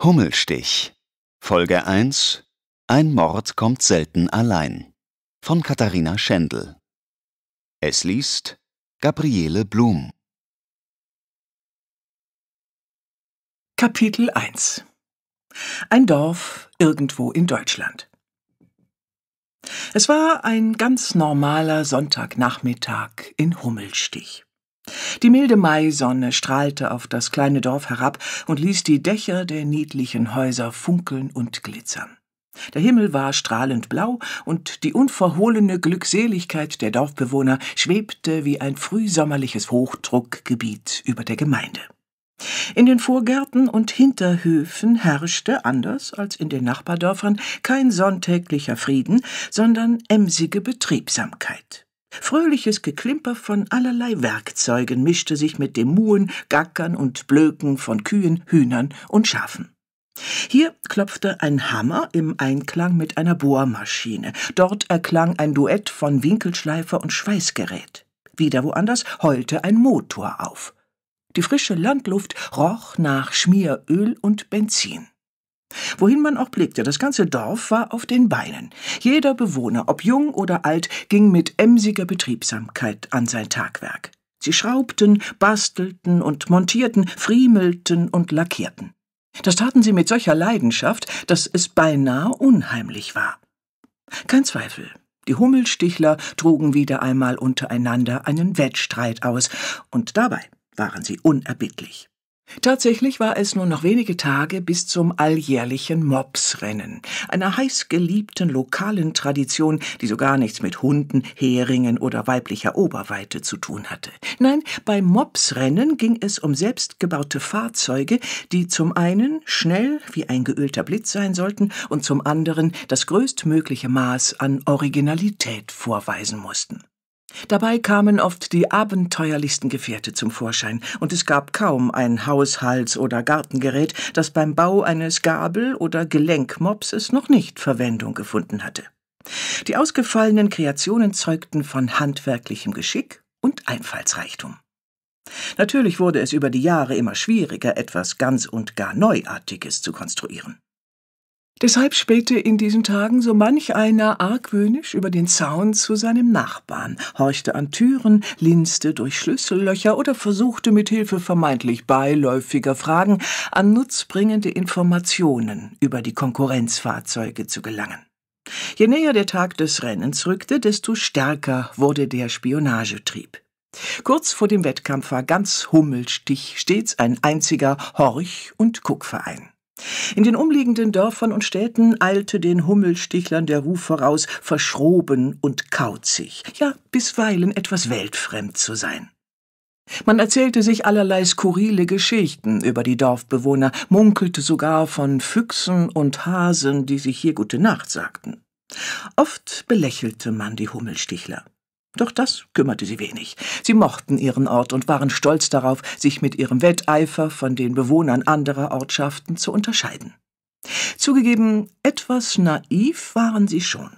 Hummelstich. Folge 1 Ein Mord kommt selten allein. Von Katharina Schendl Es liest Gabriele Blum. Kapitel 1 Ein Dorf irgendwo in Deutschland. Es war ein ganz normaler Sonntagnachmittag in Hummelstich. Die milde Maisonne strahlte auf das kleine Dorf herab und ließ die Dächer der niedlichen Häuser funkeln und glitzern. Der Himmel war strahlend blau, und die unverhohlene Glückseligkeit der Dorfbewohner schwebte wie ein frühsommerliches Hochdruckgebiet über der Gemeinde. In den Vorgärten und Hinterhöfen herrschte, anders als in den Nachbardörfern, kein sonntäglicher Frieden, sondern emsige Betriebsamkeit. Fröhliches Geklimper von allerlei Werkzeugen mischte sich mit dem Muhen, Gackern und Blöken von Kühen, Hühnern und Schafen. Hier klopfte ein Hammer im Einklang mit einer Bohrmaschine. Dort erklang ein Duett von Winkelschleifer und Schweißgerät. Wieder woanders heulte ein Motor auf. Die frische Landluft roch nach Schmieröl und Benzin. Wohin man auch blickte, das ganze Dorf war auf den Beinen. Jeder Bewohner, ob jung oder alt, ging mit emsiger Betriebsamkeit an sein Tagwerk. Sie schraubten, bastelten und montierten, friemelten und lackierten. Das taten sie mit solcher Leidenschaft, dass es beinahe unheimlich war. Kein Zweifel, die Hummelstichler trugen wieder einmal untereinander einen Wettstreit aus, und dabei waren sie unerbittlich. Tatsächlich war es nur noch wenige Tage bis zum alljährlichen Mopsrennen, einer heißgeliebten lokalen Tradition, die so gar nichts mit Hunden, Heringen oder weiblicher Oberweite zu tun hatte. Nein, beim Mopsrennen ging es um selbstgebaute Fahrzeuge, die zum einen schnell wie ein geölter Blitz sein sollten und zum anderen das größtmögliche Maß an Originalität vorweisen mussten. Dabei kamen oft die abenteuerlichsten Gefährte zum Vorschein, und es gab kaum ein Haushalts- oder Gartengerät, das beim Bau eines Gabel- oder Gelenkmopses noch nicht Verwendung gefunden hatte. Die ausgefallenen Kreationen zeugten von handwerklichem Geschick und Einfallsreichtum. Natürlich wurde es über die Jahre immer schwieriger, etwas ganz und gar Neuartiges zu konstruieren. Deshalb spähte in diesen Tagen so manch einer argwöhnisch über den Zaun zu seinem Nachbarn, horchte an Türen, linste durch Schlüssellöcher oder versuchte mit Hilfe vermeintlich beiläufiger Fragen an nutzbringende Informationen über die Konkurrenzfahrzeuge zu gelangen. Je näher der Tag des Rennens rückte, desto stärker wurde der Spionagetrieb. Kurz vor dem Wettkampf war ganz Hummelstich stets ein einziger Horch- und Guckverein. In den umliegenden Dörfern und Städten eilte den Hummelstichlern der Ruf voraus, verschroben und kauzig, ja bisweilen etwas weltfremd zu sein. Man erzählte sich allerlei skurrile Geschichten über die Dorfbewohner, munkelte sogar von Füchsen und Hasen, die sich hier gute Nacht sagten. Oft belächelte man die Hummelstichler. Doch das kümmerte sie wenig. Sie mochten ihren Ort und waren stolz darauf, sich mit ihrem Wetteifer von den Bewohnern anderer Ortschaften zu unterscheiden. Zugegeben, etwas naiv waren sie schon,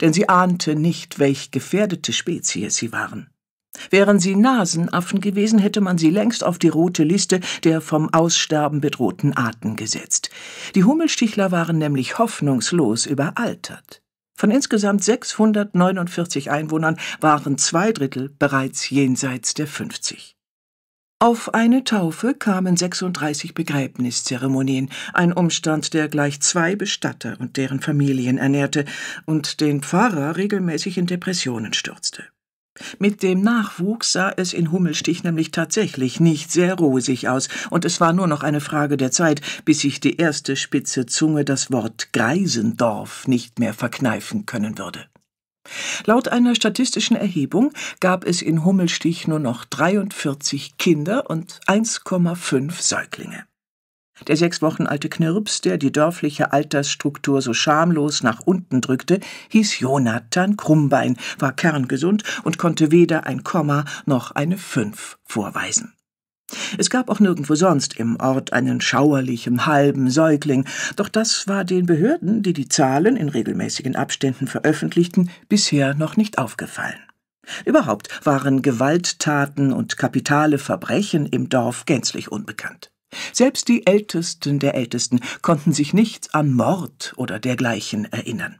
denn sie ahnte nicht, welch gefährdete Spezies sie waren. Wären sie Nasenaffen gewesen, hätte man sie längst auf die rote Liste der vom Aussterben bedrohten Arten gesetzt. Die Hummelstichler waren nämlich hoffnungslos überaltert. Von insgesamt 649 Einwohnern waren zwei Drittel bereits jenseits der 50. Auf eine Taufe kamen 36 Begräbniszeremonien, ein Umstand, der gleich zwei Bestatter und deren Familien ernährte und den Pfarrer regelmäßig in Depressionen stürzte. Mit dem Nachwuchs sah es in Hummelstich nämlich tatsächlich nicht sehr rosig aus, und es war nur noch eine Frage der Zeit, bis sich die erste spitze Zunge das Wort Greisendorf nicht mehr verkneifen können würde. Laut einer statistischen Erhebung gab es in Hummelstich nur noch 43 Kinder und 1,5 Säuglinge. Der sechs Wochen alte Knirps, der die dörfliche Altersstruktur so schamlos nach unten drückte, hieß Jonathan Krummbein, war kerngesund und konnte weder ein Komma noch eine Fünf vorweisen. Es gab auch nirgendwo sonst im Ort einen schauerlichen halben Säugling, doch das war den Behörden, die die Zahlen in regelmäßigen Abständen veröffentlichten, bisher noch nicht aufgefallen. Überhaupt waren Gewalttaten und kapitale Verbrechen im Dorf gänzlich unbekannt. Selbst die Ältesten der Ältesten konnten sich nicht an Mord oder dergleichen erinnern.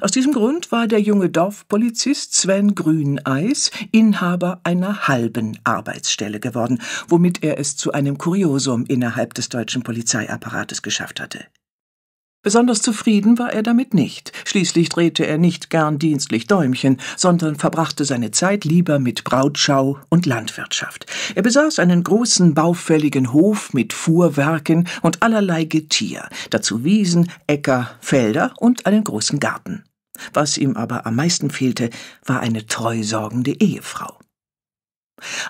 Aus diesem Grund war der junge Dorfpolizist Sven Grüneis Inhaber einer halben Arbeitsstelle geworden, womit er es zu einem Kuriosum innerhalb des deutschen Polizeiapparates geschafft hatte. Besonders zufrieden war er damit nicht. Schließlich drehte er nicht gern dienstlich Däumchen, sondern verbrachte seine Zeit lieber mit Brautschau und Landwirtschaft. Er besaß einen großen, baufälligen Hof mit Fuhrwerken und allerlei Getier, dazu Wiesen, Äcker, Felder und einen großen Garten. Was ihm aber am meisten fehlte, war eine treusorgende Ehefrau.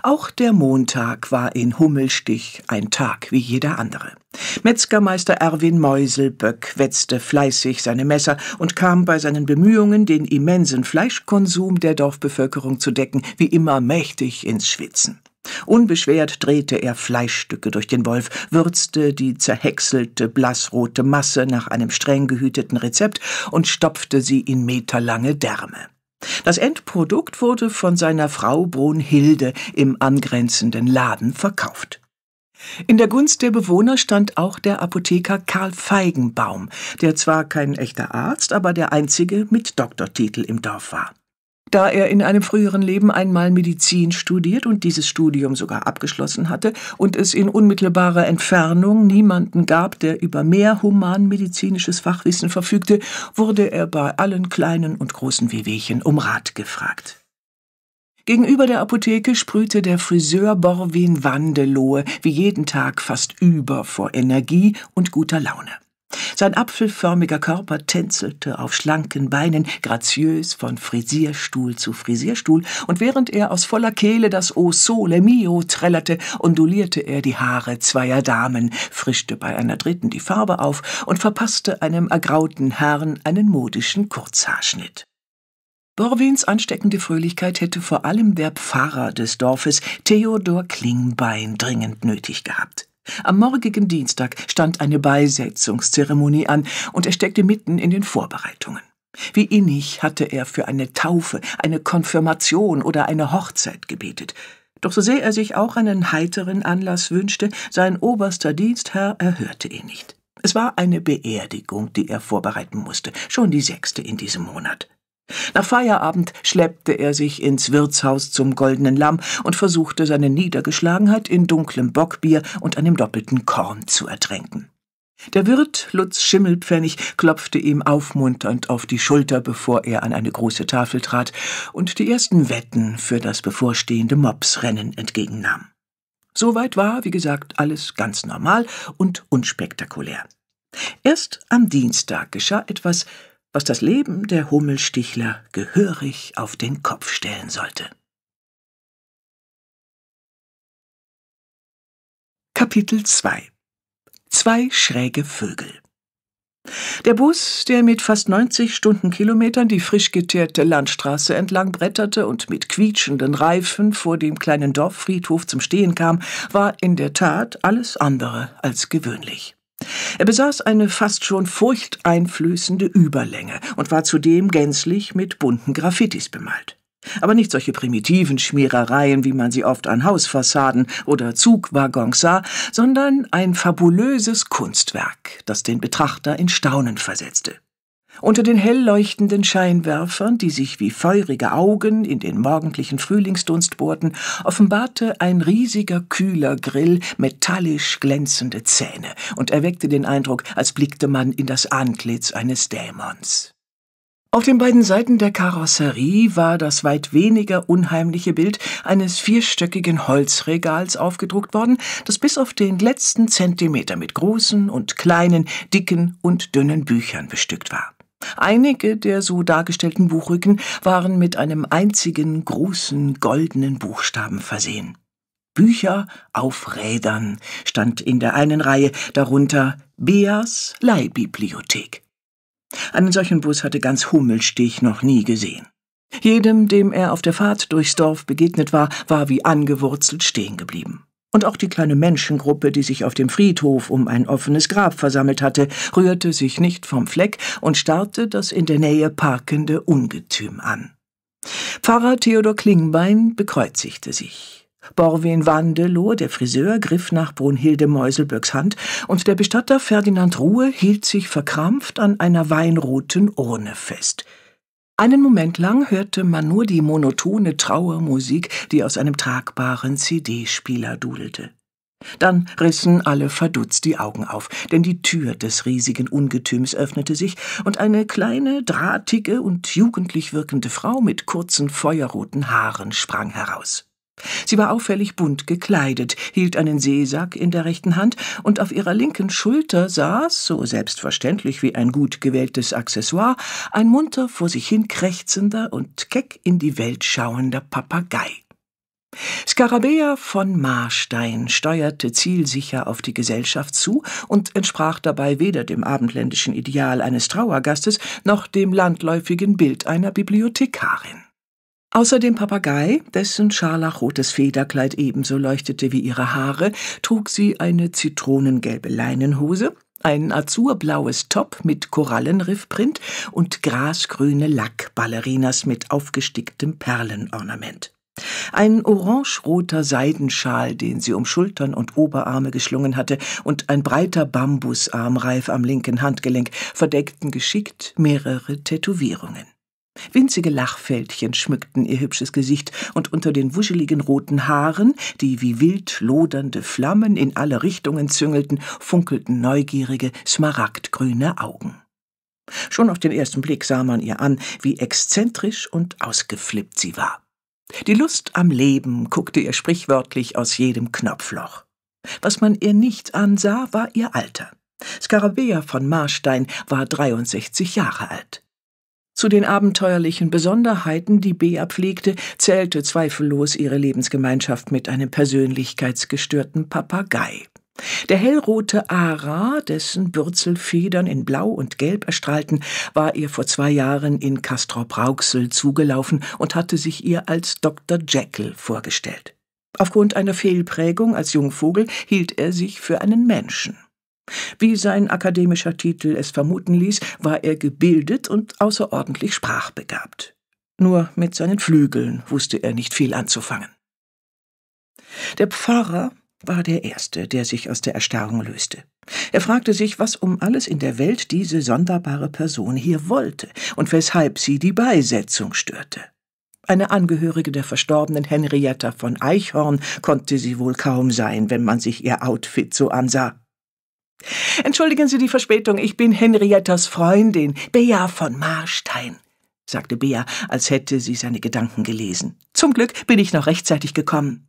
Auch der Montag war in Hummelstich ein Tag wie jeder andere. Metzgermeister Erwin Meuselböck wetzte fleißig seine Messer und kam bei seinen Bemühungen, den immensen Fleischkonsum der Dorfbevölkerung zu decken, wie immer mächtig ins Schwitzen. Unbeschwert drehte er Fleischstücke durch den Wolf, würzte die zerhäckselte, blassrote Masse nach einem streng gehüteten Rezept und stopfte sie in meterlange Därme. Das Endprodukt wurde von seiner Frau Brunhilde im angrenzenden Laden verkauft. In der Gunst der Bewohner stand auch der Apotheker Karl Feigenbaum, der zwar kein echter Arzt, aber der einzige mit Doktortitel im Dorf war. Da er in einem früheren Leben einmal Medizin studiert und dieses Studium sogar abgeschlossen hatte und es in unmittelbarer Entfernung niemanden gab, der über mehr humanmedizinisches Fachwissen verfügte, wurde er bei allen kleinen und großen Wehwehchen um Rat gefragt. Gegenüber der Apotheke sprühte der Friseur Borwin Wandelohe wie jeden Tag fast über vor Energie und guter Laune. Sein apfelförmiger Körper tänzelte auf schlanken Beinen graziös von Frisierstuhl zu Frisierstuhl, und während er aus voller Kehle das O Sole Mio trällerte, ondulierte er die Haare zweier Damen, frischte bei einer dritten die Farbe auf und verpasste einem ergrauten Herrn einen modischen Kurzhaarschnitt. Borwins ansteckende Fröhlichkeit hätte vor allem der Pfarrer des Dorfes, Theodor Klingbein, dringend nötig gehabt. Am morgigen Dienstag stand eine Beisetzungszeremonie an, und er steckte mitten in den Vorbereitungen. Wie innig hatte er für eine Taufe, eine Konfirmation oder eine Hochzeit gebetet. Doch so sehr er sich auch einen heiteren Anlass wünschte, sein oberster Dienstherr erhörte ihn nicht. Es war eine Beerdigung, die er vorbereiten musste, schon die sechste in diesem Monat. Nach Feierabend schleppte er sich ins Wirtshaus zum Goldenen Lamm und versuchte seine Niedergeschlagenheit in dunklem Bockbier und einem doppelten Korn zu ertränken. Der Wirt, Lutz Schimmelpfennig, klopfte ihm aufmunternd auf die Schulter, bevor er an eine große Tafel trat und die ersten Wetten für das bevorstehende Mopsrennen entgegennahm. Soweit war, wie gesagt, alles ganz normal und unspektakulär. Erst am Dienstag geschah etwas, was das Leben der Hummelstichler gehörig auf den Kopf stellen sollte. Kapitel 2 Zwei schräge Vögel der Bus, der mit fast 90 Stundenkilometern die frisch geteerte Landstraße entlang bretterte und mit quietschenden Reifen vor dem kleinen Dorffriedhof zum Stehen kam, war in der Tat alles andere als gewöhnlich. Er besaß eine fast schon furchteinflößende Überlänge und war zudem gänzlich mit bunten Graffitis bemalt. Aber nicht solche primitiven Schmierereien, wie man sie oft an Hausfassaden oder Zugwaggons sah, sondern ein fabulöses Kunstwerk, das den Betrachter in Staunen versetzte. Unter den hell leuchtenden Scheinwerfern, die sich wie feurige Augen in den morgendlichen Frühlingsdunst bohrten, offenbarte ein riesiger kühler Grill metallisch glänzende Zähne und erweckte den Eindruck, als blickte man in das Antlitz eines Dämons. Auf den beiden Seiten der Karosserie war das weit weniger unheimliche Bild eines vierstöckigen Holzregals aufgedruckt worden, das bis auf den letzten Zentimeter mit großen und kleinen, dicken und dünnen Büchern bestückt war. Einige der so dargestellten Buchrücken waren mit einem einzigen großen goldenen Buchstaben versehen. Bücher auf Rädern stand in der einen Reihe, darunter Beas Leihbibliothek. Einen solchen Bus hatte ganz Hummelstich noch nie gesehen. Jedem, dem er auf der Fahrt durchs Dorf begegnet war, war wie angewurzelt stehen geblieben. Und auch die kleine Menschengruppe, die sich auf dem Friedhof um ein offenes Grab versammelt hatte, rührte sich nicht vom Fleck und starrte das in der Nähe parkende Ungetüm an. Pfarrer Theodor Klingbein bekreuzigte sich. Borwin Wandelow, der Friseur, griff nach Brunhilde Meuselböcks Hand, und der Bestatter Ferdinand Ruhe hielt sich verkrampft an einer weinroten Urne fest. Einen Moment lang hörte man nur die monotone Trauermusik, die aus einem tragbaren CD-Spieler dudelte. Dann rissen alle verdutzt die Augen auf, denn die Tür des riesigen Ungetüms öffnete sich, und eine kleine, drahtige und jugendlich wirkende Frau mit kurzen, feuerroten Haaren sprang heraus. Sie war auffällig bunt gekleidet, hielt einen Seesack in der rechten Hand, und auf ihrer linken Schulter saß, so selbstverständlich wie ein gut gewähltes Accessoire, ein munter vor sich hin krächzender und keck in die Welt schauender Papagei. Skarabäa von Marstein steuerte zielsicher auf die Gesellschaft zu und entsprach dabei weder dem abendländischen Ideal eines Trauergastes noch dem landläufigen Bild einer Bibliothekarin. Außer dem Papagei, dessen scharlachrotes Federkleid ebenso leuchtete wie ihre Haare, trug sie eine zitronengelbe Leinenhose, ein azurblaues Top mit Korallenriffprint und grasgrüne Lackballerinas mit aufgesticktem Perlenornament. Ein orangeroter Seidenschal, den sie um Schultern und Oberarme geschlungen hatte, und ein breiter Bambusarmreif am linken Handgelenk verdeckten geschickt mehrere Tätowierungen. Winzige Lachfältchen schmückten ihr hübsches Gesicht, und unter den wuscheligen roten Haaren, die wie wild lodernde Flammen in alle Richtungen züngelten, funkelten neugierige, smaragdgrüne Augen. Schon auf den ersten Blick sah man ihr an, wie exzentrisch und ausgeflippt sie war. Die Lust am Leben guckte ihr sprichwörtlich aus jedem Knopfloch. Was man ihr nicht ansah, war ihr Alter. Skarabäa von Marstein war 63 Jahre alt. Zu den abenteuerlichen Besonderheiten, die Bea pflegte, zählte zweifellos ihre Lebensgemeinschaft mit einem persönlichkeitsgestörten Papagei. Der hellrote Ara, dessen Bürzelfedern in Blau und Gelb erstrahlten, war ihr vor zwei Jahren in Castrop-Rauxel zugelaufen und hatte sich ihr als Dr. Jekyll vorgestellt. Aufgrund einer Fehlprägung als Jungvogel hielt er sich für einen Menschen. Wie sein akademischer Titel es vermuten ließ, war er gebildet und außerordentlich sprachbegabt. Nur mit seinen Flügeln wusste er nicht viel anzufangen. Der Pfarrer war der Erste, der sich aus der Erstarrung löste. Er fragte sich, was um alles in der Welt diese sonderbare Person hier wollte und weshalb sie die Beisetzung störte. Eine Angehörige der verstorbenen Henrietta von Eichhorn konnte sie wohl kaum sein, wenn man sich ihr Outfit so ansah. Entschuldigen Sie die Verspätung, ich bin Henriettas Freundin, Bea von Marstein, sagte Bea, als hätte sie seine Gedanken gelesen. Zum Glück bin ich noch rechtzeitig gekommen.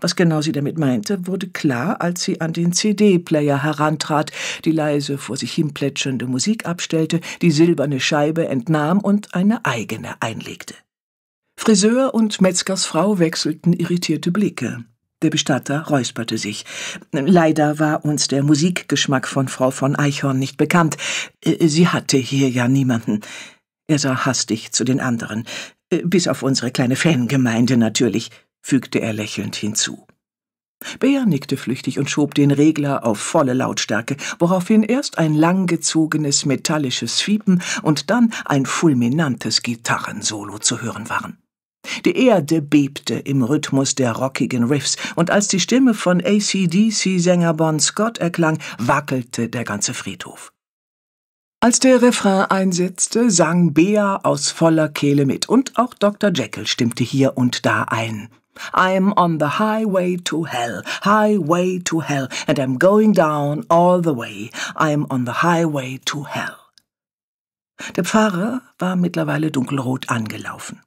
Was genau sie damit meinte, wurde klar, als sie an den CD-Player herantrat, die leise vor sich hin plätschernde Musik abstellte, die silberne Scheibe entnahm und eine eigene einlegte. Friseur und Metzgersfrau wechselten irritierte Blicke. Der Bestatter räusperte sich. Leider war uns der Musikgeschmack von Frau von Eichhorn nicht bekannt. Sie hatte hier ja niemanden. Er sah hastig zu den anderen. Bis auf unsere kleine Fangemeinde natürlich, fügte er lächelnd hinzu. Bär nickte flüchtig und schob den Regler auf volle Lautstärke, woraufhin erst ein langgezogenes metallisches Fiepen und dann ein fulminantes Gitarrensolo zu hören waren. Die Erde bebte im Rhythmus der rockigen Riffs, und als die Stimme von ACDC-Sänger Bon Scott erklang, wackelte der ganze Friedhof. Als der Refrain einsetzte, sang Bea aus voller Kehle mit, und auch Dr. Jekyll stimmte hier und da ein. I'm on the highway to hell, highway to hell, and I'm going down all the way. I'm on the highway to hell. Der Pfarrer war mittlerweile dunkelrot angelaufen.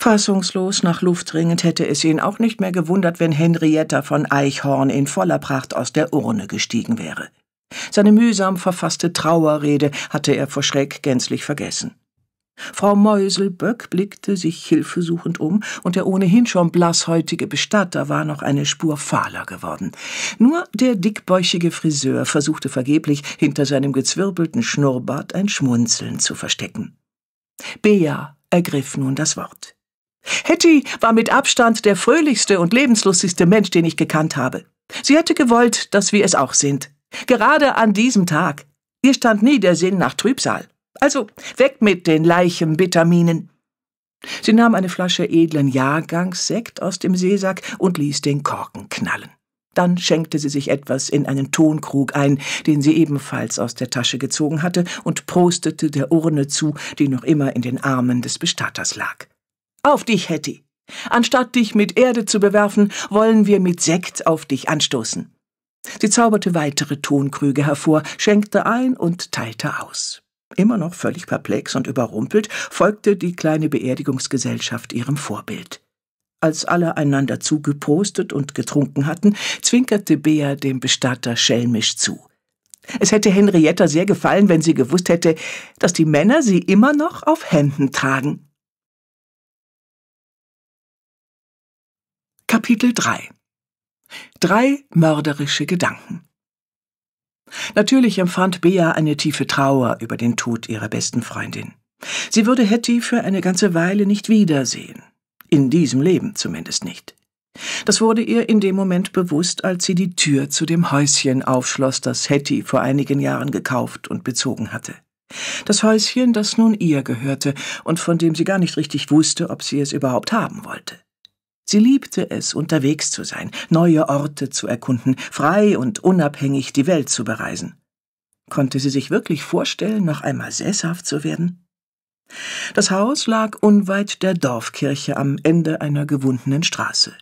Fassungslos nach Luft dringend hätte es ihn auch nicht mehr gewundert, wenn Henrietta von Eichhorn in voller Pracht aus der Urne gestiegen wäre. Seine mühsam verfasste Trauerrede hatte er vor Schreck gänzlich vergessen. Frau Meuselböck blickte sich hilfesuchend um, und der ohnehin schon blasshäutige Bestatter war noch eine Spur fahler geworden. Nur der dickbäuchige Friseur versuchte vergeblich, hinter seinem gezwirbelten Schnurrbart ein Schmunzeln zu verstecken. Bea ergriff nun das Wort. Hetty war mit Abstand der fröhlichste und lebenslustigste Mensch, den ich gekannt habe. Sie hätte gewollt, dass wir es auch sind. Gerade an diesem Tag. Ihr stand nie der Sinn nach Trübsal. Also weg mit den Leichenvitaminen. Sie nahm eine Flasche edlen Jahrgangssekt aus dem Seesack und ließ den Korken knallen. Dann schenkte sie sich etwas in einen Tonkrug ein, den sie ebenfalls aus der Tasche gezogen hatte, und prostete der Urne zu, die noch immer in den Armen des Bestatters lag. Auf dich, Hetty! Anstatt dich mit Erde zu bewerfen, wollen wir mit Sekt auf dich anstoßen. Sie zauberte weitere Tonkrüge hervor, schenkte ein und teilte aus. Immer noch völlig perplex und überrumpelt folgte die kleine Beerdigungsgesellschaft ihrem Vorbild. Als alle einander zugeprostet und getrunken hatten, zwinkerte Bea dem Bestatter schelmisch zu. Es hätte Henrietta sehr gefallen, wenn sie gewusst hätte, dass die Männer sie immer noch auf Händen tragen. Kapitel 3 Drei mörderische Gedanken Natürlich empfand Bea eine tiefe Trauer über den Tod ihrer besten Freundin. Sie würde Hetty für eine ganze Weile nicht wiedersehen. In diesem Leben zumindest nicht. Das wurde ihr in dem Moment bewusst, als sie die Tür zu dem Häuschen aufschloss, das Hetty vor einigen Jahren gekauft und bezogen hatte. Das Häuschen, das nun ihr gehörte und von dem sie gar nicht richtig wusste, ob sie es überhaupt haben wollte. Sie liebte es, unterwegs zu sein, neue Orte zu erkunden, frei und unabhängig die Welt zu bereisen. Konnte sie sich wirklich vorstellen, noch einmal sesshaft zu werden? Das Haus lag unweit der Dorfkirche am Ende einer gewundenen Straße.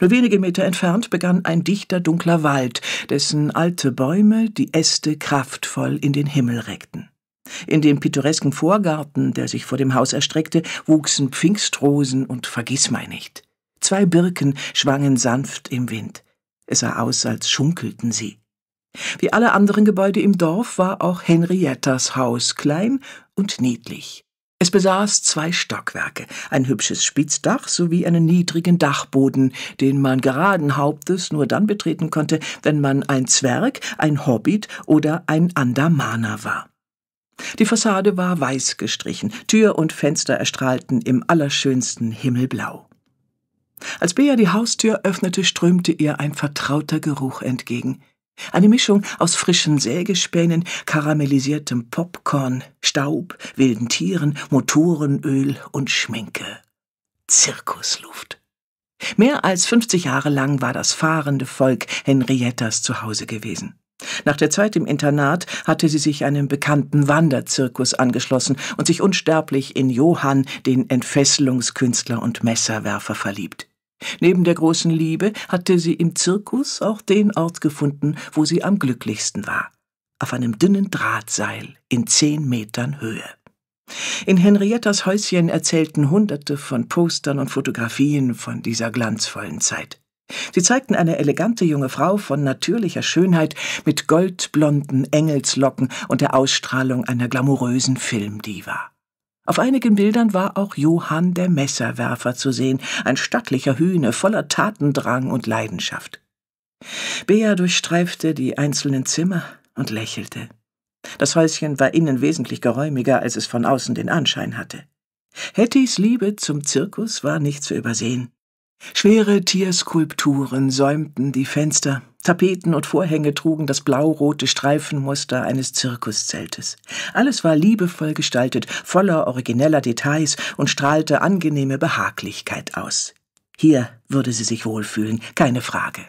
Nur wenige Meter entfernt begann ein dichter dunkler Wald, dessen alte Bäume die Äste kraftvoll in den Himmel reckten. In dem pittoresken Vorgarten, der sich vor dem Haus erstreckte, wuchsen Pfingstrosen und Vergissmeinnicht. Zwei Birken schwangen sanft im Wind. Es sah aus, als schunkelten sie. Wie alle anderen Gebäude im Dorf war auch Henriettas Haus klein und niedlich. Es besaß zwei Stockwerke, ein hübsches Spitzdach sowie einen niedrigen Dachboden, den man geraden Hauptes nur dann betreten konnte, wenn man ein Zwerg, ein Hobbit oder ein Andamaner war. Die Fassade war weiß gestrichen, Tür und Fenster erstrahlten im allerschönsten Himmelblau. Als Bea die Haustür öffnete, strömte ihr ein vertrauter Geruch entgegen. Eine Mischung aus frischen Sägespänen, karamellisiertem Popcorn, Staub, wilden Tieren, Motorenöl und Schminke. Zirkusluft. Mehr als 50 Jahre lang war das fahrende Volk Henriettas zu Hause gewesen. Nach der Zeit im Internat hatte sie sich einem bekannten Wanderzirkus angeschlossen und sich unsterblich in Johann, den Entfesselungskünstler und Messerwerfer, verliebt. Neben der großen Liebe hatte sie im Zirkus auch den Ort gefunden, wo sie am glücklichsten war. Auf einem dünnen Drahtseil in zehn Metern Höhe. In Henriettas Häuschen erzählten Hunderte von Postern und Fotografien von dieser glanzvollen Zeit. Sie zeigten eine elegante junge Frau von natürlicher Schönheit mit goldblonden Engelslocken und der Ausstrahlung einer glamourösen Filmdiva. Auf einigen Bildern war auch Johann der Messerwerfer zu sehen, ein stattlicher Hühne voller Tatendrang und Leidenschaft. Bea durchstreifte die einzelnen Zimmer und lächelte. Das Häuschen war innen wesentlich geräumiger, als es von außen den Anschein hatte. Hettys Liebe zum Zirkus war nicht zu übersehen. Schwere Tierskulpturen säumten die Fenster, Tapeten und Vorhänge trugen das blau-rote Streifenmuster eines Zirkuszeltes. Alles war liebevoll gestaltet, voller origineller Details und strahlte angenehme Behaglichkeit aus. Hier würde sie sich wohlfühlen, keine Frage.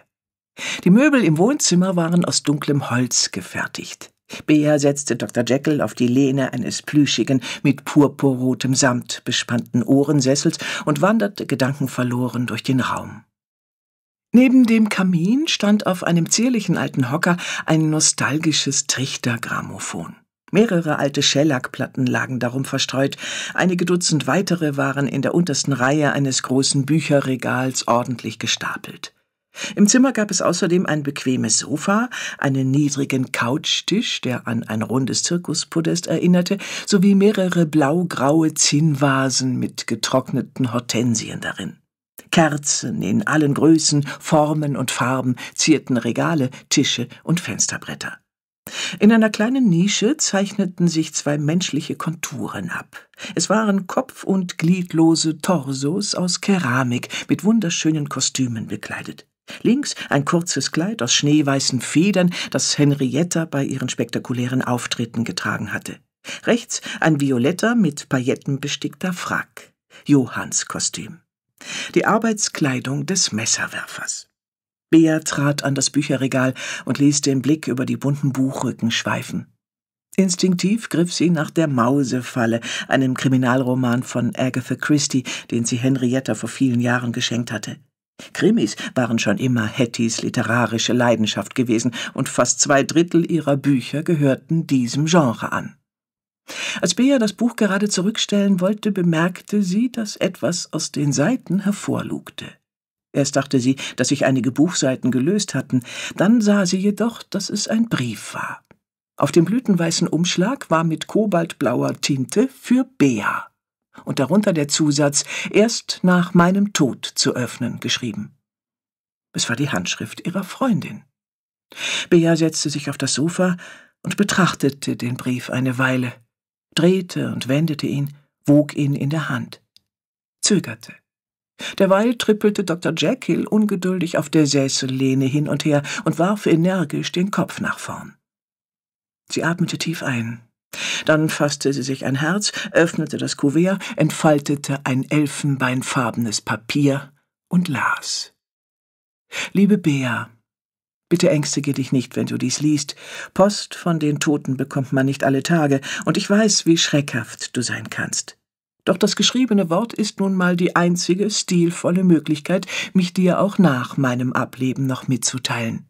Die Möbel im Wohnzimmer waren aus dunklem Holz gefertigt. Bea setzte Dr. Jekyll auf die Lehne eines plüschigen, mit purpurrotem Samt bespannten Ohrensessels und wanderte gedankenverloren durch den Raum. Neben dem Kamin stand auf einem zierlichen alten Hocker ein nostalgisches Trichtergrammophon. Mehrere alte Schellackplatten lagen darum verstreut, einige Dutzend weitere waren in der untersten Reihe eines großen Bücherregals ordentlich gestapelt. Im Zimmer gab es außerdem ein bequemes Sofa, einen niedrigen Couchtisch, der an ein rundes Zirkuspodest erinnerte, sowie mehrere blau-graue Zinnvasen mit getrockneten Hortensien darin. Kerzen in allen Größen, Formen und Farben zierten Regale, Tische und Fensterbretter. In einer kleinen Nische zeichneten sich zwei menschliche Konturen ab. Es waren kopf- und gliedlose Torsos aus Keramik mit wunderschönen Kostümen bekleidet. Links ein kurzes Kleid aus schneeweißen Federn, das Henrietta bei ihren spektakulären Auftritten getragen hatte. Rechts ein violetter, mit Pailletten bestickter Frack. Johanns Kostüm. Die Arbeitskleidung des Messerwerfers. Bea trat an das Bücherregal und ließ den Blick über die bunten Buchrücken schweifen. Instinktiv griff sie nach der Mausefalle, einem Kriminalroman von Agatha Christie, den sie Henrietta vor vielen Jahren geschenkt hatte. Krimis waren schon immer Hettys literarische Leidenschaft gewesen, und fast zwei Drittel ihrer Bücher gehörten diesem Genre an. Als Bea das Buch gerade zurückstellen wollte, bemerkte sie, dass etwas aus den Seiten hervorlugte. Erst dachte sie, dass sich einige Buchseiten gelöst hatten, dann sah sie jedoch, dass es ein Brief war. Auf dem blütenweißen Umschlag war mit kobaltblauer Tinte für Bea und darunter der Zusatz erst nach meinem Tod zu öffnen geschrieben. Es war die Handschrift ihrer Freundin. Bea setzte sich auf das Sofa und betrachtete den Brief eine Weile, drehte und wendete ihn, wog ihn in der Hand, zögerte. Derweil trippelte Dr. Jekyll ungeduldig auf der Sessellehne hin und her und warf energisch den Kopf nach vorn. Sie atmete tief ein. Dann fasste sie sich ein Herz, öffnete das Kuvert, entfaltete ein elfenbeinfarbenes Papier und las. Liebe Bea, bitte ängstige dich nicht, wenn du dies liest. Post von den Toten bekommt man nicht alle Tage, und ich weiß, wie schreckhaft du sein kannst. Doch das geschriebene Wort ist nun mal die einzige stilvolle Möglichkeit, mich dir auch nach meinem Ableben noch mitzuteilen.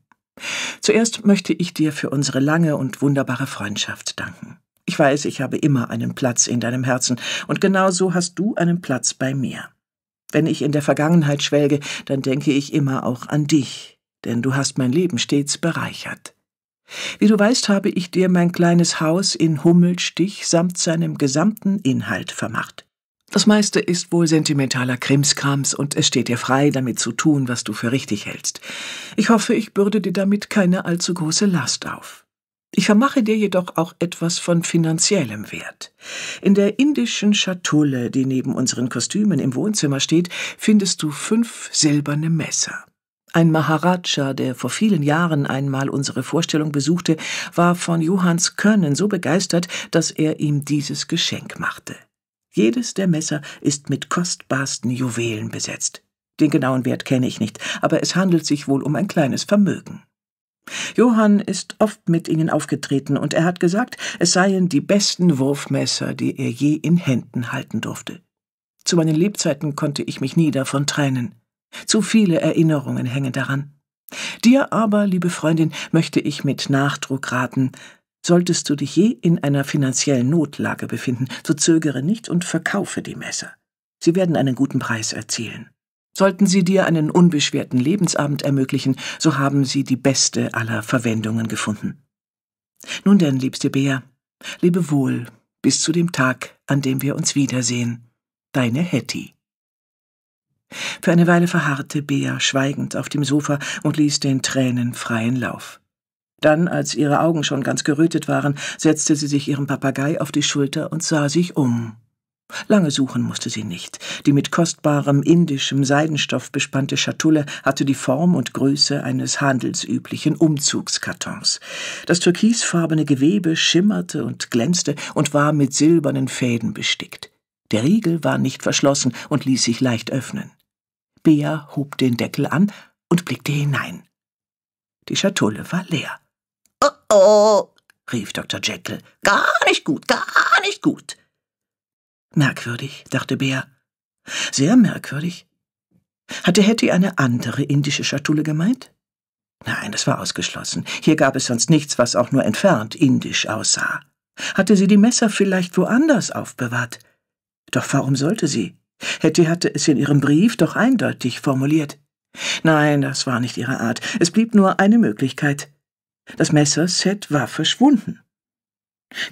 Zuerst möchte ich dir für unsere lange und wunderbare Freundschaft danken. Ich weiß, ich habe immer einen Platz in deinem Herzen, und genau so hast du einen Platz bei mir. Wenn ich in der Vergangenheit schwelge, dann denke ich immer auch an dich, denn du hast mein Leben stets bereichert. Wie du weißt, habe ich dir mein kleines Haus in Hummelstich samt seinem gesamten Inhalt vermacht. Das meiste ist wohl sentimentaler Krimskrams und es steht dir frei, damit zu tun, was du für richtig hältst. Ich hoffe, ich bürde dir damit keine allzu große Last auf. Ich vermache dir jedoch auch etwas von finanziellem Wert. In der indischen Schatulle, die neben unseren Kostümen im Wohnzimmer steht, findest du fünf silberne Messer. Ein Maharaja, der vor vielen Jahren einmal unsere Vorstellung besuchte, war von Johanns Können so begeistert, dass er ihm dieses Geschenk machte. Jedes der Messer ist mit kostbarsten Juwelen besetzt. Den genauen Wert kenne ich nicht, aber es handelt sich wohl um ein kleines Vermögen. Johann ist oft mit ihnen aufgetreten, und er hat gesagt, es seien die besten Wurfmesser, die er je in Händen halten durfte. Zu meinen Lebzeiten konnte ich mich nie davon trennen. Zu viele Erinnerungen hängen daran. Dir aber, liebe Freundin, möchte ich mit Nachdruck raten, Solltest du dich je in einer finanziellen Notlage befinden, so zögere nicht und verkaufe die Messer. Sie werden einen guten Preis erzielen. Sollten sie dir einen unbeschwerten Lebensabend ermöglichen, so haben sie die beste aller Verwendungen gefunden. Nun denn, liebste Bea, lebe wohl bis zu dem Tag, an dem wir uns wiedersehen. Deine Hetty. Für eine Weile verharrte Bea schweigend auf dem Sofa und ließ den Tränen freien Lauf. Dann, als ihre Augen schon ganz gerötet waren, setzte sie sich ihrem Papagei auf die Schulter und sah sich um. Lange suchen musste sie nicht. Die mit kostbarem indischem Seidenstoff bespannte Schatulle hatte die Form und Größe eines handelsüblichen Umzugskartons. Das türkisfarbene Gewebe schimmerte und glänzte und war mit silbernen Fäden bestickt. Der Riegel war nicht verschlossen und ließ sich leicht öffnen. Bea hob den Deckel an und blickte hinein. Die Schatulle war leer. Oh oh, rief Dr. Jekyll. Gar nicht gut, gar nicht gut. Merkwürdig, dachte Bea. Sehr merkwürdig. Hatte Hetty eine andere indische Schatulle gemeint? Nein, das war ausgeschlossen. Hier gab es sonst nichts, was auch nur entfernt indisch aussah. Hatte sie die Messer vielleicht woanders aufbewahrt? Doch warum sollte sie? Hetty hatte es in ihrem Brief doch eindeutig formuliert. Nein, das war nicht ihre Art. Es blieb nur eine Möglichkeit. Das Messerset war verschwunden.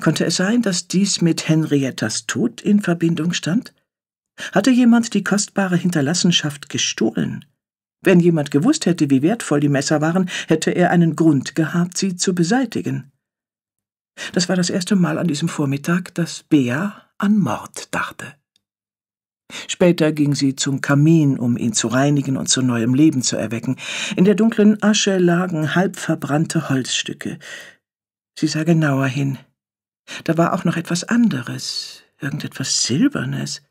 Konnte es sein, dass dies mit Henriettas Tod in Verbindung stand? Hatte jemand die kostbare Hinterlassenschaft gestohlen? Wenn jemand gewusst hätte, wie wertvoll die Messer waren, hätte er einen Grund gehabt, sie zu beseitigen. Das war das erste Mal an diesem Vormittag, dass Bea an Mord dachte. Später ging sie zum Kamin, um ihn zu reinigen und zu neuem Leben zu erwecken. In der dunklen Asche lagen halb verbrannte Holzstücke. Sie sah genauer hin. Da war auch noch etwas anderes, irgendetwas Silbernes.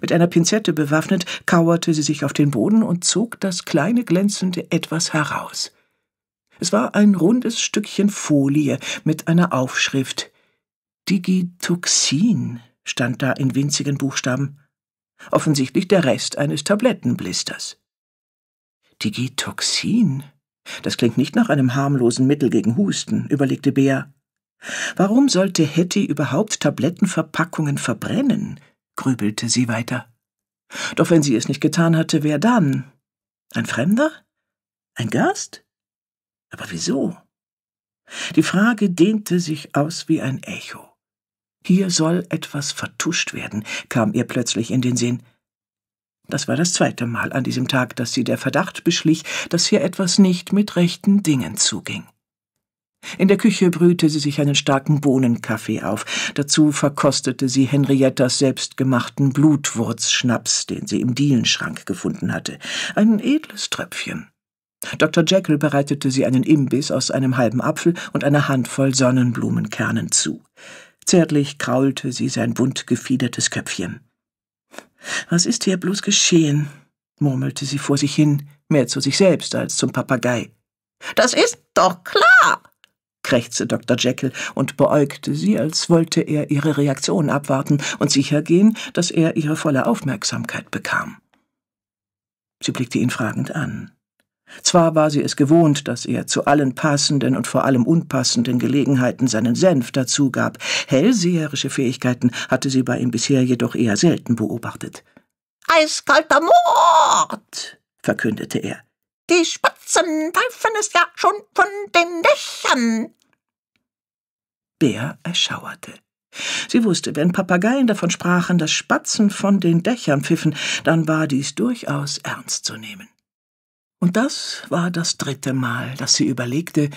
Mit einer Pinzette bewaffnet, kauerte sie sich auf den Boden und zog das kleine glänzende Etwas heraus. Es war ein rundes Stückchen Folie mit einer Aufschrift. Digitoxin stand da in winzigen Buchstaben. Offensichtlich der Rest eines Tablettenblisters. Digitoxin? Das klingt nicht nach einem harmlosen Mittel gegen Husten, überlegte Bea. Warum sollte Hetty überhaupt Tablettenverpackungen verbrennen? grübelte sie weiter. Doch wenn sie es nicht getan hatte, wer dann? Ein Fremder? Ein Gast? Aber wieso? Die Frage dehnte sich aus wie ein Echo. Hier soll etwas vertuscht werden, kam ihr plötzlich in den Sinn. Das war das zweite Mal an diesem Tag, dass sie der Verdacht beschlich, dass hier etwas nicht mit rechten Dingen zuging. In der Küche brühte sie sich einen starken Bohnenkaffee auf. Dazu verkostete sie Henriettas selbstgemachten Blutwurzschnaps, den sie im Dielenschrank gefunden hatte. Ein edles Tröpfchen. Dr. Jekyll bereitete sie einen Imbiss aus einem halben Apfel und einer Handvoll Sonnenblumenkernen zu. Zärtlich kraulte sie sein bunt gefiedertes Köpfchen. Was ist hier bloß geschehen? murmelte sie vor sich hin, mehr zu sich selbst als zum Papagei. Das ist doch klar, krächzte Dr. Jekyll und beäugte sie, als wollte er ihre Reaktion abwarten und sichergehen, dass er ihre volle Aufmerksamkeit bekam. Sie blickte ihn fragend an. Zwar war sie es gewohnt, dass er zu allen passenden und vor allem unpassenden Gelegenheiten seinen Senf dazugab, hellseherische Fähigkeiten hatte sie bei ihm bisher jedoch eher selten beobachtet. Eiskalter Mord, verkündete er. Die Spatzen pfeifen es ja schon von den Dächern. Bär erschauerte. Sie wusste, wenn Papageien davon sprachen, dass Spatzen von den Dächern pfiffen, dann war dies durchaus ernst zu nehmen. Und das war das dritte Mal, dass sie überlegte,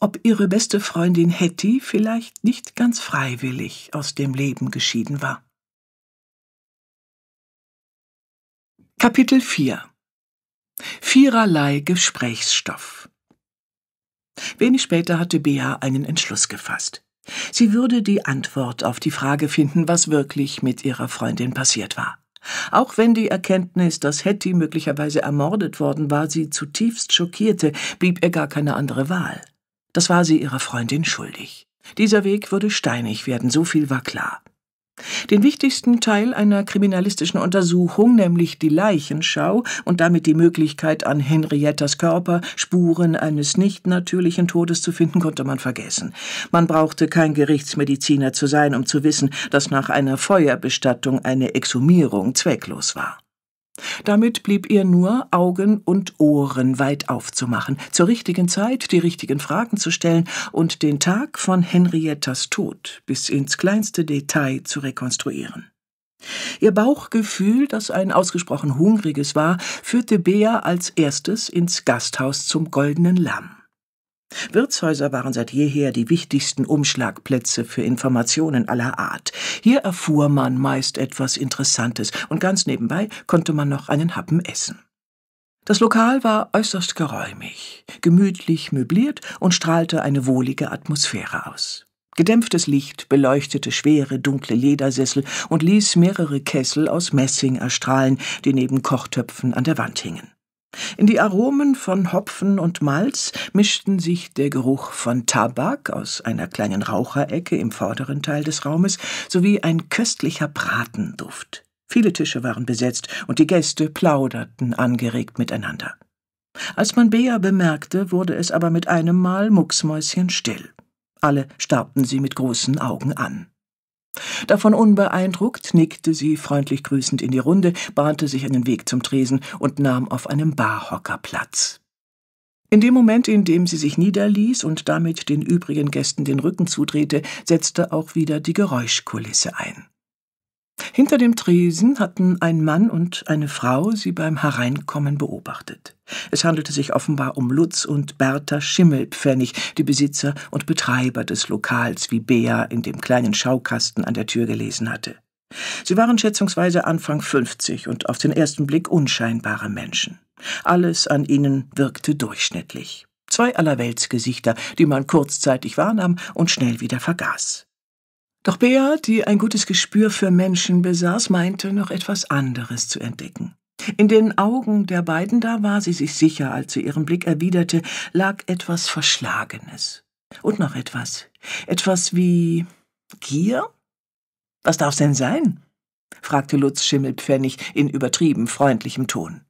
ob ihre beste Freundin Hetty vielleicht nicht ganz freiwillig aus dem Leben geschieden war. Kapitel 4 Viererlei Gesprächsstoff Wenig später hatte Bea einen Entschluss gefasst. Sie würde die Antwort auf die Frage finden, was wirklich mit ihrer Freundin passiert war. Auch wenn die Erkenntnis, dass Hetty möglicherweise ermordet worden war, sie zutiefst schockierte, blieb ihr gar keine andere Wahl. Das war sie ihrer Freundin schuldig. Dieser Weg würde steinig werden, so viel war klar. Den wichtigsten Teil einer kriminalistischen Untersuchung, nämlich die Leichenschau und damit die Möglichkeit, an Henriettas Körper Spuren eines nicht natürlichen Todes zu finden, konnte man vergessen. Man brauchte kein Gerichtsmediziner zu sein, um zu wissen, dass nach einer Feuerbestattung eine Exhumierung zwecklos war. Damit blieb ihr nur, Augen und Ohren weit aufzumachen, zur richtigen Zeit die richtigen Fragen zu stellen und den Tag von Henriettas Tod bis ins kleinste Detail zu rekonstruieren. Ihr Bauchgefühl, das ein ausgesprochen hungriges war, führte Bea als erstes ins Gasthaus zum Goldenen Lamm. Wirtshäuser waren seit jeher die wichtigsten Umschlagplätze für Informationen aller Art. Hier erfuhr man meist etwas Interessantes und ganz nebenbei konnte man noch einen Happen essen. Das Lokal war äußerst geräumig, gemütlich möbliert und strahlte eine wohlige Atmosphäre aus. Gedämpftes Licht beleuchtete schwere, dunkle Ledersessel und ließ mehrere Kessel aus Messing erstrahlen, die neben Kochtöpfen an der Wand hingen. In die Aromen von Hopfen und Malz mischten sich der Geruch von Tabak aus einer kleinen Raucherecke im vorderen Teil des Raumes sowie ein köstlicher Bratenduft. Viele Tische waren besetzt und die Gäste plauderten angeregt miteinander. Als man Bea bemerkte, wurde es aber mit einem Mal mucksmäuschenstill. Alle starrten sie mit großen Augen an. Davon unbeeindruckt nickte sie freundlich grüßend in die Runde, bahnte sich einen Weg zum Tresen und nahm auf einem Barhocker Platz. In dem Moment, in dem sie sich niederließ und damit den übrigen Gästen den Rücken zudrehte, setzte auch wieder die Geräuschkulisse ein. Hinter dem Tresen hatten ein Mann und eine Frau sie beim Hereinkommen beobachtet. Es handelte sich offenbar um Lutz und Bertha Schimmelpfennig, die Besitzer und Betreiber des Lokals, wie Bea in dem kleinen Schaukasten an der Tür gelesen hatte. Sie waren schätzungsweise Anfang 50 und auf den ersten Blick unscheinbare Menschen. Alles an ihnen wirkte durchschnittlich. Zwei Allerweltsgesichter, die man kurzzeitig wahrnahm und schnell wieder vergaß. Doch Bea, die ein gutes Gespür für Menschen besaß, meinte noch etwas anderes zu entdecken. In den Augen der beiden, da war sie sich sicher, als sie ihren Blick erwiderte, lag etwas Verschlagenes. Und noch etwas. Etwas wie Gier? Was darf's denn sein? fragte Lutz Schimmelpfennig in übertrieben freundlichem Ton.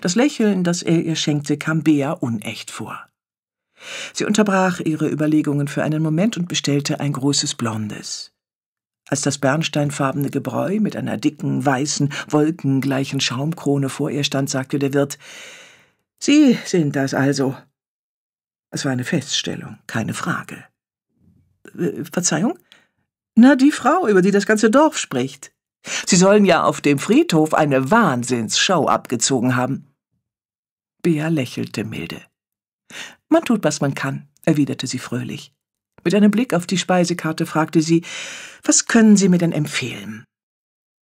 Das Lächeln, das er ihr schenkte, kam Bea unecht vor. Sie unterbrach ihre Überlegungen für einen Moment und bestellte ein großes Blondes. Als das bernsteinfarbene Gebräu mit einer dicken, weißen, wolkengleichen Schaumkrone vor ihr stand, sagte der Wirt Sie sind das also. Es war eine Feststellung, keine Frage. Äh, Verzeihung? Na, die Frau, über die das ganze Dorf spricht. Sie sollen ja auf dem Friedhof eine Wahnsinnsschau abgezogen haben. Bea lächelte milde. Man tut, was man kann, erwiderte sie fröhlich. Mit einem Blick auf die Speisekarte fragte sie, was können Sie mir denn empfehlen?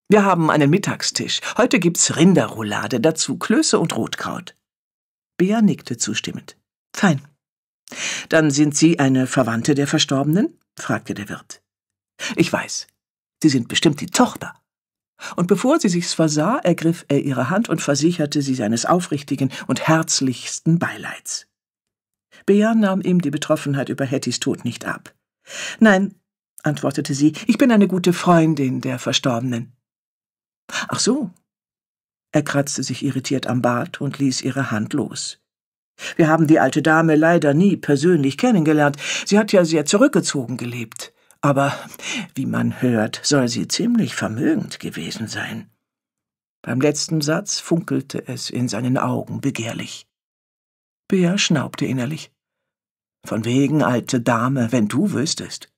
Wir haben einen Mittagstisch. Heute gibt's Rinderroulade, dazu Klöße und Rotkraut. Bea nickte zustimmend. Fein. Dann sind Sie eine Verwandte der Verstorbenen? fragte der Wirt. Ich weiß. Sie sind bestimmt die Tochter. Und bevor sie sich's versah, ergriff er ihre Hand und versicherte sie seines aufrichtigen und herzlichsten Beileids. Bea nahm ihm die Betroffenheit über Hettys Tod nicht ab. Nein, antwortete sie, ich bin eine gute Freundin der Verstorbenen. Ach so. Er kratzte sich irritiert am Bart und ließ ihre Hand los. Wir haben die alte Dame leider nie persönlich kennengelernt. Sie hat ja sehr zurückgezogen gelebt. Aber, wie man hört, soll sie ziemlich vermögend gewesen sein. Beim letzten Satz funkelte es in seinen Augen begehrlich. Bea schnaubte innerlich. Von wegen, alte Dame, wenn du wüsstest.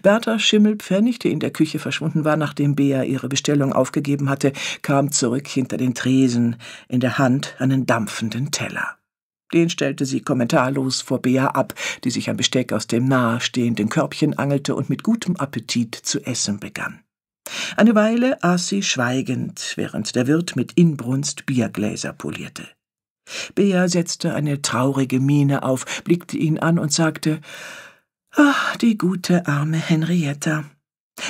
Bertha Schimmelpfennig, die in der Küche verschwunden war, nachdem Bea ihre Bestellung aufgegeben hatte, kam zurück hinter den Tresen, in der Hand einen dampfenden Teller. Den stellte sie kommentarlos vor Bea ab, die sich ein Besteck aus dem nahestehenden Körbchen angelte und mit gutem Appetit zu essen begann. Eine Weile aß sie schweigend, während der Wirt mit Inbrunst Biergläser polierte. Bea setzte eine traurige Miene auf, blickte ihn an und sagte Ach, die gute arme Henrietta.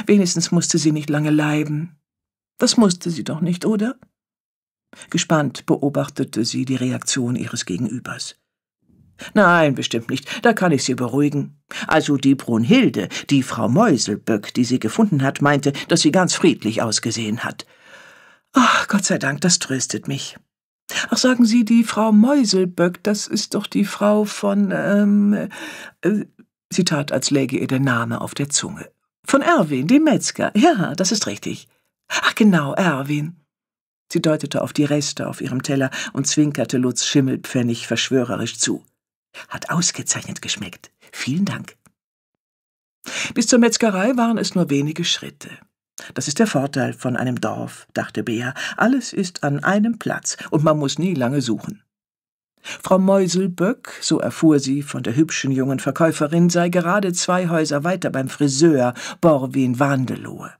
Wenigstens musste sie nicht lange leiden. Das musste sie doch nicht, oder? Gespannt beobachtete sie die Reaktion ihres Gegenübers. Nein, bestimmt nicht. Da kann ich Sie beruhigen. Also die Brunhilde, die Frau Meuselböck, die sie gefunden hat, meinte, dass sie ganz friedlich ausgesehen hat. Ach, Gott sei Dank, das tröstet mich. Ach, sagen Sie, die Frau Meuselböck, das ist doch die Frau von, ähm, äh, sie tat, als läge ihr der Name auf der Zunge. Von Erwin, dem Metzger. Ja, das ist richtig. Ach, genau, Erwin. Sie deutete auf die Reste auf ihrem Teller und zwinkerte Lutz Schimmelpfennig verschwörerisch zu. Hat ausgezeichnet geschmeckt. Vielen Dank. Bis zur Metzgerei waren es nur wenige Schritte. Das ist der Vorteil von einem Dorf, dachte Bea. Alles ist an einem Platz und man muss nie lange suchen. Frau Meuselböck, so erfuhr sie von der hübschen jungen Verkäuferin, sei gerade zwei Häuser weiter beim Friseur Borwin-Wandelohe.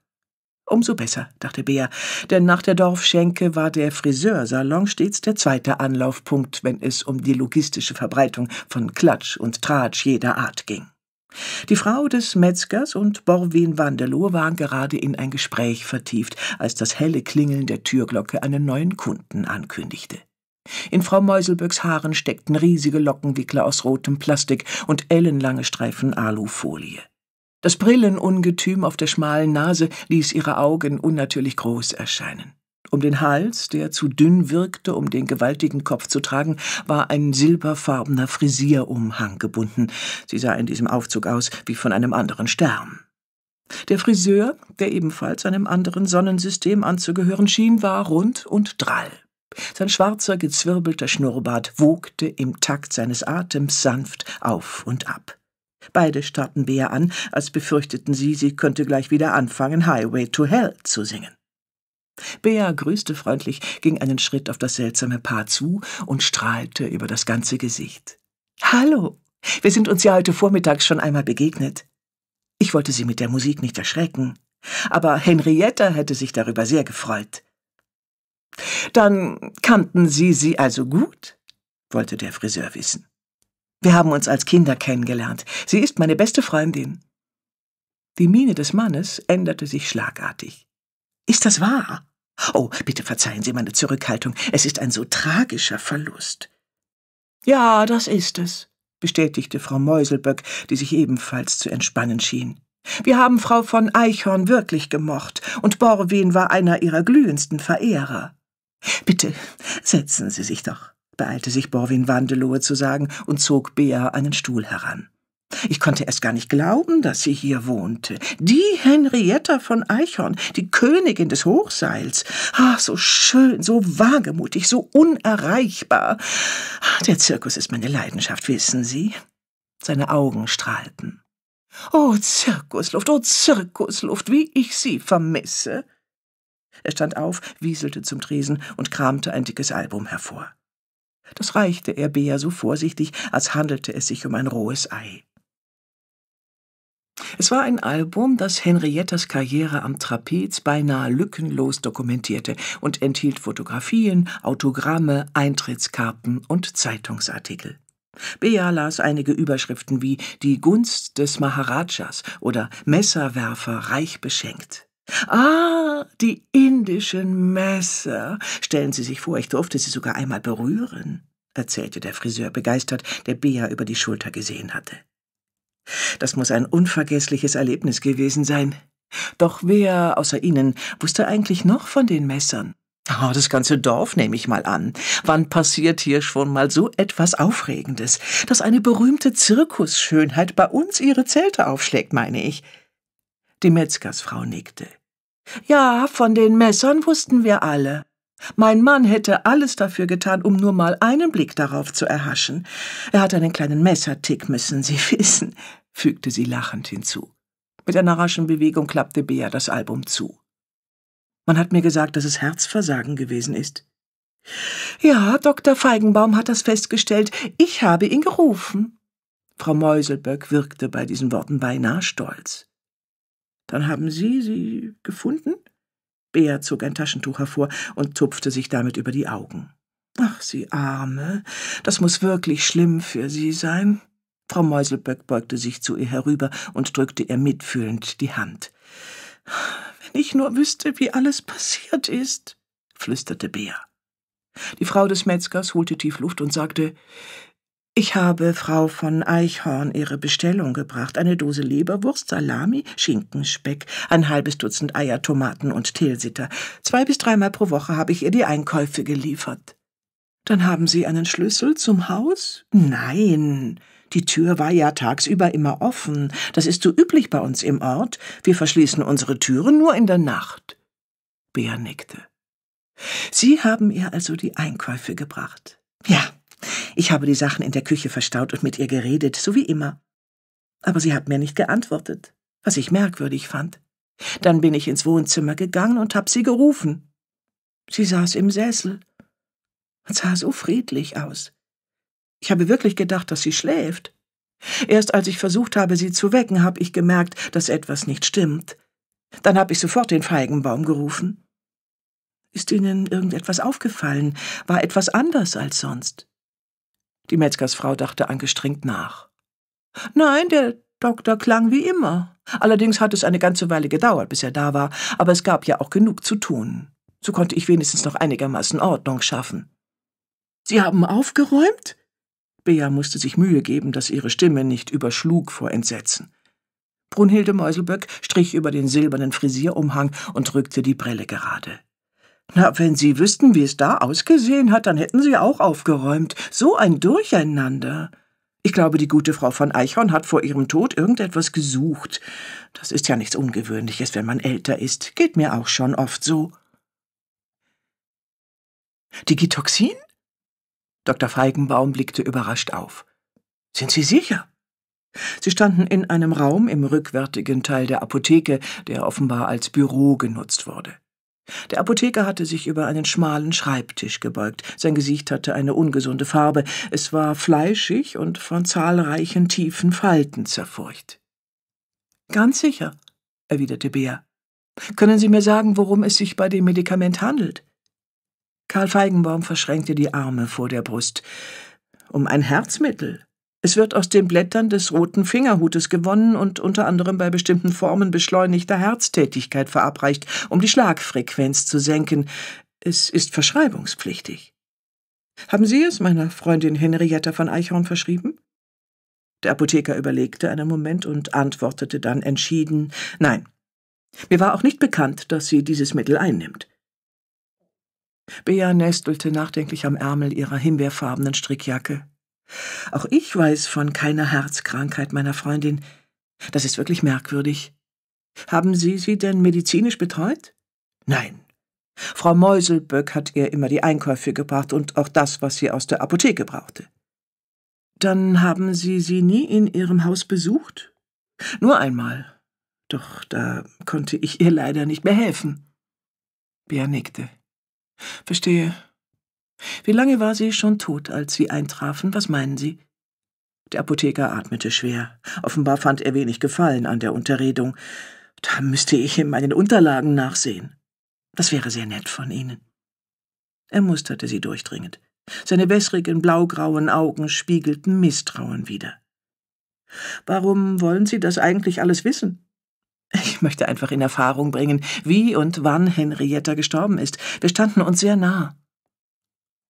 Umso besser, dachte Bea, denn nach der Dorfschenke war der Friseursalon stets der zweite Anlaufpunkt, wenn es um die logistische Verbreitung von Klatsch und Tratsch jeder Art ging. Die Frau des Metzgers und Borwin Wanderloh waren gerade in ein Gespräch vertieft, als das helle Klingeln der Türglocke einen neuen Kunden ankündigte. In Frau Meuselböcks Haaren steckten riesige Lockenwickler aus rotem Plastik und ellenlange Streifen Alufolie. Das Brillenungetüm auf der schmalen Nase ließ ihre Augen unnatürlich groß erscheinen. Um den Hals, der zu dünn wirkte, um den gewaltigen Kopf zu tragen, war ein silberfarbener Frisierumhang gebunden. Sie sah in diesem Aufzug aus wie von einem anderen Stern. Der Friseur, der ebenfalls einem anderen Sonnensystem anzugehören schien, war rund und drall. Sein schwarzer, gezwirbelter Schnurrbart wogte im Takt seines Atems sanft auf und ab. Beide starrten Bea an, als befürchteten sie, sie könnte gleich wieder anfangen, Highway to Hell zu singen. Bea grüßte freundlich, ging einen Schritt auf das seltsame Paar zu und strahlte über das ganze Gesicht. Hallo, wir sind uns ja heute Vormittags schon einmal begegnet. Ich wollte Sie mit der Musik nicht erschrecken, aber Henrietta hätte sich darüber sehr gefreut. Dann kannten Sie sie also gut? wollte der Friseur wissen. Wir haben uns als Kinder kennengelernt. Sie ist meine beste Freundin. Die Miene des Mannes änderte sich schlagartig. Ist das wahr? Oh, bitte verzeihen Sie meine Zurückhaltung. Es ist ein so tragischer Verlust. Ja, das ist es, bestätigte Frau Meuselböck, die sich ebenfalls zu entspannen schien. Wir haben Frau von Eichhorn wirklich gemocht, und Borwin war einer ihrer glühendsten Verehrer. Bitte, setzen Sie sich doch, beeilte sich Borwin Wandelohe zu sagen und zog Bea einen Stuhl heran. Ich konnte erst gar nicht glauben, dass sie hier wohnte. Die Henrietta von Eichhorn, die Königin des Hochseils. Ach, so schön, so wagemutig, so unerreichbar. Der Zirkus ist meine Leidenschaft, wissen Sie? Seine Augen strahlten. Oh, Zirkusluft, oh, Zirkusluft, wie ich sie vermisse. Er stand auf, wieselte zum Tresen und kramte ein dickes Album hervor. Das reichte er Bea so vorsichtig, als handelte es sich um ein rohes Ei. Es war ein Album, das Henriettas Karriere am Trapez beinahe lückenlos dokumentierte und enthielt Fotografien, Autogramme, Eintrittskarten und Zeitungsartikel. Bea las einige Überschriften wie Die Gunst des Maharajas oder Messerwerfer reich beschenkt. Ah, die indischen Messer. Stellen Sie sich vor, ich durfte sie sogar einmal berühren, erzählte der Friseur begeistert, der Bea über die Schulter gesehen hatte. Das muss ein unvergessliches Erlebnis gewesen sein. Doch wer außer Ihnen wusste eigentlich noch von den Messern? Oh, das ganze Dorf nehme ich mal an. Wann passiert hier schon mal so etwas Aufregendes, dass eine berühmte Zirkusschönheit bei uns ihre Zelte aufschlägt, meine ich. Die Metzgersfrau nickte. Ja, von den Messern wussten wir alle. Mein Mann hätte alles dafür getan, um nur mal einen Blick darauf zu erhaschen. Er hat einen kleinen Messertick, müssen Sie wissen, fügte sie lachend hinzu. Mit einer raschen Bewegung klappte Bea das Album zu. Man hat mir gesagt, dass es Herzversagen gewesen ist. Ja, Dr. Feigenbaum hat das festgestellt. Ich habe ihn gerufen. Frau Meuselböck wirkte bei diesen Worten beinahe stolz. Dann haben Sie sie gefunden? Bea zog ein Taschentuch hervor und tupfte sich damit über die Augen. Ach, Sie Arme, das muss wirklich schlimm für Sie sein. Frau Meuselböck beugte sich zu ihr herüber und drückte ihr mitfühlend die Hand. Wenn ich nur wüsste, wie alles passiert ist, flüsterte Bea. Die Frau des Metzgers holte tief Luft und sagte, ich habe Frau von Eichhorn ihre Bestellung gebracht. Eine Dose Leberwurst, Salami, Schinkenspeck, ein halbes Dutzend Eier, Tomaten und Tilsiter. Zwei bis dreimal pro Woche habe ich ihr die Einkäufe geliefert. Dann haben Sie einen Schlüssel zum Haus? Nein. Die Tür war ja tagsüber immer offen. Das ist so üblich bei uns im Ort. Wir verschließen unsere Türen nur in der Nacht. Bea nickte. Sie haben ihr also die Einkäufe gebracht. Ja, ich habe die Sachen in der Küche verstaut und mit ihr geredet, so wie immer. Aber sie hat mir nicht geantwortet, was ich merkwürdig fand. Dann bin ich ins Wohnzimmer gegangen und hab sie gerufen. Sie saß im Sessel und sah so friedlich aus. Ich habe wirklich gedacht, dass sie schläft. Erst als ich versucht habe, sie zu wecken, habe ich gemerkt, dass etwas nicht stimmt. Dann habe ich sofort den Feigenbaum gerufen. Ist Ihnen irgendetwas aufgefallen? War etwas anders als sonst? Die Metzgersfrau dachte angestrengt nach. Nein, der Doktor klang wie immer. Allerdings hat es eine ganze Weile gedauert, bis er da war, aber es gab ja auch genug zu tun. So konnte ich wenigstens noch einigermaßen Ordnung schaffen. Sie haben aufgeräumt? Bea musste sich Mühe geben, dass ihre Stimme nicht überschlug vor Entsetzen. Brunhilde Meuselböck strich über den silbernen Frisierumhang und rückte die Brille gerade. Na, wenn Sie wüssten, wie es da ausgesehen hat, dann hätten Sie auch aufgeräumt. So ein Durcheinander. Ich glaube, die gute Frau von Eichhorn hat vor ihrem Tod irgendetwas gesucht. Das ist ja nichts Ungewöhnliches, wenn man älter ist. Geht mir auch schon oft so. Digitoxin? Dr. Feigenbaum blickte überrascht auf. Sind Sie sicher? Sie standen in einem Raum im rückwärtigen Teil der Apotheke, der offenbar als Büro genutzt wurde. Der Apotheker hatte sich über einen schmalen Schreibtisch gebeugt. Sein Gesicht hatte eine ungesunde Farbe. Es war fleischig und von zahlreichen tiefen Falten zerfurcht. Ganz sicher, erwiderte Bea. Können Sie mir sagen, worum es sich bei dem Medikament handelt? Karl Feigenbaum verschränkte die Arme vor der Brust. Um ein Herzmittel. Es wird aus den Blättern des roten Fingerhutes gewonnen und unter anderem bei bestimmten Formen beschleunigter Herztätigkeit verabreicht, um die Schlagfrequenz zu senken. Es ist verschreibungspflichtig. Haben Sie es meiner Freundin Henrietta von Eichhorn verschrieben? Der Apotheker überlegte einen Moment und antwortete dann entschieden Nein. Mir war auch nicht bekannt, dass sie dieses Mittel einnimmt. Bea nestelte nachdenklich am Ärmel ihrer himbeerfarbenen Strickjacke. Auch ich weiß von keiner Herzkrankheit meiner Freundin. Das ist wirklich merkwürdig. Haben Sie sie denn medizinisch betreut? Nein. Frau Meuselböck hat ihr immer die Einkäufe gebracht und auch das, was sie aus der Apotheke brauchte. Dann haben Sie sie nie in Ihrem Haus besucht? Nur einmal. Doch da konnte ich ihr leider nicht mehr helfen. Bea nickte. Verstehe. Wie lange war sie schon tot, als Sie eintrafen? Was meinen Sie? Der Apotheker atmete schwer. Offenbar fand er wenig Gefallen an der Unterredung. Da müsste ich in meinen Unterlagen nachsehen. Das wäre sehr nett von Ihnen. Er musterte sie durchdringend. Seine wässrigen blaugrauen Augen spiegelten Misstrauen wider. Warum wollen Sie das eigentlich alles wissen? Ich möchte einfach in Erfahrung bringen, wie und wann Henrietta gestorben ist. Wir standen uns sehr nah.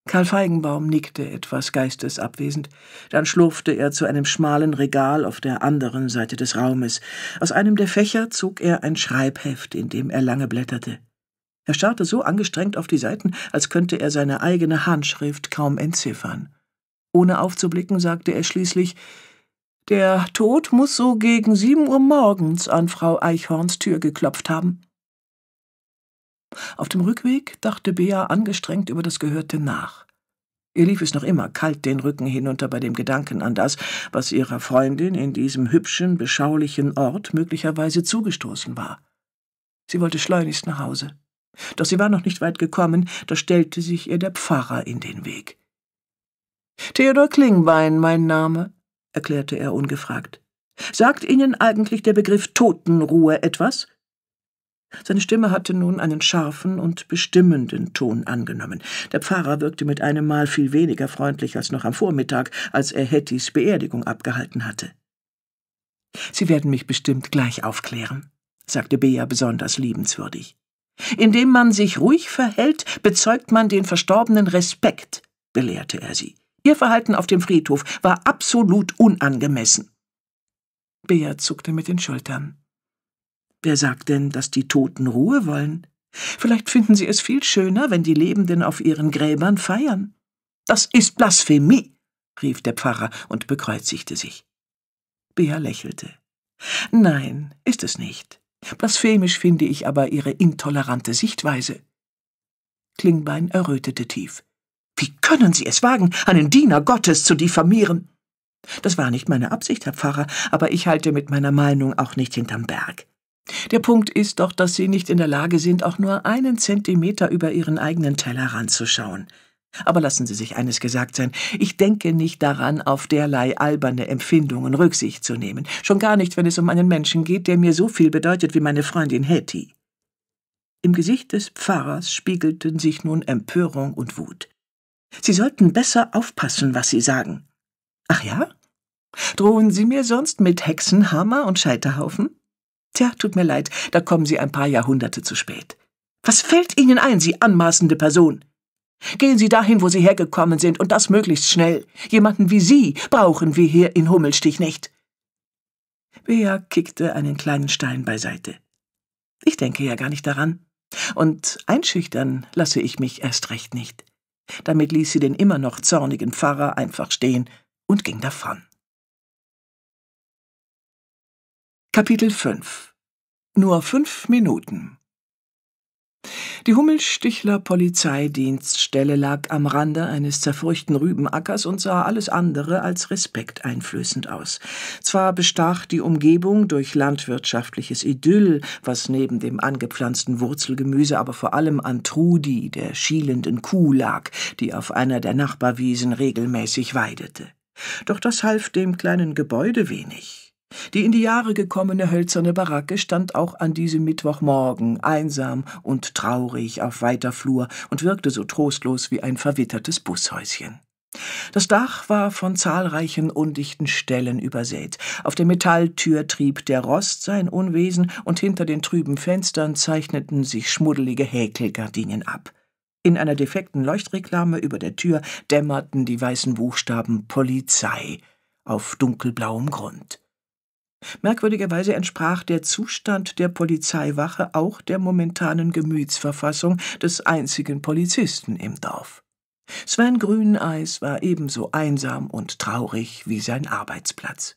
Karl Feigenbaum nickte etwas geistesabwesend. Dann schlurfte er zu einem schmalen Regal auf der anderen Seite des Raumes. Aus einem der Fächer zog er ein Schreibheft, in dem er lange blätterte. Er starrte so angestrengt auf die Seiten, als könnte er seine eigene Handschrift kaum entziffern. Ohne aufzublicken, sagte er schließlich Der Tod muss so gegen sieben Uhr morgens an Frau Eichhorns Tür geklopft haben. Auf dem Rückweg dachte Bea angestrengt über das Gehörte nach. Ihr lief es noch immer kalt den Rücken hinunter bei dem Gedanken an das, was ihrer Freundin in diesem hübschen, beschaulichen Ort möglicherweise zugestoßen war. Sie wollte schleunigst nach Hause. Doch sie war noch nicht weit gekommen, da stellte sich ihr der Pfarrer in den Weg. Theodor Klingbein, mein Name, erklärte er ungefragt. Sagt Ihnen eigentlich der Begriff Totenruhe etwas? Seine Stimme hatte nun einen scharfen und bestimmenden Ton angenommen. Der Pfarrer wirkte mit einem Mal viel weniger freundlich als noch am Vormittag, als er Hettys Beerdigung abgehalten hatte. Sie werden mich bestimmt gleich aufklären, sagte Bea besonders liebenswürdig. Indem man sich ruhig verhält, bezeugt man den Verstorbenen Respekt, belehrte er sie. Ihr Verhalten auf dem Friedhof war absolut unangemessen. Bea zuckte mit den Schultern. Wer sagt denn, dass die Toten Ruhe wollen? Vielleicht finden sie es viel schöner, wenn die Lebenden auf ihren Gräbern feiern. Das ist Blasphemie, rief der Pfarrer und bekreuzigte sich. Bea lächelte. Nein, ist es nicht. Blasphemisch finde ich aber ihre intolerante Sichtweise. Klingbein errötete tief. Wie können Sie es wagen, einen Diener Gottes zu diffamieren? Das war nicht meine Absicht, Herr Pfarrer, aber ich halte mit meiner Meinung auch nicht hinterm Berg. Der Punkt ist doch, dass Sie nicht in der Lage sind, auch nur einen Zentimeter über Ihren eigenen Tellerrand zu schauen. Aber lassen Sie sich eines gesagt sein, ich denke nicht daran, auf derlei alberne Empfindungen Rücksicht zu nehmen, schon gar nicht, wenn es um einen Menschen geht, der mir so viel bedeutet wie meine Freundin Hetty. Im Gesicht des Pfarrers spiegelten sich nun Empörung und Wut. Sie sollten besser aufpassen, was Sie sagen. Ach ja? Drohen Sie mir sonst mit Hexenhammer und Scheiterhaufen? Tja, tut mir leid, da kommen Sie ein paar Jahrhunderte zu spät. Was fällt Ihnen ein, Sie anmaßende Person? Gehen Sie dahin, wo Sie hergekommen sind, und das möglichst schnell. Jemanden wie Sie brauchen wir hier in Hummelstich nicht. Bea kickte einen kleinen Stein beiseite. Ich denke ja gar nicht daran. Und einschüchtern lasse ich mich erst recht nicht. Damit ließ sie den immer noch zornigen Pfarrer einfach stehen und ging davon. Kapitel 5 Nur fünf Minuten die Hummelstichler Polizeidienststelle lag am Rande eines zerfurchten Rübenackers und sah alles andere als respekteinflößend aus. Zwar bestach die Umgebung durch landwirtschaftliches Idyll, was neben dem angepflanzten Wurzelgemüse aber vor allem an Trudi, der schielenden Kuh lag, die auf einer der Nachbarwiesen regelmäßig weidete. Doch das half dem kleinen Gebäude wenig. Die in die Jahre gekommene hölzerne Baracke stand auch an diesem Mittwochmorgen einsam und traurig auf weiter Flur und wirkte so trostlos wie ein verwittertes Bushäuschen. Das Dach war von zahlreichen undichten Stellen übersät. Auf der Metalltür trieb der Rost sein Unwesen, und hinter den trüben Fenstern zeichneten sich schmuddelige Häkelgardinen ab. In einer defekten Leuchtreklame über der Tür dämmerten die weißen Buchstaben Polizei auf dunkelblauem Grund. Merkwürdigerweise entsprach der Zustand der Polizeiwache auch der momentanen Gemütsverfassung des einzigen Polizisten im Dorf. Sven Grüneis war ebenso einsam und traurig wie sein Arbeitsplatz.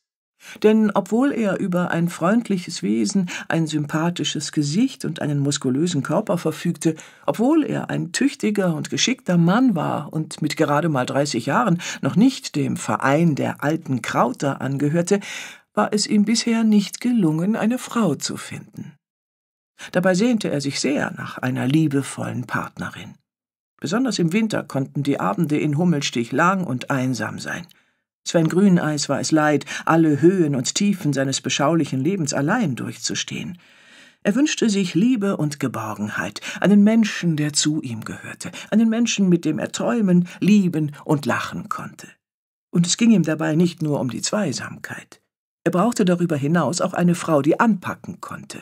Denn obwohl er über ein freundliches Wesen, ein sympathisches Gesicht und einen muskulösen Körper verfügte, obwohl er ein tüchtiger und geschickter Mann war und mit gerade mal dreißig Jahren noch nicht dem Verein der alten Krauter angehörte, war es ihm bisher nicht gelungen, eine Frau zu finden. Dabei sehnte er sich sehr nach einer liebevollen Partnerin. Besonders im Winter konnten die Abende in Hummelstich lang und einsam sein. Sven Grüneis war es leid, alle Höhen und Tiefen seines beschaulichen Lebens allein durchzustehen. Er wünschte sich Liebe und Geborgenheit, einen Menschen, der zu ihm gehörte, einen Menschen, mit dem er träumen, lieben und lachen konnte. Und es ging ihm dabei nicht nur um die Zweisamkeit. Er brauchte darüber hinaus auch eine Frau, die anpacken konnte.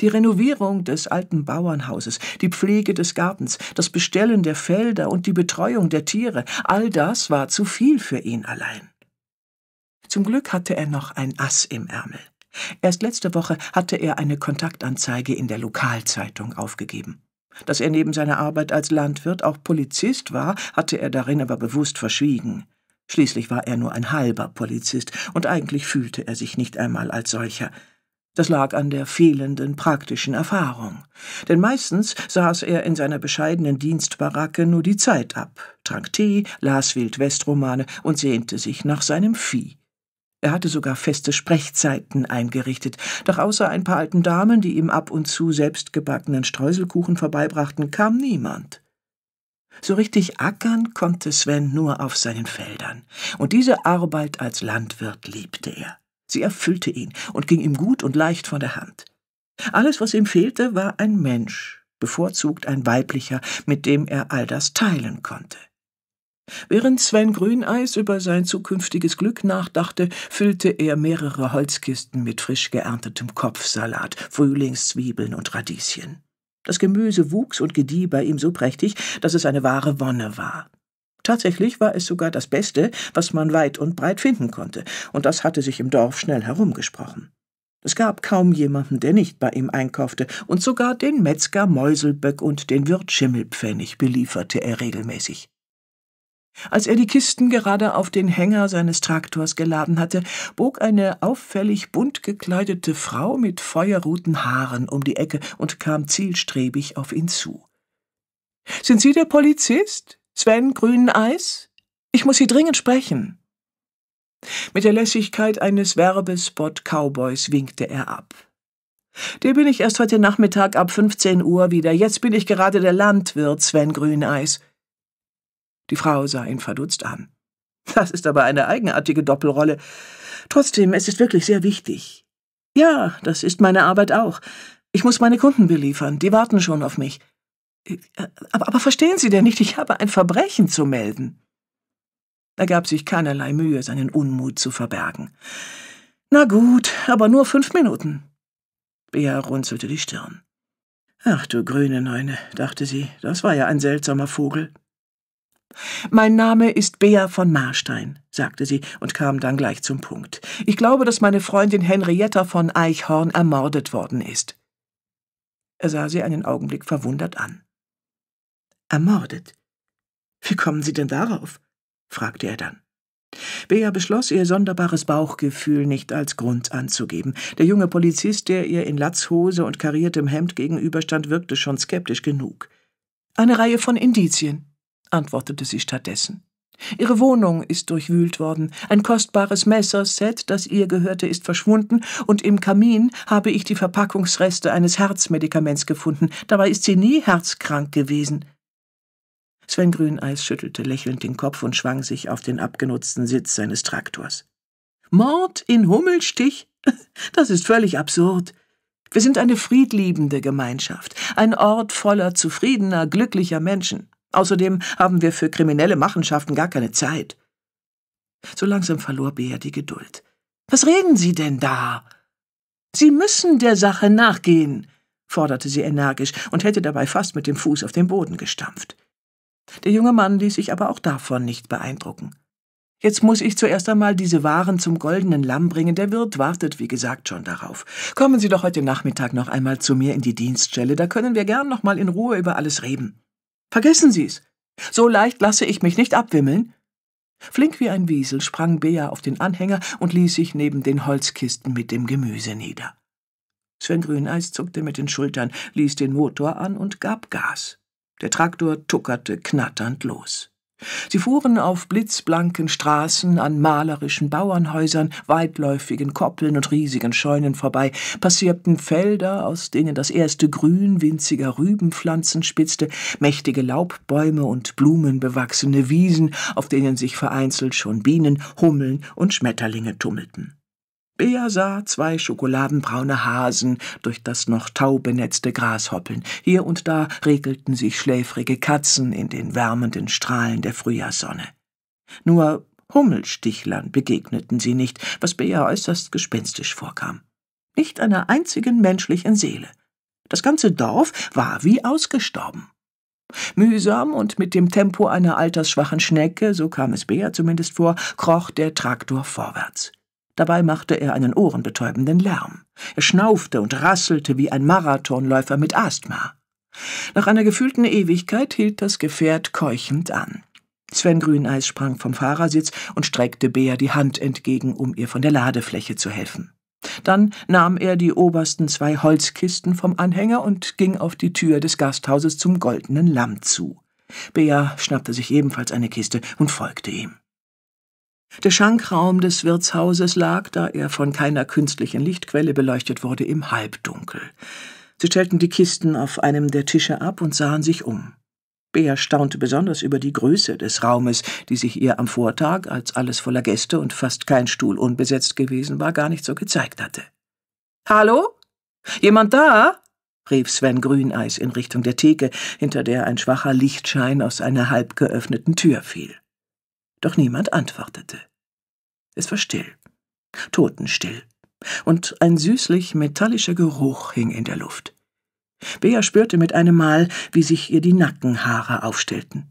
Die Renovierung des alten Bauernhauses, die Pflege des Gartens, das Bestellen der Felder und die Betreuung der Tiere, all das war zu viel für ihn allein. Zum Glück hatte er noch ein Ass im Ärmel. Erst letzte Woche hatte er eine Kontaktanzeige in der Lokalzeitung aufgegeben. Dass er neben seiner Arbeit als Landwirt auch Polizist war, hatte er darin aber bewusst verschwiegen. Schließlich war er nur ein halber Polizist, und eigentlich fühlte er sich nicht einmal als solcher. Das lag an der fehlenden praktischen Erfahrung. Denn meistens saß er in seiner bescheidenen Dienstbaracke nur die Zeit ab, trank Tee, las Wildwestromane und sehnte sich nach seinem Vieh. Er hatte sogar feste Sprechzeiten eingerichtet, doch außer ein paar alten Damen, die ihm ab und zu selbstgebackenen Streuselkuchen vorbeibrachten, kam niemand. So richtig ackern konnte Sven nur auf seinen Feldern, und diese Arbeit als Landwirt liebte er. Sie erfüllte ihn und ging ihm gut und leicht von der Hand. Alles, was ihm fehlte, war ein Mensch, bevorzugt ein weiblicher, mit dem er all das teilen konnte. Während Sven Grüneis über sein zukünftiges Glück nachdachte, füllte er mehrere Holzkisten mit frisch geerntetem Kopfsalat, Frühlingszwiebeln und Radieschen. Das Gemüse wuchs und gedieh bei ihm so prächtig, dass es eine wahre Wonne war. Tatsächlich war es sogar das Beste, was man weit und breit finden konnte, und das hatte sich im Dorf schnell herumgesprochen. Es gab kaum jemanden, der nicht bei ihm einkaufte, und sogar den Metzger Mäuselböck und den Wirt Schimmelpfennig belieferte er regelmäßig. Als er die Kisten gerade auf den Hänger seines Traktors geladen hatte, bog eine auffällig bunt gekleidete Frau mit feuerroten Haaren um die Ecke und kam zielstrebig auf ihn zu. Sind Sie der Polizist? Sven Grüneis? Ich muss Sie dringend sprechen. Mit der Lässigkeit eines Werbespot-Cowboys winkte er ab. Der bin ich erst heute Nachmittag ab 15 Uhr wieder. Jetzt bin ich gerade der Landwirt Sven Grüneis. Die Frau sah ihn verdutzt an. Das ist aber eine eigenartige Doppelrolle. Trotzdem, es ist wirklich sehr wichtig. Ja, das ist meine Arbeit auch. Ich muss meine Kunden beliefern, die warten schon auf mich. Aber, aber verstehen Sie denn nicht, ich habe ein Verbrechen zu melden. Er gab sich keinerlei Mühe, seinen Unmut zu verbergen. Na gut, aber nur fünf Minuten. Bea runzelte die Stirn. Ach du grüne Neune, dachte sie, das war ja ein seltsamer Vogel. Mein Name ist Bea von Marstein, sagte sie und kam dann gleich zum Punkt. Ich glaube, dass meine Freundin Henrietta von Eichhorn ermordet worden ist. Er sah sie einen Augenblick verwundert an. Ermordet? Wie kommen Sie denn darauf? fragte er dann. Bea beschloss, ihr sonderbares Bauchgefühl nicht als Grund anzugeben. Der junge Polizist, der ihr in Latzhose und kariertem Hemd gegenüberstand, wirkte schon skeptisch genug. Eine Reihe von Indizien, antwortete sie stattdessen. Ihre Wohnung ist durchwühlt worden, ein kostbares Messerset, das ihr gehörte, ist verschwunden, und im Kamin habe ich die Verpackungsreste eines Herzmedikaments gefunden. Dabei ist sie nie herzkrank gewesen. Sven Grüneis schüttelte lächelnd den Kopf und schwang sich auf den abgenutzten Sitz seines Traktors. Mord in Hummelstich? Das ist völlig absurd. Wir sind eine friedliebende Gemeinschaft, ein Ort voller zufriedener, glücklicher Menschen. Außerdem haben wir für kriminelle Machenschaften gar keine Zeit. So langsam verlor Bea die Geduld. Was reden Sie denn da? Sie müssen der Sache nachgehen, forderte sie energisch und hätte dabei fast mit dem Fuß auf den Boden gestampft. Der junge Mann ließ sich aber auch davon nicht beeindrucken. Jetzt muss ich zuerst einmal diese Waren zum goldenen Lamm bringen. Der Wirt wartet, wie gesagt, schon darauf. Kommen Sie doch heute Nachmittag noch einmal zu mir in die Dienststelle. Da können wir gern noch mal in Ruhe über alles reden. Vergessen Sie's. So leicht lasse ich mich nicht abwimmeln. Flink wie ein Wiesel sprang Bea auf den Anhänger und ließ sich neben den Holzkisten mit dem Gemüse nieder. Sven Grüneis zuckte mit den Schultern, ließ den Motor an und gab Gas. Der Traktor tuckerte knatternd los. Sie fuhren auf blitzblanken Straßen an malerischen Bauernhäusern, weitläufigen Koppeln und riesigen Scheunen vorbei, passierten Felder, aus denen das erste Grün winziger Rübenpflanzen spitzte, mächtige Laubbäume und blumenbewachsene Wiesen, auf denen sich vereinzelt schon Bienen, Hummeln und Schmetterlinge tummelten. Bea sah zwei schokoladenbraune Hasen durch das noch taubenetzte Gras hoppeln. Hier und da regelten sich schläfrige Katzen in den wärmenden Strahlen der Frühjahrssonne. Nur Hummelstichlern begegneten sie nicht, was Bea äußerst gespenstisch vorkam. Nicht einer einzigen menschlichen Seele. Das ganze Dorf war wie ausgestorben. Mühsam und mit dem Tempo einer altersschwachen Schnecke, so kam es Bea zumindest vor, kroch der Traktor vorwärts. Dabei machte er einen ohrenbetäubenden Lärm. Er schnaufte und rasselte wie ein Marathonläufer mit Asthma. Nach einer gefühlten Ewigkeit hielt das Gefährt keuchend an. Sven Grüneis sprang vom Fahrersitz und streckte Bea die Hand entgegen, um ihr von der Ladefläche zu helfen. Dann nahm er die obersten zwei Holzkisten vom Anhänger und ging auf die Tür des Gasthauses zum Goldenen Lamm zu. Bea schnappte sich ebenfalls eine Kiste und folgte ihm. Der Schankraum des Wirtshauses lag, da er von keiner künstlichen Lichtquelle beleuchtet wurde, im Halbdunkel. Sie stellten die Kisten auf einem der Tische ab und sahen sich um. Bea staunte besonders über die Größe des Raumes, die sich ihr am Vortag, als alles voller Gäste und fast kein Stuhl unbesetzt gewesen war, gar nicht so gezeigt hatte. Hallo? Jemand da? rief Sven Grüneis in Richtung der Theke, hinter der ein schwacher Lichtschein aus einer halb geöffneten Tür fiel. Doch niemand antwortete. Es war still, totenstill, und ein süßlich metallischer Geruch hing in der Luft. Bea spürte mit einem Mal, wie sich ihr die Nackenhaare aufstellten.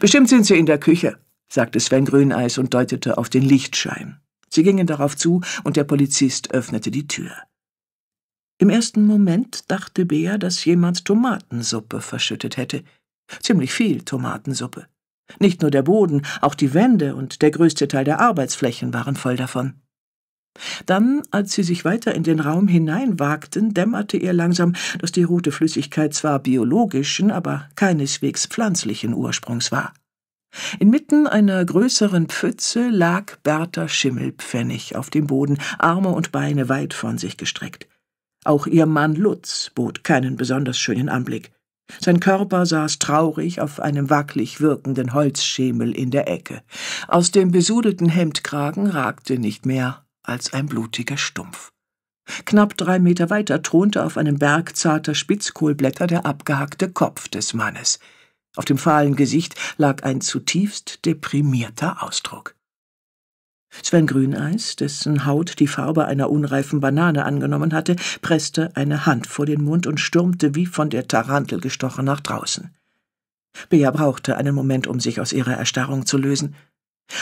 Bestimmt sind Sie in der Küche, sagte Sven Grüneis und deutete auf den Lichtschein. Sie gingen darauf zu, und der Polizist öffnete die Tür. Im ersten Moment dachte Bea, dass jemand Tomatensuppe verschüttet hätte. Ziemlich viel Tomatensuppe. Nicht nur der Boden, auch die Wände und der größte Teil der Arbeitsflächen waren voll davon. Dann, als sie sich weiter in den Raum hineinwagten, dämmerte ihr langsam, dass die rote Flüssigkeit zwar biologischen, aber keineswegs pflanzlichen Ursprungs war. Inmitten einer größeren Pfütze lag Bertha Schimmelpfennig auf dem Boden, Arme und Beine weit von sich gestreckt. Auch ihr Mann Lutz bot keinen besonders schönen Anblick. Sein Körper saß traurig auf einem wackelig wirkenden Holzschemel in der Ecke. Aus dem besudelten Hemdkragen ragte nicht mehr als ein blutiger Stumpf. Knapp drei Meter weiter thronte auf einem Berg zarter Spitzkohlblätter der abgehackte Kopf des Mannes. Auf dem fahlen Gesicht lag ein zutiefst deprimierter Ausdruck. Sven Grüneis, dessen Haut die Farbe einer unreifen Banane angenommen hatte, presste eine Hand vor den Mund und stürmte wie von der Tarantel gestochen nach draußen. Bea brauchte einen Moment, um sich aus ihrer Erstarrung zu lösen.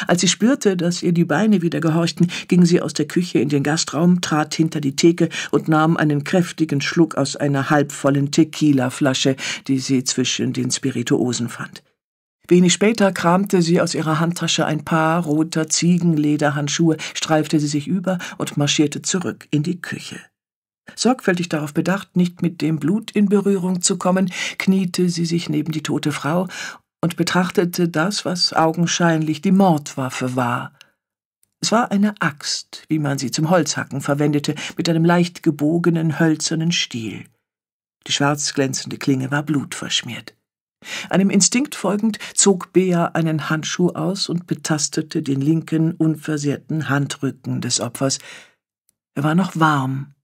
Als sie spürte, dass ihr die Beine wieder gehorchten, ging sie aus der Küche in den Gastraum, trat hinter die Theke und nahm einen kräftigen Schluck aus einer halbvollen Tequila-Flasche, die sie zwischen den Spirituosen fand. Wenig später kramte sie aus ihrer Handtasche ein paar roter Ziegenlederhandschuhe, streifte sie sich über und marschierte zurück in die Küche. Sorgfältig darauf bedacht, nicht mit dem Blut in Berührung zu kommen, kniete sie sich neben die tote Frau und betrachtete das, was augenscheinlich die Mordwaffe war. Es war eine Axt, wie man sie zum Holzhacken verwendete, mit einem leicht gebogenen, hölzernen Stiel. Die schwarz glänzende Klinge war blutverschmiert. Einem Instinkt folgend zog Bea einen Handschuh aus und betastete den linken, unversehrten Handrücken des Opfers. Er war noch warm,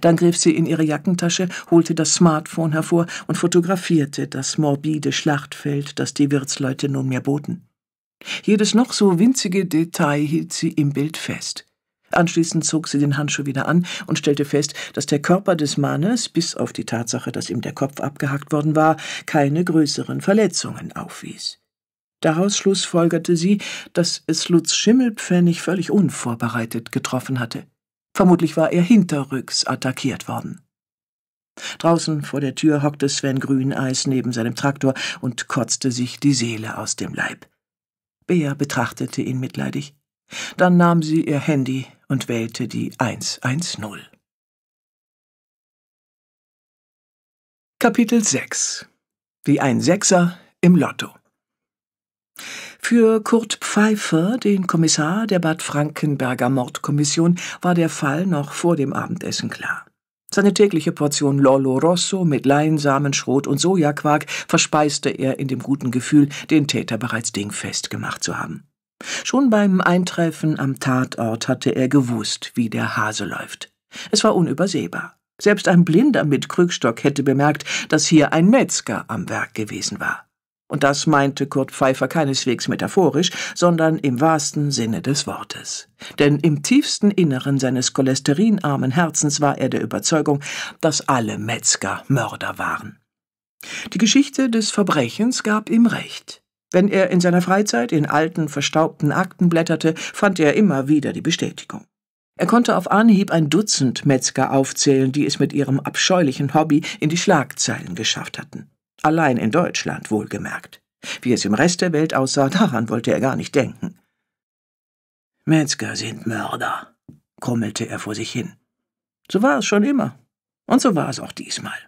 Dann griff sie in ihre Jackentasche, holte das Smartphone hervor und fotografierte das morbide Schlachtfeld, das die Wirtsleute nunmehr boten. Jedes noch so winzige Detail hielt sie im Bild fest. Anschließend zog sie den Handschuh wieder an und stellte fest, dass der Körper des Mannes, bis auf die Tatsache, dass ihm der Kopf abgehackt worden war, keine größeren Verletzungen aufwies. Daraus schlussfolgerte sie, dass es Lutz Schimmelpfennig völlig unvorbereitet getroffen hatte. Vermutlich war er hinterrücks attackiert worden. Draußen vor der Tür hockte Sven Grüneis neben seinem Traktor und kotzte sich die Seele aus dem Leib. Bea betrachtete ihn mitleidig. Dann nahm sie ihr Handy und wählte die 110. Kapitel 6 Wie ein Sechser im Lotto für Kurt Pfeiffer, den Kommissar der Bad Frankenberger Mordkommission, war der Fall noch vor dem Abendessen klar. Seine tägliche Portion Lollo Rosso mit Leinsamen, Schrot und Sojaquark verspeiste er in dem guten Gefühl, den Täter bereits dingfest gemacht zu haben. Schon beim Eintreffen am Tatort hatte er gewusst, wie der Hase läuft. Es war unübersehbar. Selbst ein Blinder mit Krückstock hätte bemerkt, dass hier ein Metzger am Werk gewesen war. Und das meinte Kurt Pfeiffer keineswegs metaphorisch, sondern im wahrsten Sinne des Wortes. Denn im tiefsten Inneren seines cholesterinarmen Herzens war er der Überzeugung, dass alle Metzger Mörder waren. Die Geschichte des Verbrechens gab ihm recht. Wenn er in seiner Freizeit in alten, verstaubten Akten blätterte, fand er immer wieder die Bestätigung. Er konnte auf Anhieb ein Dutzend Metzger aufzählen, die es mit ihrem abscheulichen Hobby in die Schlagzeilen geschafft hatten. Allein in Deutschland wohlgemerkt. Wie es im Rest der Welt aussah, daran wollte er gar nicht denken. Metzger sind Mörder, grummelte er vor sich hin. So war es schon immer. Und so war es auch diesmal.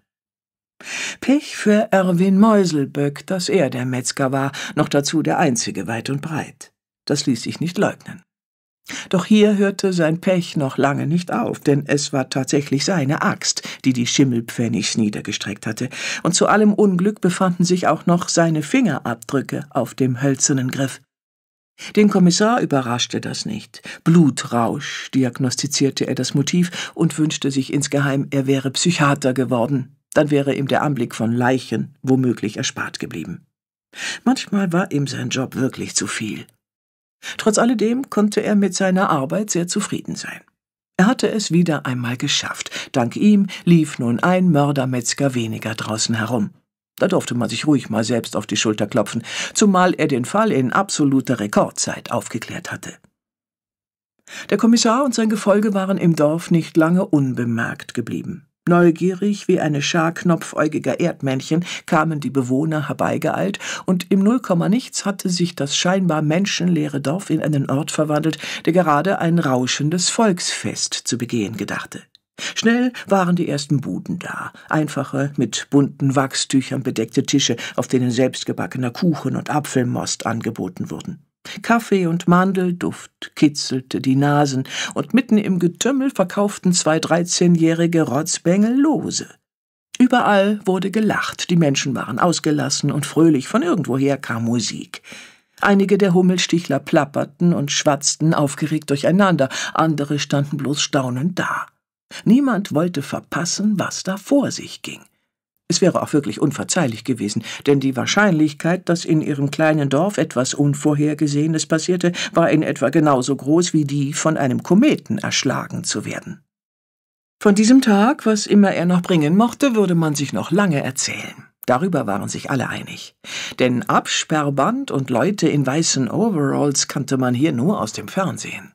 Pech für Erwin Meuselböck, dass er der Metzger war, noch dazu der einzige weit und breit. Das ließ sich nicht leugnen. Doch hier hörte sein Pech noch lange nicht auf, denn es war tatsächlich seine Axt, die die Schimmelpfennigs niedergestreckt hatte, und zu allem Unglück befanden sich auch noch seine Fingerabdrücke auf dem hölzernen Griff. Den Kommissar überraschte das nicht. Blutrausch diagnostizierte er das Motiv und wünschte sich insgeheim, er wäre Psychiater geworden. Dann wäre ihm der Anblick von Leichen womöglich erspart geblieben. Manchmal war ihm sein Job wirklich zu viel. Trotz alledem konnte er mit seiner Arbeit sehr zufrieden sein. Er hatte es wieder einmal geschafft. Dank ihm lief nun ein Mördermetzger weniger draußen herum. Da durfte man sich ruhig mal selbst auf die Schulter klopfen, zumal er den Fall in absoluter Rekordzeit aufgeklärt hatte. Der Kommissar und sein Gefolge waren im Dorf nicht lange unbemerkt geblieben. Neugierig wie eine Schar knopfäugiger Erdmännchen kamen die Bewohner herbeigeeilt, und im Nullkommanichts hatte sich das scheinbar menschenleere Dorf in einen Ort verwandelt, der gerade ein rauschendes Volksfest zu begehen gedachte. Schnell waren die ersten Buden da, einfache, mit bunten Wachstüchern bedeckte Tische, auf denen selbstgebackener Kuchen und Apfelmost angeboten wurden. Kaffee und Mandelduft kitzelte die Nasen, und mitten im Getümmel verkauften zwei dreizehnjährige Rotzbengel Lose. Überall wurde gelacht, die Menschen waren ausgelassen und fröhlich, von irgendwoher kam Musik. Einige der Hummelstichler plapperten und schwatzten aufgeregt durcheinander, andere standen bloß staunend da. Niemand wollte verpassen, was da vor sich ging. Es wäre auch wirklich unverzeihlich gewesen, denn die Wahrscheinlichkeit, dass in ihrem kleinen Dorf etwas Unvorhergesehenes passierte, war in etwa genauso groß wie die, von einem Kometen erschlagen zu werden. Von diesem Tag, was immer er noch bringen mochte, würde man sich noch lange erzählen. Darüber waren sich alle einig. Denn Absperrband und Leute in weißen Overalls kannte man hier nur aus dem Fernsehen.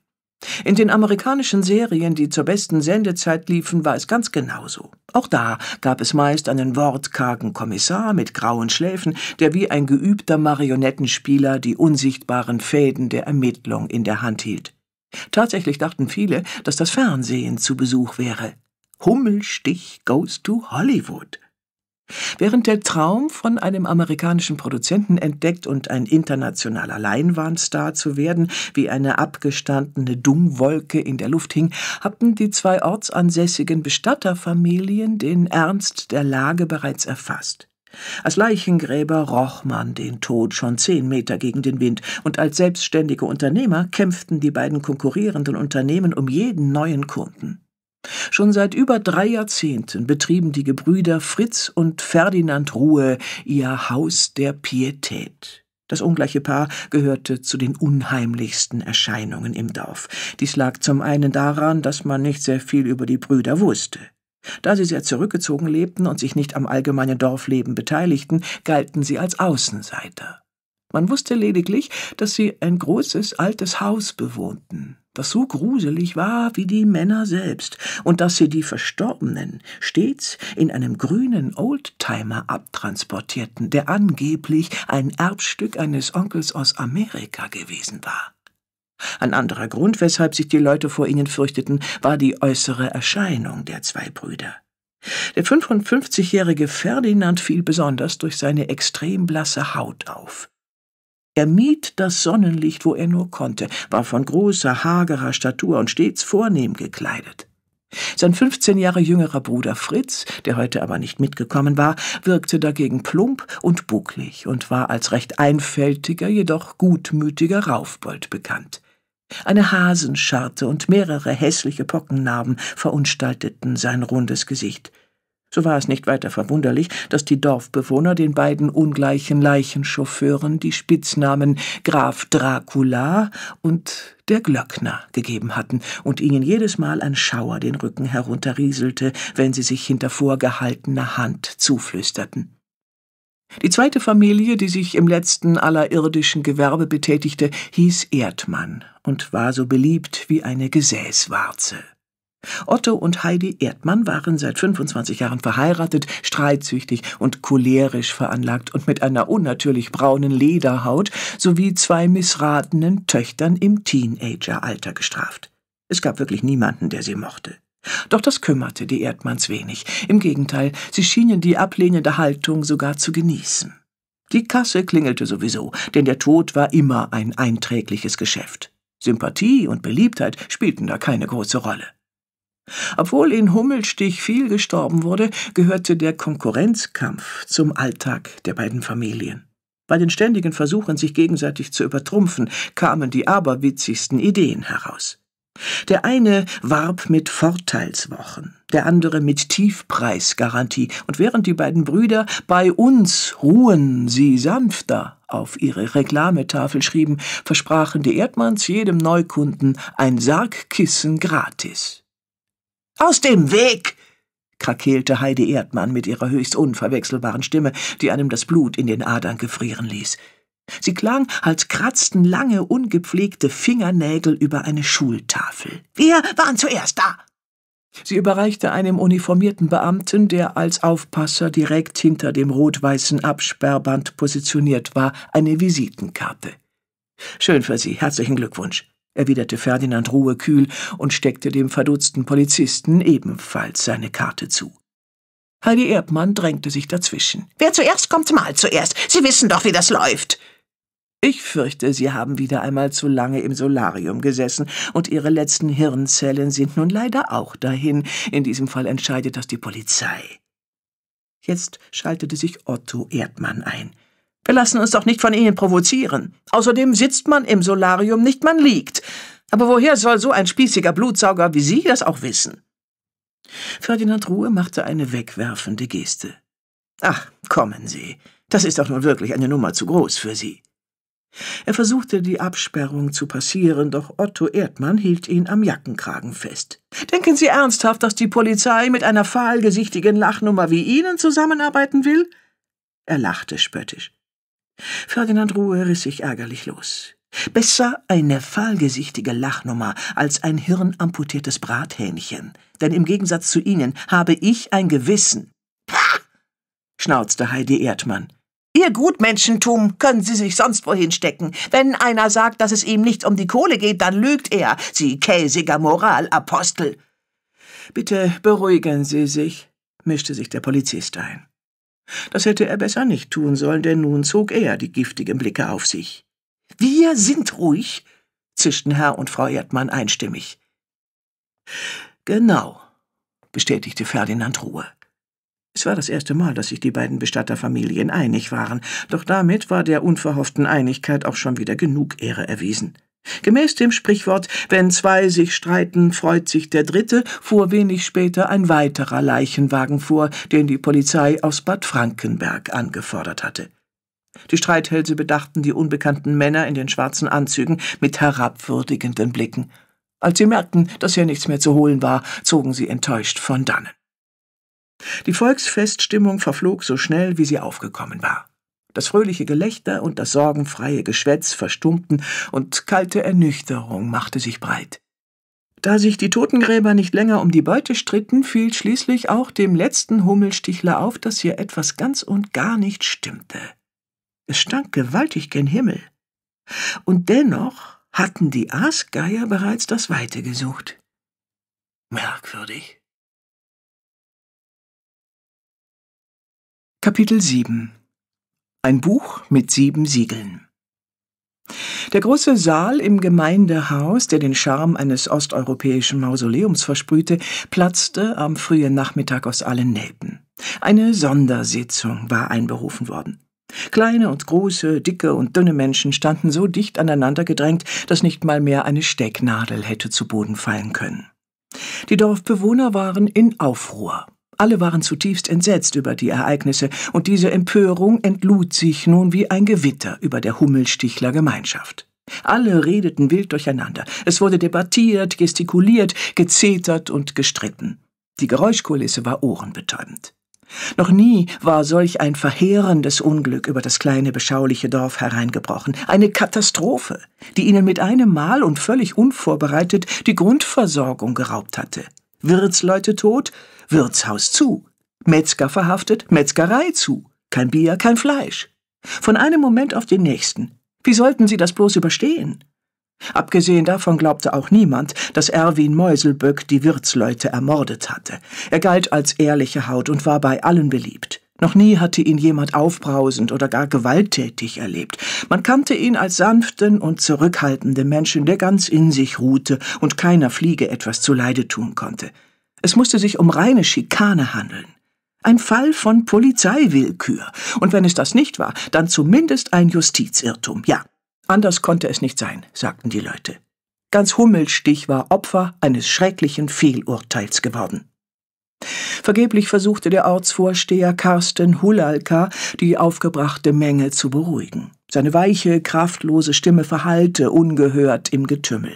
In den amerikanischen Serien, die zur besten Sendezeit liefen, war es ganz genauso. Auch da gab es meist einen wortkargen Kommissar mit grauen Schläfen, der wie ein geübter Marionettenspieler die unsichtbaren Fäden der Ermittlung in der Hand hielt. Tatsächlich dachten viele, dass das Fernsehen zu Besuch wäre. Hummelstich goes to Hollywood. Während der Traum, von einem amerikanischen Produzenten entdeckt und ein internationaler Leinwandstar zu werden, wie eine abgestandene Dungwolke in der Luft hing, hatten die zwei ortsansässigen Bestatterfamilien den Ernst der Lage bereits erfasst. Als Leichengräber roch man den Tod schon zehn Meter gegen den Wind, und als selbstständige Unternehmer kämpften die beiden konkurrierenden Unternehmen um jeden neuen Kunden. Schon seit über drei Jahrzehnten betrieben die Gebrüder Fritz und Ferdinand Ruhe ihr Haus der Pietät. Das ungleiche Paar gehörte zu den unheimlichsten Erscheinungen im Dorf. Dies lag zum einen daran, dass man nicht sehr viel über die Brüder wusste. Da sie sehr zurückgezogen lebten und sich nicht am allgemeinen Dorfleben beteiligten, galten sie als Außenseiter. Man wusste lediglich, dass sie ein großes altes Haus bewohnten, das so gruselig war wie die Männer selbst, und dass sie die Verstorbenen stets in einem grünen Oldtimer abtransportierten, der angeblich ein Erbstück eines Onkels aus Amerika gewesen war. Ein anderer Grund, weshalb sich die Leute vor ihnen fürchteten, war die äußere Erscheinung der zwei Brüder. Der 55-jährige Ferdinand fiel besonders durch seine extrem blasse Haut auf. Er mied das Sonnenlicht, wo er nur konnte, war von großer, hagerer Statur und stets vornehm gekleidet. Sein 15 Jahre jüngerer Bruder Fritz, der heute aber nicht mitgekommen war, wirkte dagegen plump und bucklig und war als recht einfältiger, jedoch gutmütiger Raufbold bekannt. Eine Hasenscharte und mehrere hässliche Pockennarben verunstalteten sein rundes Gesicht. So war es nicht weiter verwunderlich, dass die Dorfbewohner den beiden ungleichen Leichenchauffeuren die Spitznamen Graf Dracula und der Glöckner gegeben hatten und ihnen jedes Mal ein Schauer den Rücken herunterrieselte, wenn sie sich hinter vorgehaltener Hand zuflüsterten. Die zweite Familie, die sich im letzten aller irdischen Gewerbe betätigte, hieß Erdmann und war so beliebt wie eine Gesäßwarze. Otto und Heidi Erdmann waren seit 25 Jahren verheiratet, streitsüchtig und cholerisch veranlagt und mit einer unnatürlich braunen Lederhaut sowie zwei missratenen Töchtern im Teenageralter gestraft. Es gab wirklich niemanden, der sie mochte. Doch das kümmerte die Erdmanns wenig. Im Gegenteil, sie schienen die ablehnende Haltung sogar zu genießen. Die Kasse klingelte sowieso, denn der Tod war immer ein einträgliches Geschäft. Sympathie und Beliebtheit spielten da keine große Rolle. Obwohl in Hummelstich viel gestorben wurde, gehörte der Konkurrenzkampf zum Alltag der beiden Familien. Bei den ständigen Versuchen, sich gegenseitig zu übertrumpfen, kamen die aberwitzigsten Ideen heraus. Der eine warb mit Vorteilswochen, der andere mit Tiefpreisgarantie, und während die beiden Brüder bei uns ruhen sie sanfter auf ihre Reklametafel schrieben, versprachen die Erdmanns jedem Neukunden ein Sargkissen gratis. Aus dem Weg! krakeelte Heidi Erdmann mit ihrer höchst unverwechselbaren Stimme, die einem das Blut in den Adern gefrieren ließ. Sie klang, als kratzten lange, ungepflegte Fingernägel über eine Schultafel. Wir waren zuerst da! Sie überreichte einem uniformierten Beamten, der als Aufpasser direkt hinter dem rot-weißen Absperrband positioniert war, eine Visitenkarte. Schön für Sie, herzlichen Glückwunsch, erwiderte Ferdinand Ruhe kühl und steckte dem verdutzten Polizisten ebenfalls seine Karte zu. Heidi Erbmann drängte sich dazwischen. Wer zuerst kommt, mal zuerst. Sie wissen doch, wie das läuft. Ich fürchte, Sie haben wieder einmal zu lange im Solarium gesessen, und Ihre letzten Hirnzellen sind nun leider auch dahin. In diesem Fall entscheidet das die Polizei. Jetzt schaltete sich Otto Erdmann ein. Wir lassen uns doch nicht von Ihnen provozieren. Außerdem sitzt man im Solarium nicht, man liegt. Aber woher soll so ein spießiger Blutsauger wie Sie das auch wissen? Ferdinand Ruhe machte eine wegwerfende Geste. Ach, kommen Sie. Das ist doch nun wirklich eine Nummer zu groß für Sie. Er versuchte, die Absperrung zu passieren, doch Otto Erdmann hielt ihn am Jackenkragen fest. Denken Sie ernsthaft, dass die Polizei mit einer fahlgesichtigen Lachnummer wie Ihnen zusammenarbeiten will? Er lachte spöttisch. Ferdinand Ruhe riss sich ärgerlich los. Besser eine fahlgesichtige Lachnummer als ein hirnamputiertes Brathähnchen, denn im Gegensatz zu Ihnen habe ich ein Gewissen. Pah! schnauzte Heidi Erdmann. Ihr Gutmenschentum können Sie sich sonst wohin stecken. Wenn einer sagt, dass es ihm nicht um die Kohle geht, dann lügt er, Sie käsiger Moralapostel. Bitte beruhigen Sie sich, mischte sich der Polizist ein. Das hätte er besser nicht tun sollen, denn nun zog er die giftigen Blicke auf sich. Wir sind ruhig, zischten Herr und Frau Erdmann einstimmig. Genau, bestätigte Ferdinand Ruhe. Es war das erste Mal, dass sich die beiden Bestatterfamilien einig waren, doch damit war der unverhofften Einigkeit auch schon wieder genug Ehre erwiesen. Gemäß dem Sprichwort, wenn zwei sich streiten, freut sich der Dritte, fuhr wenig später ein weiterer Leichenwagen vor, den die Polizei aus Bad Frankenberg angefordert hatte. Die Streithälse bedachten die unbekannten Männer in den schwarzen Anzügen mit herabwürdigenden Blicken. Als sie merkten, dass hier nichts mehr zu holen war, zogen sie enttäuscht von dannen. Die Volksfeststimmung verflog so schnell, wie sie aufgekommen war. Das fröhliche Gelächter und das sorgenfreie Geschwätz verstummten, und kalte Ernüchterung machte sich breit. Da sich die Totengräber nicht länger um die Beute stritten, fiel schließlich auch dem letzten Hummelstichler auf, dass hier etwas ganz und gar nicht stimmte. Es stank gewaltig gen Himmel. Und dennoch hatten die Aasgeier bereits das Weite gesucht. Merkwürdig. Kapitel 7 Ein Buch mit sieben Siegeln Der große Saal im Gemeindehaus, der den Charme eines osteuropäischen Mausoleums versprühte, platzte am frühen Nachmittag aus allen Nähten. Eine Sondersitzung war einberufen worden. Kleine und große, dicke und dünne Menschen standen so dicht aneinander gedrängt, dass nicht mal mehr eine Stecknadel hätte zu Boden fallen können. Die Dorfbewohner waren in Aufruhr. Alle waren zutiefst entsetzt über die Ereignisse, und diese Empörung entlud sich nun wie ein Gewitter über der Hummelstichler Gemeinschaft. Alle redeten wild durcheinander. Es wurde debattiert, gestikuliert, gezetert und gestritten. Die Geräuschkulisse war ohrenbetäubend. Noch nie war solch ein verheerendes Unglück über das kleine beschauliche Dorf hereingebrochen, eine Katastrophe, die ihnen mit einem Mal und völlig unvorbereitet die Grundversorgung geraubt hatte. Wirtsleute tot, Wirtshaus zu, Metzger verhaftet, Metzgerei zu, kein Bier, kein Fleisch. Von einem Moment auf den nächsten. Wie sollten sie das bloß überstehen? Abgesehen davon glaubte auch niemand, dass Erwin Meuselböck die Wirtsleute ermordet hatte. Er galt als ehrliche Haut und war bei allen beliebt. Noch nie hatte ihn jemand aufbrausend oder gar gewalttätig erlebt. Man kannte ihn als sanften und zurückhaltenden Menschen, der ganz in sich ruhte und keiner Fliege etwas zuleide tun konnte. Es musste sich um reine Schikane handeln. Ein Fall von Polizeiwillkür. Und wenn es das nicht war, dann zumindest ein Justizirrtum, ja. Anders konnte es nicht sein, sagten die Leute. Ganz Hummelstich war Opfer eines schrecklichen Fehlurteils geworden. Vergeblich versuchte der Ortsvorsteher Carsten Hulalka, die aufgebrachte Menge zu beruhigen. Seine weiche, kraftlose Stimme verhallte ungehört im Getümmel.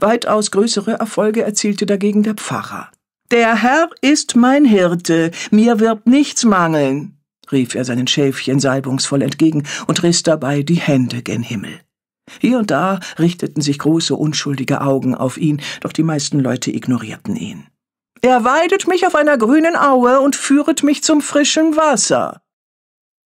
Weitaus größere Erfolge erzielte dagegen der Pfarrer. Der Herr ist mein Hirte, mir wird nichts mangeln, rief er seinen Schäfchen salbungsvoll entgegen und riss dabei die Hände gen Himmel. Hier und da richteten sich große unschuldige Augen auf ihn, doch die meisten Leute ignorierten ihn. Er weidet mich auf einer grünen Aue und führet mich zum frischen Wasser.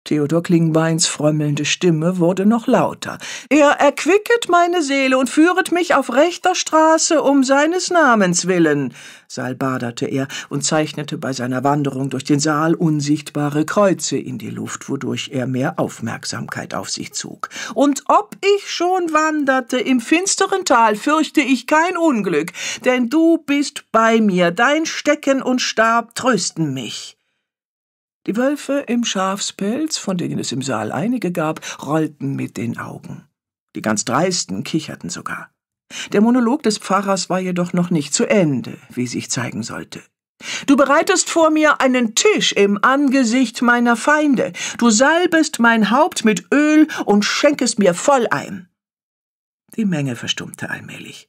Theodor Klingbeins frömmelnde Stimme wurde noch lauter. Er erquicket meine Seele und führet mich auf rechter Straße um seines Namens willen, salbaderte er und zeichnete bei seiner Wanderung durch den Saal unsichtbare Kreuze in die Luft, wodurch er mehr Aufmerksamkeit auf sich zog. Und ob ich schon wanderte im finsteren Tal, fürchte ich kein Unglück, denn du bist bei mir, dein Stecken und Stab trösten mich. Die Wölfe im Schafspelz, von denen es im Saal einige gab, rollten mit den Augen. Die ganz Dreisten kicherten sogar. Der Monolog des Pfarrers war jedoch noch nicht zu Ende, wie sich zeigen sollte. Du bereitest vor mir einen Tisch im Angesicht meiner Feinde. Du salbest mein Haupt mit Öl und schenkest mir voll ein. Die Menge verstummte allmählich.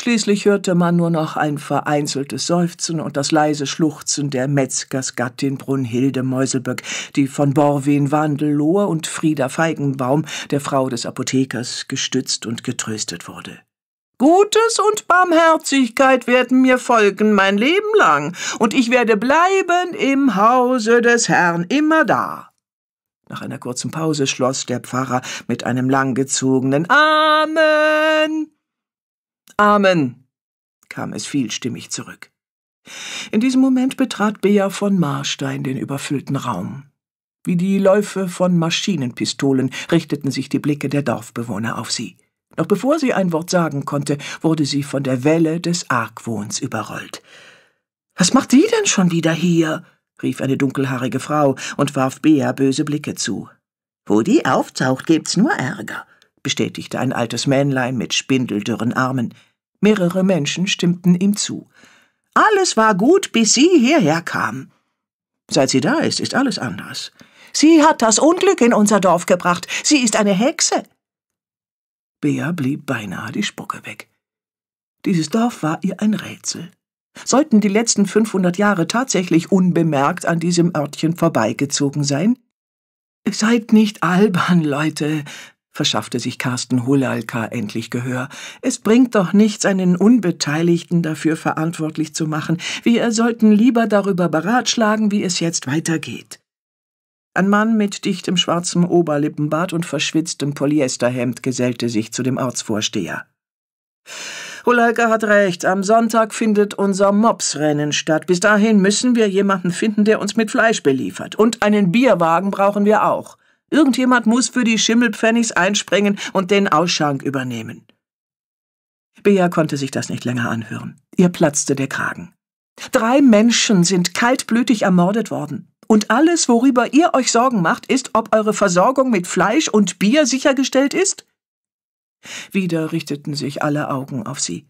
Schließlich hörte man nur noch ein vereinzeltes Seufzen und das leise Schluchzen der Metzgersgattin Brunhilde Meuselböck, die von Borwin Wandellohr und Frieda Feigenbaum, der Frau des Apothekers, gestützt und getröstet wurde. Gutes und Barmherzigkeit werden mir folgen mein Leben lang, und ich werde bleiben im Hause des Herrn immer da. Nach einer kurzen Pause schloss der Pfarrer mit einem langgezogenen Amen Amen, kam es vielstimmig zurück. In diesem Moment betrat Bea von Marstein den überfüllten Raum. Wie die Läufe von Maschinenpistolen richteten sich die Blicke der Dorfbewohner auf sie. Noch bevor sie ein Wort sagen konnte, wurde sie von der Welle des Argwohns überrollt. Was macht die denn schon wieder hier? rief eine dunkelhaarige Frau und warf Bea böse Blicke zu. Wo die auftaucht, gibt's nur Ärger bestätigte ein altes Männlein mit spindeldürren Armen. Mehrere Menschen stimmten ihm zu. Alles war gut, bis sie hierher kam. Seit sie da ist, ist alles anders. Sie hat das Unglück in unser Dorf gebracht. Sie ist eine Hexe. Bea blieb beinahe die Spucke weg. Dieses Dorf war ihr ein Rätsel. Sollten die letzten 500 Jahre tatsächlich unbemerkt an diesem Örtchen vorbeigezogen sein? Seid nicht albern, Leute, verschaffte sich Carsten Hulalka endlich Gehör. Es bringt doch nichts, einen Unbeteiligten dafür verantwortlich zu machen. Wir sollten lieber darüber beratschlagen, wie es jetzt weitergeht. Ein Mann mit dichtem schwarzem Oberlippenbart und verschwitztem Polyesterhemd gesellte sich zu dem Ortsvorsteher. Hulalka hat recht, am Sonntag findet unser Mopsrennen statt. Bis dahin müssen wir jemanden finden, der uns mit Fleisch beliefert. Und einen Bierwagen brauchen wir auch. Irgendjemand muss für die Schimmelpfennigs einspringen und den Ausschank übernehmen. Bea konnte sich das nicht länger anhören. Ihr platzte der Kragen. Drei Menschen sind kaltblütig ermordet worden. Und alles, worüber ihr euch Sorgen macht, ist, ob eure Versorgung mit Fleisch und Bier sichergestellt ist? Wieder richteten sich alle Augen auf sie.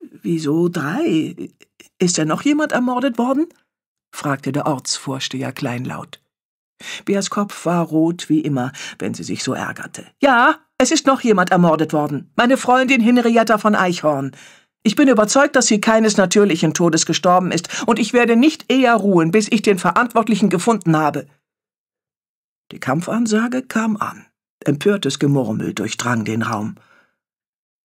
Wieso drei? Ist denn noch jemand ermordet worden? fragte der Ortsvorsteher kleinlaut. Beas Kopf war rot wie immer, wenn sie sich so ärgerte. Ja, es ist noch jemand ermordet worden. Meine Freundin Henrietta von Eichhorn. Ich bin überzeugt, dass sie keines natürlichen Todes gestorben ist, und ich werde nicht eher ruhen, bis ich den Verantwortlichen gefunden habe. Die Kampfansage kam an. Empörtes Gemurmel durchdrang den Raum.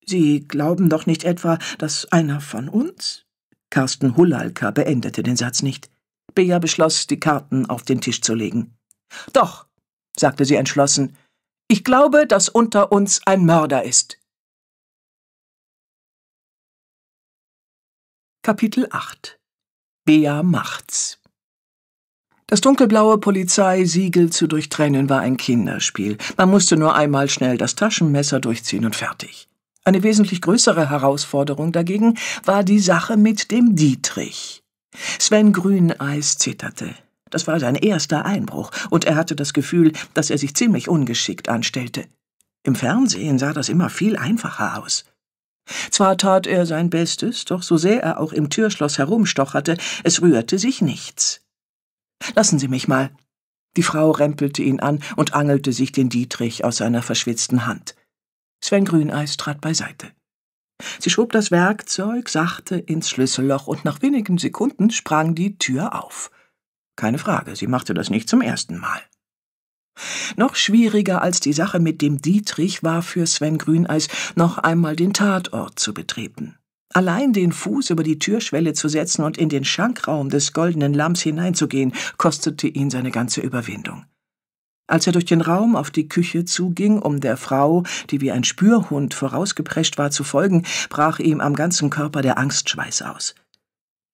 Sie glauben doch nicht etwa, dass einer von uns? Carsten Hullalka beendete den Satz nicht. Bea beschloss, die Karten auf den Tisch zu legen. Doch, sagte sie entschlossen, ich glaube, dass unter uns ein Mörder ist. Kapitel 8 Bea macht's das dunkelblaue Polizeisiegel zu durchtrennen war ein Kinderspiel. Man musste nur einmal schnell das Taschenmesser durchziehen und fertig. Eine wesentlich größere Herausforderung dagegen war die Sache mit dem Dietrich. Sven Grüneis zitterte. Das war sein erster Einbruch, und er hatte das Gefühl, dass er sich ziemlich ungeschickt anstellte. Im Fernsehen sah das immer viel einfacher aus. Zwar tat er sein Bestes, doch so sehr er auch im Türschloss herumstocherte, es rührte sich nichts. Lassen Sie mich mal. Die Frau rempelte ihn an und angelte sich den Dietrich aus seiner verschwitzten Hand. Sven Grüneis trat beiseite. Sie schob das Werkzeug sachte ins Schlüsselloch und nach wenigen Sekunden sprang die Tür auf. Keine Frage, sie machte das nicht zum ersten Mal. Noch schwieriger als die Sache mit dem Dietrich war für Sven Grüneis, noch einmal den Tatort zu betreten. Allein den Fuß über die Türschwelle zu setzen und in den Schankraum des goldenen Lamms hineinzugehen, kostete ihn seine ganze Überwindung. Als er durch den Raum auf die Küche zuging, um der Frau, die wie ein Spürhund vorausgeprescht war, zu folgen, brach ihm am ganzen Körper der Angstschweiß aus.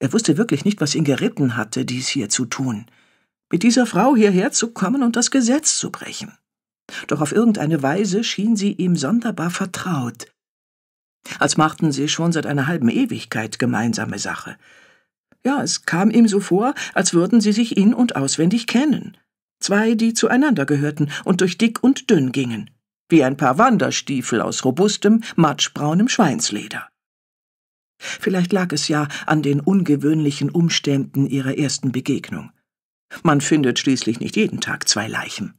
Er wusste wirklich nicht, was ihn geritten hatte, dies hier zu tun. Mit dieser Frau hierher zu kommen und das Gesetz zu brechen. Doch auf irgendeine Weise schien sie ihm sonderbar vertraut, als machten sie schon seit einer halben Ewigkeit gemeinsame Sache. Ja, es kam ihm so vor, als würden sie sich in und auswendig kennen. Zwei, die zueinander gehörten und durch dick und dünn gingen, wie ein paar Wanderstiefel aus robustem, matschbraunem Schweinsleder. Vielleicht lag es ja an den ungewöhnlichen Umständen ihrer ersten Begegnung. Man findet schließlich nicht jeden Tag zwei Leichen.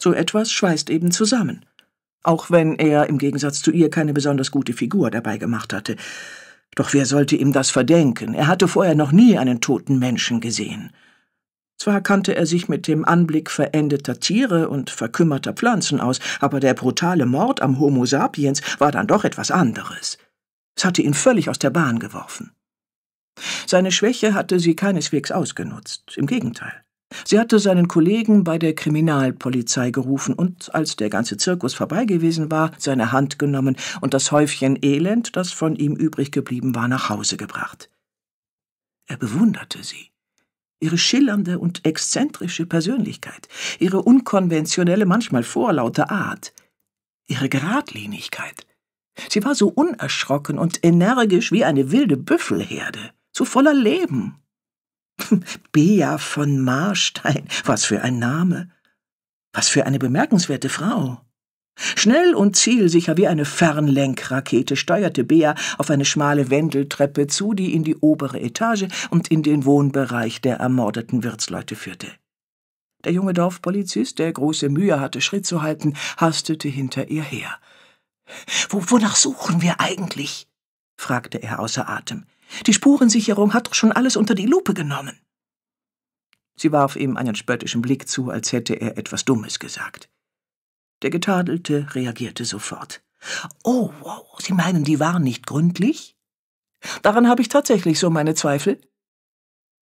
So etwas schweißt eben zusammen auch wenn er im Gegensatz zu ihr keine besonders gute Figur dabei gemacht hatte. Doch wer sollte ihm das verdenken? Er hatte vorher noch nie einen toten Menschen gesehen. Zwar kannte er sich mit dem Anblick verendeter Tiere und verkümmerter Pflanzen aus, aber der brutale Mord am Homo sapiens war dann doch etwas anderes. Es hatte ihn völlig aus der Bahn geworfen. Seine Schwäche hatte sie keineswegs ausgenutzt, im Gegenteil. Sie hatte seinen Kollegen bei der Kriminalpolizei gerufen und, als der ganze Zirkus vorbei gewesen war, seine Hand genommen und das Häufchen Elend, das von ihm übrig geblieben war, nach Hause gebracht. Er bewunderte sie. Ihre schillernde und exzentrische Persönlichkeit, ihre unkonventionelle, manchmal vorlaute Art, ihre Geradlinigkeit. Sie war so unerschrocken und energisch wie eine wilde Büffelherde, so voller Leben Bea von Marstein, was für ein Name. Was für eine bemerkenswerte Frau. Schnell und zielsicher wie eine Fernlenkrakete steuerte Bea auf eine schmale Wendeltreppe zu, die in die obere Etage und in den Wohnbereich der ermordeten Wirtsleute führte. Der junge Dorfpolizist, der große Mühe hatte, Schritt zu halten, hastete hinter ihr her. Wo, wonach suchen wir eigentlich? fragte er außer Atem. Die Spurensicherung hat doch schon alles unter die Lupe genommen. Sie warf ihm einen spöttischen Blick zu, als hätte er etwas Dummes gesagt. Der Getadelte reagierte sofort. Oh, wow, Sie meinen, die waren nicht gründlich? Daran habe ich tatsächlich so meine Zweifel.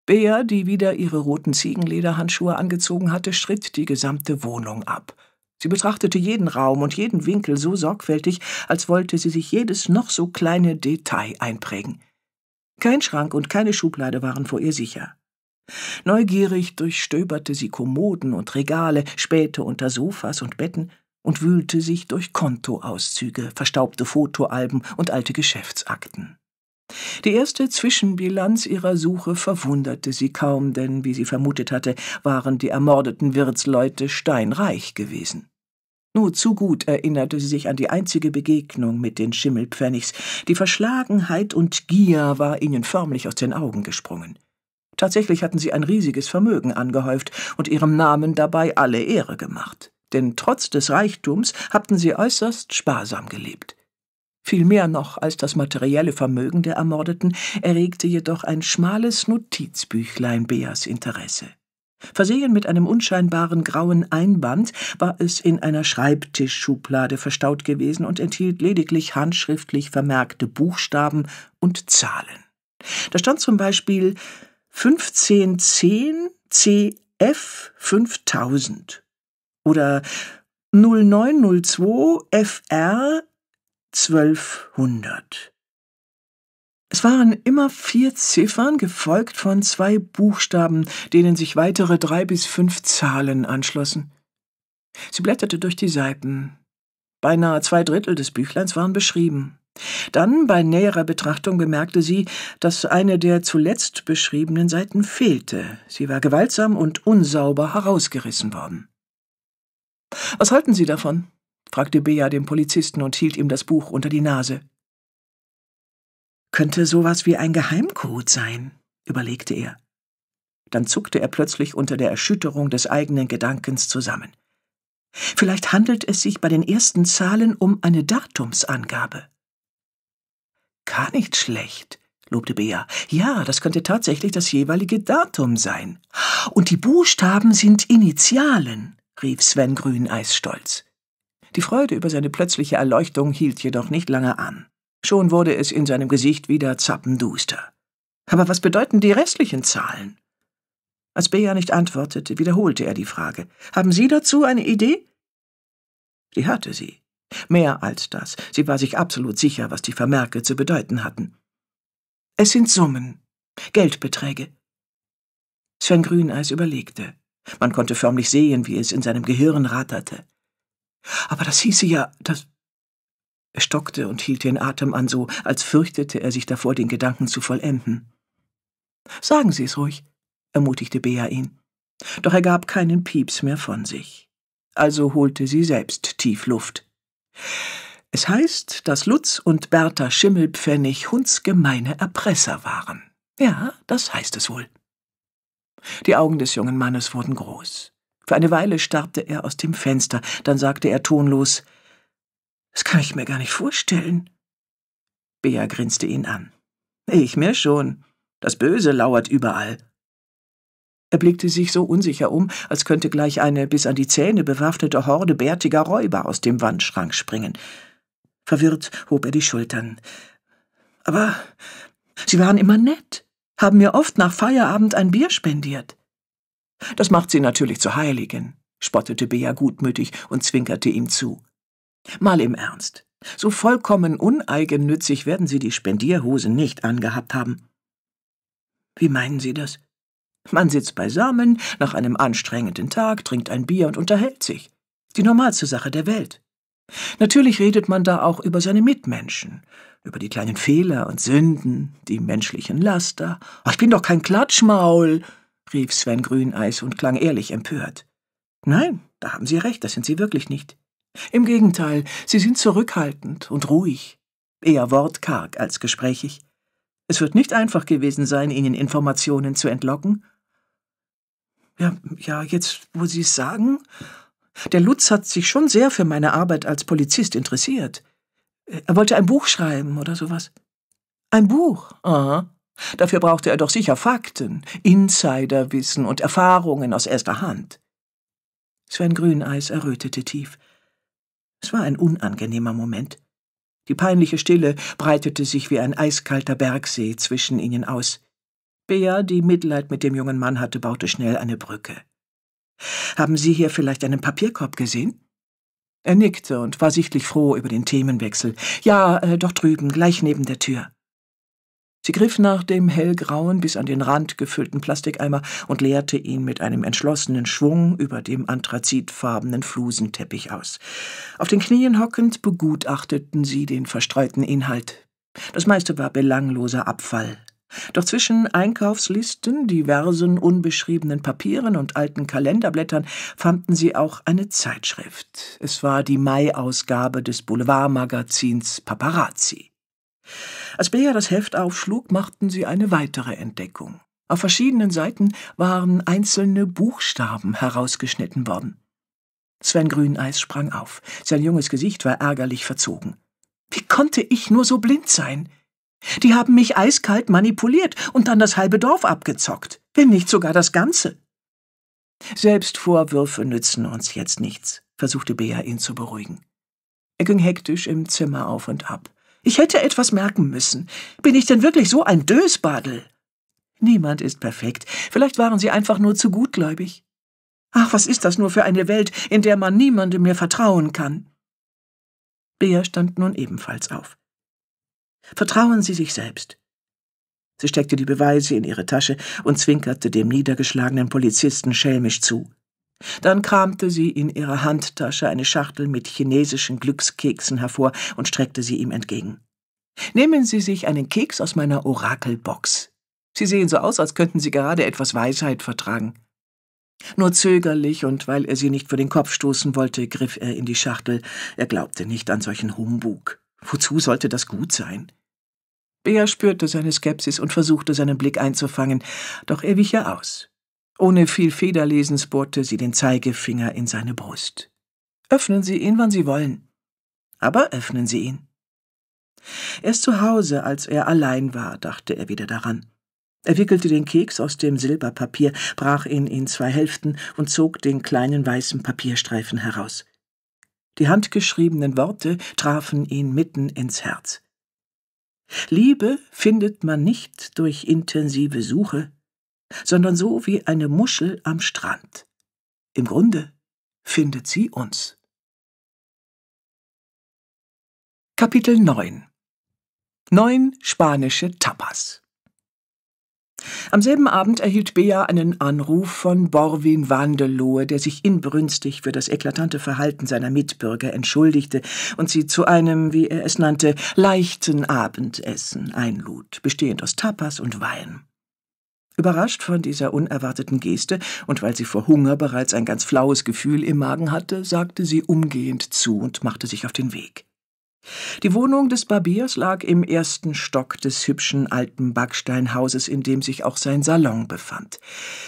Bea, die wieder ihre roten Ziegenlederhandschuhe angezogen hatte, schritt die gesamte Wohnung ab. Sie betrachtete jeden Raum und jeden Winkel so sorgfältig, als wollte sie sich jedes noch so kleine Detail einprägen. Kein Schrank und keine Schublade waren vor ihr sicher. Neugierig durchstöberte sie Kommoden und Regale, spähte unter Sofas und Betten und wühlte sich durch Kontoauszüge, verstaubte Fotoalben und alte Geschäftsakten. Die erste Zwischenbilanz ihrer Suche verwunderte sie kaum, denn, wie sie vermutet hatte, waren die ermordeten Wirtsleute steinreich gewesen. Nur zu gut erinnerte sie sich an die einzige Begegnung mit den Schimmelpfennigs. Die Verschlagenheit und Gier war ihnen förmlich aus den Augen gesprungen. Tatsächlich hatten sie ein riesiges Vermögen angehäuft und ihrem Namen dabei alle Ehre gemacht. Denn trotz des Reichtums hatten sie äußerst sparsam gelebt. Viel mehr noch als das materielle Vermögen der Ermordeten erregte jedoch ein schmales Notizbüchlein Beas Interesse. Versehen mit einem unscheinbaren grauen Einband war es in einer Schreibtischschublade verstaut gewesen und enthielt lediglich handschriftlich vermerkte Buchstaben und Zahlen. Da stand zum Beispiel 1510 CF 5000 oder 0902 FR 1200. Es waren immer vier Ziffern, gefolgt von zwei Buchstaben, denen sich weitere drei bis fünf Zahlen anschlossen. Sie blätterte durch die Seiten. Beinahe zwei Drittel des Büchleins waren beschrieben. Dann, bei näherer Betrachtung, bemerkte sie, dass eine der zuletzt beschriebenen Seiten fehlte. Sie war gewaltsam und unsauber herausgerissen worden. Was halten Sie davon? Fragte Bea den Polizisten und hielt ihm das Buch unter die Nase. Könnte sowas wie ein Geheimcode sein, überlegte er. Dann zuckte er plötzlich unter der Erschütterung des eigenen Gedankens zusammen. Vielleicht handelt es sich bei den ersten Zahlen um eine Datumsangabe. Gar nicht schlecht, lobte Bea. Ja, das könnte tatsächlich das jeweilige Datum sein. Und die Buchstaben sind Initialen, rief Sven Grüneis stolz. Die Freude über seine plötzliche Erleuchtung hielt jedoch nicht lange an. Schon wurde es in seinem Gesicht wieder zappenduster. Aber was bedeuten die restlichen Zahlen? Als Bea nicht antwortete, wiederholte er die Frage. Haben Sie dazu eine Idee? Sie hatte sie. Mehr als das. Sie war sich absolut sicher, was die Vermerke zu bedeuten hatten. Es sind Summen, Geldbeträge. Sven Grüneis überlegte. Man konnte förmlich sehen, wie es in seinem Gehirn ratterte. Aber das hieße ja, dass. Er stockte und hielt den Atem an, so als fürchtete er sich davor, den Gedanken zu vollenden. Sagen Sie es ruhig, ermutigte Bea ihn. Doch er gab keinen Pieps mehr von sich. Also holte sie selbst tief Luft. Es heißt, dass Lutz und Bertha Schimmelpfennig hundsgemeine Erpresser waren. Ja, das heißt es wohl. Die Augen des jungen Mannes wurden groß. Für eine Weile starrte er aus dem Fenster, dann sagte er tonlos Das kann ich mir gar nicht vorstellen. Bea grinste ihn an. Ich mir schon. Das Böse lauert überall. Er blickte sich so unsicher um, als könnte gleich eine bis an die Zähne bewaffnete Horde bärtiger Räuber aus dem Wandschrank springen. Verwirrt hob er die Schultern. Aber Sie waren immer nett, haben mir oft nach Feierabend ein Bier spendiert. Das macht sie natürlich zur Heiligen, spottete Bea gutmütig und zwinkerte ihm zu. Mal im Ernst. So vollkommen uneigennützig werden Sie die Spendierhose nicht angehabt haben. Wie meinen Sie das? Man sitzt beisammen, nach einem anstrengenden Tag, trinkt ein Bier und unterhält sich. Die normalste Sache der Welt. Natürlich redet man da auch über seine Mitmenschen, über die kleinen Fehler und Sünden, die menschlichen Laster. Ich bin doch kein Klatschmaul, rief Sven Grüneis und klang ehrlich empört. Nein, da haben Sie recht, das sind Sie wirklich nicht. Im Gegenteil, Sie sind zurückhaltend und ruhig, eher wortkarg als gesprächig. Es wird nicht einfach gewesen sein, Ihnen Informationen zu entlocken. Ja, ja, jetzt, wo Sie es sagen, der Lutz hat sich schon sehr für meine Arbeit als Polizist interessiert. Er wollte ein Buch schreiben oder sowas. Ein Buch? Aha. Dafür brauchte er doch sicher Fakten, Insiderwissen und Erfahrungen aus erster Hand. Sven Grüneis errötete tief. Es war ein unangenehmer Moment. Die peinliche Stille breitete sich wie ein eiskalter Bergsee zwischen ihnen aus. Bea, die Mitleid mit dem jungen Mann hatte, baute schnell eine Brücke. Haben Sie hier vielleicht einen Papierkorb gesehen? Er nickte und war sichtlich froh über den Themenwechsel. Ja, äh, dort drüben, gleich neben der Tür. Sie griff nach dem hellgrauen, bis an den Rand gefüllten Plastikeimer und leerte ihn mit einem entschlossenen Schwung über dem anthrazitfarbenen Flusenteppich aus. Auf den Knien hockend begutachteten sie den verstreuten Inhalt. Das meiste war belangloser Abfall. Doch zwischen Einkaufslisten, diversen unbeschriebenen Papieren und alten Kalenderblättern fanden sie auch eine Zeitschrift. Es war die Mai-Ausgabe des Boulevardmagazins Paparazzi. Als Bea das Heft aufschlug, machten sie eine weitere Entdeckung. Auf verschiedenen Seiten waren einzelne Buchstaben herausgeschnitten worden. Sven Grüneis sprang auf. Sein junges Gesicht war ärgerlich verzogen. Wie konnte ich nur so blind sein? Die haben mich eiskalt manipuliert und dann das halbe Dorf abgezockt, wenn nicht sogar das Ganze. Selbstvorwürfe nützen uns jetzt nichts, versuchte Bea ihn zu beruhigen. Er ging hektisch im Zimmer auf und ab. Ich hätte etwas merken müssen. Bin ich denn wirklich so ein Dösbadel? Niemand ist perfekt. Vielleicht waren sie einfach nur zu gutgläubig. Ach, was ist das nur für eine Welt, in der man niemandem mehr vertrauen kann? Bea stand nun ebenfalls auf. Vertrauen Sie sich selbst. Sie steckte die Beweise in ihre Tasche und zwinkerte dem niedergeschlagenen Polizisten schelmisch zu. Dann kramte sie in ihrer Handtasche eine Schachtel mit chinesischen Glückskeksen hervor und streckte sie ihm entgegen. Nehmen Sie sich einen Keks aus meiner Orakelbox. Sie sehen so aus, als könnten Sie gerade etwas Weisheit vertragen. Nur zögerlich und weil er sie nicht vor den Kopf stoßen wollte, griff er in die Schachtel. Er glaubte nicht an solchen Humbug. Wozu sollte das gut sein? Bea spürte seine Skepsis und versuchte, seinen Blick einzufangen, doch er wich ihr aus. Ohne viel Federlesens bohrte sie den Zeigefinger in seine Brust. Öffnen Sie ihn, wann Sie wollen. Aber öffnen Sie ihn. Erst zu Hause, als er allein war, dachte er wieder daran. Er wickelte den Keks aus dem Silberpapier, brach ihn in zwei Hälften und zog den kleinen weißen Papierstreifen heraus. Die handgeschriebenen Worte trafen ihn mitten ins Herz. Liebe findet man nicht durch intensive Suche, sondern so wie eine Muschel am Strand. Im Grunde findet sie uns. Kapitel 9 Neun spanische Tapas am selben Abend erhielt Bea einen Anruf von Borwin Wandelohe, der sich inbrünstig für das eklatante Verhalten seiner Mitbürger entschuldigte und sie zu einem, wie er es nannte, leichten Abendessen einlud, bestehend aus Tapas und Wein. Überrascht von dieser unerwarteten Geste und weil sie vor Hunger bereits ein ganz flaues Gefühl im Magen hatte, sagte sie umgehend zu und machte sich auf den Weg. Die Wohnung des Barbiers lag im ersten Stock des hübschen alten Backsteinhauses, in dem sich auch sein Salon befand.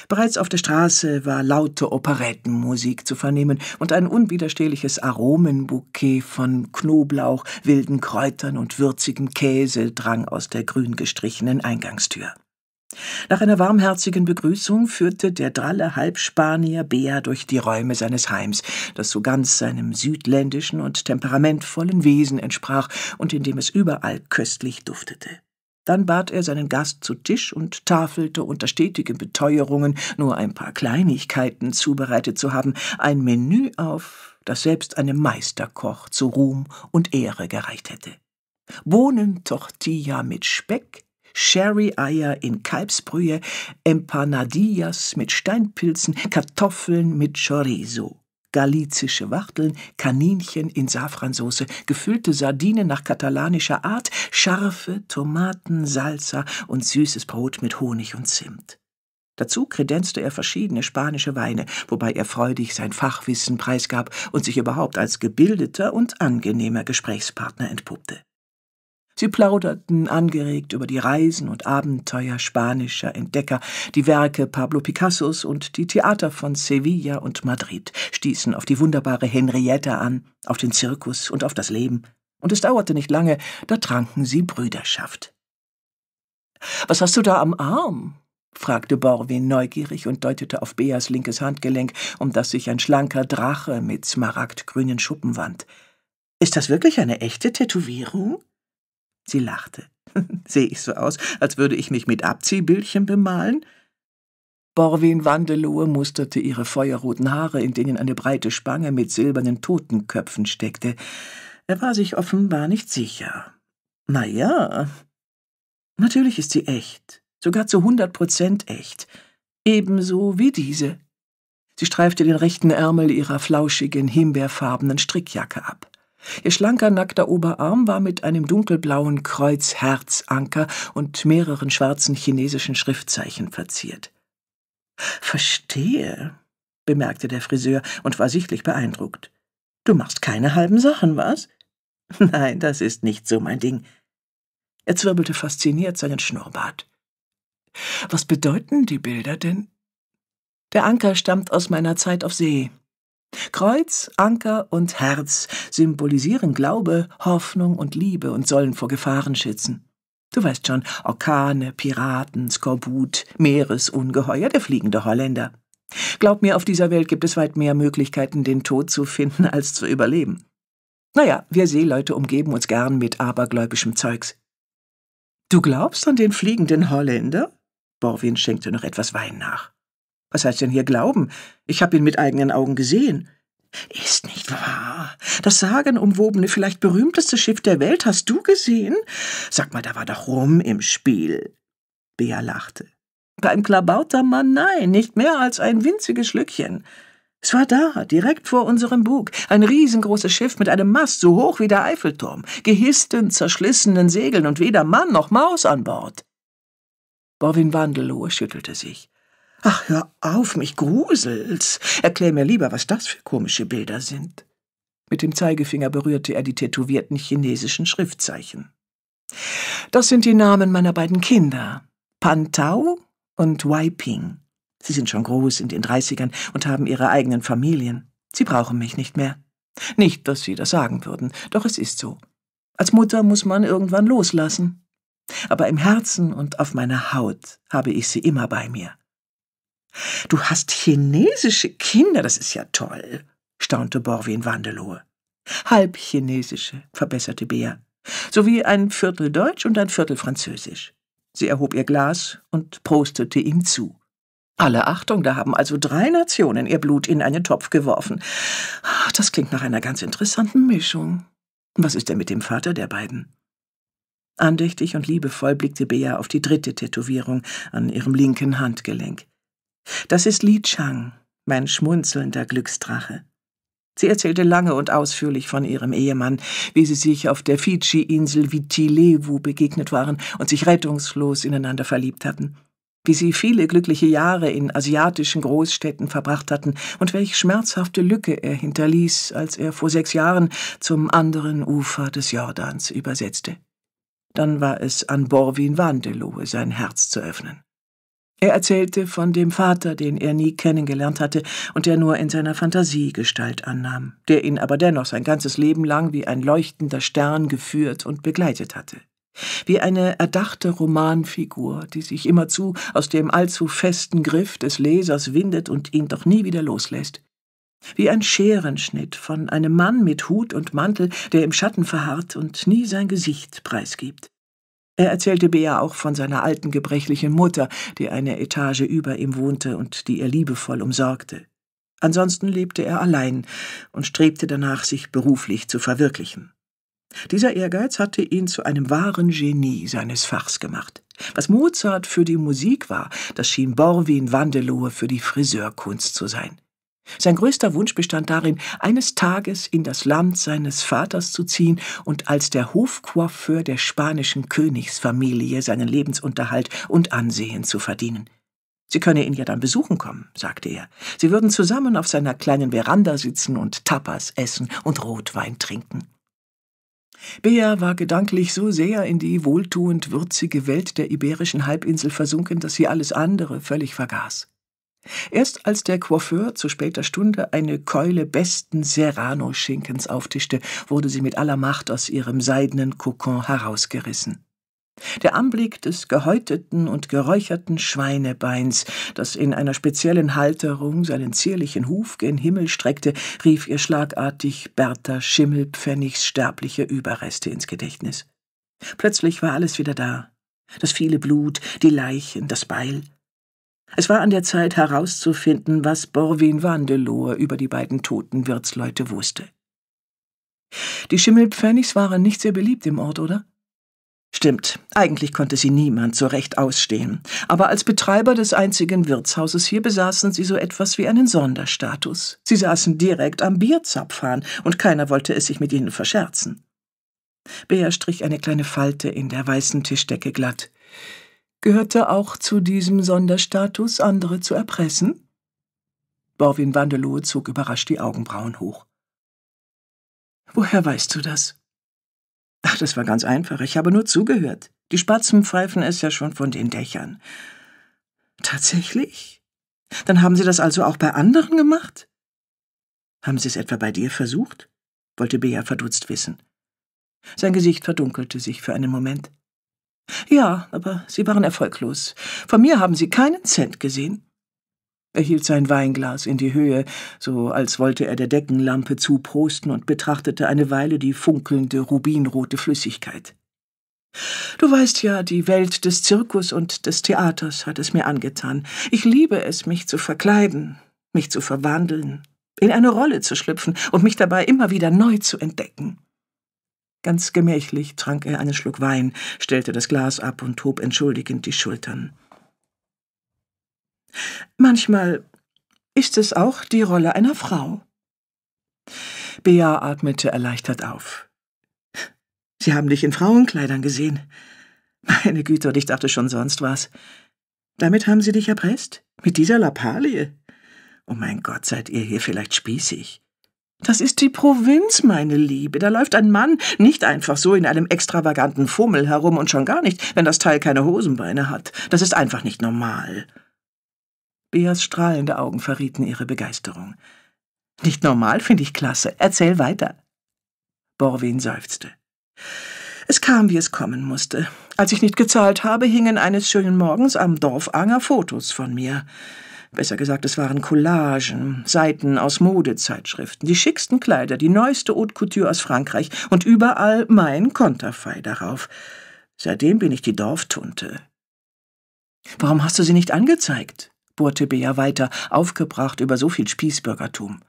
Bereits auf der Straße war laute Operettenmusik zu vernehmen und ein unwiderstehliches Aromenbouquet von Knoblauch, wilden Kräutern und würzigem Käse drang aus der grün gestrichenen Eingangstür. Nach einer warmherzigen Begrüßung führte der dralle Halbspanier Bea durch die Räume seines Heims, das so ganz seinem südländischen und temperamentvollen Wesen entsprach und in dem es überall köstlich duftete. Dann bat er seinen Gast zu Tisch und tafelte unter stetigen Beteuerungen, nur ein paar Kleinigkeiten zubereitet zu haben, ein Menü auf, das selbst einem Meisterkoch zu Ruhm und Ehre gereicht hätte. Bohnentortilla mit Speck, Sherry-Eier in Kalbsbrühe, Empanadillas mit Steinpilzen, Kartoffeln mit Chorizo, galizische Wachteln, Kaninchen in Safransauce, gefüllte Sardinen nach katalanischer Art, scharfe Tomaten, Salsa und süßes Brot mit Honig und Zimt. Dazu kredenzte er verschiedene spanische Weine, wobei er freudig sein Fachwissen preisgab und sich überhaupt als gebildeter und angenehmer Gesprächspartner entpuppte. Sie plauderten angeregt über die Reisen und Abenteuer spanischer Entdecker, die Werke Pablo Picassos und die Theater von Sevilla und Madrid, stießen auf die wunderbare Henrietta an, auf den Zirkus und auf das Leben, und es dauerte nicht lange, da tranken sie Brüderschaft. Was hast du da am Arm? fragte Borwin neugierig und deutete auf Beas linkes Handgelenk, um das sich ein schlanker Drache mit smaragdgrünen Schuppen wand. Ist das wirklich eine echte Tätowierung? Sie lachte. Sehe ich so aus, als würde ich mich mit Abziehbildchen bemalen? Borwin Wandelohe musterte ihre feuerroten Haare, in denen eine breite Spange mit silbernen Totenköpfen steckte. Er war sich offenbar nicht sicher. Na ja, natürlich ist sie echt sogar zu hundert Prozent echt, ebenso wie diese. Sie streifte den rechten Ärmel ihrer flauschigen, himbeerfarbenen Strickjacke ab. Ihr schlanker, nackter Oberarm war mit einem dunkelblauen Kreuz-Herzanker und mehreren schwarzen chinesischen Schriftzeichen verziert. Verstehe, bemerkte der Friseur und war sichtlich beeindruckt. Du machst keine halben Sachen, was? Nein, das ist nicht so mein Ding. Er zwirbelte fasziniert seinen Schnurrbart. Was bedeuten die Bilder denn? Der Anker stammt aus meiner Zeit auf See. Kreuz, Anker und Herz symbolisieren Glaube, Hoffnung und Liebe und sollen vor Gefahren schützen. Du weißt schon, Orkane, Piraten, Skorbut, Meeresungeheuer, der fliegende Holländer. Glaub mir, auf dieser Welt gibt es weit mehr Möglichkeiten, den Tod zu finden, als zu überleben. Naja, wir Seeleute umgeben uns gern mit abergläubischem Zeugs. Du glaubst an den fliegenden Holländer? Borwin schenkte noch etwas Wein nach. Was heißt denn hier glauben? Ich habe ihn mit eigenen Augen gesehen. Ist nicht wahr. Das sagenumwobene, vielleicht berühmteste Schiff der Welt hast du gesehen? Sag mal, da war doch Rum im Spiel. Bea lachte. Beim Klabautermann nein, nicht mehr als ein winziges Schlückchen. Es war da, direkt vor unserem Bug, ein riesengroßes Schiff mit einem Mast so hoch wie der Eiffelturm, gehissten, zerschlissenen Segeln und weder Mann noch Maus an Bord. Borwin Wandelow schüttelte sich. Ach, hör auf, mich gruselt's. Erklär mir lieber, was das für komische Bilder sind. Mit dem Zeigefinger berührte er die tätowierten chinesischen Schriftzeichen. Das sind die Namen meiner beiden Kinder, Pantau und Wei Ping. Sie sind schon groß in den Dreißigern und haben ihre eigenen Familien. Sie brauchen mich nicht mehr. Nicht, dass Sie das sagen würden, doch es ist so. Als Mutter muss man irgendwann loslassen aber im Herzen und auf meiner Haut habe ich sie immer bei mir. Du hast chinesische Kinder, das ist ja toll, staunte Borwin Wandelohe. Halb chinesische, verbesserte Bea, sowie ein Viertel Deutsch und ein Viertel Französisch. Sie erhob ihr Glas und prostete ihm zu. Alle Achtung, da haben also drei Nationen ihr Blut in einen Topf geworfen. Ach, das klingt nach einer ganz interessanten Mischung. Was ist denn mit dem Vater der beiden? Andächtig und liebevoll blickte Bea auf die dritte Tätowierung an ihrem linken Handgelenk. Das ist Li Chang, mein schmunzelnder Glücksdrache. Sie erzählte lange und ausführlich von ihrem Ehemann, wie sie sich auf der Fidschi-Insel Vitilevu begegnet waren und sich rettungslos ineinander verliebt hatten, wie sie viele glückliche Jahre in asiatischen Großstädten verbracht hatten und welch schmerzhafte Lücke er hinterließ, als er vor sechs Jahren zum anderen Ufer des Jordans übersetzte. Dann war es an Borwin Wandelohe, sein Herz zu öffnen. Er erzählte von dem Vater, den er nie kennengelernt hatte und der nur in seiner Fantasie Gestalt annahm, der ihn aber dennoch sein ganzes Leben lang wie ein leuchtender Stern geführt und begleitet hatte. Wie eine erdachte Romanfigur, die sich immerzu aus dem allzu festen Griff des Lesers windet und ihn doch nie wieder loslässt wie ein Scherenschnitt von einem Mann mit Hut und Mantel, der im Schatten verharrt und nie sein Gesicht preisgibt. Er erzählte Bea auch von seiner alten gebrechlichen Mutter, die eine Etage über ihm wohnte und die er liebevoll umsorgte. Ansonsten lebte er allein und strebte danach, sich beruflich zu verwirklichen. Dieser Ehrgeiz hatte ihn zu einem wahren Genie seines Fachs gemacht. Was Mozart für die Musik war, das schien Borwin Wandelohe für die Friseurkunst zu sein. Sein größter Wunsch bestand darin, eines Tages in das Land seines Vaters zu ziehen und als der Hofcoiffeur der spanischen Königsfamilie seinen Lebensunterhalt und Ansehen zu verdienen. Sie könne ihn ja dann besuchen kommen, sagte er. Sie würden zusammen auf seiner kleinen Veranda sitzen und Tapas essen und Rotwein trinken. Bea war gedanklich so sehr in die wohltuend würzige Welt der iberischen Halbinsel versunken, dass sie alles andere völlig vergaß. Erst als der Coiffeur zu später Stunde eine Keule besten Serrano-Schinkens auftischte, wurde sie mit aller Macht aus ihrem seidenen Kokon herausgerissen. Der Anblick des gehäuteten und geräucherten Schweinebeins, das in einer speziellen Halterung seinen zierlichen Huf gen Himmel streckte, rief ihr schlagartig Bertha Schimmelpfennigs sterbliche Überreste ins Gedächtnis. Plötzlich war alles wieder da. Das viele Blut, die Leichen, das Beil. Es war an der Zeit herauszufinden, was Borwin Wandelohe über die beiden toten Wirtsleute wusste. Die Schimmelpfennigs waren nicht sehr beliebt im Ort, oder? Stimmt, eigentlich konnte sie niemand so recht ausstehen. Aber als Betreiber des einzigen Wirtshauses hier besaßen sie so etwas wie einen Sonderstatus. Sie saßen direkt am Bierzapfhahn und keiner wollte es sich mit ihnen verscherzen. Bea strich eine kleine Falte in der weißen Tischdecke glatt. Gehörte auch zu diesem Sonderstatus, andere zu erpressen? Borwin Wandelohe zog überrascht die Augenbrauen hoch. Woher weißt du das? Ach, das war ganz einfach. Ich habe nur zugehört. Die Spatzen pfeifen es ja schon von den Dächern. Tatsächlich? Dann haben Sie das also auch bei anderen gemacht? Haben Sie es etwa bei dir versucht? wollte Bea verdutzt wissen. Sein Gesicht verdunkelte sich für einen Moment. Ja, aber Sie waren erfolglos. Von mir haben Sie keinen Cent gesehen. Er hielt sein Weinglas in die Höhe, so als wollte er der Deckenlampe zuprosten und betrachtete eine Weile die funkelnde, rubinrote Flüssigkeit. Du weißt ja, die Welt des Zirkus und des Theaters hat es mir angetan. Ich liebe es, mich zu verkleiden, mich zu verwandeln, in eine Rolle zu schlüpfen und mich dabei immer wieder neu zu entdecken. Ganz gemächlich trank er einen Schluck Wein, stellte das Glas ab und hob entschuldigend die Schultern. Manchmal ist es auch die Rolle einer Frau. Bea atmete erleichtert auf. Sie haben dich in Frauenkleidern gesehen. Meine Güte, und ich dachte schon sonst was. Damit haben sie dich erpresst? Mit dieser Lappalie? Oh mein Gott, seid ihr hier vielleicht spießig? Das ist die Provinz, meine Liebe. Da läuft ein Mann nicht einfach so in einem extravaganten Fummel herum und schon gar nicht, wenn das Teil keine Hosenbeine hat. Das ist einfach nicht normal. Beas strahlende Augen verrieten ihre Begeisterung. Nicht normal, finde ich klasse. Erzähl weiter. Borwin seufzte. Es kam, wie es kommen musste. Als ich nicht gezahlt habe, hingen eines schönen Morgens am Dorfanger Fotos von mir. Besser gesagt, es waren Collagen, Seiten aus Modezeitschriften, die schicksten Kleider, die neueste Haute Couture aus Frankreich und überall mein Konterfei darauf. Seitdem bin ich die Dorftunte. Warum hast du sie nicht angezeigt? bohrte Bea weiter, aufgebracht über so viel Spießbürgertum.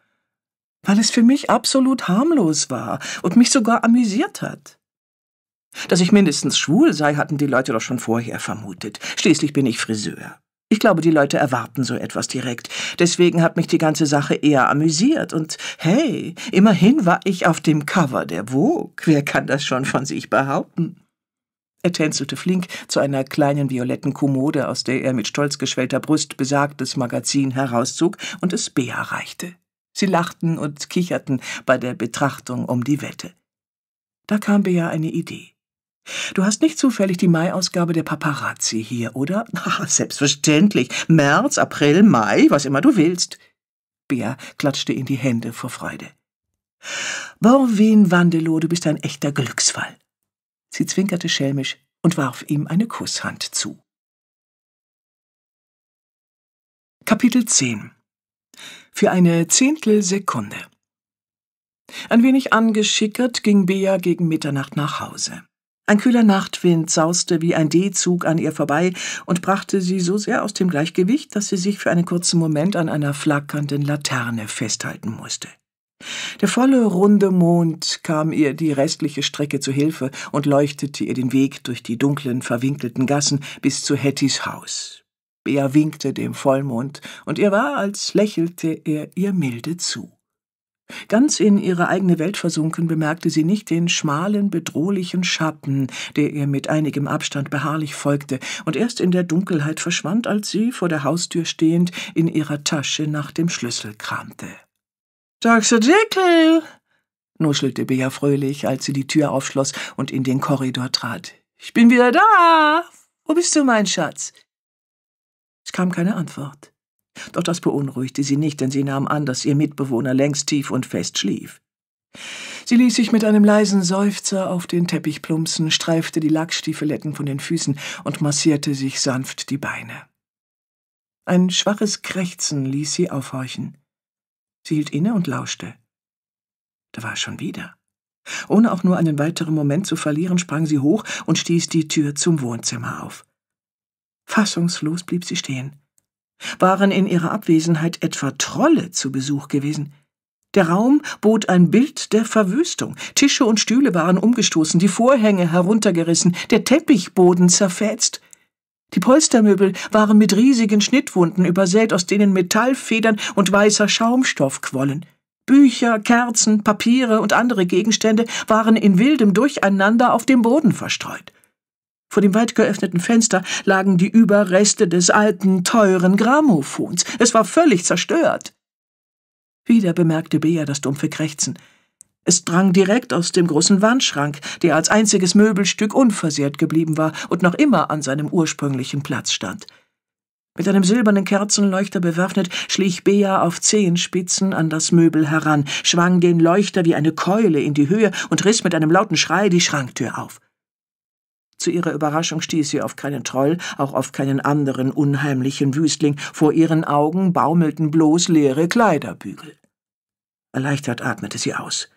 Weil es für mich absolut harmlos war und mich sogar amüsiert hat. Dass ich mindestens schwul sei, hatten die Leute doch schon vorher vermutet. Schließlich bin ich Friseur. Ich glaube, die Leute erwarten so etwas direkt. Deswegen hat mich die ganze Sache eher amüsiert. Und hey, immerhin war ich auf dem Cover der Vogue. Wer kann das schon von sich behaupten? Er tänzelte flink zu einer kleinen violetten Kommode, aus der er mit stolz geschwellter Brust besagtes Magazin herauszog und es Bea reichte. Sie lachten und kicherten bei der Betrachtung um die Wette. Da kam Bea eine Idee. Du hast nicht zufällig die Mai-Ausgabe der Paparazzi hier, oder? Ach, selbstverständlich. März, April, Mai, was immer du willst. Bea klatschte in die Hände vor Freude. Borwin Wandelow, du bist ein echter Glücksfall. Sie zwinkerte schelmisch und warf ihm eine Kusshand zu. Kapitel 10 Für eine Zehntelsekunde Ein wenig angeschickert ging Bea gegen Mitternacht nach Hause. Ein kühler Nachtwind sauste wie ein D-Zug an ihr vorbei und brachte sie so sehr aus dem Gleichgewicht, dass sie sich für einen kurzen Moment an einer flackernden Laterne festhalten musste. Der volle, runde Mond kam ihr die restliche Strecke zu Hilfe und leuchtete ihr den Weg durch die dunklen, verwinkelten Gassen bis zu Hettys Haus. Bea winkte dem Vollmond, und ihr war, als lächelte er ihr milde zu. Ganz in ihre eigene Welt versunken, bemerkte sie nicht den schmalen, bedrohlichen Schatten, der ihr mit einigem Abstand beharrlich folgte und erst in der Dunkelheit verschwand, als sie, vor der Haustür stehend, in ihrer Tasche nach dem Schlüssel kramte. Dr. Jekyll! nuschelte Bea fröhlich, als sie die Tür aufschloss und in den Korridor trat. Ich bin wieder da! Wo bist du, mein Schatz? Es kam keine Antwort. Doch das beunruhigte sie nicht, denn sie nahm an, dass ihr Mitbewohner längst tief und fest schlief. Sie ließ sich mit einem leisen Seufzer auf den Teppich plumpsen, streifte die Lackstiefeletten von den Füßen und massierte sich sanft die Beine. Ein schwaches Krächzen ließ sie aufhorchen. Sie hielt inne und lauschte. Da war es schon wieder. Ohne auch nur einen weiteren Moment zu verlieren, sprang sie hoch und stieß die Tür zum Wohnzimmer auf. Fassungslos blieb sie stehen. Waren in ihrer Abwesenheit etwa Trolle zu Besuch gewesen? Der Raum bot ein Bild der Verwüstung. Tische und Stühle waren umgestoßen, die Vorhänge heruntergerissen, der Teppichboden zerfetzt. Die Polstermöbel waren mit riesigen Schnittwunden übersät, aus denen Metallfedern und weißer Schaumstoff quollen. Bücher, Kerzen, Papiere und andere Gegenstände waren in wildem Durcheinander auf dem Boden verstreut. Vor dem weit geöffneten Fenster lagen die Überreste des alten, teuren Grammophons. Es war völlig zerstört. Wieder bemerkte Bea das dumpfe Krächzen. Es drang direkt aus dem großen Wandschrank, der als einziges Möbelstück unversehrt geblieben war und noch immer an seinem ursprünglichen Platz stand. Mit einem silbernen Kerzenleuchter bewaffnet schlich Bea auf Zehenspitzen an das Möbel heran, schwang den Leuchter wie eine Keule in die Höhe und riss mit einem lauten Schrei die Schranktür auf. Zu ihrer Überraschung stieß sie auf keinen Troll, auch auf keinen anderen unheimlichen Wüstling. Vor ihren Augen baumelten bloß leere Kleiderbügel. Erleichtert atmete sie aus.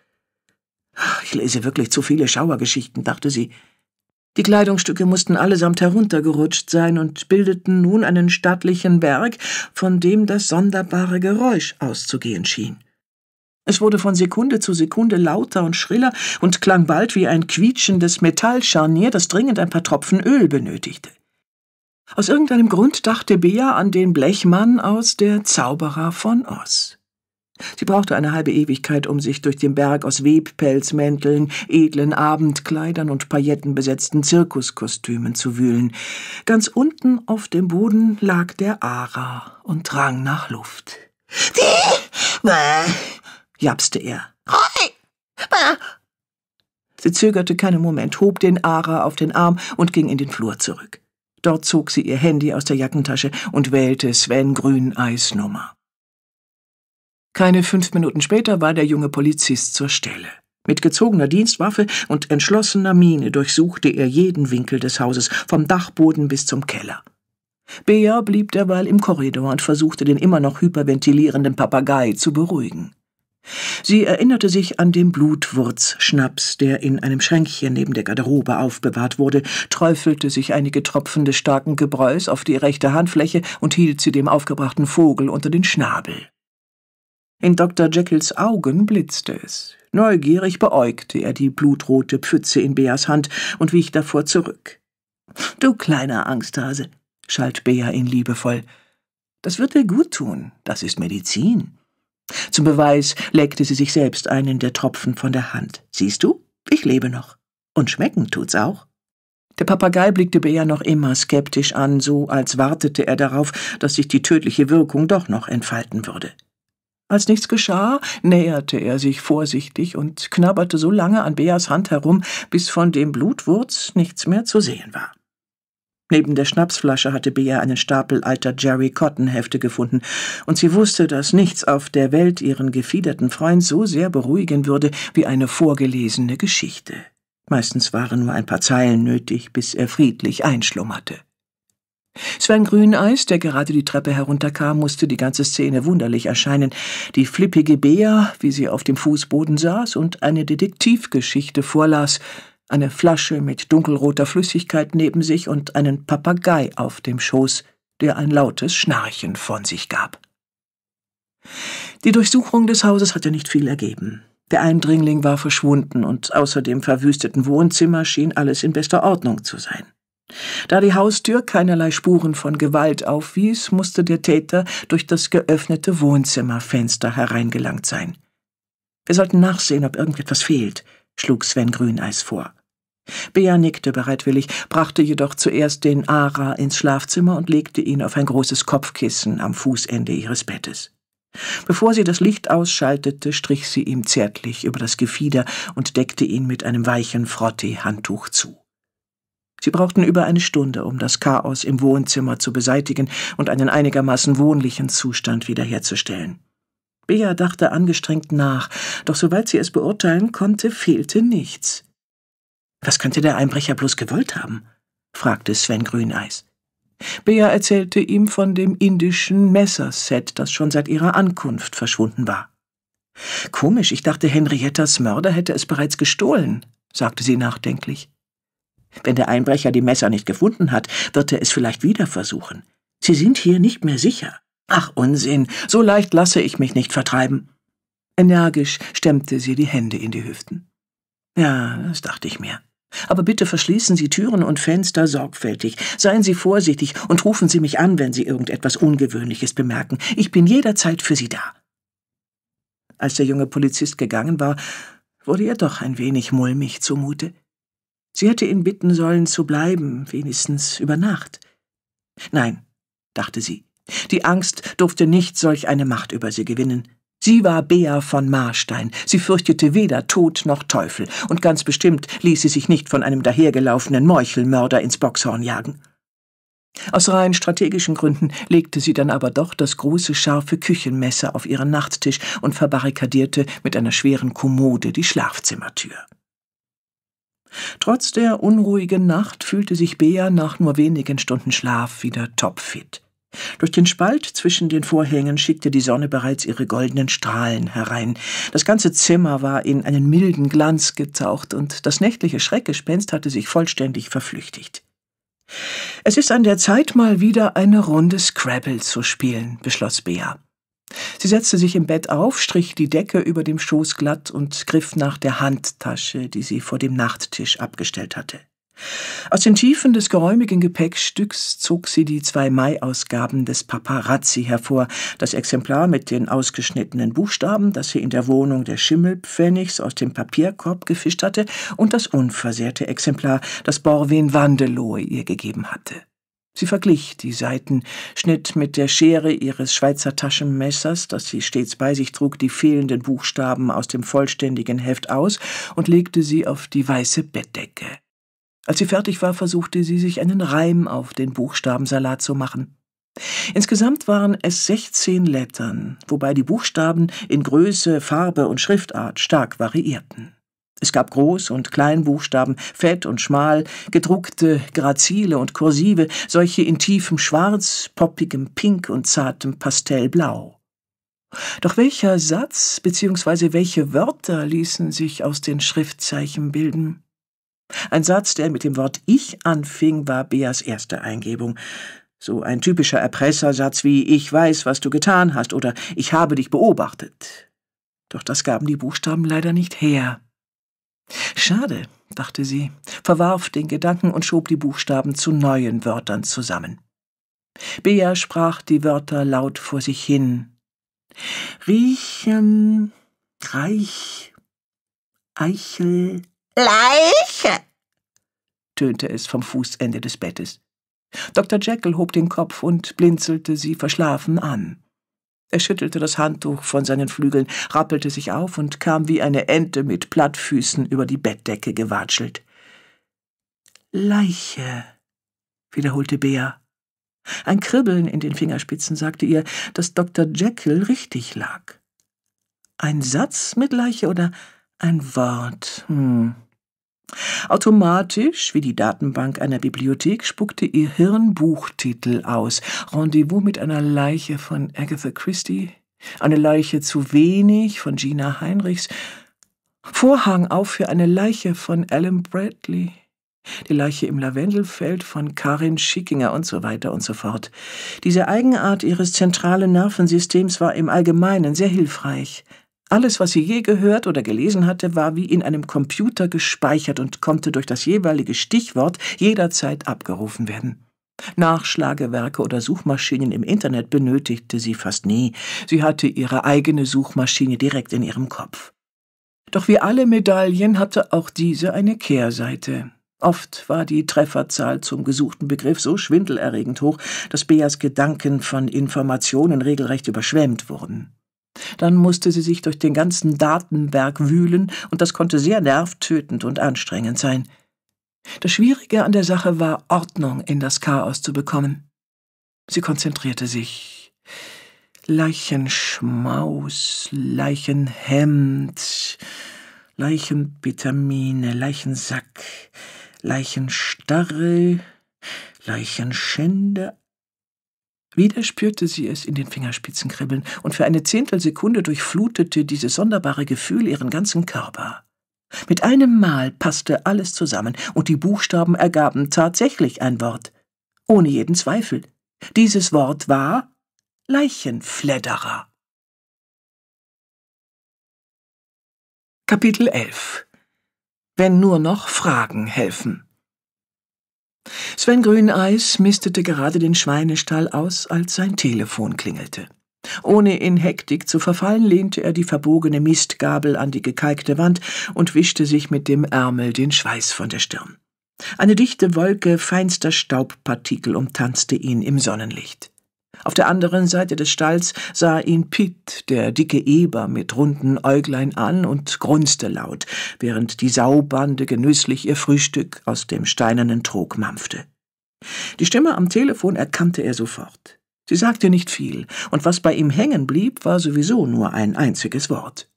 Ich lese wirklich zu viele Schauergeschichten, dachte sie. Die Kleidungsstücke mussten allesamt heruntergerutscht sein und bildeten nun einen stattlichen Berg, von dem das sonderbare Geräusch auszugehen schien. Es wurde von Sekunde zu Sekunde lauter und schriller und klang bald wie ein quietschendes Metallscharnier, das dringend ein paar Tropfen Öl benötigte. Aus irgendeinem Grund dachte Bea an den Blechmann aus Der Zauberer von Oz. Sie brauchte eine halbe Ewigkeit, um sich durch den Berg aus Webpelzmänteln, edlen Abendkleidern und paillettenbesetzten Zirkuskostümen zu wühlen. Ganz unten auf dem Boden lag der Ara und drang nach Luft. Japste er. Sie zögerte keinen Moment, hob den Ara auf den Arm und ging in den Flur zurück. Dort zog sie ihr Handy aus der Jackentasche und wählte Sven Grüneis Nummer. Keine fünf Minuten später war der junge Polizist zur Stelle. Mit gezogener Dienstwaffe und entschlossener Miene durchsuchte er jeden Winkel des Hauses, vom Dachboden bis zum Keller. Bea blieb derweil im Korridor und versuchte den immer noch hyperventilierenden Papagei zu beruhigen. Sie erinnerte sich an den Blutwurzschnaps, der in einem Schränkchen neben der Garderobe aufbewahrt wurde, träufelte sich einige Tropfen des starken Gebräus auf die rechte Handfläche und hielt sie dem aufgebrachten Vogel unter den Schnabel. In Dr. Jekylls Augen blitzte es. Neugierig beäugte er die blutrote Pfütze in Beas Hand und wich davor zurück. Du kleiner Angsthase, schalt Bea ihn liebevoll. Das wird dir gut tun, das ist Medizin. Zum Beweis leckte sie sich selbst einen der Tropfen von der Hand. Siehst du, ich lebe noch. Und schmecken tut's auch. Der Papagei blickte Bea noch immer skeptisch an, so als wartete er darauf, dass sich die tödliche Wirkung doch noch entfalten würde. Als nichts geschah, näherte er sich vorsichtig und knabberte so lange an Beas Hand herum, bis von dem Blutwurz nichts mehr zu sehen war. Neben der Schnapsflasche hatte Bea einen Stapel alter Jerry Cotton Hefte gefunden, und sie wusste, dass nichts auf der Welt ihren gefiederten Freund so sehr beruhigen würde wie eine vorgelesene Geschichte. Meistens waren nur ein paar Zeilen nötig, bis er friedlich einschlummerte. Sven Grüneis, der gerade die Treppe herunterkam, musste die ganze Szene wunderlich erscheinen. Die flippige Bea, wie sie auf dem Fußboden saß und eine Detektivgeschichte vorlas, eine Flasche mit dunkelroter Flüssigkeit neben sich und einen Papagei auf dem Schoß, der ein lautes Schnarchen von sich gab. Die Durchsuchung des Hauses hatte nicht viel ergeben. Der Eindringling war verschwunden und außer dem verwüsteten Wohnzimmer schien alles in bester Ordnung zu sein. Da die Haustür keinerlei Spuren von Gewalt aufwies, musste der Täter durch das geöffnete Wohnzimmerfenster hereingelangt sein. Wir sollten nachsehen, ob irgendetwas fehlt, schlug Sven Grüneis vor. Bea nickte bereitwillig, brachte jedoch zuerst den Ara ins Schlafzimmer und legte ihn auf ein großes Kopfkissen am Fußende ihres Bettes. Bevor sie das Licht ausschaltete, strich sie ihm zärtlich über das Gefieder und deckte ihn mit einem weichen Frottee-Handtuch zu. Sie brauchten über eine Stunde, um das Chaos im Wohnzimmer zu beseitigen und einen einigermaßen wohnlichen Zustand wiederherzustellen. Bea dachte angestrengt nach, doch soweit sie es beurteilen konnte, fehlte nichts. Was könnte der Einbrecher bloß gewollt haben? fragte Sven Grüneis. Bea erzählte ihm von dem indischen Messerset, das schon seit ihrer Ankunft verschwunden war. Komisch, ich dachte, Henriettas Mörder hätte es bereits gestohlen, sagte sie nachdenklich. Wenn der Einbrecher die Messer nicht gefunden hat, wird er es vielleicht wieder versuchen. Sie sind hier nicht mehr sicher. Ach Unsinn, so leicht lasse ich mich nicht vertreiben. Energisch stemmte sie die Hände in die Hüften. Ja, das dachte ich mir. Aber bitte verschließen Sie Türen und Fenster sorgfältig. Seien Sie vorsichtig und rufen Sie mich an, wenn Sie irgendetwas Ungewöhnliches bemerken. Ich bin jederzeit für Sie da. Als der junge Polizist gegangen war, wurde ihr doch ein wenig mulmig zumute. Sie hätte ihn bitten sollen, zu bleiben, wenigstens über Nacht. Nein, dachte sie, die Angst durfte nicht solch eine Macht über sie gewinnen. Sie war Bea von Marstein, sie fürchtete weder Tod noch Teufel, und ganz bestimmt ließ sie sich nicht von einem dahergelaufenen Meuchelmörder ins Boxhorn jagen. Aus rein strategischen Gründen legte sie dann aber doch das große scharfe Küchenmesser auf ihren Nachttisch und verbarrikadierte mit einer schweren Kommode die Schlafzimmertür. Trotz der unruhigen Nacht fühlte sich Bea nach nur wenigen Stunden Schlaf wieder topfit. Durch den Spalt zwischen den Vorhängen schickte die Sonne bereits ihre goldenen Strahlen herein. Das ganze Zimmer war in einen milden Glanz getaucht, und das nächtliche Schreckgespenst hatte sich vollständig verflüchtigt. Es ist an der Zeit, mal wieder eine Runde Scrabble zu spielen, beschloss Bea. Sie setzte sich im Bett auf, strich die Decke über dem Schoß glatt und griff nach der Handtasche, die sie vor dem Nachttisch abgestellt hatte. Aus den Tiefen des geräumigen Gepäckstücks zog sie die zwei Mai-Ausgaben des Paparazzi hervor, das Exemplar mit den ausgeschnittenen Buchstaben, das sie in der Wohnung der Schimmelpfennigs aus dem Papierkorb gefischt hatte, und das unversehrte Exemplar, das Borwin Wandelohe ihr gegeben hatte. Sie verglich die Seiten, schnitt mit der Schere ihres Schweizer Taschenmessers, das sie stets bei sich trug, die fehlenden Buchstaben aus dem vollständigen Heft aus und legte sie auf die weiße Bettdecke. Als sie fertig war, versuchte sie, sich einen Reim auf den Buchstabensalat zu machen. Insgesamt waren es 16 Lettern, wobei die Buchstaben in Größe, Farbe und Schriftart stark variierten. Es gab Groß- und Kleinbuchstaben, fett und schmal, gedruckte, grazile und kursive, solche in tiefem Schwarz, poppigem Pink und zartem Pastellblau. Doch welcher Satz bzw. welche Wörter ließen sich aus den Schriftzeichen bilden? Ein Satz, der mit dem Wort Ich anfing, war Beas erste Eingebung. So ein typischer Erpressersatz wie Ich weiß, was du getan hast oder Ich habe dich beobachtet. Doch das gaben die Buchstaben leider nicht her. Schade, dachte sie, verwarf den Gedanken und schob die Buchstaben zu neuen Wörtern zusammen. Bea sprach die Wörter laut vor sich hin. Riechen, Reich, Eichel, Leiche, tönte es vom Fußende des Bettes. Dr. Jekyll hob den Kopf und blinzelte sie verschlafen an. Er schüttelte das Handtuch von seinen Flügeln, rappelte sich auf und kam wie eine Ente mit Plattfüßen über die Bettdecke gewatschelt. Leiche, wiederholte Bea. Ein Kribbeln in den Fingerspitzen sagte ihr, dass Dr. Jekyll richtig lag. Ein Satz mit Leiche oder ein Wort? Hm. Automatisch, wie die Datenbank einer Bibliothek, spuckte ihr Hirn Buchtitel aus. Rendezvous mit einer Leiche von Agatha Christie, eine Leiche zu wenig von Gina Heinrichs, Vorhang auf für eine Leiche von Alan Bradley, die Leiche im Lavendelfeld von Karin Schickinger und so weiter und so fort. Diese Eigenart ihres zentralen Nervensystems war im Allgemeinen sehr hilfreich. Alles, was sie je gehört oder gelesen hatte, war wie in einem Computer gespeichert und konnte durch das jeweilige Stichwort jederzeit abgerufen werden. Nachschlagewerke oder Suchmaschinen im Internet benötigte sie fast nie. Sie hatte ihre eigene Suchmaschine direkt in ihrem Kopf. Doch wie alle Medaillen hatte auch diese eine Kehrseite. Oft war die Trefferzahl zum gesuchten Begriff so schwindelerregend hoch, dass Beas Gedanken von Informationen regelrecht überschwemmt wurden. Dann musste sie sich durch den ganzen Datenberg wühlen, und das konnte sehr nervtötend und anstrengend sein. Das Schwierige an der Sache war, Ordnung in das Chaos zu bekommen. Sie konzentrierte sich. Leichenschmaus, Leichenhemd, Leichenvitamine, Leichensack, Leichenstarre, Leichenschände. Wieder spürte sie es in den Fingerspitzen kribbeln, und für eine Zehntelsekunde durchflutete dieses sonderbare Gefühl ihren ganzen Körper. Mit einem Mal passte alles zusammen, und die Buchstaben ergaben tatsächlich ein Wort. Ohne jeden Zweifel. Dieses Wort war Leichenfledderer. Kapitel 11 Wenn nur noch Fragen helfen. Sven Grüneis mistete gerade den Schweinestall aus, als sein Telefon klingelte. Ohne in Hektik zu verfallen, lehnte er die verbogene Mistgabel an die gekalkte Wand und wischte sich mit dem Ärmel den Schweiß von der Stirn. Eine dichte Wolke feinster Staubpartikel umtanzte ihn im Sonnenlicht. Auf der anderen Seite des Stalls sah ihn Pitt, der dicke Eber, mit runden Äuglein an und grunzte laut, während die Saubande genüsslich ihr Frühstück aus dem steinernen Trog mampfte. Die Stimme am Telefon erkannte er sofort. Sie sagte nicht viel, und was bei ihm hängen blieb, war sowieso nur ein einziges Wort.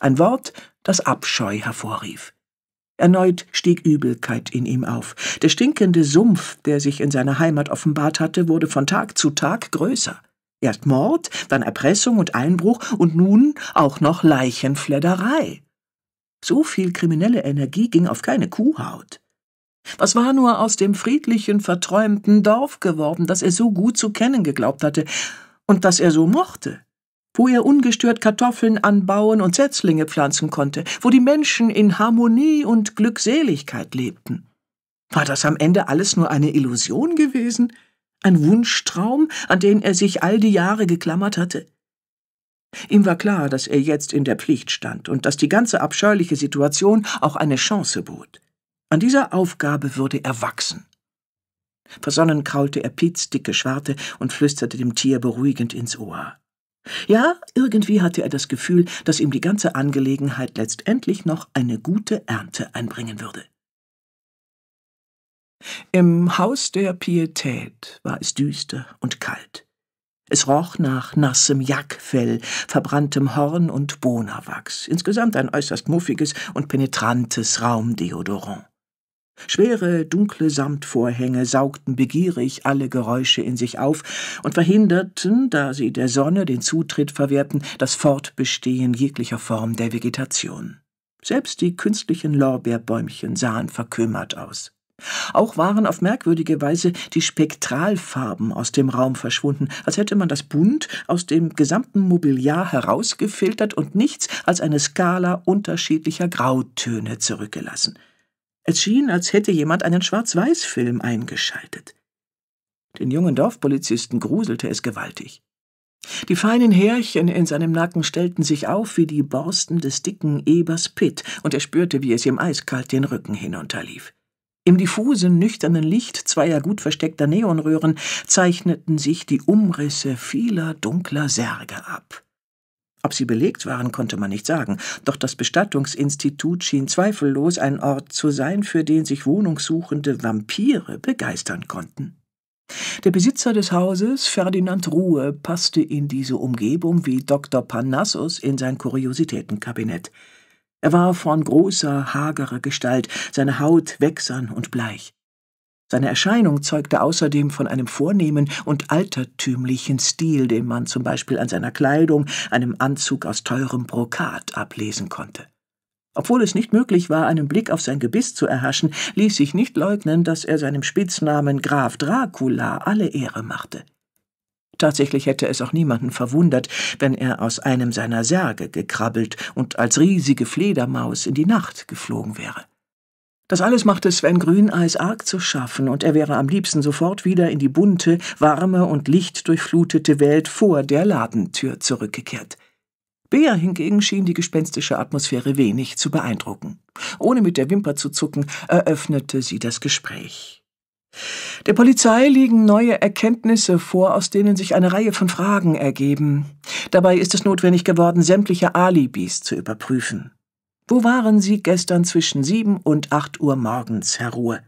Ein Wort, das Abscheu hervorrief. Erneut stieg Übelkeit in ihm auf. Der stinkende Sumpf, der sich in seiner Heimat offenbart hatte, wurde von Tag zu Tag größer. Erst Mord, dann Erpressung und Einbruch und nun auch noch Leichenfledderei. So viel kriminelle Energie ging auf keine Kuhhaut. Was war nur aus dem friedlichen, verträumten Dorf geworden, das er so gut zu kennen geglaubt hatte und das er so mochte? Wo er ungestört Kartoffeln anbauen und Setzlinge pflanzen konnte, wo die Menschen in Harmonie und Glückseligkeit lebten. War das am Ende alles nur eine Illusion gewesen? Ein Wunschtraum, an den er sich all die Jahre geklammert hatte? Ihm war klar, dass er jetzt in der Pflicht stand und dass die ganze abscheuliche Situation auch eine Chance bot. An dieser Aufgabe würde er wachsen. Versonnen kraulte er Piets dicke Schwarte und flüsterte dem Tier beruhigend ins Ohr. Ja, irgendwie hatte er das Gefühl, dass ihm die ganze Angelegenheit letztendlich noch eine gute Ernte einbringen würde. Im Haus der Pietät war es düster und kalt. Es roch nach nassem Jackfell, verbranntem Horn und Bonawachs, insgesamt ein äußerst muffiges und penetrantes Raumdeodorant. Schwere, dunkle Samtvorhänge saugten begierig alle Geräusche in sich auf und verhinderten, da sie der Sonne den Zutritt verwehrten, das Fortbestehen jeglicher Form der Vegetation. Selbst die künstlichen Lorbeerbäumchen sahen verkümmert aus. Auch waren auf merkwürdige Weise die Spektralfarben aus dem Raum verschwunden, als hätte man das Bunt aus dem gesamten Mobiliar herausgefiltert und nichts als eine Skala unterschiedlicher Grautöne zurückgelassen. Es schien, als hätte jemand einen Schwarz-Weiß-Film eingeschaltet. Den jungen Dorfpolizisten gruselte es gewaltig. Die feinen Härchen in seinem Nacken stellten sich auf wie die Borsten des dicken Ebers Pitt, und er spürte, wie es ihm eiskalt den Rücken hinunterlief. Im diffusen, nüchternen Licht zweier gut versteckter Neonröhren zeichneten sich die Umrisse vieler dunkler Särge ab. Ob sie belegt waren, konnte man nicht sagen, doch das Bestattungsinstitut schien zweifellos ein Ort zu sein, für den sich wohnungssuchende Vampire begeistern konnten. Der Besitzer des Hauses, Ferdinand Ruhe, passte in diese Umgebung wie Dr. Parnassus in sein Kuriositätenkabinett. Er war von großer, hagerer Gestalt, seine Haut wächsern und bleich. Seine Erscheinung zeugte außerdem von einem vornehmen und altertümlichen Stil, den man zum Beispiel an seiner Kleidung, einem Anzug aus teurem Brokat, ablesen konnte. Obwohl es nicht möglich war, einen Blick auf sein Gebiss zu erhaschen, ließ sich nicht leugnen, dass er seinem Spitznamen Graf Dracula alle Ehre machte. Tatsächlich hätte es auch niemanden verwundert, wenn er aus einem seiner Särge gekrabbelt und als riesige Fledermaus in die Nacht geflogen wäre. Das alles machte Sven Grüneis arg zu schaffen, und er wäre am liebsten sofort wieder in die bunte, warme und lichtdurchflutete Welt vor der Ladentür zurückgekehrt. Bea hingegen schien die gespenstische Atmosphäre wenig zu beeindrucken. Ohne mit der Wimper zu zucken, eröffnete sie das Gespräch. Der Polizei liegen neue Erkenntnisse vor, aus denen sich eine Reihe von Fragen ergeben. Dabei ist es notwendig geworden, sämtliche Alibis zu überprüfen. Wo waren Sie gestern zwischen sieben und acht Uhr morgens, Herr Ruhe?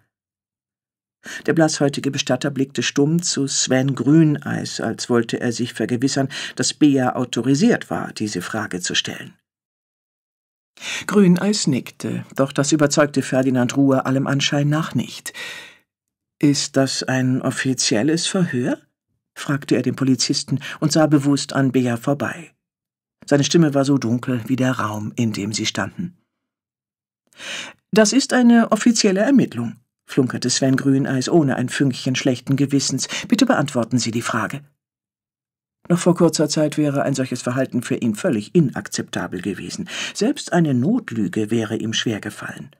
Der blasshäutige Bestatter blickte stumm zu Sven Grüneis, als wollte er sich vergewissern, dass Bea autorisiert war, diese Frage zu stellen. Grüneis nickte, doch das überzeugte Ferdinand Ruhe allem Anschein nach nicht. Ist das ein offizielles Verhör? fragte er den Polizisten und sah bewusst an Bea vorbei. Seine Stimme war so dunkel wie der Raum, in dem sie standen. Das ist eine offizielle Ermittlung, flunkerte Sven Grüneis ohne ein Fünkchen schlechten Gewissens. Bitte beantworten Sie die Frage. Noch vor kurzer Zeit wäre ein solches Verhalten für ihn völlig inakzeptabel gewesen. Selbst eine Notlüge wäre ihm schwer gefallen.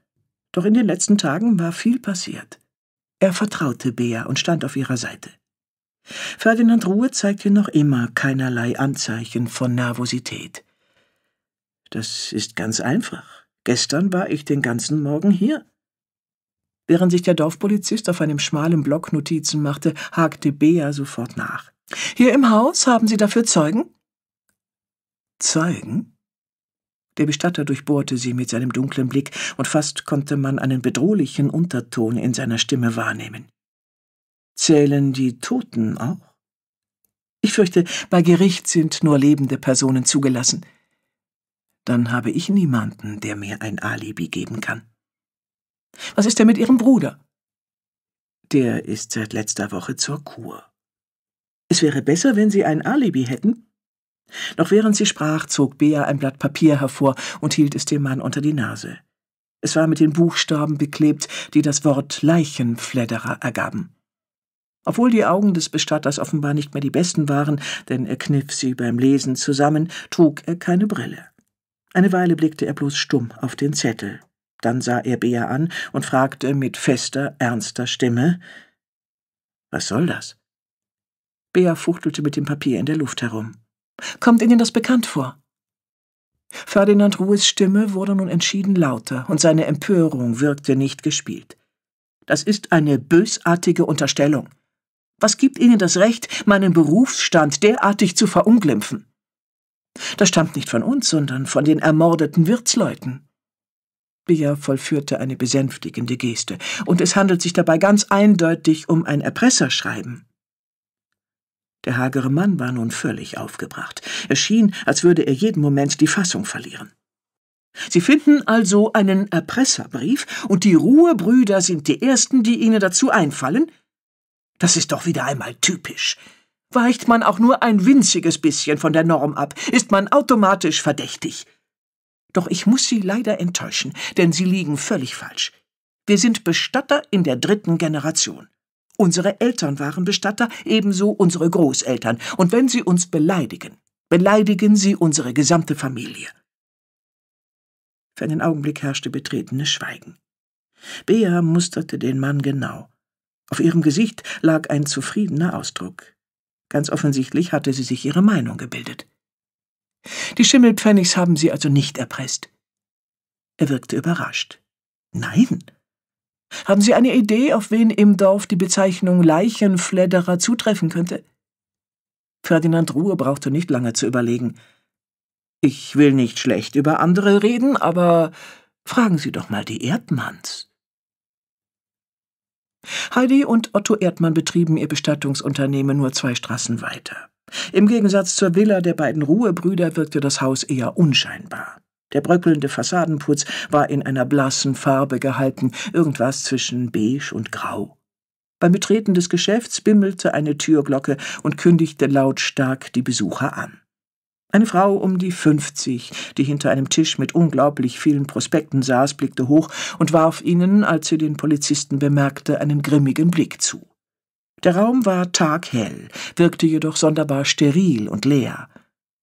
Doch in den letzten Tagen war viel passiert. Er vertraute Bea und stand auf ihrer Seite. Ferdinand Ruhe zeigte noch immer keinerlei Anzeichen von Nervosität. Das ist ganz einfach. Gestern war ich den ganzen Morgen hier. Während sich der Dorfpolizist auf einem schmalen Block Notizen machte, hakte Bea sofort nach. Hier im Haus haben Sie dafür Zeugen? Zeugen? Der Bestatter durchbohrte sie mit seinem dunklen Blick, und fast konnte man einen bedrohlichen Unterton in seiner Stimme wahrnehmen. Zählen die Toten auch? Ich fürchte, bei Gericht sind nur lebende Personen zugelassen. Dann habe ich niemanden, der mir ein Alibi geben kann. Was ist denn mit Ihrem Bruder? Der ist seit letzter Woche zur Kur. Es wäre besser, wenn Sie ein Alibi hätten. Noch während sie sprach, zog Bea ein Blatt Papier hervor und hielt es dem Mann unter die Nase. Es war mit den Buchstaben beklebt, die das Wort Leichenfledderer ergaben. Obwohl die Augen des Bestatters offenbar nicht mehr die besten waren, denn er kniff sie beim Lesen zusammen, trug er keine Brille. Eine Weile blickte er bloß stumm auf den Zettel, dann sah er Bea an und fragte mit fester, ernster Stimme Was soll das? Bea fuchtelte mit dem Papier in der Luft herum. Kommt Ihnen das bekannt vor? Ferdinand Ruhes Stimme wurde nun entschieden lauter, und seine Empörung wirkte nicht gespielt. Das ist eine bösartige Unterstellung. Was gibt Ihnen das Recht, meinen Berufsstand derartig zu verunglimpfen? Das stammt nicht von uns, sondern von den ermordeten Wirtsleuten. Bea vollführte eine besänftigende Geste, und es handelt sich dabei ganz eindeutig um ein Erpresserschreiben. Der hagere Mann war nun völlig aufgebracht. Es schien, als würde er jeden Moment die Fassung verlieren. Sie finden also einen Erpresserbrief, und die Ruhebrüder sind die Ersten, die Ihnen dazu einfallen? Das ist doch wieder einmal typisch. Weicht man auch nur ein winziges bisschen von der Norm ab, ist man automatisch verdächtig. Doch ich muss Sie leider enttäuschen, denn Sie liegen völlig falsch. Wir sind Bestatter in der dritten Generation. Unsere Eltern waren Bestatter, ebenso unsere Großeltern, und wenn Sie uns beleidigen, beleidigen Sie unsere gesamte Familie. Für einen Augenblick herrschte betretenes Schweigen. Bea musterte den Mann genau. Auf ihrem Gesicht lag ein zufriedener Ausdruck. Ganz offensichtlich hatte sie sich ihre Meinung gebildet. Die Schimmelpfennigs haben Sie also nicht erpresst. Er wirkte überrascht. Nein. Haben Sie eine Idee, auf wen im Dorf die Bezeichnung Leichenfledderer zutreffen könnte? Ferdinand Ruhe brauchte nicht lange zu überlegen. Ich will nicht schlecht über andere reden, aber fragen Sie doch mal die Erdmanns. Heidi und Otto Erdmann betrieben ihr Bestattungsunternehmen nur zwei Straßen weiter. Im Gegensatz zur Villa der beiden Ruhebrüder wirkte das Haus eher unscheinbar. Der bröckelnde Fassadenputz war in einer blassen Farbe gehalten, irgendwas zwischen beige und grau. Beim Betreten des Geschäfts bimmelte eine Türglocke und kündigte lautstark die Besucher an. Eine Frau um die fünfzig, die hinter einem Tisch mit unglaublich vielen Prospekten saß, blickte hoch und warf ihnen, als sie den Polizisten bemerkte, einen grimmigen Blick zu. Der Raum war taghell, wirkte jedoch sonderbar steril und leer.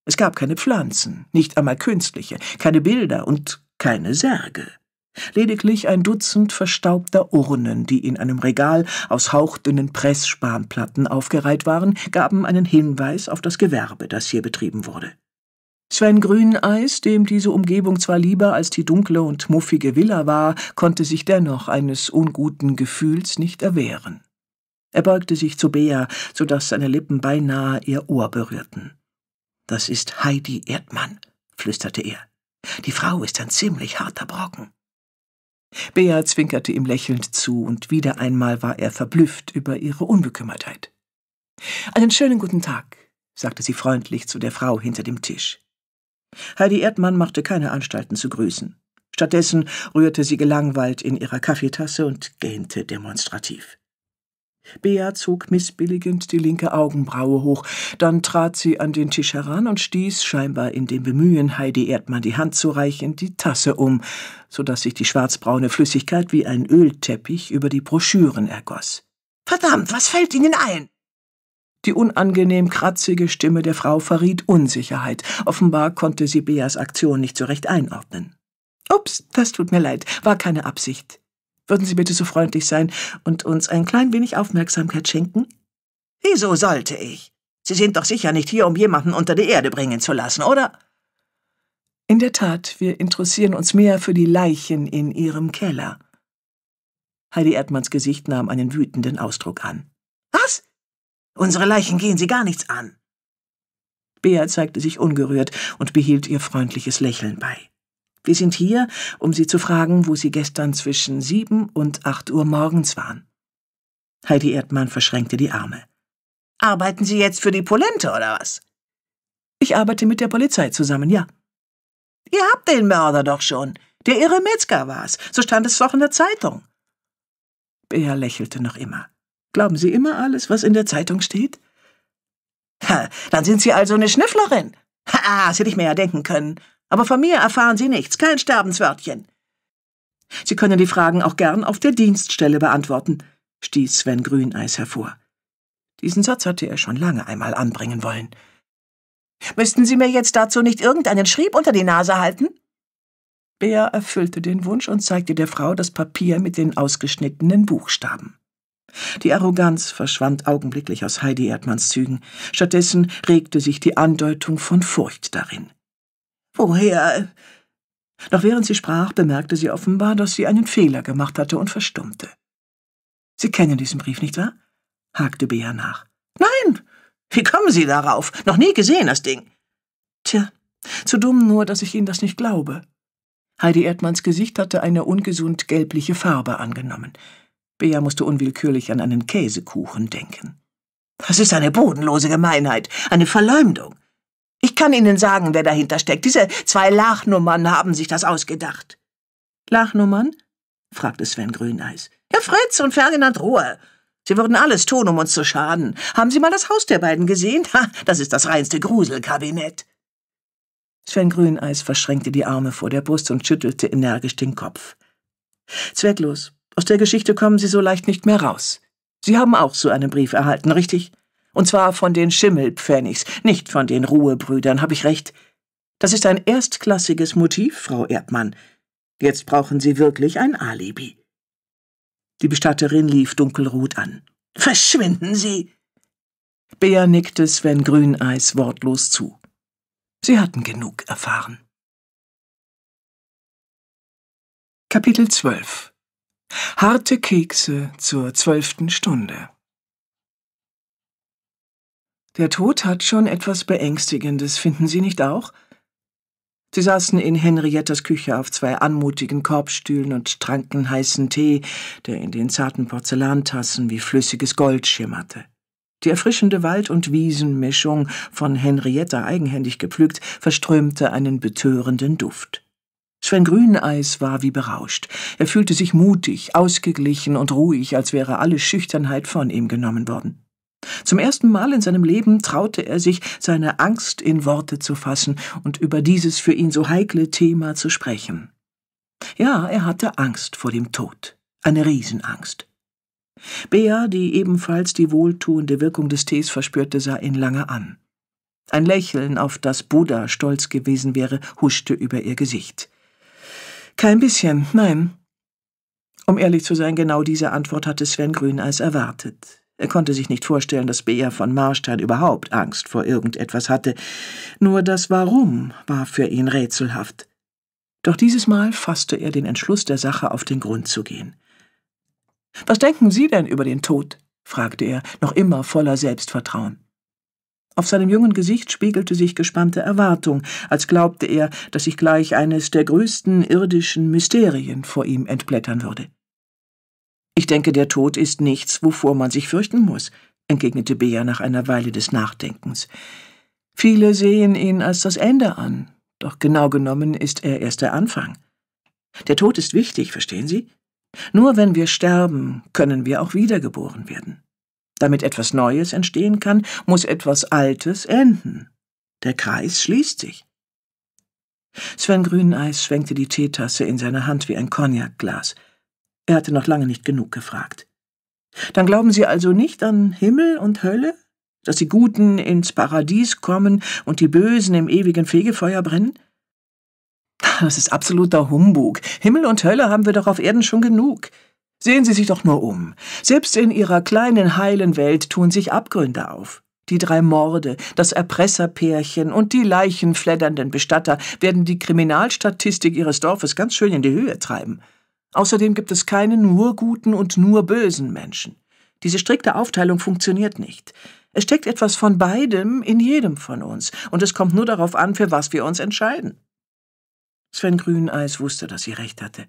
Es gab keine Pflanzen, nicht einmal künstliche, keine Bilder und keine Särge. Lediglich ein Dutzend verstaubter Urnen, die in einem Regal aus hauchdünnen Pressspanplatten aufgereiht waren, gaben einen Hinweis auf das Gewerbe, das hier betrieben wurde. Sven Grüneis, dem diese Umgebung zwar lieber als die dunkle und muffige Villa war, konnte sich dennoch eines unguten Gefühls nicht erwehren. Er beugte sich zu Bea, so dass seine Lippen beinahe ihr Ohr berührten. Das ist Heidi Erdmann, flüsterte er. Die Frau ist ein ziemlich harter Brocken. Bea zwinkerte ihm lächelnd zu, und wieder einmal war er verblüfft über ihre Unbekümmertheit. Einen schönen guten Tag, sagte sie freundlich zu der Frau hinter dem Tisch. Heidi Erdmann machte keine Anstalten zu grüßen. Stattdessen rührte sie gelangweilt in ihrer Kaffeetasse und gähnte demonstrativ. Bea zog missbilligend die linke Augenbraue hoch, dann trat sie an den Tisch heran und stieß, scheinbar in dem Bemühen, Heidi Erdmann die Hand zu reichen, die Tasse um, so dass sich die schwarzbraune Flüssigkeit wie ein Ölteppich über die Broschüren ergoss. Verdammt, was fällt Ihnen ein? Die unangenehm kratzige Stimme der Frau verriet Unsicherheit. Offenbar konnte sie Beas Aktion nicht so recht einordnen. Ups, das tut mir leid, war keine Absicht. Würden Sie bitte so freundlich sein und uns ein klein wenig Aufmerksamkeit schenken? Wieso sollte ich? Sie sind doch sicher nicht hier, um jemanden unter die Erde bringen zu lassen, oder? In der Tat, wir interessieren uns mehr für die Leichen in Ihrem Keller. Heidi Erdmanns Gesicht nahm einen wütenden Ausdruck an. Was? Unsere Leichen gehen Sie gar nichts an. Bea zeigte sich ungerührt und behielt ihr freundliches Lächeln bei. Wir sind hier, um Sie zu fragen, wo Sie gestern zwischen sieben und acht Uhr morgens waren. Heidi Erdmann verschränkte die Arme. Arbeiten Sie jetzt für die Polente, oder was? Ich arbeite mit der Polizei zusammen, ja. Ihr habt den Mörder doch schon. Der irre Metzger war's. So stand es doch in der Zeitung. Bea lächelte noch immer. Glauben Sie immer alles, was in der Zeitung steht? Ha, dann sind Sie also eine Schnüfflerin. Ha, das hätte ich mir ja denken können. Aber von mir erfahren Sie nichts, kein Sterbenswörtchen. Sie können die Fragen auch gern auf der Dienststelle beantworten, stieß Sven Grüneis hervor. Diesen Satz hatte er schon lange einmal anbringen wollen. Müssten Sie mir jetzt dazu nicht irgendeinen Schrieb unter die Nase halten? Bär erfüllte den Wunsch und zeigte der Frau das Papier mit den ausgeschnittenen Buchstaben. Die Arroganz verschwand augenblicklich aus Heidi Erdmanns Zügen. Stattdessen regte sich die Andeutung von Furcht darin. Woher? Noch während sie sprach, bemerkte sie offenbar, dass sie einen Fehler gemacht hatte und verstummte. Sie kennen diesen Brief, nicht wahr? hakte Bea nach. Nein! Wie kommen Sie darauf? Noch nie gesehen, das Ding. Tja, zu dumm nur, dass ich Ihnen das nicht glaube. Heidi Erdmanns Gesicht hatte eine ungesund gelbliche Farbe angenommen. Bea musste unwillkürlich an einen Käsekuchen denken. Das ist eine bodenlose Gemeinheit, eine Verleumdung. Ich kann Ihnen sagen, wer dahinter steckt. Diese zwei Lachnummern haben sich das ausgedacht. Lachnummern? fragte Sven Grüneis. Ja, Fritz und Ferdinand Ruhe. Sie würden alles tun, um uns zu schaden. Haben Sie mal das Haus der beiden gesehen? Ha, das ist das reinste Gruselkabinett. Sven Grüneis verschränkte die Arme vor der Brust und schüttelte energisch den Kopf. Zwecklos. Aus der Geschichte kommen Sie so leicht nicht mehr raus. Sie haben auch so einen Brief erhalten, richtig? Und zwar von den Schimmelpfennigs, nicht von den Ruhebrüdern, habe ich recht. Das ist ein erstklassiges Motiv, Frau Erdmann. Jetzt brauchen Sie wirklich ein Alibi. Die Bestatterin lief dunkelrot an. Verschwinden Sie! Bea nickte Sven Grüneis wortlos zu. Sie hatten genug erfahren. Kapitel 12 Harte Kekse zur zwölften Stunde der Tod hat schon etwas Beängstigendes, finden Sie nicht auch? Sie saßen in Henriettas Küche auf zwei anmutigen Korbstühlen und tranken heißen Tee, der in den zarten Porzellantassen wie flüssiges Gold schimmerte. Die erfrischende Wald- und Wiesenmischung, von Henrietta eigenhändig gepflückt, verströmte einen betörenden Duft. Sven Grüneis war wie berauscht. Er fühlte sich mutig, ausgeglichen und ruhig, als wäre alle Schüchternheit von ihm genommen worden. Zum ersten Mal in seinem Leben traute er sich, seine Angst in Worte zu fassen und über dieses für ihn so heikle Thema zu sprechen. Ja, er hatte Angst vor dem Tod, eine Riesenangst. Bea, die ebenfalls die wohltuende Wirkung des Tees verspürte, sah ihn lange an. Ein Lächeln, auf das Buddha stolz gewesen wäre, huschte über ihr Gesicht. Kein bisschen, nein. Um ehrlich zu sein, genau diese Antwort hatte Sven Grüneis erwartet. Er konnte sich nicht vorstellen, dass Bea von Marstein überhaupt Angst vor irgendetwas hatte. Nur das Warum war für ihn rätselhaft. Doch dieses Mal fasste er den Entschluss, der Sache auf den Grund zu gehen. Was denken Sie denn über den Tod? fragte er, noch immer voller Selbstvertrauen. Auf seinem jungen Gesicht spiegelte sich gespannte Erwartung, als glaubte er, dass sich gleich eines der größten irdischen Mysterien vor ihm entblättern würde. Ich denke, der Tod ist nichts, wovor man sich fürchten muss, entgegnete Bea nach einer Weile des Nachdenkens. Viele sehen ihn als das Ende an, doch genau genommen ist er erst der Anfang. Der Tod ist wichtig, verstehen Sie? Nur wenn wir sterben, können wir auch wiedergeboren werden. Damit etwas Neues entstehen kann, muss etwas Altes enden. Der Kreis schließt sich. Sven Grüneis schwenkte die Teetasse in seiner Hand wie ein Cognacglas. Er hatte noch lange nicht genug gefragt. Dann glauben Sie also nicht an Himmel und Hölle? Dass die Guten ins Paradies kommen und die Bösen im ewigen Fegefeuer brennen? Das ist absoluter Humbug. Himmel und Hölle haben wir doch auf Erden schon genug. Sehen Sie sich doch nur um. Selbst in Ihrer kleinen heilen Welt tun sich Abgründe auf. Die drei Morde, das Erpresserpärchen und die leichenfleddernden Bestatter werden die Kriminalstatistik Ihres Dorfes ganz schön in die Höhe treiben. Außerdem gibt es keine nur guten und nur bösen Menschen. Diese strikte Aufteilung funktioniert nicht. Es steckt etwas von beidem in jedem von uns, und es kommt nur darauf an, für was wir uns entscheiden. Sven Grüneis wusste, dass sie recht hatte.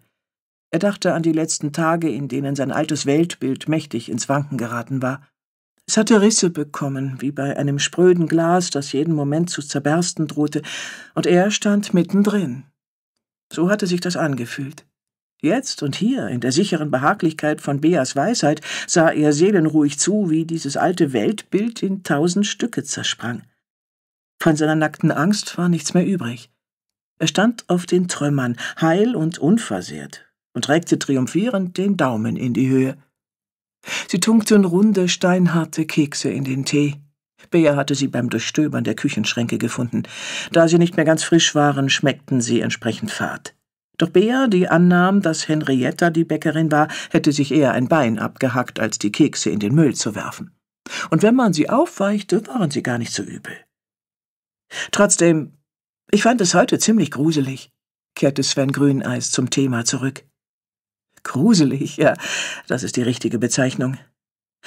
Er dachte an die letzten Tage, in denen sein altes Weltbild mächtig ins Wanken geraten war. Es hatte Risse bekommen, wie bei einem spröden Glas, das jeden Moment zu zerbersten drohte, und er stand mittendrin. So hatte sich das angefühlt. Jetzt und hier, in der sicheren Behaglichkeit von Beas Weisheit, sah er seelenruhig zu, wie dieses alte Weltbild in tausend Stücke zersprang. Von seiner nackten Angst war nichts mehr übrig. Er stand auf den Trümmern, heil und unversehrt, und reckte triumphierend den Daumen in die Höhe. Sie tunkten runde, steinharte Kekse in den Tee. Bea hatte sie beim Durchstöbern der Küchenschränke gefunden. Da sie nicht mehr ganz frisch waren, schmeckten sie entsprechend fad. Doch Bea, die annahm, dass Henrietta die Bäckerin war, hätte sich eher ein Bein abgehackt, als die Kekse in den Müll zu werfen. Und wenn man sie aufweichte, waren sie gar nicht so übel. Trotzdem, ich fand es heute ziemlich gruselig, kehrte Sven Grüneis zum Thema zurück. Gruselig, ja, das ist die richtige Bezeichnung.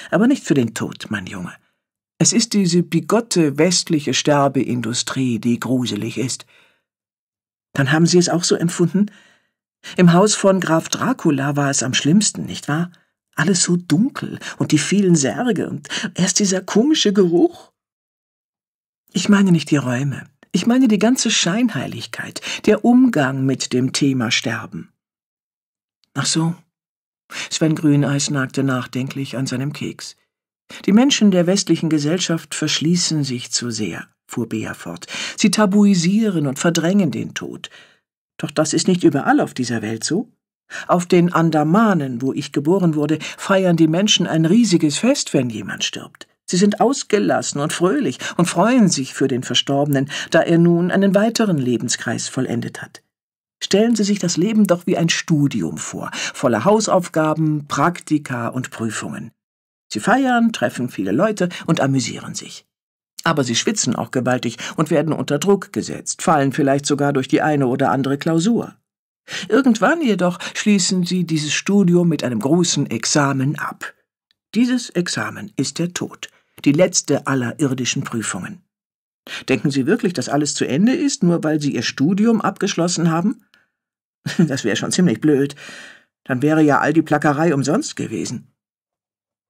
Aber nicht für den Tod, mein Junge. Es ist diese bigotte westliche Sterbeindustrie, die gruselig ist. Dann haben Sie es auch so empfunden? Im Haus von Graf Dracula war es am schlimmsten, nicht wahr? Alles so dunkel und die vielen Särge und erst dieser komische Geruch. Ich meine nicht die Räume. Ich meine die ganze Scheinheiligkeit, der Umgang mit dem Thema Sterben. Ach so. Sven Grüneis nagte nachdenklich an seinem Keks. Die Menschen der westlichen Gesellschaft verschließen sich zu sehr fuhr Bea fort. Sie tabuisieren und verdrängen den Tod. Doch das ist nicht überall auf dieser Welt so. Auf den Andamanen, wo ich geboren wurde, feiern die Menschen ein riesiges Fest, wenn jemand stirbt. Sie sind ausgelassen und fröhlich und freuen sich für den Verstorbenen, da er nun einen weiteren Lebenskreis vollendet hat. Stellen Sie sich das Leben doch wie ein Studium vor, voller Hausaufgaben, Praktika und Prüfungen. Sie feiern, treffen viele Leute und amüsieren sich. Aber sie schwitzen auch gewaltig und werden unter Druck gesetzt, fallen vielleicht sogar durch die eine oder andere Klausur. Irgendwann jedoch schließen sie dieses Studium mit einem großen Examen ab. Dieses Examen ist der Tod, die letzte aller irdischen Prüfungen. Denken Sie wirklich, dass alles zu Ende ist, nur weil Sie Ihr Studium abgeschlossen haben? Das wäre schon ziemlich blöd. Dann wäre ja all die Plackerei umsonst gewesen.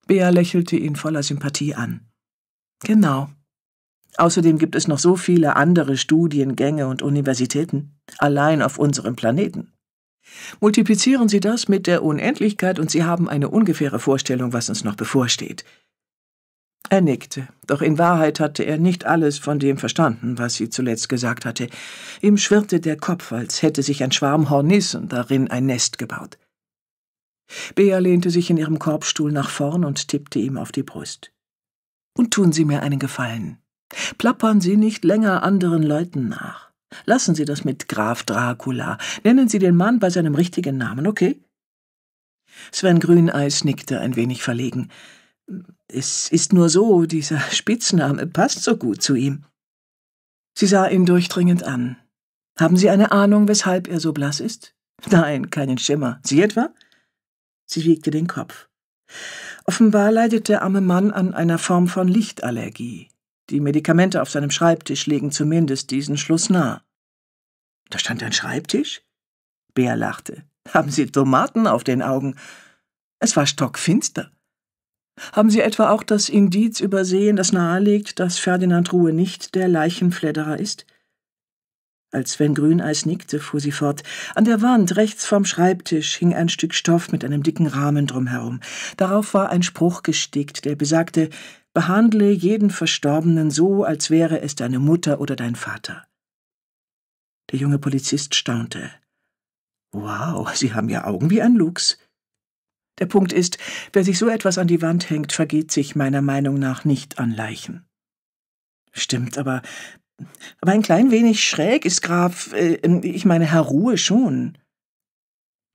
Bea lächelte ihn voller Sympathie an. Genau, Außerdem gibt es noch so viele andere Studiengänge und Universitäten, allein auf unserem Planeten. Multiplizieren Sie das mit der Unendlichkeit und Sie haben eine ungefähre Vorstellung, was uns noch bevorsteht. Er nickte, doch in Wahrheit hatte er nicht alles von dem verstanden, was sie zuletzt gesagt hatte. Ihm schwirrte der Kopf, als hätte sich ein Schwarm Hornissen darin ein Nest gebaut. Bea lehnte sich in ihrem Korbstuhl nach vorn und tippte ihm auf die Brust. Und tun Sie mir einen Gefallen. Plappern Sie nicht länger anderen Leuten nach. Lassen Sie das mit Graf Dracula. Nennen Sie den Mann bei seinem richtigen Namen, okay? Sven Grüneis nickte ein wenig verlegen. Es ist nur so, dieser Spitzname passt so gut zu ihm. Sie sah ihn durchdringend an. Haben Sie eine Ahnung, weshalb er so blass ist? Nein, keinen Schimmer. Sie etwa? Sie wiegte den Kopf. Offenbar leidet der arme Mann an einer Form von Lichtallergie. Die Medikamente auf seinem Schreibtisch legen zumindest diesen Schluss nahe. Da stand ein Schreibtisch? Bär lachte. Haben Sie Tomaten auf den Augen? Es war stockfinster. Haben Sie etwa auch das Indiz übersehen, das nahelegt, dass Ferdinand Ruhe nicht der Leichenfledderer ist? Als Sven Grüneis nickte, fuhr sie fort. An der Wand rechts vom Schreibtisch hing ein Stück Stoff mit einem dicken Rahmen drumherum. Darauf war ein Spruch gestickt, der besagte, behandle jeden Verstorbenen so, als wäre es deine Mutter oder dein Vater. Der junge Polizist staunte. Wow, Sie haben ja Augen wie ein Luchs. Der Punkt ist, wer sich so etwas an die Wand hängt, vergeht sich meiner Meinung nach nicht an Leichen. Stimmt, aber aber ein klein wenig schräg ist Graf, äh, ich meine Herr Ruhe schon.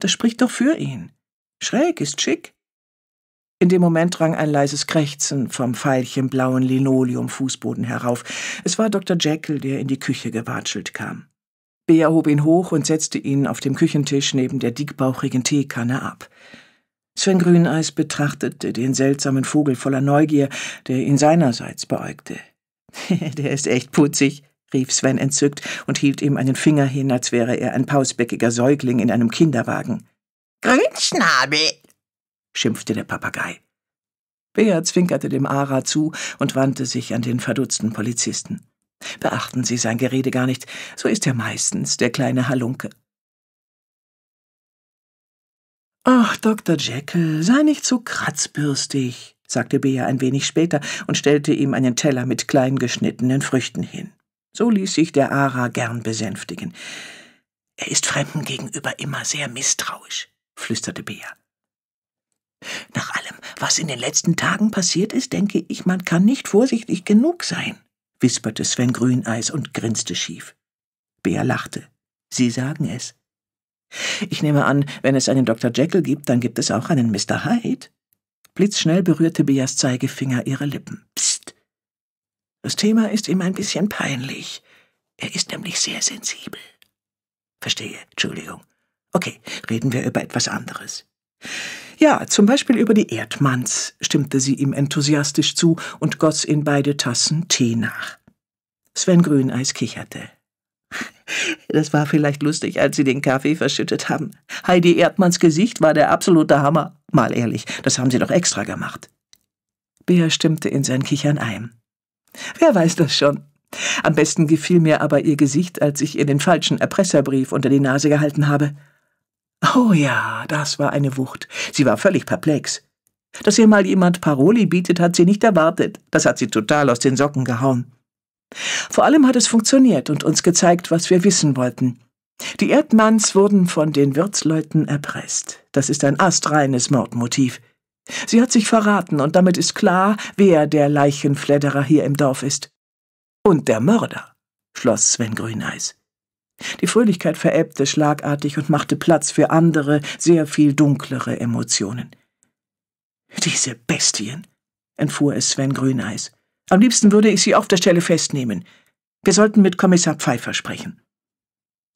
Das spricht doch für ihn. Schräg ist schick. In dem Moment drang ein leises Krächzen vom veilchenblauen Linoleum-Fußboden herauf. Es war Dr. Jekyll, der in die Küche gewatschelt kam. Bea hob ihn hoch und setzte ihn auf dem Küchentisch neben der dickbauchigen Teekanne ab. Sven Grüneis betrachtete den seltsamen Vogel voller Neugier, der ihn seinerseits beäugte. Der ist echt putzig, rief Sven entzückt und hielt ihm einen Finger hin, als wäre er ein pausbäckiger Säugling in einem Kinderwagen. Grünschnabel, schimpfte der Papagei. Bea zwinkerte dem Ara zu und wandte sich an den verdutzten Polizisten. Beachten Sie sein Gerede gar nicht, so ist er meistens, der kleine Halunke. Ach, Dr. Jekyll, sei nicht so kratzbürstig, sagte Bea ein wenig später und stellte ihm einen Teller mit klein geschnittenen Früchten hin. So ließ sich der Ara gern besänftigen. Er ist Fremden gegenüber immer sehr misstrauisch, flüsterte Bea. Nach allem, was in den letzten Tagen passiert ist, denke ich, man kann nicht vorsichtig genug sein, wisperte Sven Grüneis und grinste schief. Bea lachte. Sie sagen es. Ich nehme an, wenn es einen Dr. Jekyll gibt, dann gibt es auch einen Mr. Hyde. Blitzschnell berührte Beas Zeigefinger ihre Lippen. Psst. Das Thema ist ihm ein bisschen peinlich. Er ist nämlich sehr sensibel. Verstehe, Entschuldigung. Okay, reden wir über etwas anderes. Ja, zum Beispiel über die Erdmanns, stimmte sie ihm enthusiastisch zu und goss in beide Tassen Tee nach. Sven Grüneis kicherte. Das war vielleicht lustig, als Sie den Kaffee verschüttet haben. Heidi Erdmanns Gesicht war der absolute Hammer. Mal ehrlich, das haben Sie doch extra gemacht. Bea stimmte in sein Kichern ein. Wer weiß das schon. Am besten gefiel mir aber ihr Gesicht, als ich ihr den falschen Erpresserbrief unter die Nase gehalten habe. Oh ja, das war eine Wucht. Sie war völlig perplex. Dass ihr mal jemand Paroli bietet, hat sie nicht erwartet. Das hat sie total aus den Socken gehauen. Vor allem hat es funktioniert und uns gezeigt, was wir wissen wollten. Die Erdmanns wurden von den Wirtsleuten erpresst. Das ist ein astreines Mordmotiv. Sie hat sich verraten, und damit ist klar, wer der Leichenfledderer hier im Dorf ist. Und der Mörder, schloss Sven Grüneis. Die Fröhlichkeit verebbte schlagartig und machte Platz für andere, sehr viel dunklere Emotionen. Diese Bestien, entfuhr es Sven Grüneis. Am liebsten würde ich sie auf der Stelle festnehmen. Wir sollten mit Kommissar Pfeiffer sprechen.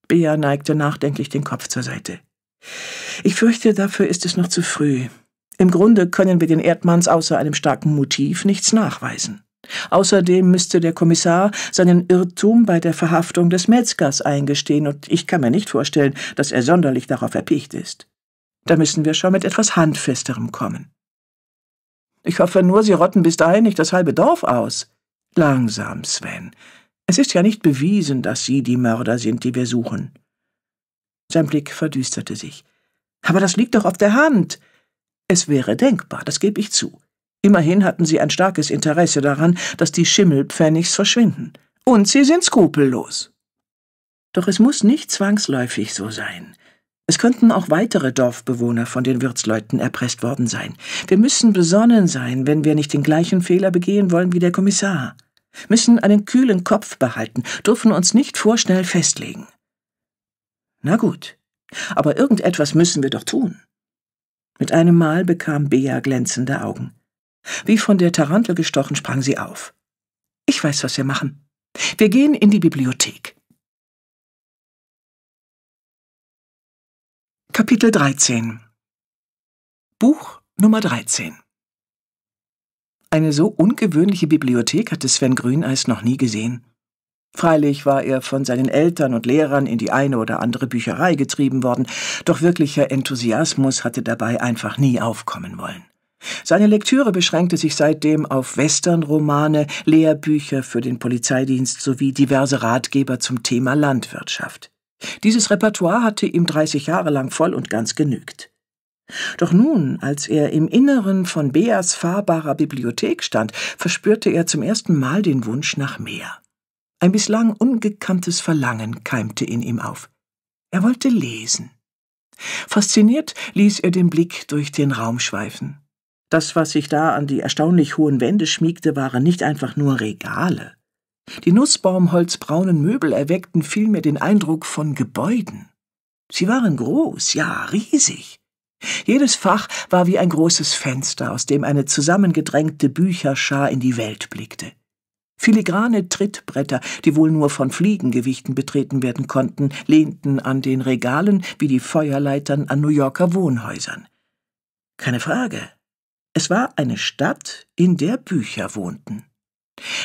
Bea neigte nachdenklich den Kopf zur Seite. Ich fürchte, dafür ist es noch zu früh. Im Grunde können wir den Erdmanns außer einem starken Motiv nichts nachweisen. Außerdem müsste der Kommissar seinen Irrtum bei der Verhaftung des Metzgers eingestehen, und ich kann mir nicht vorstellen, dass er sonderlich darauf erpicht ist. Da müssen wir schon mit etwas Handfesterem kommen. Ich hoffe nur, Sie rotten bis dahin nicht das halbe Dorf aus. Langsam, Sven. Es ist ja nicht bewiesen, dass Sie die Mörder sind, die wir suchen. Sein Blick verdüsterte sich. Aber das liegt doch auf der Hand. Es wäre denkbar, das gebe ich zu. Immerhin hatten Sie ein starkes Interesse daran, dass die Schimmelpfennigs verschwinden. Und Sie sind skrupellos. Doch es muss nicht zwangsläufig so sein. Es könnten auch weitere Dorfbewohner von den Wirtsleuten erpresst worden sein. Wir müssen besonnen sein, wenn wir nicht den gleichen Fehler begehen wollen wie der Kommissar. Müssen einen kühlen Kopf behalten, dürfen uns nicht vorschnell festlegen. Na gut, aber irgendetwas müssen wir doch tun. Mit einem Mal bekam Bea glänzende Augen. Wie von der Tarantel gestochen sprang sie auf. Ich weiß, was wir machen. Wir gehen in die Bibliothek. Kapitel 13 Buch Nummer 13 Eine so ungewöhnliche Bibliothek hatte Sven Grüneis noch nie gesehen. Freilich war er von seinen Eltern und Lehrern in die eine oder andere Bücherei getrieben worden, doch wirklicher Enthusiasmus hatte dabei einfach nie aufkommen wollen. Seine Lektüre beschränkte sich seitdem auf Westernromane, Lehrbücher für den Polizeidienst sowie diverse Ratgeber zum Thema Landwirtschaft. Dieses Repertoire hatte ihm 30 Jahre lang voll und ganz genügt. Doch nun, als er im Inneren von Beas fahrbarer Bibliothek stand, verspürte er zum ersten Mal den Wunsch nach mehr. Ein bislang ungekanntes Verlangen keimte in ihm auf. Er wollte lesen. Fasziniert ließ er den Blick durch den Raum schweifen. Das, was sich da an die erstaunlich hohen Wände schmiegte, waren nicht einfach nur Regale. Die nussbaumholzbraunen Möbel erweckten vielmehr den Eindruck von Gebäuden. Sie waren groß, ja riesig. Jedes Fach war wie ein großes Fenster, aus dem eine zusammengedrängte Bücherschar in die Welt blickte. Filigrane Trittbretter, die wohl nur von Fliegengewichten betreten werden konnten, lehnten an den Regalen wie die Feuerleitern an New Yorker Wohnhäusern. Keine Frage. Es war eine Stadt, in der Bücher wohnten.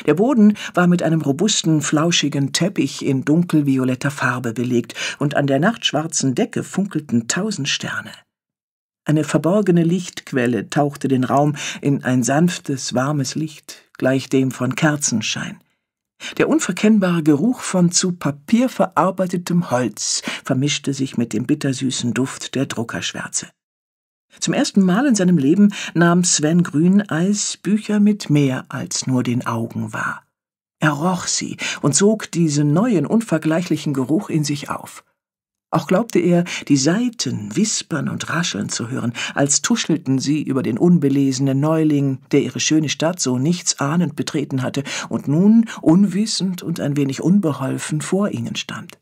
Der Boden war mit einem robusten, flauschigen Teppich in dunkelvioletter Farbe belegt, und an der nachtschwarzen Decke funkelten tausend Sterne. Eine verborgene Lichtquelle tauchte den Raum in ein sanftes, warmes Licht, gleich dem von Kerzenschein. Der unverkennbare Geruch von zu Papier verarbeitetem Holz vermischte sich mit dem bittersüßen Duft der Druckerschwärze. Zum ersten Mal in seinem Leben nahm Sven Grüneis Bücher mit mehr als nur den Augen wahr. Er roch sie und sog diesen neuen, unvergleichlichen Geruch in sich auf. Auch glaubte er, die Seiten wispern und rascheln zu hören, als tuschelten sie über den unbelesenen Neuling, der ihre schöne Stadt so nichtsahnend betreten hatte und nun unwissend und ein wenig unbeholfen vor ihnen stand.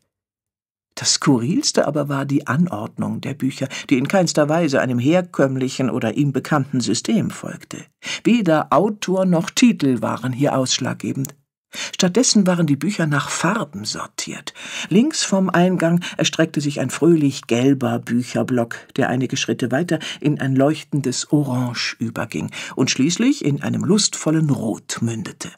Das Skurrilste aber war die Anordnung der Bücher, die in keinster Weise einem herkömmlichen oder ihm bekannten System folgte. Weder Autor noch Titel waren hier ausschlaggebend. Stattdessen waren die Bücher nach Farben sortiert. Links vom Eingang erstreckte sich ein fröhlich gelber Bücherblock, der einige Schritte weiter in ein leuchtendes Orange überging und schließlich in einem lustvollen Rot mündete.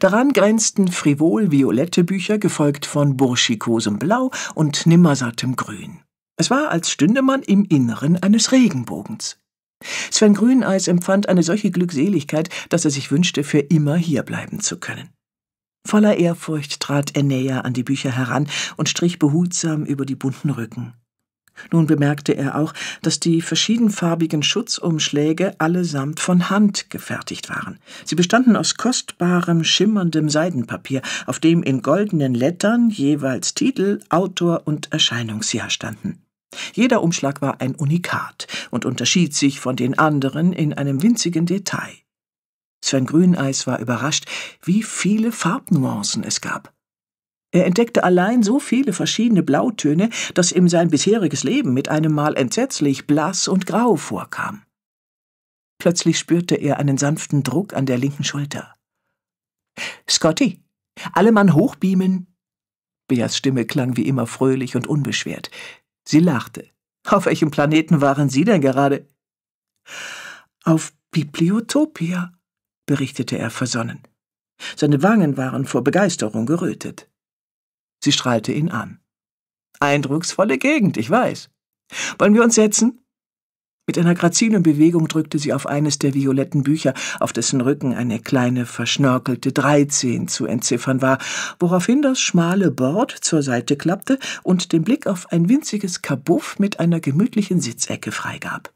Daran grenzten frivol violette Bücher, gefolgt von burschikosem Blau und nimmersattem Grün. Es war, als stünde man im Inneren eines Regenbogens. Sven Grüneis empfand eine solche Glückseligkeit, dass er sich wünschte, für immer hierbleiben zu können. Voller Ehrfurcht trat er näher an die Bücher heran und strich behutsam über die bunten Rücken. Nun bemerkte er auch, dass die verschiedenfarbigen Schutzumschläge allesamt von Hand gefertigt waren. Sie bestanden aus kostbarem, schimmerndem Seidenpapier, auf dem in goldenen Lettern jeweils Titel, Autor und Erscheinungsjahr standen. Jeder Umschlag war ein Unikat und unterschied sich von den anderen in einem winzigen Detail. Sven Grüneis war überrascht, wie viele Farbnuancen es gab. Er entdeckte allein so viele verschiedene Blautöne, dass ihm sein bisheriges Leben mit einem Mal entsetzlich blass und grau vorkam. Plötzlich spürte er einen sanften Druck an der linken Schulter. Scotty, alle Mann hochbeamen! Beas Stimme klang wie immer fröhlich und unbeschwert. Sie lachte. Auf welchem Planeten waren Sie denn gerade? Auf Bibliotopia, berichtete er versonnen. Seine Wangen waren vor Begeisterung gerötet. Sie strahlte ihn an. Eindrucksvolle Gegend, ich weiß. Wollen wir uns setzen? Mit einer grazilen Bewegung drückte sie auf eines der violetten Bücher, auf dessen Rücken eine kleine, verschnörkelte Dreizehn zu entziffern war, woraufhin das schmale Bord zur Seite klappte und den Blick auf ein winziges Kabuff mit einer gemütlichen Sitzecke freigab.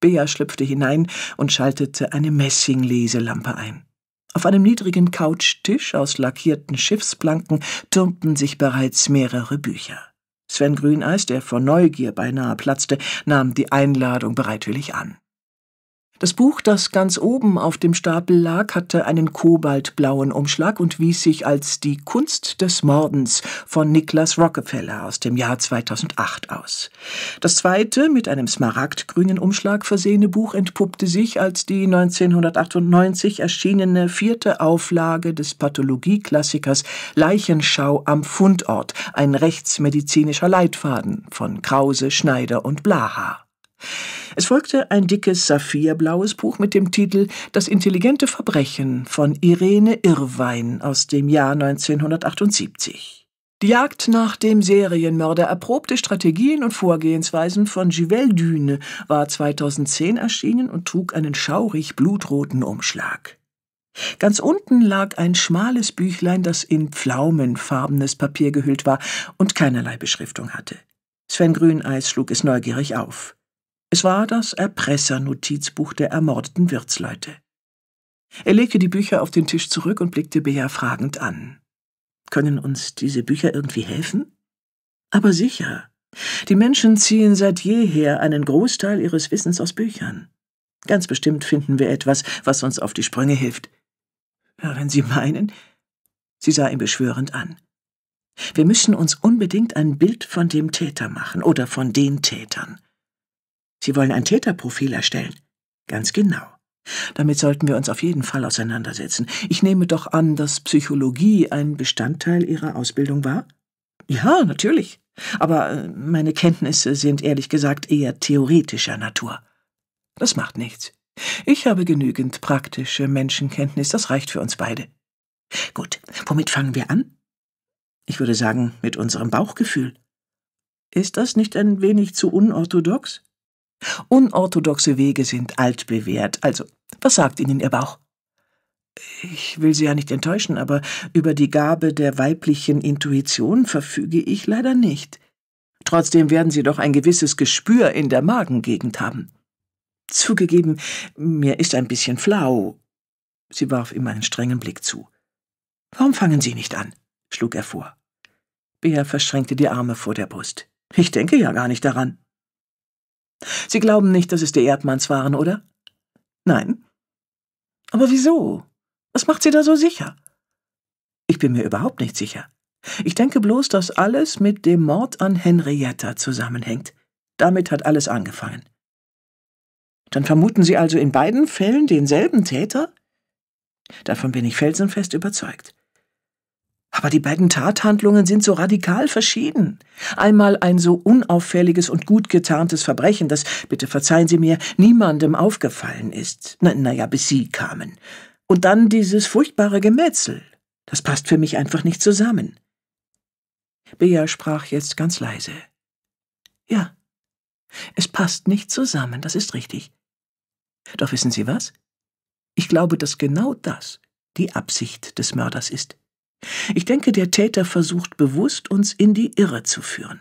Bea schlüpfte hinein und schaltete eine Messingleselampe ein. Auf einem niedrigen Couchtisch aus lackierten Schiffsplanken türmten sich bereits mehrere Bücher. Sven Grüneis, der vor Neugier beinahe platzte, nahm die Einladung bereitwillig an. Das Buch, das ganz oben auf dem Stapel lag, hatte einen kobaltblauen Umschlag und wies sich als Die Kunst des Mordens von Niklas Rockefeller aus dem Jahr 2008 aus. Das zweite, mit einem smaragdgrünen Umschlag versehene Buch entpuppte sich als die 1998 erschienene vierte Auflage des Pathologieklassikers Leichenschau am Fundort, ein rechtsmedizinischer Leitfaden von Krause, Schneider und Blaha. Es folgte ein dickes saphirblaues Buch mit dem Titel Das intelligente Verbrechen von Irene Irrwein aus dem Jahr 1978. Die Jagd nach dem Serienmörder erprobte Strategien und Vorgehensweisen von Juvel Düne war 2010 erschienen und trug einen schaurig blutroten Umschlag. Ganz unten lag ein schmales Büchlein, das in pflaumenfarbenes Papier gehüllt war und keinerlei Beschriftung hatte. Sven Grüneis schlug es neugierig auf. Es war das Erpressernotizbuch der ermordeten Wirtsleute. Er legte die Bücher auf den Tisch zurück und blickte Bea fragend an. Können uns diese Bücher irgendwie helfen? Aber sicher. Die Menschen ziehen seit jeher einen Großteil ihres Wissens aus Büchern. Ganz bestimmt finden wir etwas, was uns auf die Sprünge hilft. Ja, wenn Sie meinen. Sie sah ihn beschwörend an. Wir müssen uns unbedingt ein Bild von dem Täter machen oder von den Tätern. Sie wollen ein Täterprofil erstellen. Ganz genau. Damit sollten wir uns auf jeden Fall auseinandersetzen. Ich nehme doch an, dass Psychologie ein Bestandteil Ihrer Ausbildung war? Ja, natürlich. Aber äh, meine Kenntnisse sind ehrlich gesagt eher theoretischer Natur. Das macht nichts. Ich habe genügend praktische Menschenkenntnis, das reicht für uns beide. Gut, womit fangen wir an? Ich würde sagen, mit unserem Bauchgefühl. Ist das nicht ein wenig zu unorthodox? Unorthodoxe Wege sind altbewährt. Also, was sagt Ihnen Ihr Bauch? Ich will Sie ja nicht enttäuschen, aber über die Gabe der weiblichen Intuition verfüge ich leider nicht. Trotzdem werden Sie doch ein gewisses Gespür in der Magengegend haben. Zugegeben, mir ist ein bisschen flau. Sie warf ihm einen strengen Blick zu. Warum fangen Sie nicht an? schlug er vor. Bea verschränkte die Arme vor der Brust. Ich denke ja gar nicht daran. Sie glauben nicht, dass es die Erdmanns waren, oder? Nein. Aber wieso? Was macht Sie da so sicher? Ich bin mir überhaupt nicht sicher. Ich denke bloß, dass alles mit dem Mord an Henrietta zusammenhängt. Damit hat alles angefangen. Dann vermuten Sie also in beiden Fällen denselben Täter? Davon bin ich felsenfest überzeugt. Aber die beiden Tathandlungen sind so radikal verschieden. Einmal ein so unauffälliges und gut getarntes Verbrechen, das, bitte verzeihen Sie mir, niemandem aufgefallen ist. Na, na ja, bis Sie kamen. Und dann dieses furchtbare Gemetzel. Das passt für mich einfach nicht zusammen. Bea sprach jetzt ganz leise. Ja, es passt nicht zusammen, das ist richtig. Doch wissen Sie was? Ich glaube, dass genau das die Absicht des Mörders ist. Ich denke, der Täter versucht bewusst, uns in die Irre zu führen.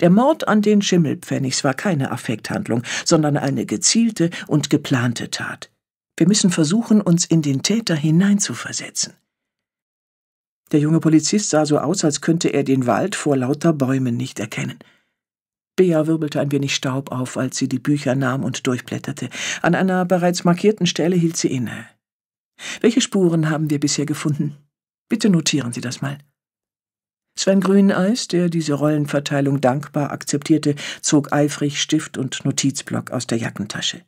Der Mord an den Schimmelpfennigs war keine Affekthandlung, sondern eine gezielte und geplante Tat. Wir müssen versuchen, uns in den Täter hineinzuversetzen. Der junge Polizist sah so aus, als könnte er den Wald vor lauter Bäumen nicht erkennen. Bea wirbelte ein wenig Staub auf, als sie die Bücher nahm und durchblätterte. An einer bereits markierten Stelle hielt sie inne. Welche Spuren haben wir bisher gefunden? Bitte notieren Sie das mal. Sven Grüneis, der diese Rollenverteilung dankbar akzeptierte, zog eifrig Stift und Notizblock aus der Jackentasche.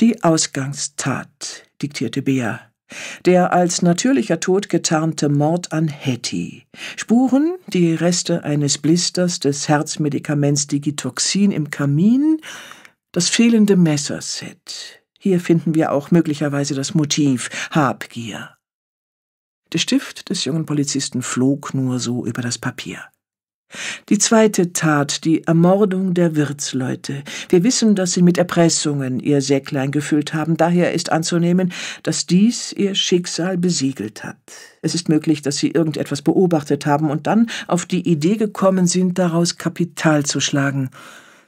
Die Ausgangstat, diktierte Bea. Der als natürlicher Tod getarnte Mord an Hetty. Spuren, die Reste eines Blisters des Herzmedikaments Digitoxin im Kamin, das fehlende Messerset. Hier finden wir auch möglicherweise das Motiv Habgier. Der Stift des jungen Polizisten flog nur so über das Papier. Die zweite Tat, die Ermordung der Wirtsleute. Wir wissen, dass sie mit Erpressungen ihr Säcklein gefüllt haben. Daher ist anzunehmen, dass dies ihr Schicksal besiegelt hat. Es ist möglich, dass sie irgendetwas beobachtet haben und dann auf die Idee gekommen sind, daraus Kapital zu schlagen.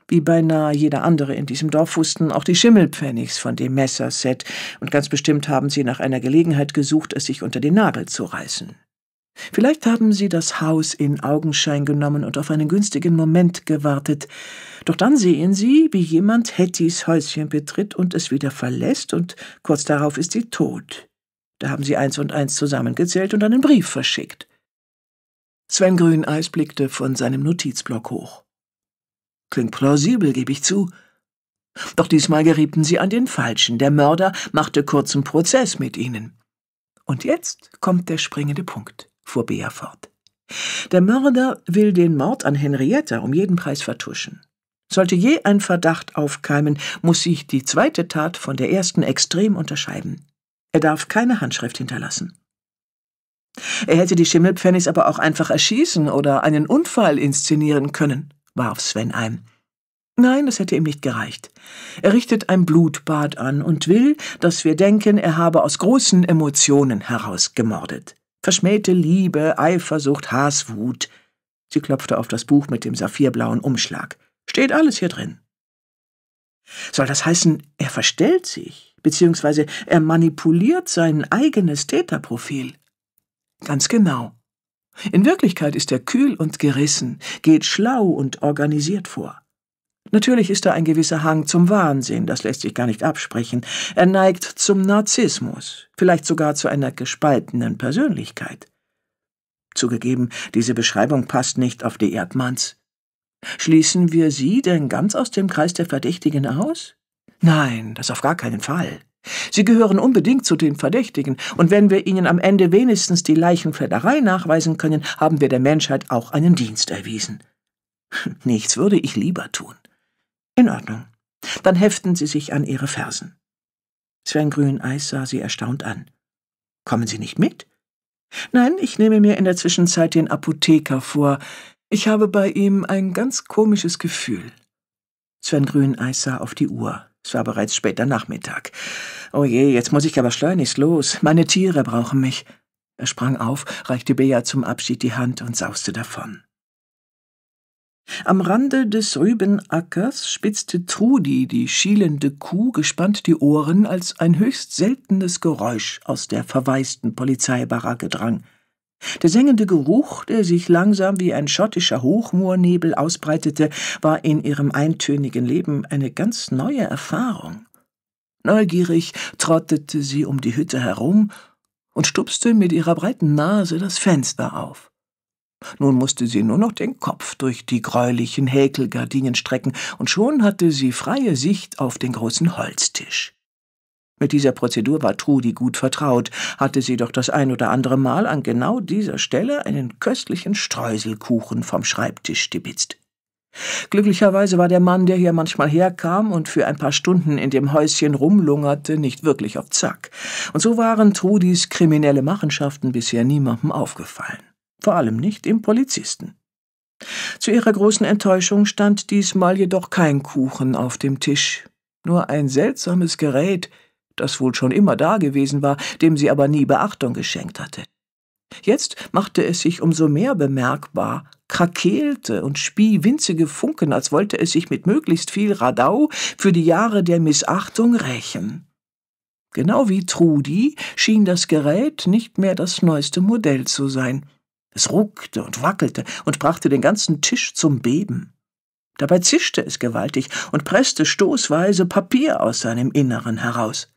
Wie beinahe jeder andere in diesem Dorf wussten auch die Schimmelpfennigs von dem Messerset, und ganz bestimmt haben sie nach einer Gelegenheit gesucht, es sich unter den Nagel zu reißen. Vielleicht haben sie das Haus in Augenschein genommen und auf einen günstigen Moment gewartet. Doch dann sehen sie, wie jemand Hettys Häuschen betritt und es wieder verlässt, und kurz darauf ist sie tot. Da haben sie eins und eins zusammengezählt und einen Brief verschickt. Sven Grüneis blickte von seinem Notizblock hoch. Klingt plausibel, gebe ich zu. Doch diesmal gerieten sie an den Falschen. Der Mörder machte kurzen Prozess mit ihnen. Und jetzt kommt der springende Punkt, fuhr Bea fort. Der Mörder will den Mord an Henrietta um jeden Preis vertuschen. Sollte je ein Verdacht aufkeimen, muss sich die zweite Tat von der ersten extrem unterscheiden. Er darf keine Handschrift hinterlassen. Er hätte die Schimmelpfennigs aber auch einfach erschießen oder einen Unfall inszenieren können, warf Sven ein. Nein, das hätte ihm nicht gereicht. Er richtet ein Blutbad an und will, dass wir denken, er habe aus großen Emotionen heraus gemordet. Verschmähte Liebe, Eifersucht, Hass, Wut. Sie klopfte auf das Buch mit dem saphirblauen Umschlag. Steht alles hier drin. Soll das heißen, er verstellt sich, beziehungsweise er manipuliert sein eigenes Täterprofil? Ganz genau. In Wirklichkeit ist er kühl und gerissen, geht schlau und organisiert vor. Natürlich ist da ein gewisser Hang zum Wahnsinn, das lässt sich gar nicht absprechen. Er neigt zum Narzissmus, vielleicht sogar zu einer gespaltenen Persönlichkeit. Zugegeben, diese Beschreibung passt nicht auf die Erdmanns. Schließen wir Sie denn ganz aus dem Kreis der Verdächtigen aus? Nein, das auf gar keinen Fall. Sie gehören unbedingt zu den Verdächtigen, und wenn wir Ihnen am Ende wenigstens die Leichenfledderei nachweisen können, haben wir der Menschheit auch einen Dienst erwiesen. Nichts würde ich lieber tun. In Ordnung. Dann heften Sie sich an Ihre Fersen. Sven Grüneis sah sie erstaunt an. Kommen Sie nicht mit? Nein, ich nehme mir in der Zwischenzeit den Apotheker vor. Ich habe bei ihm ein ganz komisches Gefühl. Sven Grüneis sah auf die Uhr. Es war bereits später Nachmittag. Oh je, jetzt muss ich aber schleunigst los. Meine Tiere brauchen mich. Er sprang auf, reichte Bea zum Abschied die Hand und sauste davon. Am Rande des Rübenackers spitzte Trudi, die schielende Kuh, gespannt die Ohren, als ein höchst seltenes Geräusch aus der verwaisten Polizeibaracke drang. Der sengende Geruch, der sich langsam wie ein schottischer Hochmoornebel ausbreitete, war in ihrem eintönigen Leben eine ganz neue Erfahrung. Neugierig trottete sie um die Hütte herum und stupste mit ihrer breiten Nase das Fenster auf. Nun musste sie nur noch den Kopf durch die gräulichen Häkelgardinen strecken, und schon hatte sie freie Sicht auf den großen Holztisch. Mit dieser Prozedur war Trudi gut vertraut, hatte sie doch das ein oder andere Mal an genau dieser Stelle einen köstlichen Streuselkuchen vom Schreibtisch stibitzt. Glücklicherweise war der Mann, der hier manchmal herkam und für ein paar Stunden in dem Häuschen rumlungerte, nicht wirklich auf Zack, und so waren Trudis kriminelle Machenschaften bisher niemandem aufgefallen vor allem nicht dem Polizisten. Zu ihrer großen Enttäuschung stand diesmal jedoch kein Kuchen auf dem Tisch, nur ein seltsames Gerät, das wohl schon immer da gewesen war, dem sie aber nie Beachtung geschenkt hatte. Jetzt machte es sich umso mehr bemerkbar, krakeelte und spie winzige Funken, als wollte es sich mit möglichst viel Radau für die Jahre der Missachtung rächen. Genau wie Trudi schien das Gerät nicht mehr das neueste Modell zu sein. Es ruckte und wackelte und brachte den ganzen Tisch zum Beben. Dabei zischte es gewaltig und presste stoßweise Papier aus seinem Inneren heraus.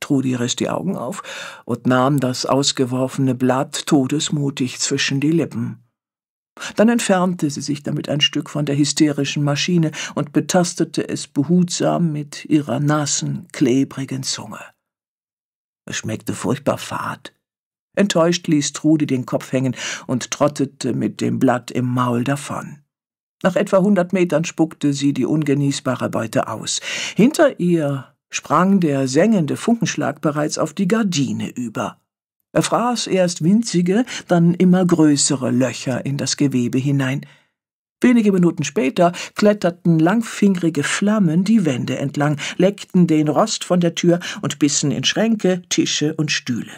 Trudi riss die Augen auf und nahm das ausgeworfene Blatt todesmutig zwischen die Lippen. Dann entfernte sie sich damit ein Stück von der hysterischen Maschine und betastete es behutsam mit ihrer nassen, klebrigen Zunge. Es schmeckte furchtbar fad. Enttäuscht ließ Trude den Kopf hängen und trottete mit dem Blatt im Maul davon. Nach etwa hundert Metern spuckte sie die ungenießbare Beute aus. Hinter ihr sprang der sengende Funkenschlag bereits auf die Gardine über. Er fraß erst winzige, dann immer größere Löcher in das Gewebe hinein. Wenige Minuten später kletterten langfingrige Flammen die Wände entlang, leckten den Rost von der Tür und bissen in Schränke, Tische und Stühle.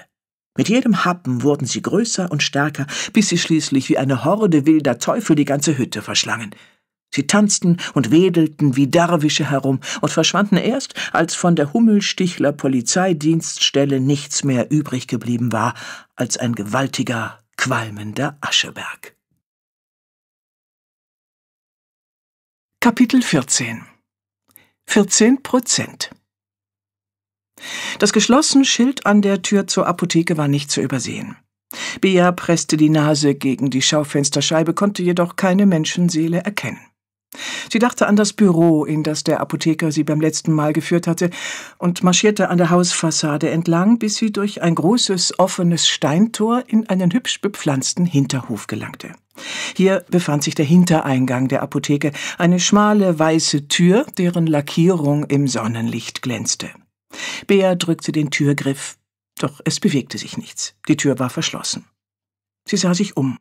Mit jedem Happen wurden sie größer und stärker, bis sie schließlich wie eine Horde wilder Teufel die ganze Hütte verschlangen. Sie tanzten und wedelten wie Derwische herum und verschwanden erst, als von der Hummelstichler Polizeidienststelle nichts mehr übrig geblieben war als ein gewaltiger, qualmender Ascheberg. Kapitel 14 14 Prozent Das geschlossene Schild an der Tür zur Apotheke war nicht zu übersehen. Bea presste die Nase gegen die Schaufensterscheibe, konnte jedoch keine Menschenseele erkennen. Sie dachte an das Büro, in das der Apotheker sie beim letzten Mal geführt hatte, und marschierte an der Hausfassade entlang, bis sie durch ein großes, offenes Steintor in einen hübsch bepflanzten Hinterhof gelangte. Hier befand sich der Hintereingang der Apotheke, eine schmale weiße Tür, deren Lackierung im Sonnenlicht glänzte. Bea drückte den Türgriff, doch es bewegte sich nichts. Die Tür war verschlossen. Sie sah sich um.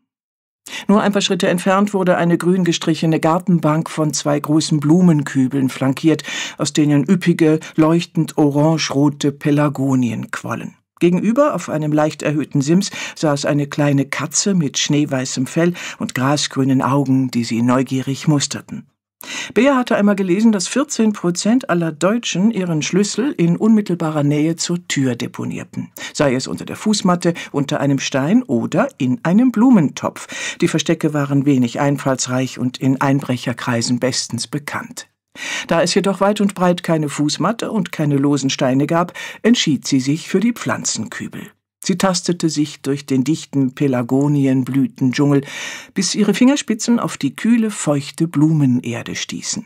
Nur ein paar Schritte entfernt wurde eine grün gestrichene Gartenbank von zwei großen Blumenkübeln flankiert, aus denen üppige, leuchtend orangerote Pelargonien quollen. Gegenüber, auf einem leicht erhöhten Sims, saß eine kleine Katze mit schneeweißem Fell und grasgrünen Augen, die sie neugierig musterten. Bea hatte einmal gelesen, dass 14 Prozent aller Deutschen ihren Schlüssel in unmittelbarer Nähe zur Tür deponierten, sei es unter der Fußmatte, unter einem Stein oder in einem Blumentopf. Die Verstecke waren wenig einfallsreich und in Einbrecherkreisen bestens bekannt. Da es jedoch weit und breit keine Fußmatte und keine losen Steine gab, entschied sie sich für die Pflanzenkübel. Sie tastete sich durch den dichten Pelagonienblütendschungel, bis ihre Fingerspitzen auf die kühle, feuchte Blumenerde stießen.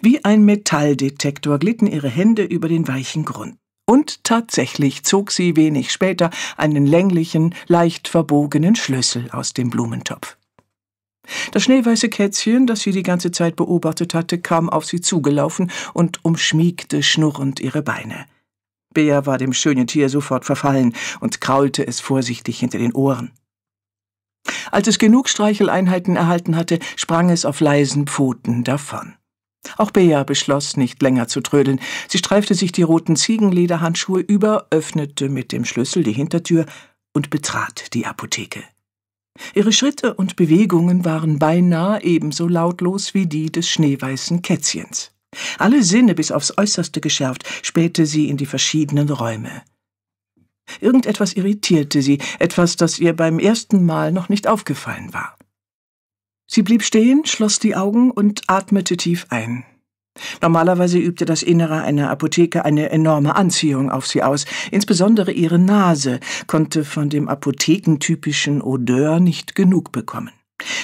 Wie ein Metalldetektor glitten ihre Hände über den weichen Grund. Und tatsächlich zog sie wenig später einen länglichen, leicht verbogenen Schlüssel aus dem Blumentopf. Das schneeweiße Kätzchen, das sie die ganze Zeit beobachtet hatte, kam auf sie zugelaufen und umschmiegte schnurrend ihre Beine. Bea war dem schönen Tier sofort verfallen und kraulte es vorsichtig hinter den Ohren. Als es genug Streicheleinheiten erhalten hatte, sprang es auf leisen Pfoten davon. Auch Bea beschloss, nicht länger zu trödeln. Sie streifte sich die roten Ziegenlederhandschuhe über, öffnete mit dem Schlüssel die Hintertür und betrat die Apotheke. Ihre Schritte und Bewegungen waren beinahe ebenso lautlos wie die des schneeweißen Kätzchens. Alle Sinne bis aufs äußerste geschärft, spähte sie in die verschiedenen Räume. Irgendetwas irritierte sie, etwas, das ihr beim ersten Mal noch nicht aufgefallen war. Sie blieb stehen, schloss die Augen und atmete tief ein. Normalerweise übte das Innere einer Apotheke eine enorme Anziehung auf sie aus. Insbesondere ihre Nase konnte von dem apothekentypischen Odeur nicht genug bekommen.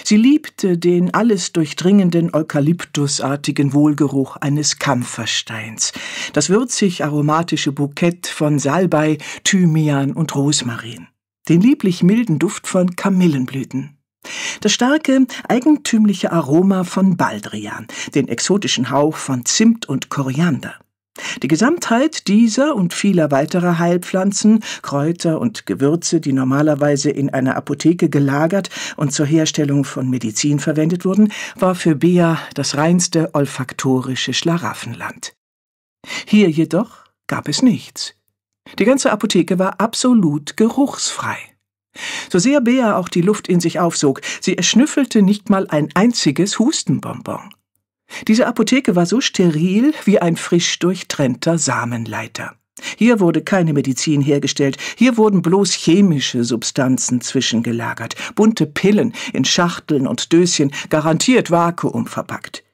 Sie liebte den alles durchdringenden eukalyptusartigen Wohlgeruch eines Kampfersteins, das würzig aromatische Bukett von Salbei, Thymian und Rosmarin, den lieblich milden Duft von Kamillenblüten. Das starke, eigentümliche Aroma von Baldrian, den exotischen Hauch von Zimt und Koriander. Die Gesamtheit dieser und vieler weiterer Heilpflanzen, Kräuter und Gewürze, die normalerweise in einer Apotheke gelagert und zur Herstellung von Medizin verwendet wurden, war für Bea das reinste olfaktorische Schlaraffenland. Hier jedoch gab es nichts. Die ganze Apotheke war absolut geruchsfrei. So sehr Bea auch die Luft in sich aufsog, sie erschnüffelte nicht mal ein einziges Hustenbonbon. Diese Apotheke war so steril wie ein frisch durchtrennter Samenleiter. Hier wurde keine Medizin hergestellt, hier wurden bloß chemische Substanzen zwischengelagert, bunte Pillen in Schachteln und Döschen, garantiert Vakuum verpackt.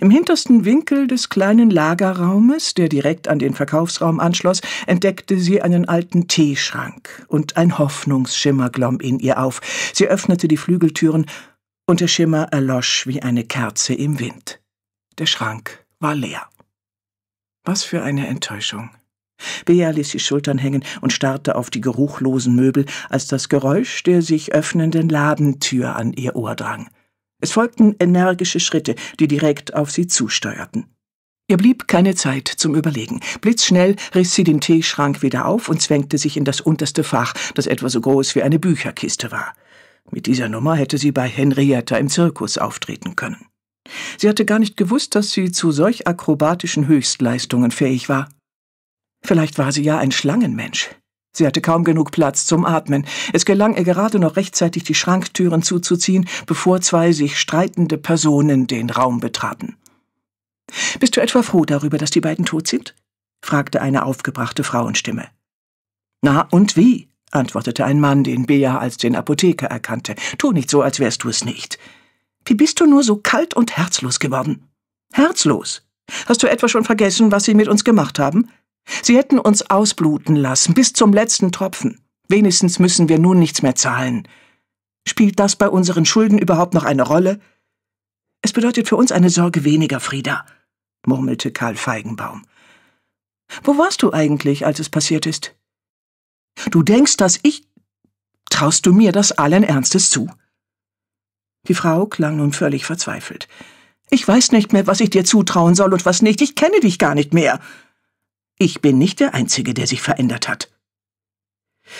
Im hintersten Winkel des kleinen Lagerraumes, der direkt an den Verkaufsraum anschloss, entdeckte sie einen alten Teeschrank, und ein Hoffnungsschimmer glomm in ihr auf. Sie öffnete die Flügeltüren und der Schimmer erlosch wie eine Kerze im Wind. Der Schrank war leer. Was für eine Enttäuschung. Bea ließ die Schultern hängen und starrte auf die geruchlosen Möbel, als das Geräusch der sich öffnenden Ladentür an ihr Ohr drang. Es folgten energische Schritte, die direkt auf sie zusteuerten. Ihr blieb keine Zeit zum Überlegen. Blitzschnell riss sie den Teeschrank wieder auf und zwängte sich in das unterste Fach, das etwa so groß wie eine Bücherkiste war. Mit dieser Nummer hätte sie bei Henrietta im Zirkus auftreten können. Sie hatte gar nicht gewusst, dass sie zu solch akrobatischen Höchstleistungen fähig war. Vielleicht war sie ja ein Schlangenmensch. Sie hatte kaum genug Platz zum Atmen. Es gelang ihr gerade noch rechtzeitig, die Schranktüren zuzuziehen, bevor zwei sich streitende Personen den Raum betraten. Bist du etwa froh darüber, dass die beiden tot sind? fragte eine aufgebrachte Frauenstimme. Na, und wie? Antwortete ein Mann, den Bea als den Apotheker erkannte. Tu nicht so, als wärst du es nicht. Wie bist du nur so kalt und herzlos geworden? Herzlos? Hast du etwa schon vergessen, was sie mit uns gemacht haben? Sie hätten uns ausbluten lassen, bis zum letzten Tropfen. Wenigstens müssen wir nun nichts mehr zahlen. Spielt das bei unseren Schulden überhaupt noch eine Rolle? Es bedeutet für uns eine Sorge weniger, Frieda, murmelte Karl Feigenbaum. Wo warst du eigentlich, als es passiert ist? Du denkst, dass ich. Traust du mir das allen Ernstes zu? Die Frau klang nun völlig verzweifelt. Ich weiß nicht mehr, was ich dir zutrauen soll und was nicht. Ich kenne dich gar nicht mehr. Ich bin nicht der Einzige, der sich verändert hat.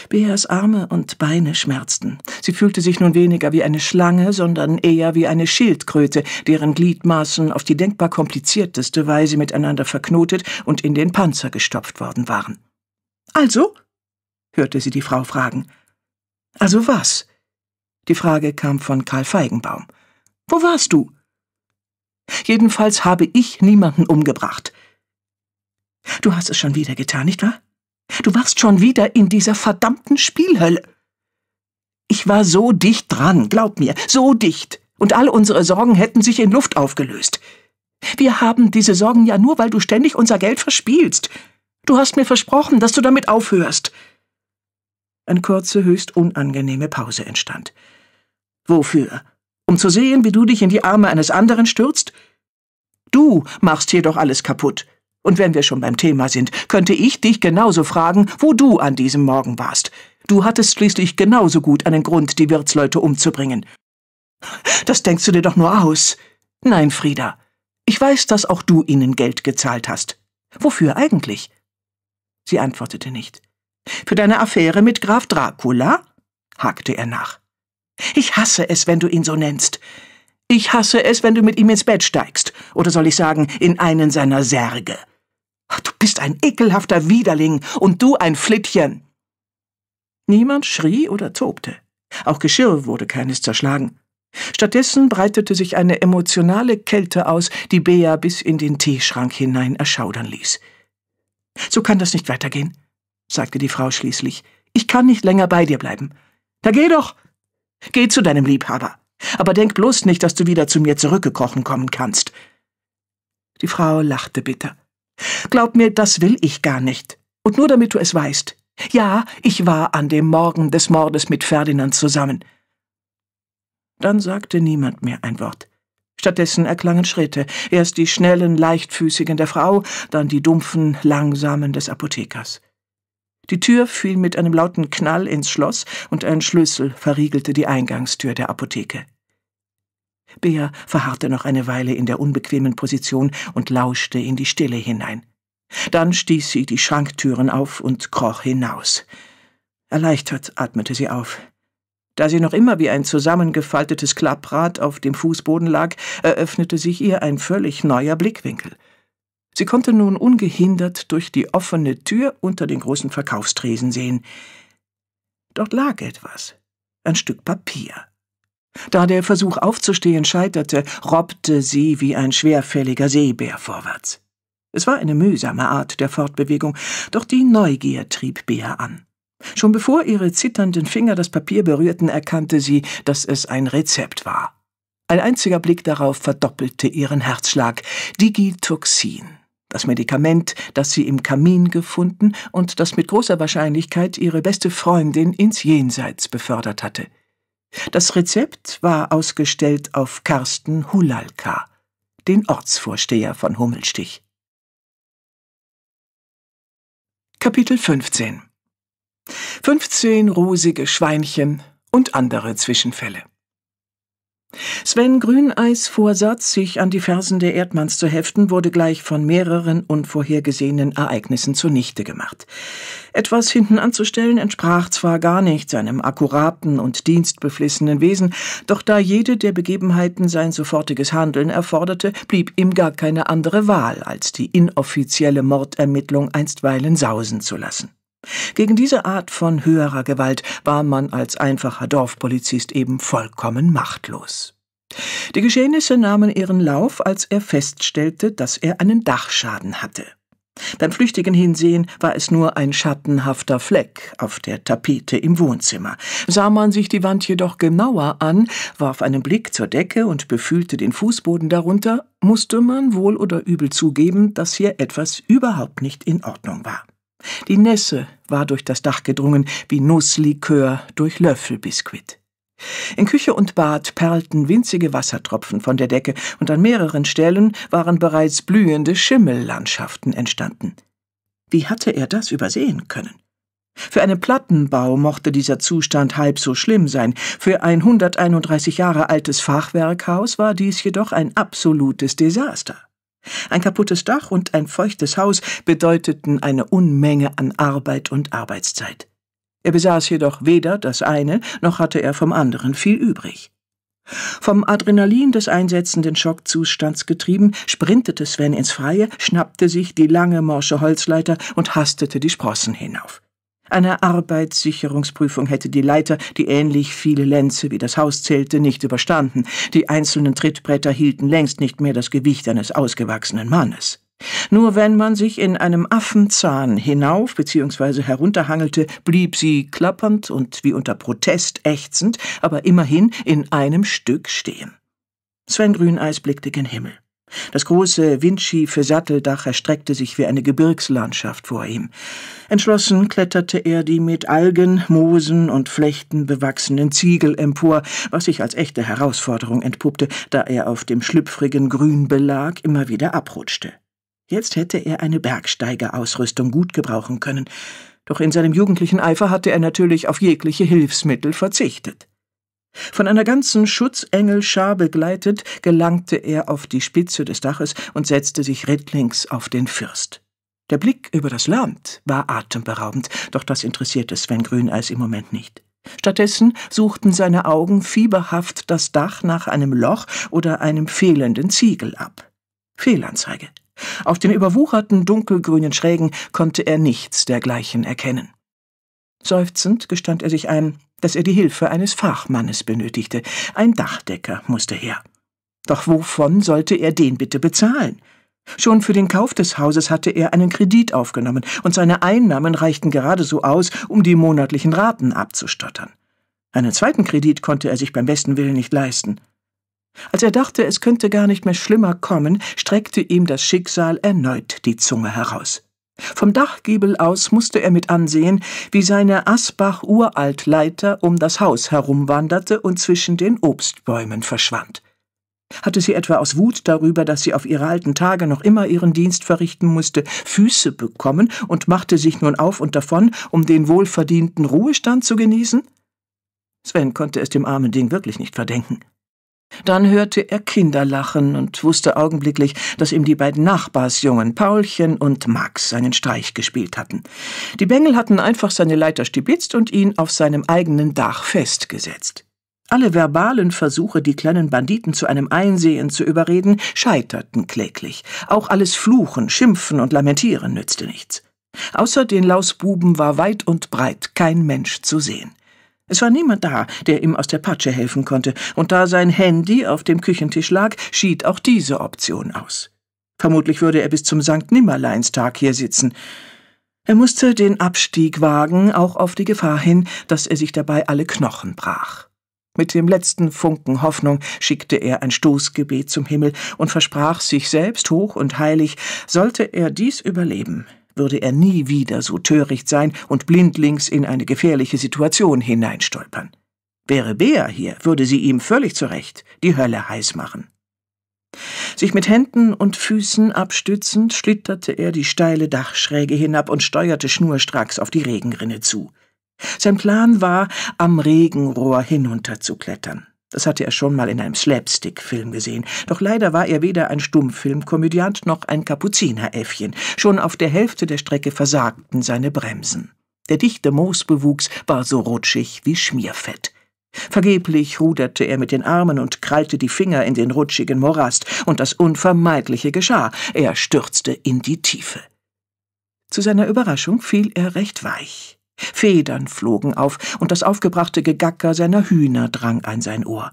Beas Arme und Beine schmerzten. Sie fühlte sich nun weniger wie eine Schlange, sondern eher wie eine Schildkröte, deren Gliedmaßen auf die denkbar komplizierteste Weise miteinander verknotet und in den Panzer gestopft worden waren. Also? Hörte sie die Frau fragen. Also was? Die Frage kam von Karl Feigenbaum. Wo warst du? Jedenfalls habe ich niemanden umgebracht. Du hast es schon wieder getan, nicht wahr? Du warst schon wieder in dieser verdammten Spielhölle. Ich war so dicht dran, glaub mir, so dicht. Und all unsere Sorgen hätten sich in Luft aufgelöst. Wir haben diese Sorgen ja nur, weil du ständig unser Geld verspielst. Du hast mir versprochen, dass du damit aufhörst. Eine kurze, höchst unangenehme Pause entstand. Wofür? Um zu sehen, wie du dich in die Arme eines anderen stürzt? Du machst hier doch alles kaputt. Und wenn wir schon beim Thema sind, könnte ich dich genauso fragen, wo du an diesem Morgen warst. Du hattest schließlich genauso gut einen Grund, die Wirtsleute umzubringen. Das denkst du dir doch nur aus. Nein, Frieda. Ich weiß, dass auch du ihnen Geld gezahlt hast. Wofür eigentlich? Sie antwortete nicht. Für deine Affäre mit Graf Dracula? hakte er nach. Ich hasse es, wenn du ihn so nennst. Ich hasse es, wenn du mit ihm ins Bett steigst, oder soll ich sagen, in einen seiner Särge. Du bist ein ekelhafter Widerling und du ein Flittchen. Niemand schrie oder tobte. Auch Geschirr wurde keines zerschlagen. Stattdessen breitete sich eine emotionale Kälte aus, die Bea bis in den Teeschrank hinein erschaudern ließ. So kann das nicht weitergehen, sagte die Frau schließlich. Ich kann nicht länger bei dir bleiben. Da geh doch. Geh zu deinem Liebhaber. Aber denk bloß nicht, dass du wieder zu mir zurückgekrochen kommen kannst. Die Frau lachte bitter. Glaub mir, das will ich gar nicht. Und nur damit du es weißt. Ja, ich war an dem Morgen des Mordes mit Ferdinand zusammen. Dann sagte niemand mehr ein Wort. Stattdessen erklangen Schritte, erst die schnellen, leichtfüßigen der Frau, dann die dumpfen, langsamen des Apothekers. Die Tür fiel mit einem lauten Knall ins Schloss und ein Schlüssel verriegelte die Eingangstür der Apotheke. Bea verharrte noch eine Weile in der unbequemen Position und lauschte in die Stille hinein. Dann stieß sie die Schranktüren auf und kroch hinaus. Erleichtert atmete sie auf. Da sie noch immer wie ein zusammengefaltetes Klapprad auf dem Fußboden lag, eröffnete sich ihr ein völlig neuer Blickwinkel. Sie konnte nun ungehindert durch die offene Tür unter den großen Verkaufstresen sehen. Dort lag etwas, ein Stück Papier. Da der Versuch aufzustehen scheiterte, robbte sie wie ein schwerfälliger Seebär vorwärts. Es war eine mühsame Art der Fortbewegung, doch die Neugier trieb Bea an. Schon bevor ihre zitternden Finger das Papier berührten, erkannte sie, dass es ein Rezept war. Ein einziger Blick darauf verdoppelte ihren Herzschlag. Digitoxin. Das Medikament, das sie im Kamin gefunden und das mit großer Wahrscheinlichkeit ihre beste Freundin ins Jenseits befördert hatte. Das Rezept war ausgestellt auf Karsten Hulalka, den Ortsvorsteher von Hummelstich. Kapitel 15 15 rosige Schweinchen und andere Zwischenfälle Sven Grüneis Vorsatz, sich an die Fersen der Erdmanns zu heften, wurde gleich von mehreren unvorhergesehenen Ereignissen zunichte gemacht. Etwas hinten anzustellen entsprach zwar gar nicht seinem akkuraten und dienstbeflissenen Wesen, doch da jede der Begebenheiten sein sofortiges Handeln erforderte, blieb ihm gar keine andere Wahl, als die inoffizielle Mordermittlung einstweilen sausen zu lassen. Gegen diese Art von höherer Gewalt war man als einfacher Dorfpolizist eben vollkommen machtlos. Die Geschehnisse nahmen ihren Lauf, als er feststellte, dass er einen Dachschaden hatte. Beim flüchtigen Hinsehen war es nur ein schattenhafter Fleck auf der Tapete im Wohnzimmer. Sah man sich die Wand jedoch genauer an, warf einen Blick zur Decke und befühlte den Fußboden darunter, musste man wohl oder übel zugeben, dass hier etwas überhaupt nicht in Ordnung war. Die Nässe war durch das Dach gedrungen wie Nusslikör durch Löffelbiskuit. In Küche und Bad perlten winzige Wassertropfen von der Decke, und an mehreren Stellen waren bereits blühende Schimmellandschaften entstanden. Wie hatte er das übersehen können? Für einen Plattenbau mochte dieser Zustand halb so schlimm sein, für ein 131 Jahre altes Fachwerkhaus war dies jedoch ein absolutes Desaster. Ein kaputtes Dach und ein feuchtes Haus bedeuteten eine Unmenge an Arbeit und Arbeitszeit. Er besaß jedoch weder das eine, noch hatte er vom anderen viel übrig. Vom Adrenalin des einsetzenden Schockzustands getrieben, sprintete Sven ins Freie, schnappte sich die lange morsche Holzleiter und hastete die Sprossen hinauf. Eine Arbeitssicherungsprüfung hätte die Leiter, die ähnlich viele Lenze wie das Haus zählte, nicht überstanden. Die einzelnen Trittbretter hielten längst nicht mehr das Gewicht eines ausgewachsenen Mannes. Nur wenn man sich in einem Affenzahn hinauf bzw. herunterhangelte, blieb sie klappernd und wie unter Protest ächzend, aber immerhin in einem Stück stehen. Sven Grüneis blickte gen Himmel. Das große, windschiefe Satteldach erstreckte sich wie eine Gebirgslandschaft vor ihm. Entschlossen kletterte er die mit Algen, Moosen und Flechten bewachsenen Ziegel empor, was sich als echte Herausforderung entpuppte, da er auf dem schlüpfrigen Grünbelag immer wieder abrutschte. Jetzt hätte er eine Bergsteigerausrüstung gut gebrauchen können, doch in seinem jugendlichen Eifer hatte er natürlich auf jegliche Hilfsmittel verzichtet. Von einer ganzen Schutzengelschar begleitet, gelangte er auf die Spitze des Daches und setzte sich rittlings auf den Fürst. Der Blick über das Land war atemberaubend, doch das interessierte Sven Grüneis im Moment nicht. Stattdessen suchten seine Augen fieberhaft das Dach nach einem Loch oder einem fehlenden Ziegel ab. Fehlanzeige. Auf den überwucherten dunkelgrünen Schrägen konnte er nichts dergleichen erkennen. Seufzend gestand er sich ein, dass er die Hilfe eines Fachmannes benötigte. Ein Dachdecker musste her. Doch wovon sollte er den bitte bezahlen? Schon für den Kauf des Hauses hatte er einen Kredit aufgenommen, und seine Einnahmen reichten gerade so aus, um die monatlichen Raten abzustottern. Einen zweiten Kredit konnte er sich beim besten Willen nicht leisten. Als er dachte, es könnte gar nicht mehr schlimmer kommen, streckte ihm das Schicksal erneut die Zunge heraus. Vom Dachgiebel aus musste er mit ansehen, wie seine Asbach-Uraltleiter um das Haus herumwanderte und zwischen den Obstbäumen verschwand. Hatte sie etwa aus Wut darüber, dass sie auf ihre alten Tage noch immer ihren Dienst verrichten musste, Füße bekommen und machte sich nun auf und davon, um den wohlverdienten Ruhestand zu genießen? Sven konnte es dem armen Ding wirklich nicht verdenken. Dann hörte er Kinder lachen und wusste augenblicklich, dass ihm die beiden Nachbarsjungen Paulchen und Max einen Streich gespielt hatten. Die Bengel hatten einfach seine Leiter stibitzt und ihn auf seinem eigenen Dach festgesetzt. Alle verbalen Versuche, die kleinen Banditen zu einem Einsehen zu überreden, scheiterten kläglich. Auch alles Fluchen, Schimpfen und Lamentieren nützte nichts. Außer den Lausbuben war weit und breit kein Mensch zu sehen. Es war niemand da, der ihm aus der Patsche helfen konnte, und da sein Handy auf dem Küchentisch lag, schied auch diese Option aus. Vermutlich würde er bis zum Sankt Nimmerleinstag hier sitzen. Er musste den Abstieg wagen, auch auf die Gefahr hin, dass er sich dabei alle Knochen brach. Mit dem letzten Funken Hoffnung schickte er ein Stoßgebet zum Himmel und versprach sich selbst hoch und heilig, sollte er dies überleben, würde er nie wieder so töricht sein und blindlings in eine gefährliche Situation hineinstolpern. Wäre Bea hier, würde sie ihm völlig zurecht die Hölle heiß machen. Sich mit Händen und Füßen abstützend, schlitterte er die steile Dachschräge hinab und steuerte schnurstracks auf die Regenrinne zu. Sein Plan war, am Regenrohr hinunterzuklettern. Das hatte er schon mal in einem Slapstick-Film gesehen. Doch leider war er weder ein Stummfilmkomödiant noch ein Kapuzineräffchen. Schon auf der Hälfte der Strecke versagten seine Bremsen. Der dichte Moosbewuchs war so rutschig wie Schmierfett. Vergeblich ruderte er mit den Armen und krallte die Finger in den rutschigen Morast, und das Unvermeidliche geschah. Er stürzte in die Tiefe. Zu seiner Überraschung fiel er recht weich. Federn flogen auf, und das aufgebrachte Gegacker seiner Hühner drang an sein Ohr.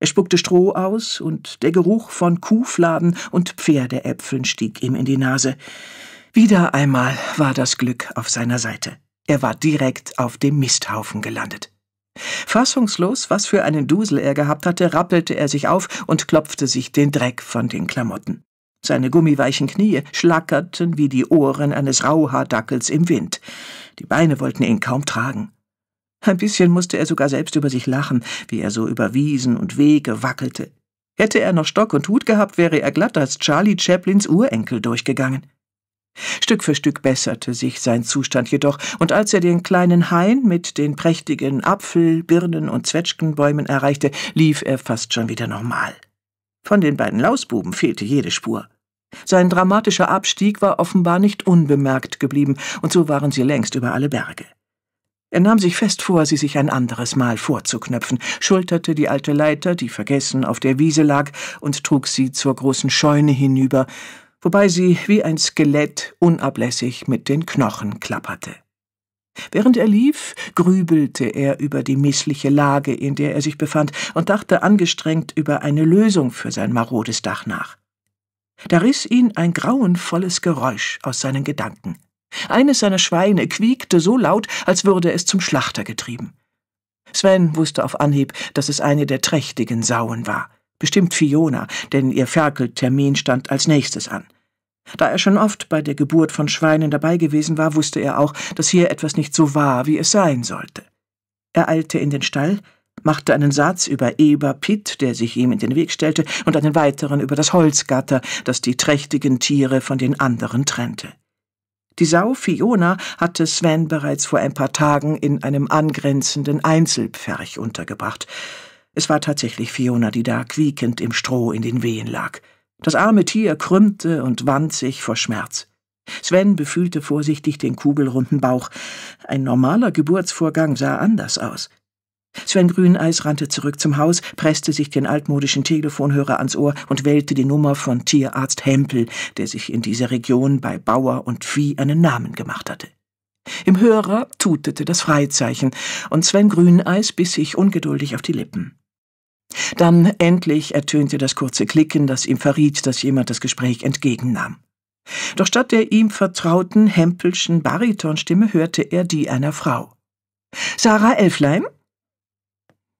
Er spuckte Stroh aus, und der Geruch von Kuhfladen und Pferdeäpfeln stieg ihm in die Nase. Wieder einmal war das Glück auf seiner Seite. Er war direkt auf dem Misthaufen gelandet. Fassungslos, was für einen Dusel er gehabt hatte, rappelte er sich auf und klopfte sich den Dreck von den Klamotten. Seine gummiweichen Knie schlackerten wie die Ohren eines Rauhaardackels im Wind. Die Beine wollten ihn kaum tragen. Ein bisschen musste er sogar selbst über sich lachen, wie er so über Wiesen und Wege wackelte. Hätte er noch Stock und Hut gehabt, wäre er glatt als Charlie Chaplins Urenkel durchgegangen. Stück für Stück besserte sich sein Zustand jedoch, und als er den kleinen Hain mit den prächtigen Apfel-, Birnen- und Zwetschgenbäumen erreichte, lief er fast schon wieder normal. Von den beiden Lausbuben fehlte jede Spur. Sein dramatischer Abstieg war offenbar nicht unbemerkt geblieben, und so waren sie längst über alle Berge. Er nahm sich fest vor, sie sich ein anderes Mal vorzuknöpfen, schulterte die alte Leiter, die vergessen auf der Wiese lag, und trug sie zur großen Scheune hinüber, wobei sie wie ein Skelett unablässig mit den Knochen klapperte. Während er lief, grübelte er über die missliche Lage, in der er sich befand, und dachte angestrengt über eine Lösung für sein marodes Dach nach. Da riss ihn ein grauenvolles Geräusch aus seinen Gedanken. Eines seiner Schweine quiekte so laut, als würde es zum Schlachter getrieben. Sven wusste auf Anhieb, dass es eine der trächtigen Sauen war. Bestimmt Fiona, denn ihr Ferkeltermin stand als nächstes an. Da er schon oft bei der Geburt von Schweinen dabei gewesen war, wusste er auch, dass hier etwas nicht so war, wie es sein sollte. Er eilte in den Stall, machte einen Satz über Eber Pitt, der sich ihm in den Weg stellte, und einen weiteren über das Holzgatter, das die trächtigen Tiere von den anderen trennte. Die Sau Fiona hatte Sven bereits vor ein paar Tagen in einem angrenzenden Einzelpferch untergebracht. Es war tatsächlich Fiona, die da quiekend im Stroh in den Wehen lag. Das arme Tier krümmte und wand sich vor Schmerz. Sven befühlte vorsichtig den kugelrunden Bauch. Ein normaler Geburtsvorgang sah anders aus. Sven Grüneis rannte zurück zum Haus, presste sich den altmodischen Telefonhörer ans Ohr und wählte die Nummer von Tierarzt Hempel, der sich in dieser Region bei Bauer und Vieh einen Namen gemacht hatte. Im Hörer tutete das Freizeichen, und Sven Grüneis biss sich ungeduldig auf die Lippen. Dann endlich ertönte das kurze Klicken, das ihm verriet, dass jemand das Gespräch entgegennahm. Doch statt der ihm vertrauten Hempelschen Baritonstimme hörte er die einer Frau. Sarah Elflein?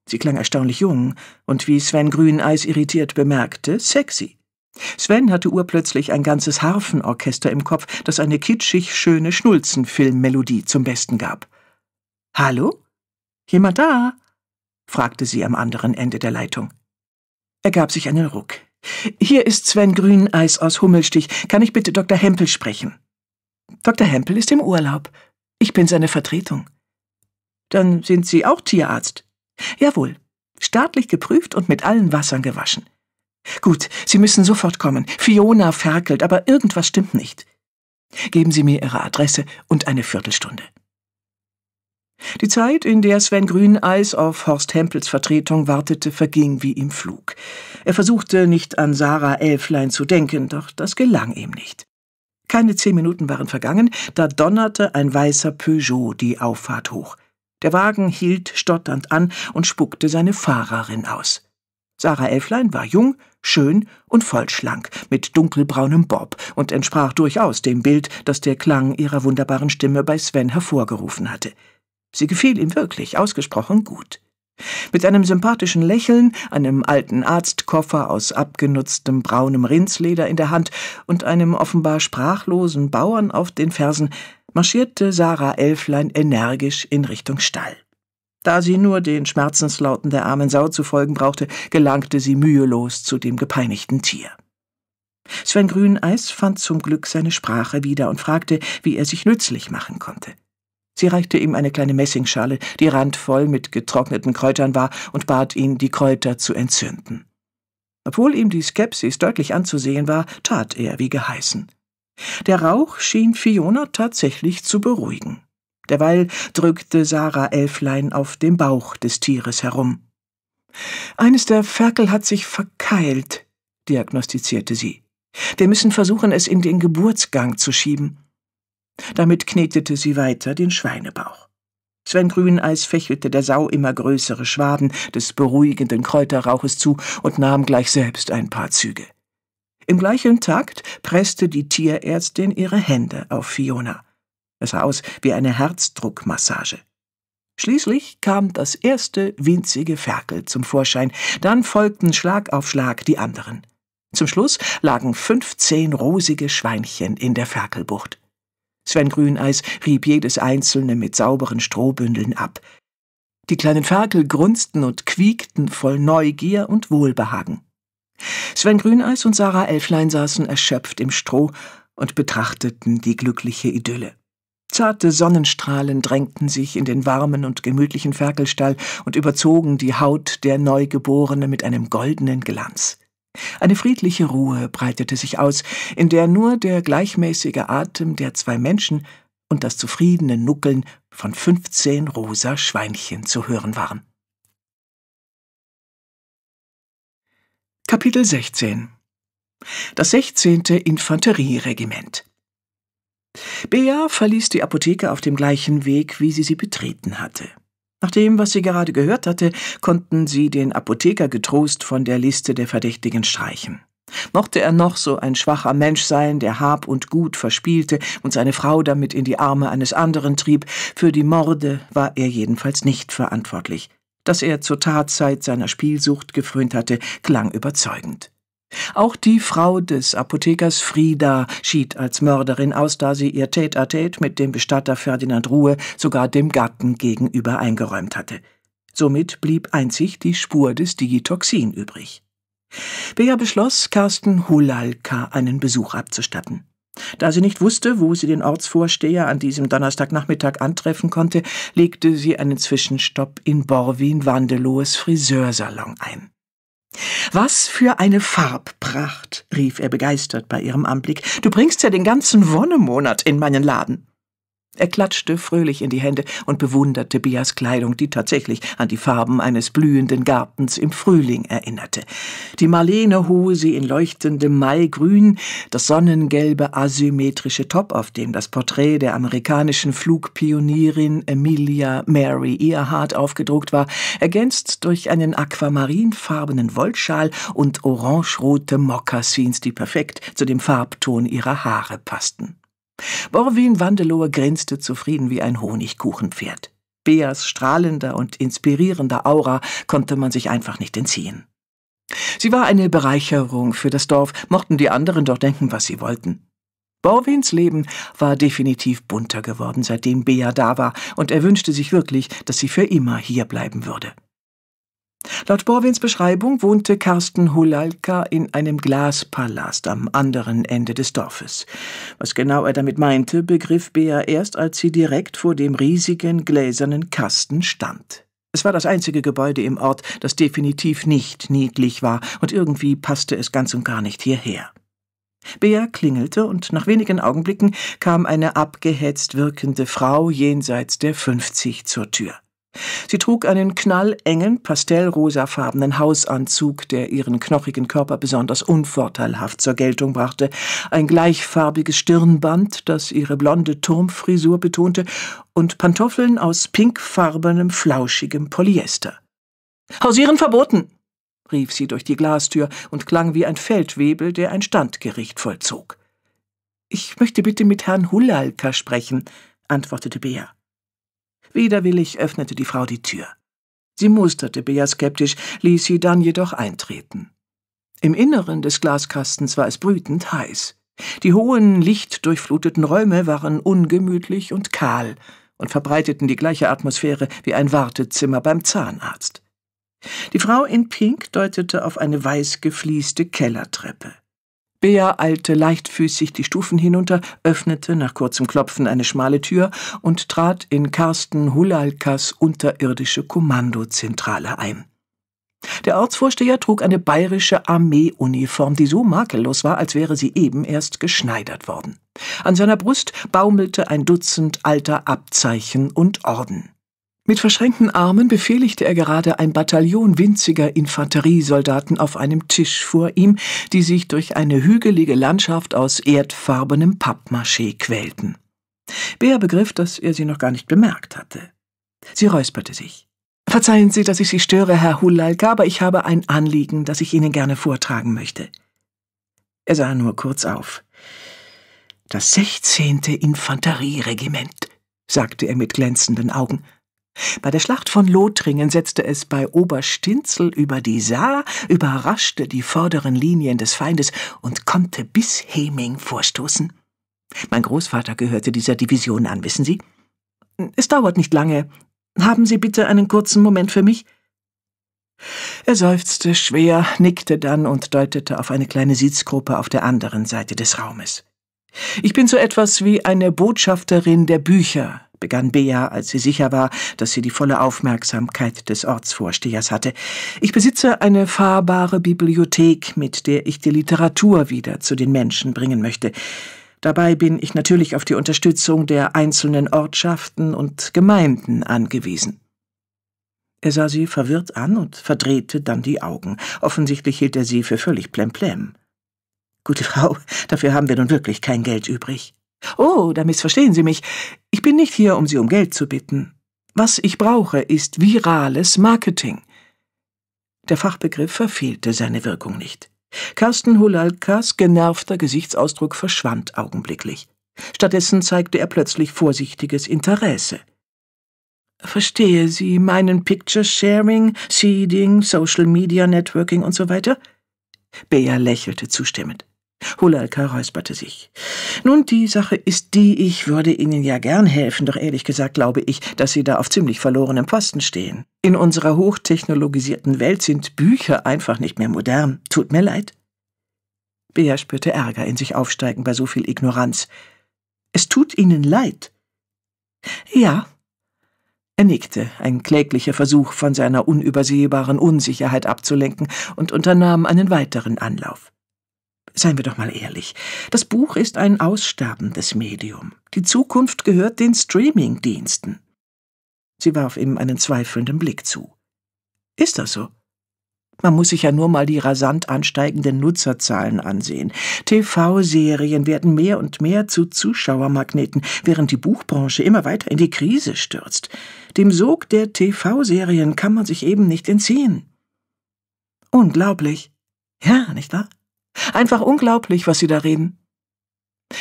Sie klang erstaunlich jung und wie Sven Grüneis irritiert bemerkte, sexy. Sven hatte urplötzlich ein ganzes Harfenorchester im Kopf, das eine kitschig schöne Schnulzenfilmmelodie zum Besten gab. Hallo? Jemand da? fragte sie am anderen Ende der Leitung. Er gab sich einen Ruck. Hier ist Sven Grüneis aus Hummelstich. Kann ich bitte Dr. Hempel sprechen? Dr. Hempel ist im Urlaub. Ich bin seine Vertretung. Dann sind Sie auch Tierarzt? Jawohl, staatlich geprüft und mit allen Wassern gewaschen. Gut, Sie müssen sofort kommen. Fiona ferkelt, aber irgendwas stimmt nicht. Geben Sie mir Ihre Adresse und eine Viertelstunde. Die Zeit, in der Sven Grüneis auf Horst Hempels Vertretung wartete, verging wie im Flug. Er versuchte nicht an Sarah Elflein zu denken, doch das gelang ihm nicht. Keine zehn Minuten waren vergangen, da donnerte ein weißer Peugeot die Auffahrt hoch. Der Wagen hielt stotternd an und spuckte seine Fahrerin aus. Sarah Elflein war jung, schön und vollschlank, mit dunkelbraunem Bob und entsprach durchaus dem Bild, das der Klang ihrer wunderbaren Stimme bei Sven hervorgerufen hatte. Sie gefiel ihm wirklich ausgesprochen gut. Mit einem sympathischen Lächeln, einem alten Arztkoffer aus abgenutztem braunem Rindsleder in der Hand und einem offenbar sprachlosen Bauern auf den Fersen marschierte Sarah Elflein energisch in Richtung Stall. Da sie nur den Schmerzenslauten der armen Sau zu folgen brauchte, gelangte sie mühelos zu dem gepeinigten Tier. Sven Grüneis fand zum Glück seine Sprache wieder und fragte, wie er sich nützlich machen konnte. Sie reichte ihm eine kleine Messingschale, die randvoll mit getrockneten Kräutern war, und bat ihn, die Kräuter zu entzünden. Obwohl ihm die Skepsis deutlich anzusehen war, tat er wie geheißen. Der Rauch schien Fiona tatsächlich zu beruhigen. Derweil drückte Sarah Elflein auf dem Bauch des Tieres herum. Eines der Ferkel hat sich verkeilt, diagnostizierte sie. Wir müssen versuchen, es in den Geburtsgang zu schieben. Damit knetete sie weiter den Schweinebauch. Sven Grüneis fächelte der Sau immer größere Schwaden des beruhigenden Kräuterrauches zu und nahm gleich selbst ein paar Züge. Im gleichen Takt presste die Tierärztin ihre Hände auf Fiona. Es sah aus wie eine Herzdruckmassage. Schließlich kam das erste winzige Ferkel zum Vorschein, dann folgten Schlag auf Schlag die anderen. Zum Schluss lagen fünfzehn rosige Schweinchen in der Ferkelbucht. Sven Grüneis rieb jedes einzelne mit sauberen Strohbündeln ab. Die kleinen Ferkel grunzten und quiekten voll Neugier und Wohlbehagen. Sven Grüneis und Sarah Elflein saßen erschöpft im Stroh und betrachteten die glückliche Idylle. Zarte Sonnenstrahlen drängten sich in den warmen und gemütlichen Ferkelstall und überzogen die Haut der Neugeborene mit einem goldenen Glanz. Eine friedliche Ruhe breitete sich aus, in der nur der gleichmäßige Atem der zwei Menschen und das zufriedene Nuckeln von fünfzehn rosa Schweinchen zu hören waren. Kapitel 16 Das 16. Infanterieregiment Bea verließ die Apotheke auf dem gleichen Weg, wie sie sie betreten hatte. Nach dem, was sie gerade gehört hatte, konnten sie den Apotheker getrost von der Liste der Verdächtigen streichen. Mochte er noch so ein schwacher Mensch sein, der Hab und Gut verspielte und seine Frau damit in die Arme eines anderen trieb, für die Morde war er jedenfalls nicht verantwortlich. Dass er zur Tatzeit seiner Spielsucht gefrönt hatte, klang überzeugend. Auch die Frau des Apothekers Frieda schied als Mörderin aus, da sie ihr Tête-à-Tête mit dem Bestatter Ferdinand Ruhe sogar dem Gatten gegenüber eingeräumt hatte. Somit blieb einzig die Spur des Digitoxin übrig. Bea beschloss, Carsten Hulalka einen Besuch abzustatten. Da sie nicht wusste, wo sie den Ortsvorsteher an diesem Donnerstagnachmittag antreffen konnte, legte sie einen Zwischenstopp in Borwin-Wandelohes Friseursalon ein. Was für eine Farbpracht, rief er begeistert bei ihrem Anblick. Du bringst ja den ganzen Wonnemonat in meinen Laden. Er klatschte fröhlich in die Hände und bewunderte Bias Kleidung, die tatsächlich an die Farben eines blühenden Gartens im Frühling erinnerte. Die Marlene-Hose in leuchtendem Maigrün, das sonnengelbe asymmetrische Top, auf dem das Porträt der amerikanischen Flugpionierin Emilia Mary Earhart aufgedruckt war, ergänzt durch einen aquamarinfarbenen Wollschal und orangerote Mokassins, die perfekt zu dem Farbton ihrer Haare passten. Borwin Wandelohe grinste zufrieden wie ein Honigkuchenpferd. Beas strahlender und inspirierender Aura konnte man sich einfach nicht entziehen. Sie war eine Bereicherung für das Dorf, mochten die anderen doch denken, was sie wollten. Borwins Leben war definitiv bunter geworden, seitdem Bea da war, und er wünschte sich wirklich, dass sie für immer hier bleiben würde. Laut Borwins Beschreibung wohnte Karsten Hulalka in einem Glaspalast am anderen Ende des Dorfes. Was genau er damit meinte, begriff Bea erst, als sie direkt vor dem riesigen gläsernen Kasten stand. Es war das einzige Gebäude im Ort, das definitiv nicht niedlich war, und irgendwie passte es ganz und gar nicht hierher. Bea klingelte, und nach wenigen Augenblicken kam eine abgehetzt wirkende Frau jenseits der fünfzig zur Tür. Sie trug einen knallengen, pastellrosafarbenen Hausanzug, der ihren knochigen Körper besonders unvorteilhaft zur Geltung brachte, ein gleichfarbiges Stirnband, das ihre blonde Turmfrisur betonte, und Pantoffeln aus pinkfarbenem, flauschigem Polyester. Hausieren verboten! rief sie durch die Glastür und klang wie ein Feldwebel, der ein Standgericht vollzog. Ich möchte bitte mit Herrn Hullalka sprechen, antwortete Bea. Widerwillig öffnete die Frau die Tür. Sie musterte Bea skeptisch, ließ sie dann jedoch eintreten. Im Inneren des Glaskastens war es brütend heiß. Die hohen, lichtdurchfluteten Räume waren ungemütlich und kahl und verbreiteten die gleiche Atmosphäre wie ein Wartezimmer beim Zahnarzt. Die Frau in Pink deutete auf eine weiß geflieste Kellertreppe. Bea eilte leichtfüßig die Stufen hinunter, öffnete nach kurzem Klopfen eine schmale Tür und trat in Carsten Hulalkas unterirdische Kommandozentrale ein. Der Ortsvorsteher trug eine bayerische Armeeuniform, die so makellos war, als wäre sie eben erst geschneidert worden. An seiner Brust baumelte ein Dutzend alter Abzeichen und Orden. Mit verschränkten Armen befehligte er gerade ein Bataillon winziger Infanteriesoldaten auf einem Tisch vor ihm, die sich durch eine hügelige Landschaft aus erdfarbenem Pappmaché quälten. Bär begriff, dass er sie noch gar nicht bemerkt hatte. Sie räusperte sich. Verzeihen Sie, dass ich Sie störe, Herr Hulalka, aber ich habe ein Anliegen, das ich Ihnen gerne vortragen möchte. Er sah nur kurz auf. Das sechzehnte Infanterieregiment, sagte er mit glänzenden Augen. Bei der Schlacht von Lothringen setzte es bei Oberstinzel über die Saar, überraschte die vorderen Linien des Feindes und konnte bis Heming vorstoßen. Mein Großvater gehörte dieser Division an, wissen Sie? Es dauert nicht lange. Haben Sie bitte einen kurzen Moment für mich? Er seufzte schwer, nickte dann und deutete auf eine kleine Sitzgruppe auf der anderen Seite des Raumes. Ich bin so etwas wie eine Botschafterin der Bücher, begann Bea, als sie sicher war, dass sie die volle Aufmerksamkeit des Ortsvorstehers hatte. Ich besitze eine fahrbare Bibliothek, mit der ich die Literatur wieder zu den Menschen bringen möchte. Dabei bin ich natürlich auf die Unterstützung der einzelnen Ortschaften und Gemeinden angewiesen. Er sah sie verwirrt an und verdrehte dann die Augen. Offensichtlich hielt er sie für völlig plemplem. Gute Frau, dafür haben wir nun wirklich kein Geld übrig. Oh, da missverstehen Sie mich. Ich bin nicht hier, um Sie um Geld zu bitten. Was ich brauche, ist virales Marketing. Der Fachbegriff verfehlte seine Wirkung nicht. Carsten Hulalkas genervter Gesichtsausdruck verschwand augenblicklich. Stattdessen zeigte er plötzlich vorsichtiges Interesse. Verstehe Sie meinen Picture Sharing, Seeding, Social Media Networking und so weiter? Bea lächelte zustimmend. Hulalka räusperte sich. Nun, die Sache ist die, ich würde Ihnen ja gern helfen, doch ehrlich gesagt glaube ich, dass Sie da auf ziemlich verlorenem Posten stehen. In unserer hochtechnologisierten Welt sind Bücher einfach nicht mehr modern. Tut mir leid. Bea spürte Ärger in sich aufsteigen bei so viel Ignoranz. Es tut Ihnen leid. Ja. Er nickte, ein kläglicher Versuch, von seiner unübersehbaren Unsicherheit abzulenken, und unternahm einen weiteren Anlauf. Seien wir doch mal ehrlich. Das Buch ist ein aussterbendes Medium. Die Zukunft gehört den Streaming-Diensten. Sie warf ihm einen zweifelnden Blick zu. Ist das so? Man muss sich ja nur mal die rasant ansteigenden Nutzerzahlen ansehen. TV-Serien werden mehr und mehr zu Zuschauermagneten, während die Buchbranche immer weiter in die Krise stürzt. Dem Sog der TV-Serien kann man sich eben nicht entziehen. Unglaublich. Ja, nicht wahr? Einfach unglaublich, was Sie da reden.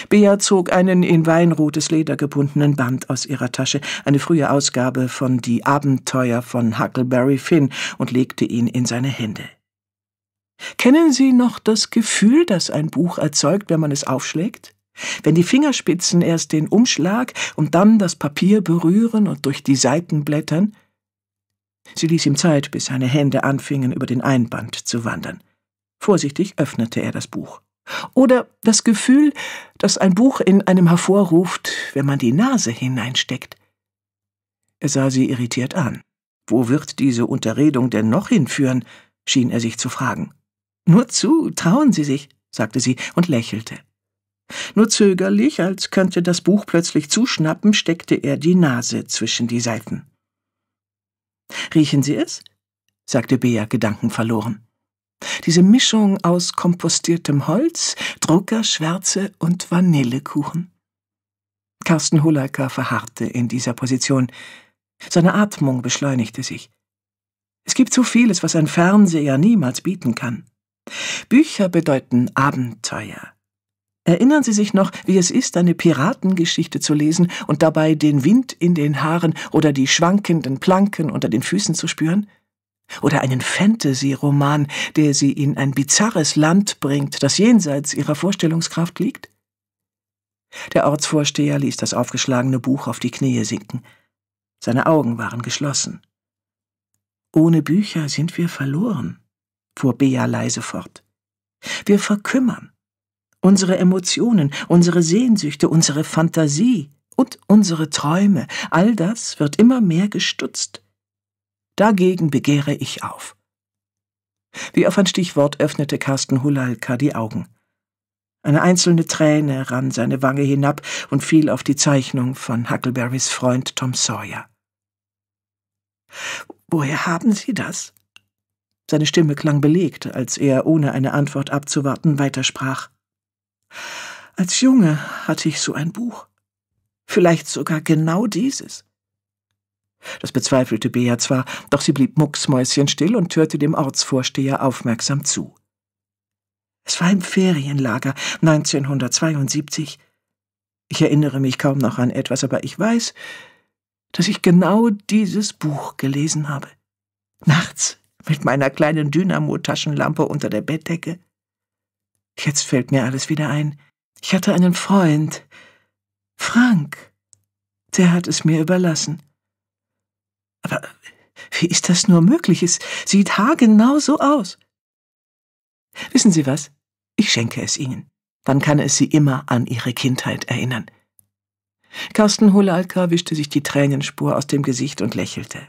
Bea zog einen in weinrotes Leder gebundenen Band aus ihrer Tasche, eine frühe Ausgabe von Die Abenteuer von Huckleberry Finn, und legte ihn in seine Hände. Kennen Sie noch das Gefühl, das ein Buch erzeugt, wenn man es aufschlägt? Wenn die Fingerspitzen erst den Umschlag und dann das Papier berühren und durch die Seiten blättern? Sie ließ ihm Zeit, bis seine Hände anfingen, über den Einband zu wandern. Vorsichtig öffnete er das Buch. Oder das Gefühl, das ein Buch in einem hervorruft, wenn man die Nase hineinsteckt. Er sah sie irritiert an. Wo wird diese Unterredung denn noch hinführen? schien er sich zu fragen. Nur zu, trauen Sie sich, sagte sie und lächelte. Nur zögerlich, als könnte das Buch plötzlich zuschnappen, steckte er die Nase zwischen die Seiten. Riechen Sie es? sagte Bea gedankenverloren. Diese Mischung aus kompostiertem Holz, Druckerschwärze und Vanillekuchen. Carsten Hulacker verharrte in dieser Position. Seine Atmung beschleunigte sich. Es gibt so vieles, was ein Fernseher niemals bieten kann. Bücher bedeuten Abenteuer. Erinnern Sie sich noch, wie es ist, eine Piratengeschichte zu lesen und dabei den Wind in den Haaren oder die schwankenden Planken unter den Füßen zu spüren? Oder einen Fantasy-Roman, der sie in ein bizarres Land bringt, das jenseits ihrer Vorstellungskraft liegt? Der Ortsvorsteher ließ das aufgeschlagene Buch auf die Knie sinken. Seine Augen waren geschlossen. Ohne Bücher sind wir verloren, fuhr Bea leise fort. Wir verkümmern. Unsere Emotionen, unsere Sehnsüchte, unsere Fantasie und unsere Träume, all das wird immer mehr gestutzt. Dagegen begehre ich auf. Wie auf ein Stichwort öffnete Carsten Hulalka die Augen. Eine einzelne Träne rann seine Wange hinab und fiel auf die Zeichnung von Huckleberrys Freund Tom Sawyer. Woher haben Sie das? Seine Stimme klang belegt, als er, ohne eine Antwort abzuwarten, weitersprach. Als Junge hatte ich so ein Buch. Vielleicht sogar genau dieses. Das bezweifelte Bea zwar, doch sie blieb mucksmäuschenstill und hörte dem Ortsvorsteher aufmerksam zu. Es war im Ferienlager 1972. Ich erinnere mich kaum noch an etwas, aber ich weiß, dass ich genau dieses Buch gelesen habe. Nachts mit meiner kleinen Dynamo-Taschenlampe unter der Bettdecke. Jetzt fällt mir alles wieder ein. Ich hatte einen Freund, Frank. Der hat es mir überlassen. Aber wie ist das nur möglich? Es sieht haargenau so aus. Wissen Sie was? Ich schenke es Ihnen. Dann kann es Sie immer an Ihre Kindheit erinnern. Carsten Holalka wischte sich die Tränenspur aus dem Gesicht und lächelte.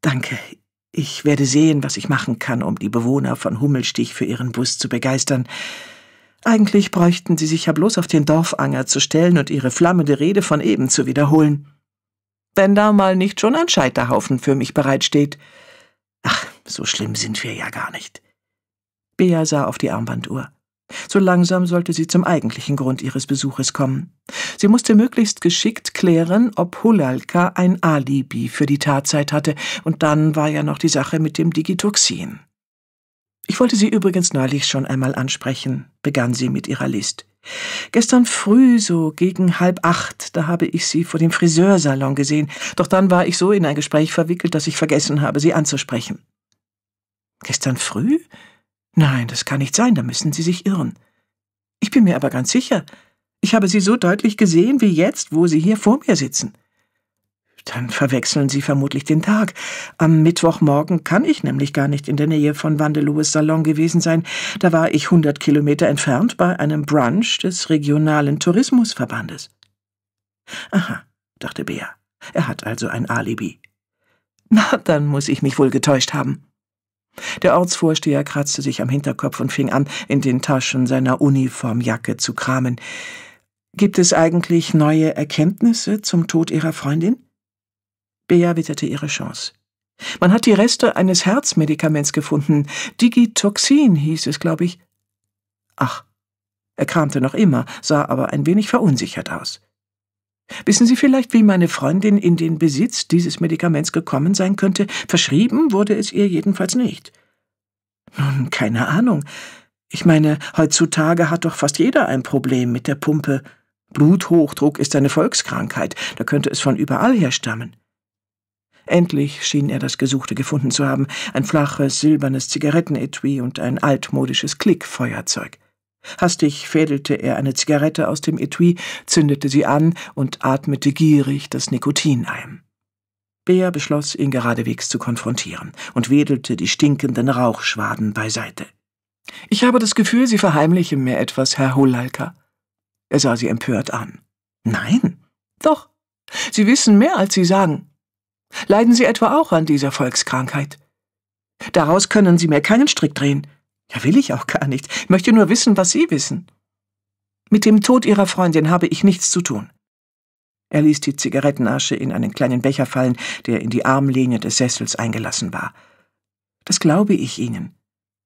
Danke. Ich werde sehen, was ich machen kann, um die Bewohner von Hummelstich für ihren Bus zu begeistern. Eigentlich bräuchten sie sich ja bloß auf den Dorfanger zu stellen und ihre flammende Rede von eben zu wiederholen. Wenn da mal nicht schon ein Scheiterhaufen für mich bereitsteht. Ach, so schlimm sind wir ja gar nicht. Bea sah auf die Armbanduhr. So langsam sollte sie zum eigentlichen Grund ihres Besuches kommen. Sie musste möglichst geschickt klären, ob Hulalka ein Alibi für die Tatzeit hatte, und dann war ja noch die Sache mit dem Digitoxin. Ich wollte Sie übrigens neulich schon einmal ansprechen, begann sie mit ihrer List. Gestern früh, so gegen halb acht, da habe ich Sie vor dem Friseursalon gesehen, doch dann war ich so in ein Gespräch verwickelt, dass ich vergessen habe, Sie anzusprechen. Gestern früh? Nein, das kann nicht sein, da müssen Sie sich irren. Ich bin mir aber ganz sicher. Ich habe Sie so deutlich gesehen wie jetzt, wo Sie hier vor mir sitzen. Dann verwechseln Sie vermutlich den Tag. Am Mittwochmorgen kann ich nämlich gar nicht in der Nähe von Wandelohes Salon gewesen sein. Da war ich hundert Kilometer entfernt bei einem Brunch des regionalen Tourismusverbandes. Aha, dachte Bea. Er hat also ein Alibi. Na, dann muss ich mich wohl getäuscht haben. Der Ortsvorsteher kratzte sich am Hinterkopf und fing an, in den Taschen seiner Uniformjacke zu kramen. Gibt es eigentlich neue Erkenntnisse zum Tod Ihrer Freundin? Bea witterte ihre Chance. Man hat die Reste eines Herzmedikaments gefunden. Digitoxin hieß es, glaube ich. Ach, er kramte noch immer, sah aber ein wenig verunsichert aus. Wissen Sie vielleicht, wie meine Freundin in den Besitz dieses Medikaments gekommen sein könnte? Verschrieben wurde es ihr jedenfalls nicht. Nun, keine Ahnung. Ich meine, heutzutage hat doch fast jeder ein Problem mit der Pumpe. Bluthochdruck ist eine Volkskrankheit, da könnte es von überall her stammen. Endlich schien er das Gesuchte gefunden zu haben, ein flaches, silbernes Zigarettenetui und ein altmodisches Klickfeuerzeug. Hastig fädelte er eine Zigarette aus dem Etui, zündete sie an und atmete gierig das Nikotin ein. Bea beschloss, ihn geradewegs zu konfrontieren und wedelte die stinkenden Rauchschwaden beiseite. Ich habe das Gefühl, Sie verheimlichen mir etwas, Herr Hulalka. Er sah sie empört an. Nein, doch. Sie wissen mehr, als Sie sagen. Leiden Sie etwa auch an dieser Volkskrankheit? Daraus können Sie mir keinen Strick drehen. Ja, will ich auch gar nicht. Ich möchte nur wissen, was Sie wissen. Mit dem Tod Ihrer Freundin habe ich nichts zu tun. Er ließ die Zigarettenasche in einen kleinen Becher fallen, der in die Armlehne des Sessels eingelassen war. Das glaube ich Ihnen.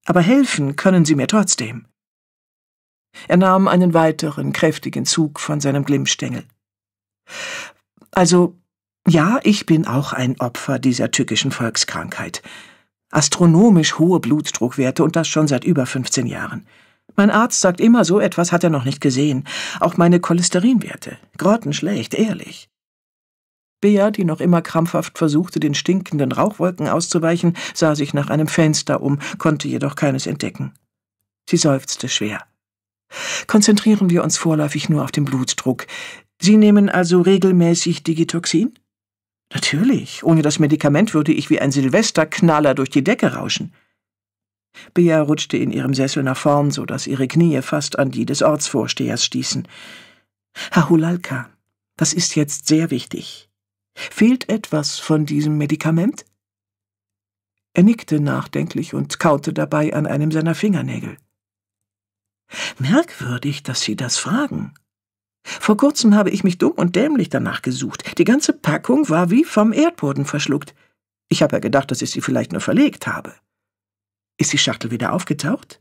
Aber helfen können Sie mir trotzdem. Er nahm einen weiteren kräftigen Zug von seinem Glimmstängel. Also, ja, ich bin auch ein Opfer dieser tückischen Volkskrankheit astronomisch hohe Blutdruckwerte und das schon seit über 15 Jahren. Mein Arzt sagt immer, so etwas hat er noch nicht gesehen. Auch meine Cholesterinwerte. Grottenschlecht, ehrlich. Bea, die noch immer krampfhaft versuchte, den stinkenden Rauchwolken auszuweichen, sah sich nach einem Fenster um, konnte jedoch keines entdecken. Sie seufzte schwer. Konzentrieren wir uns vorläufig nur auf den Blutdruck. Sie nehmen also regelmäßig Digitoxin? Natürlich, ohne das Medikament würde ich wie ein Silvesterknaller durch die Decke rauschen. Bea rutschte in ihrem Sessel nach vorn, so dass ihre Knie fast an die des Ortsvorstehers stießen. Herr Hulalka, das ist jetzt sehr wichtig. Fehlt etwas von diesem Medikament? Er nickte nachdenklich und kaute dabei an einem seiner Fingernägel. Merkwürdig, dass Sie das fragen. Vor kurzem habe ich mich dumm und dämlich danach gesucht. Die ganze Packung war wie vom Erdboden verschluckt. Ich habe ja gedacht, dass ich sie vielleicht nur verlegt habe. Ist die Schachtel wieder aufgetaucht?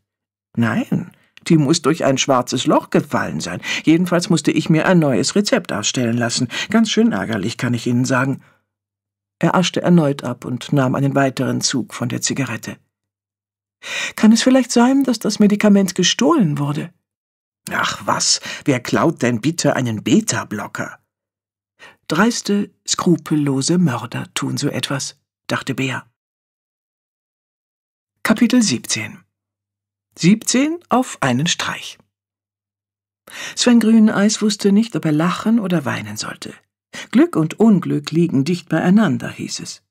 Nein, die muss durch ein schwarzes Loch gefallen sein. Jedenfalls musste ich mir ein neues Rezept ausstellen lassen. Ganz schön ärgerlich, kann ich Ihnen sagen. Er aschte erneut ab und nahm einen weiteren Zug von der Zigarette. Kann es vielleicht sein, dass das Medikament gestohlen wurde? Ach was, wer klaut denn bitte einen Beta-Blocker? Dreiste, skrupellose Mörder tun so etwas, dachte Bea. Kapitel 17 17 auf einen Streich Sven Grüneis wusste nicht, ob er lachen oder weinen sollte. Glück und Unglück liegen dicht beieinander, hieß es.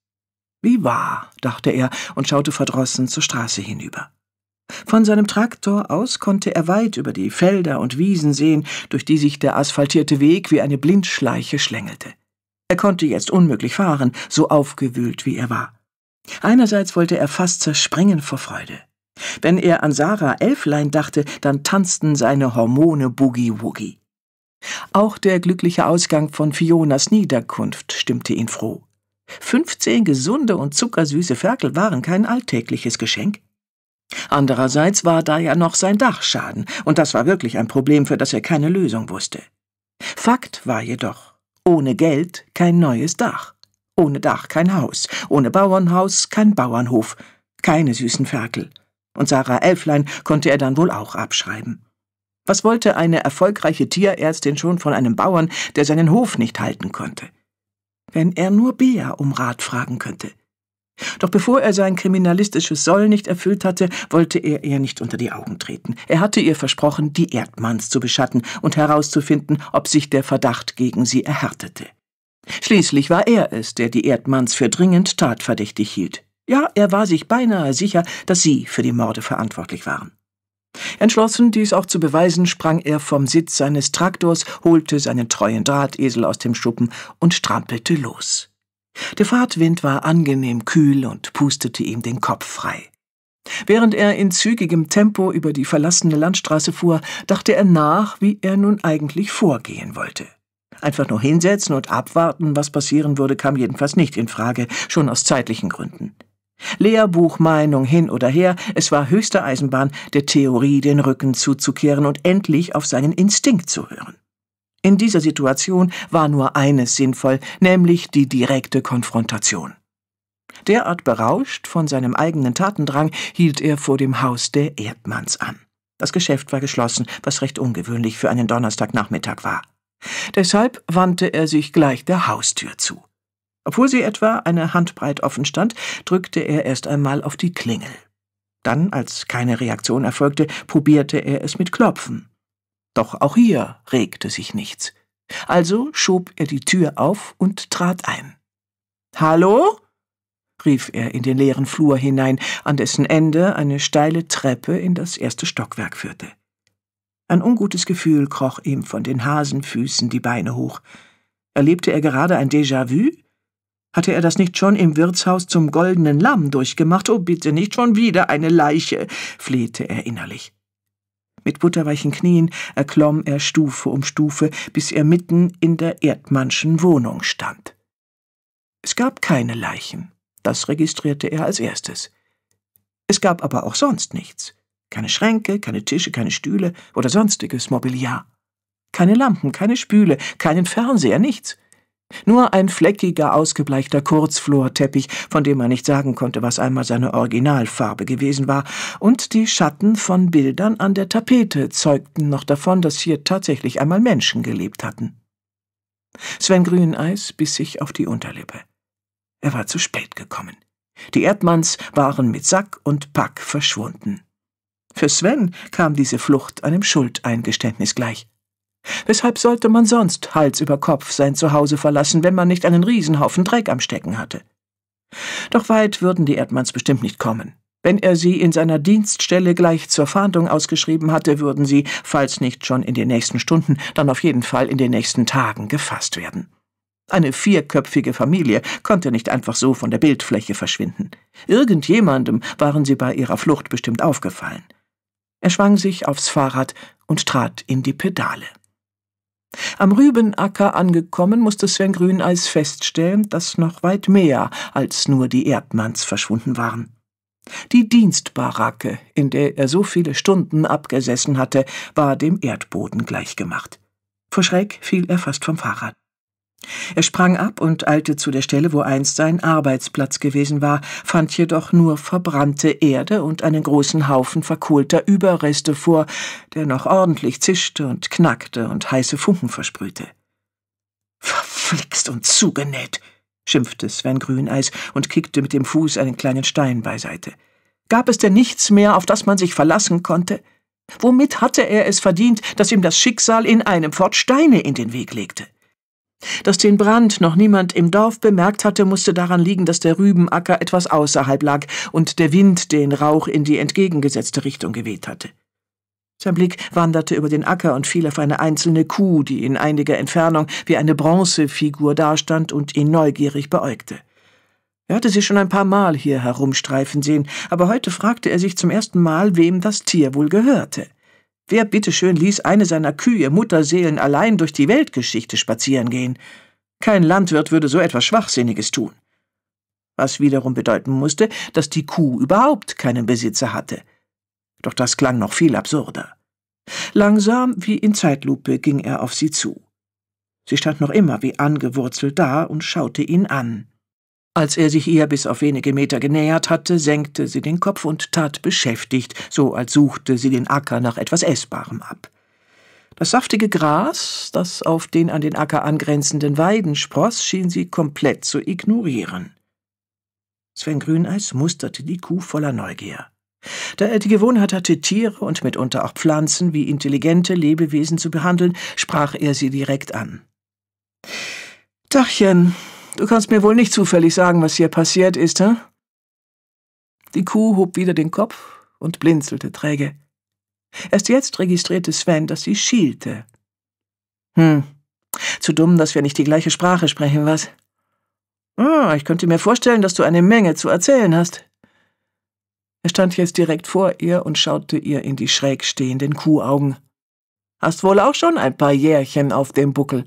Wie wahr, dachte er und schaute verdrossen zur Straße hinüber. Von seinem Traktor aus konnte er weit über die Felder und Wiesen sehen, durch die sich der asphaltierte Weg wie eine Blindschleiche schlängelte. Er konnte jetzt unmöglich fahren, so aufgewühlt wie er war. Einerseits wollte er fast zerspringen vor Freude. Wenn er an Sarah Elflein dachte, dann tanzten seine Hormone Boogie-Woogie. Auch der glückliche Ausgang von Fionas Niederkunft stimmte ihn froh. Fünfzehn gesunde und zuckersüße Ferkel waren kein alltägliches Geschenk. Andererseits war da ja noch sein Dachschaden, und das war wirklich ein Problem, für das er keine Lösung wusste. Fakt war jedoch, ohne Geld kein neues Dach, ohne Dach kein Haus, ohne Bauernhaus kein Bauernhof, keine süßen Ferkel. Und Sarah Elflein konnte er dann wohl auch abschreiben. Was wollte eine erfolgreiche Tierärztin schon von einem Bauern, der seinen Hof nicht halten konnte? Wenn er nur Bea um Rat fragen könnte. Doch bevor er sein kriminalistisches Soll nicht erfüllt hatte, wollte er ihr nicht unter die Augen treten. Er hatte ihr versprochen, die Erdmanns zu beschatten und herauszufinden, ob sich der Verdacht gegen sie erhärtete. Schließlich war er es, der die Erdmanns für dringend tatverdächtig hielt. Ja, er war sich beinahe sicher, dass sie für die Morde verantwortlich waren. Entschlossen, dies auch zu beweisen, sprang er vom Sitz seines Traktors, holte seinen treuen Drahtesel aus dem Schuppen und strampelte los. Der Fahrtwind war angenehm kühl und pustete ihm den Kopf frei. Während er in zügigem Tempo über die verlassene Landstraße fuhr, dachte er nach, wie er nun eigentlich vorgehen wollte. Einfach nur hinsetzen und abwarten, was passieren würde, kam jedenfalls nicht in Frage, schon aus zeitlichen Gründen. Lehrbuchmeinung hin oder her, es war höchste Eisenbahn, der Theorie den Rücken zuzukehren und endlich auf seinen Instinkt zu hören. In dieser Situation war nur eines sinnvoll, nämlich die direkte Konfrontation. Derart berauscht von seinem eigenen Tatendrang hielt er vor dem Haus der Erdmanns an. Das Geschäft war geschlossen, was recht ungewöhnlich für einen Donnerstagnachmittag war. Deshalb wandte er sich gleich der Haustür zu. Obwohl sie etwa eine Handbreit offen stand, drückte er erst einmal auf die Klingel. Dann, als keine Reaktion erfolgte, probierte er es mit Klopfen. Doch auch hier regte sich nichts. Also schob er die Tür auf und trat ein. Hallo? rief er in den leeren Flur hinein, an dessen Ende eine steile Treppe in das erste Stockwerk führte. Ein ungutes Gefühl kroch ihm von den Hasenfüßen die Beine hoch. Erlebte er gerade ein Déjà-vu? Hatte er das nicht schon im Wirtshaus zum goldenen Lamm durchgemacht? Oh, bitte nicht schon wieder eine Leiche, flehte er innerlich. Mit butterweichen Knien erklomm er Stufe um Stufe, bis er mitten in der Erdmannschen Wohnung stand. Es gab keine Leichen, das registrierte er als erstes. Es gab aber auch sonst nichts. Keine Schränke, keine Tische, keine Stühle oder sonstiges Mobiliar. Keine Lampen, keine Spüle, keinen Fernseher, nichts. Nur ein fleckiger, ausgebleichter Kurzflorteppich, von dem man nicht sagen konnte, was einmal seine Originalfarbe gewesen war, und die Schatten von Bildern an der Tapete zeugten noch davon, dass hier tatsächlich einmal Menschen gelebt hatten. Sven Grüneis biss sich auf die Unterlippe. Er war zu spät gekommen. Die Erdmanns waren mit Sack und Pack verschwunden. Für Sven kam diese Flucht einem Schuldeingeständnis gleich. Weshalb sollte man sonst Hals über Kopf sein Zuhause verlassen, wenn man nicht einen Riesenhaufen Dreck am Stecken hatte? Doch weit würden die Erdmanns bestimmt nicht kommen. Wenn er sie in seiner Dienststelle gleich zur Fahndung ausgeschrieben hatte, würden sie, falls nicht schon in den nächsten Stunden, dann auf jeden Fall in den nächsten Tagen gefasst werden. Eine vierköpfige Familie konnte nicht einfach so von der Bildfläche verschwinden. Irgendjemandem waren sie bei ihrer Flucht bestimmt aufgefallen. Er schwang sich aufs Fahrrad und trat in die Pedale. Am Rübenacker angekommen, musste Sven Grüneis feststellen, dass noch weit mehr als nur die Erdmanns verschwunden waren. Die Dienstbaracke, in der er so viele Stunden abgesessen hatte, war dem Erdboden gleichgemacht. Vor Schreck fiel er fast vom Fahrrad. Er sprang ab und eilte zu der Stelle, wo einst sein Arbeitsplatz gewesen war, fand jedoch nur verbrannte Erde und einen großen Haufen verkohlter Überreste vor, der noch ordentlich zischte und knackte und heiße Funken versprühte. Verflixt und zugenäht, schimpfte Sven Grüneis und kickte mit dem Fuß einen kleinen Stein beiseite. Gab es denn nichts mehr, auf das man sich verlassen konnte? Womit hatte er es verdient, dass ihm das Schicksal in einem Fort Steine in den Weg legte? Dass den Brand noch niemand im Dorf bemerkt hatte, musste daran liegen, dass der Rübenacker etwas außerhalb lag und der Wind den Rauch in die entgegengesetzte Richtung geweht hatte. Sein Blick wanderte über den Acker und fiel auf eine einzelne Kuh, die in einiger Entfernung wie eine Bronzefigur dastand und ihn neugierig beäugte. Er hatte sie schon ein paar Mal hier herumstreifen sehen, aber heute fragte er sich zum ersten Mal, wem das Tier wohl gehörte. Wer bitteschön ließ eine seiner Kühe Mutterseelen allein durch die Weltgeschichte spazieren gehen? Kein Landwirt würde so etwas Schwachsinniges tun. Was wiederum bedeuten musste, dass die Kuh überhaupt keinen Besitzer hatte. Doch das klang noch viel absurder. Langsam wie in Zeitlupe ging er auf sie zu. Sie stand noch immer wie angewurzelt da und schaute ihn an. Als er sich ihr bis auf wenige Meter genähert hatte, senkte sie den Kopf und tat beschäftigt, so als suchte sie den Acker nach etwas Essbarem ab. Das saftige Gras, das auf den an den Acker angrenzenden Weiden spross, schien sie komplett zu ignorieren. Sven Grüneis musterte die Kuh voller Neugier. Da er die Gewohnheit hatte, Tiere und mitunter auch Pflanzen wie intelligente Lebewesen zu behandeln, sprach er sie direkt an. Dachchen, Du kannst mir wohl nicht zufällig sagen, was hier passiert ist, hä? Die Kuh hob wieder den Kopf und blinzelte träge. Erst jetzt registrierte Sven, dass sie schielte. Hm, zu dumm, dass wir nicht die gleiche Sprache sprechen, was? Ah, ich könnte mir vorstellen, dass du eine Menge zu erzählen hast. Er stand jetzt direkt vor ihr und schaute ihr in die schräg stehenden Kuhaugen. Hast wohl auch schon ein paar Jährchen auf dem Buckel.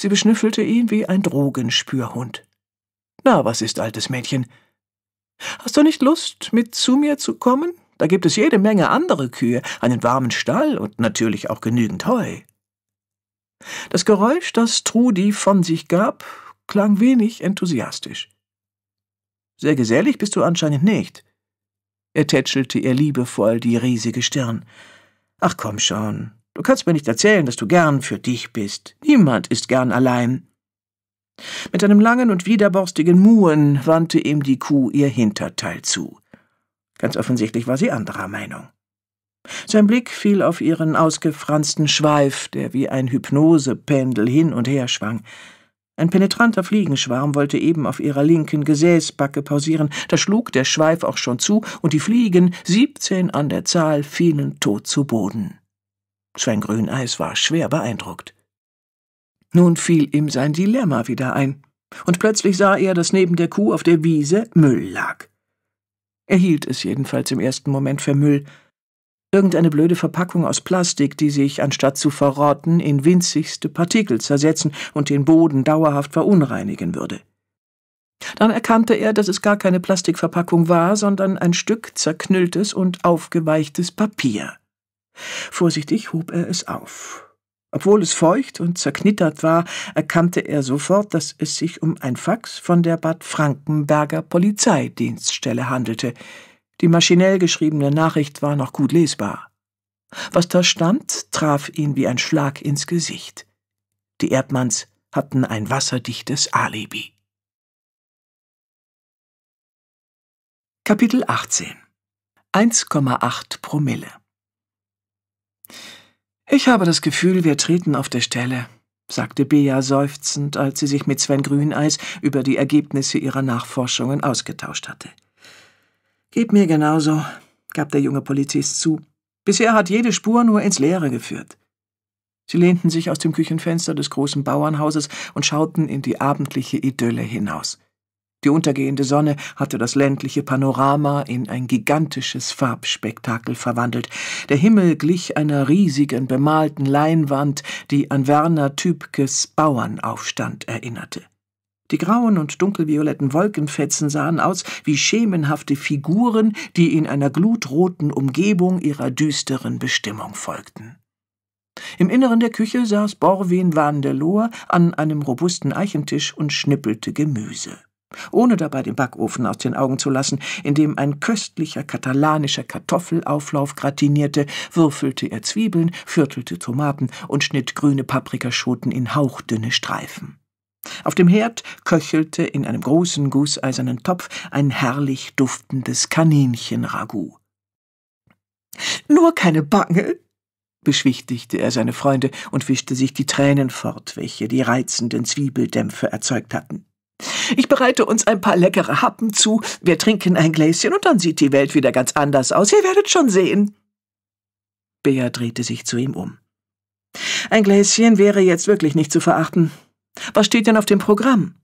Sie beschnüffelte ihn wie ein Drogenspürhund. Na, was ist, altes Mädchen? Hast du nicht Lust, mit zu mir zu kommen? Da gibt es jede Menge andere Kühe, einen warmen Stall und natürlich auch genügend Heu. Das Geräusch, das Trudi von sich gab, klang wenig enthusiastisch. Sehr gesellig bist du anscheinend nicht. Er tätschelte ihr liebevoll die riesige Stirn. Ach komm schon, Du kannst mir nicht erzählen, dass du gern für dich bist. Niemand ist gern allein. Mit einem langen und widerborstigen Muhen wandte ihm die Kuh ihr Hinterteil zu. Ganz offensichtlich war sie anderer Meinung. Sein Blick fiel auf ihren ausgefransten Schweif, der wie ein Hypnosependel hin und her schwang. Ein penetranter Fliegenschwarm wollte eben auf ihrer linken Gesäßbacke pausieren, da schlug der Schweif auch schon zu, und die Fliegen, siebzehn an der Zahl, fielen tot zu Boden. Sven Grüneis war schwer beeindruckt. Nun fiel ihm sein Dilemma wieder ein, und plötzlich sah er, dass neben der Kuh auf der Wiese Müll lag. Er hielt es jedenfalls im ersten Moment für Müll, irgendeine blöde Verpackung aus Plastik, die sich, anstatt zu verrotten, in winzigste Partikel zersetzen und den Boden dauerhaft verunreinigen würde. Dann erkannte er, dass es gar keine Plastikverpackung war, sondern ein Stück zerknülltes und aufgeweichtes Papier. Vorsichtig hob er es auf. Obwohl es feucht und zerknittert war, erkannte er sofort, dass es sich um ein Fax von der Bad Frankenberger Polizeidienststelle handelte. Die maschinell geschriebene Nachricht war noch gut lesbar. Was da stand, traf ihn wie ein Schlag ins Gesicht. Die Erdmanns hatten ein wasserdichtes Alibi. Kapitel 18 1,8 Promille ich habe das Gefühl, wir treten auf der Stelle, sagte Bea seufzend, als sie sich mit Sven Grüneis über die Ergebnisse ihrer Nachforschungen ausgetauscht hatte. Geht mir genauso, gab der junge Polizist zu. Bisher hat jede Spur nur ins Leere geführt. Sie lehnten sich aus dem Küchenfenster des großen Bauernhauses und schauten in die abendliche Idylle hinaus. Die untergehende Sonne hatte das ländliche Panorama in ein gigantisches Farbspektakel verwandelt. Der Himmel glich einer riesigen bemalten Leinwand, die an Werner Tübkes Bauernaufstand erinnerte. Die grauen und dunkelvioletten Wolkenfetzen sahen aus wie schemenhafte Figuren, die in einer glutroten Umgebung ihrer düsteren Bestimmung folgten. Im Inneren der Küche saß Borwin van der Lohr an einem robusten Eichentisch und schnippelte Gemüse ohne dabei den Backofen aus den Augen zu lassen, in dem ein köstlicher katalanischer Kartoffelauflauf gratinierte, würfelte er Zwiebeln, viertelte Tomaten und schnitt grüne Paprikaschoten in hauchdünne Streifen. Auf dem Herd köchelte in einem großen gusseisernen Topf ein herrlich duftendes Kaninchenragout. Nur keine Bange, beschwichtigte er seine Freunde und wischte sich die Tränen fort, welche die reizenden Zwiebeldämpfe erzeugt hatten. Ich bereite uns ein paar leckere Happen zu, wir trinken ein Gläschen und dann sieht die Welt wieder ganz anders aus. Ihr werdet schon sehen. Bea drehte sich zu ihm um. Ein Gläschen wäre jetzt wirklich nicht zu verachten. Was steht denn auf dem Programm?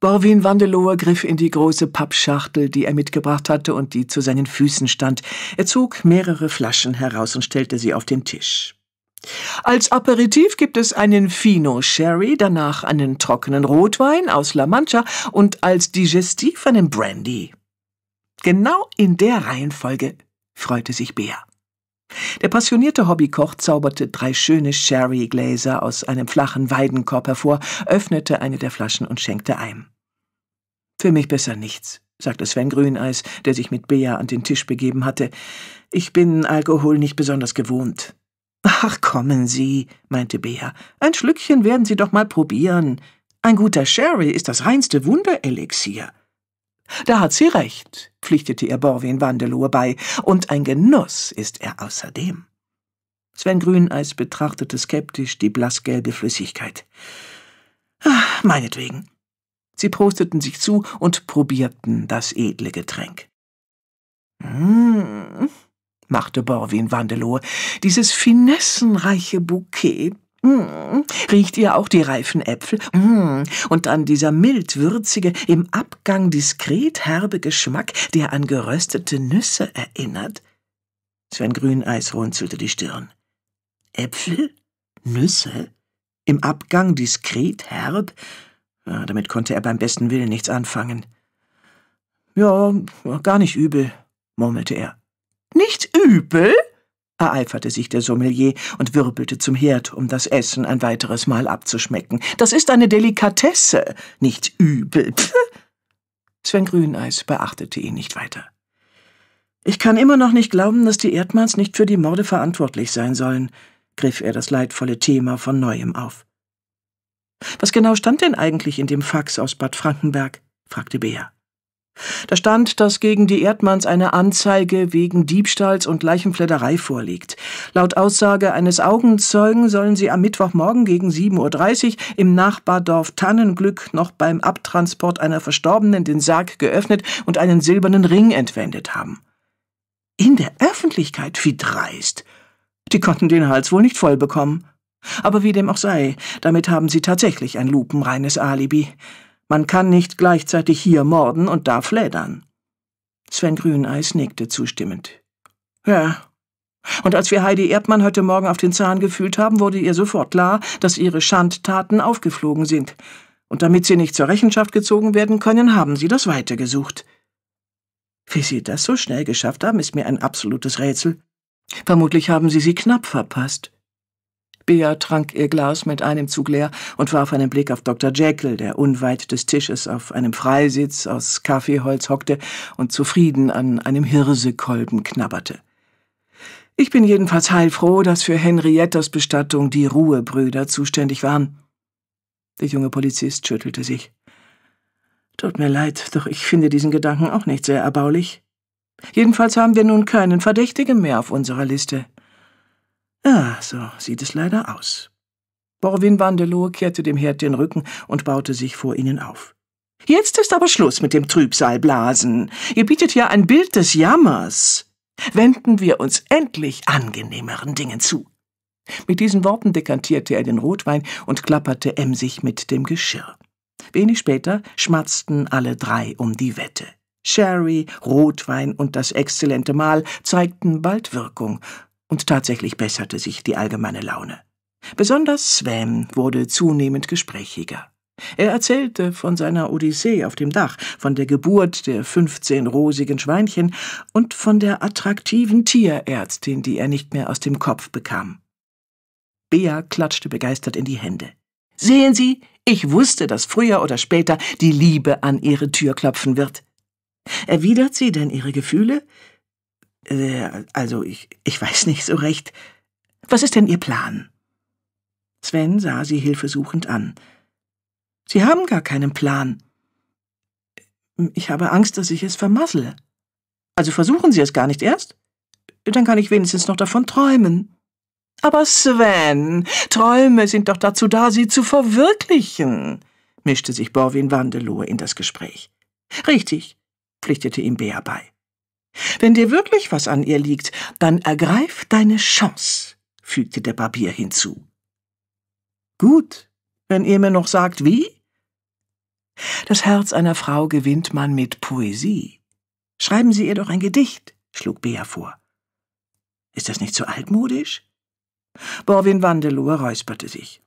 Borwin Wandelower griff in die große Pappschachtel, die er mitgebracht hatte und die zu seinen Füßen stand. Er zog mehrere Flaschen heraus und stellte sie auf den Tisch. Als Aperitif gibt es einen Fino Sherry, danach einen trockenen Rotwein aus La Mancha und als Digestiv einen Brandy. Genau in der Reihenfolge, freute sich Bea. Der passionierte Hobbykoch zauberte drei schöne Sherry-Gläser aus einem flachen Weidenkorb hervor, öffnete eine der Flaschen und schenkte ein. Für mich besser nichts, sagte Sven Grüneis, der sich mit Bea an den Tisch begeben hatte. Ich bin Alkohol nicht besonders gewohnt. Ach, kommen Sie, meinte Bea. Ein Schlückchen werden Sie doch mal probieren. Ein guter Sherry ist das reinste Wunderelixier. Da hat sie recht, pflichtete ihr Borwin Wandelohe bei, und ein Genuss ist er außerdem. Sven Grüneis betrachtete skeptisch die blassgelbe Flüssigkeit. Ach, meinetwegen. Sie prosteten sich zu und probierten das edle Getränk. Mmh, machte Borwin Wandelohe. Dieses finessenreiche Bouquet. Mm, riecht ihr auch die reifen Äpfel? Mm, und dann dieser mild würzige, im Abgang diskret herbe Geschmack, der an geröstete Nüsse erinnert? Sven Grüneis runzelte die Stirn. Äpfel? Nüsse? Im Abgang diskret herb? Ja, damit konnte er beim besten Willen nichts anfangen. Ja, gar nicht übel, murmelte er. Nicht übel? ereiferte sich der Sommelier und wirbelte zum Herd, um das Essen ein weiteres Mal abzuschmecken. Das ist eine Delikatesse, nicht übel. Pff. Sven Grüneis beachtete ihn nicht weiter. Ich kann immer noch nicht glauben, dass die Erdmanns nicht für die Morde verantwortlich sein sollen, griff er das leidvolle Thema von neuem auf. Was genau stand denn eigentlich in dem Fax aus Bad Frankenberg? fragte Bea. Da stand, dass gegen die Erdmanns eine Anzeige wegen Diebstahls und Leichenfledderei vorliegt. Laut Aussage eines Augenzeugen sollen sie am Mittwochmorgen gegen 7.30 Uhr im Nachbardorf Tannenglück noch beim Abtransport einer Verstorbenen den Sarg geöffnet und einen silbernen Ring entwendet haben. In der Öffentlichkeit, wie dreist. Die konnten den Hals wohl nicht voll bekommen. Aber wie dem auch sei, damit haben sie tatsächlich ein lupenreines Alibi. Man kann nicht gleichzeitig hier morden und da fledern. Sven Grüneis nickte zustimmend. Ja. Und als wir Heidi Erdmann heute Morgen auf den Zahn gefühlt haben, wurde ihr sofort klar, dass ihre Schandtaten aufgeflogen sind. Und damit sie nicht zur Rechenschaft gezogen werden können, haben sie das Weite gesucht. Wie sie das so schnell geschafft haben, ist mir ein absolutes Rätsel. Vermutlich haben sie sie knapp verpasst. Bea trank ihr Glas mit einem Zug leer und warf einen Blick auf Dr. Jekyll, der unweit des Tisches auf einem Freisitz aus Kaffeeholz hockte und zufrieden an einem Hirsekolben knabberte. Ich bin jedenfalls heilfroh, dass für Henriettas Bestattung die Ruhebrüder zuständig waren. Der junge Polizist schüttelte sich. Tut mir leid, doch ich finde diesen Gedanken auch nicht sehr erbaulich. Jedenfalls haben wir nun keinen Verdächtigen mehr auf unserer Liste. Ah, so sieht es leider aus. Borwin Wandelow kehrte dem Herd den Rücken und baute sich vor ihnen auf. Jetzt ist aber Schluss mit dem Trübsalblasen. Ihr bietet ja ein Bild des Jammers. Wenden wir uns endlich angenehmeren Dingen zu. Mit diesen Worten dekantierte er den Rotwein und klapperte emsig mit dem Geschirr. Wenig später schmatzten alle drei um die Wette. Sherry, Rotwein und das exzellente Mahl zeigten bald Wirkung, und tatsächlich besserte sich die allgemeine Laune. Besonders Sven wurde zunehmend gesprächiger. Er erzählte von seiner Odyssee auf dem Dach, von der Geburt der fünfzehn rosigen Schweinchen und von der attraktiven Tierärztin, die er nicht mehr aus dem Kopf bekam. Bea klatschte begeistert in die Hände. Sehen Sie, ich wusste, dass früher oder später die Liebe an Ihre Tür klopfen wird. Erwidert sie denn Ihre Gefühle? Äh, also, ich, ich weiß nicht so recht. Was ist denn Ihr Plan? Sven sah sie hilfesuchend an. Sie haben gar keinen Plan. Ich habe Angst, dass ich es vermassle. Also versuchen Sie es gar nicht erst? Dann kann ich wenigstens noch davon träumen. Aber Sven, Träume sind doch dazu da, sie zu verwirklichen, mischte sich Borwin Wandelohe in das Gespräch. Richtig, pflichtete ihm Bea bei. Wenn dir wirklich was an ihr liegt, dann ergreif deine Chance, fügte der Barbier hinzu. Gut, wenn ihr mir noch sagt, wie? Das Herz einer Frau gewinnt man mit Poesie. Schreiben Sie ihr doch ein Gedicht, schlug Bea vor. Ist das nicht so altmodisch? Borwin Wandelohe räusperte sich.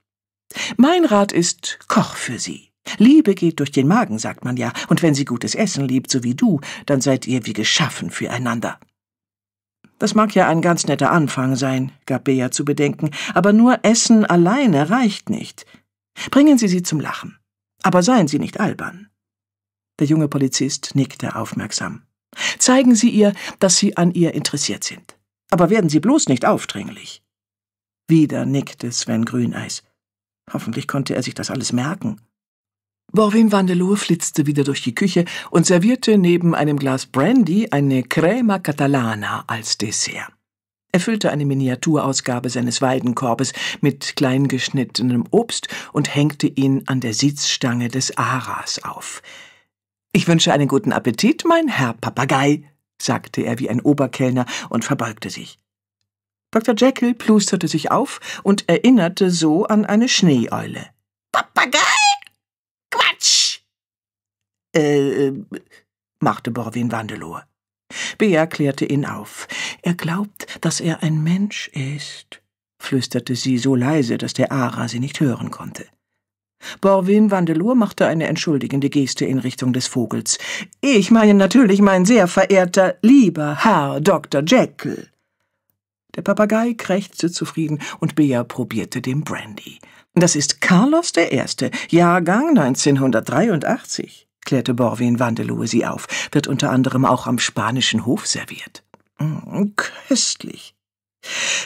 Mein Rat ist, koch für sie. Liebe geht durch den Magen, sagt man ja, und wenn sie gutes Essen liebt, so wie du, dann seid ihr wie geschaffen füreinander. Das mag ja ein ganz netter Anfang sein, gab Bea zu bedenken, aber nur Essen alleine reicht nicht. Bringen Sie sie zum Lachen. Aber seien Sie nicht albern. Der junge Polizist nickte aufmerksam. Zeigen Sie ihr, dass Sie an ihr interessiert sind. Aber werden Sie bloß nicht aufdringlich. Wieder nickte Sven Grüneis. Hoffentlich konnte er sich das alles merken. Borwin Vandelour flitzte wieder durch die Küche und servierte neben einem Glas Brandy eine Crema Catalana als Dessert. Er füllte eine Miniaturausgabe seines Weidenkorbes mit kleingeschnittenem Obst und hängte ihn an der Sitzstange des Aras auf. Ich wünsche einen guten Appetit, mein Herr Papagei, sagte er wie ein Oberkellner und verbeugte sich. Dr. Jekyll plusterte sich auf und erinnerte so an eine Schneeeule. Papagei? Quatsch! Äh, machte Borwin Wandelohr. Bea klärte ihn auf. Er glaubt, dass er ein Mensch ist, flüsterte sie so leise, dass der Ara sie nicht hören konnte. Borwin Wandelour machte eine entschuldigende Geste in Richtung des Vogels. Ich meine natürlich mein sehr verehrter, lieber Herr Dr. Jekyll. Der Papagei krächzte zufrieden und Bea probierte den Brandy. Das ist Carlos der Erste, Jahrgang 1983, klärte Borwin Wandelohe sie auf, wird unter anderem auch am spanischen Hof serviert. Mm, köstlich.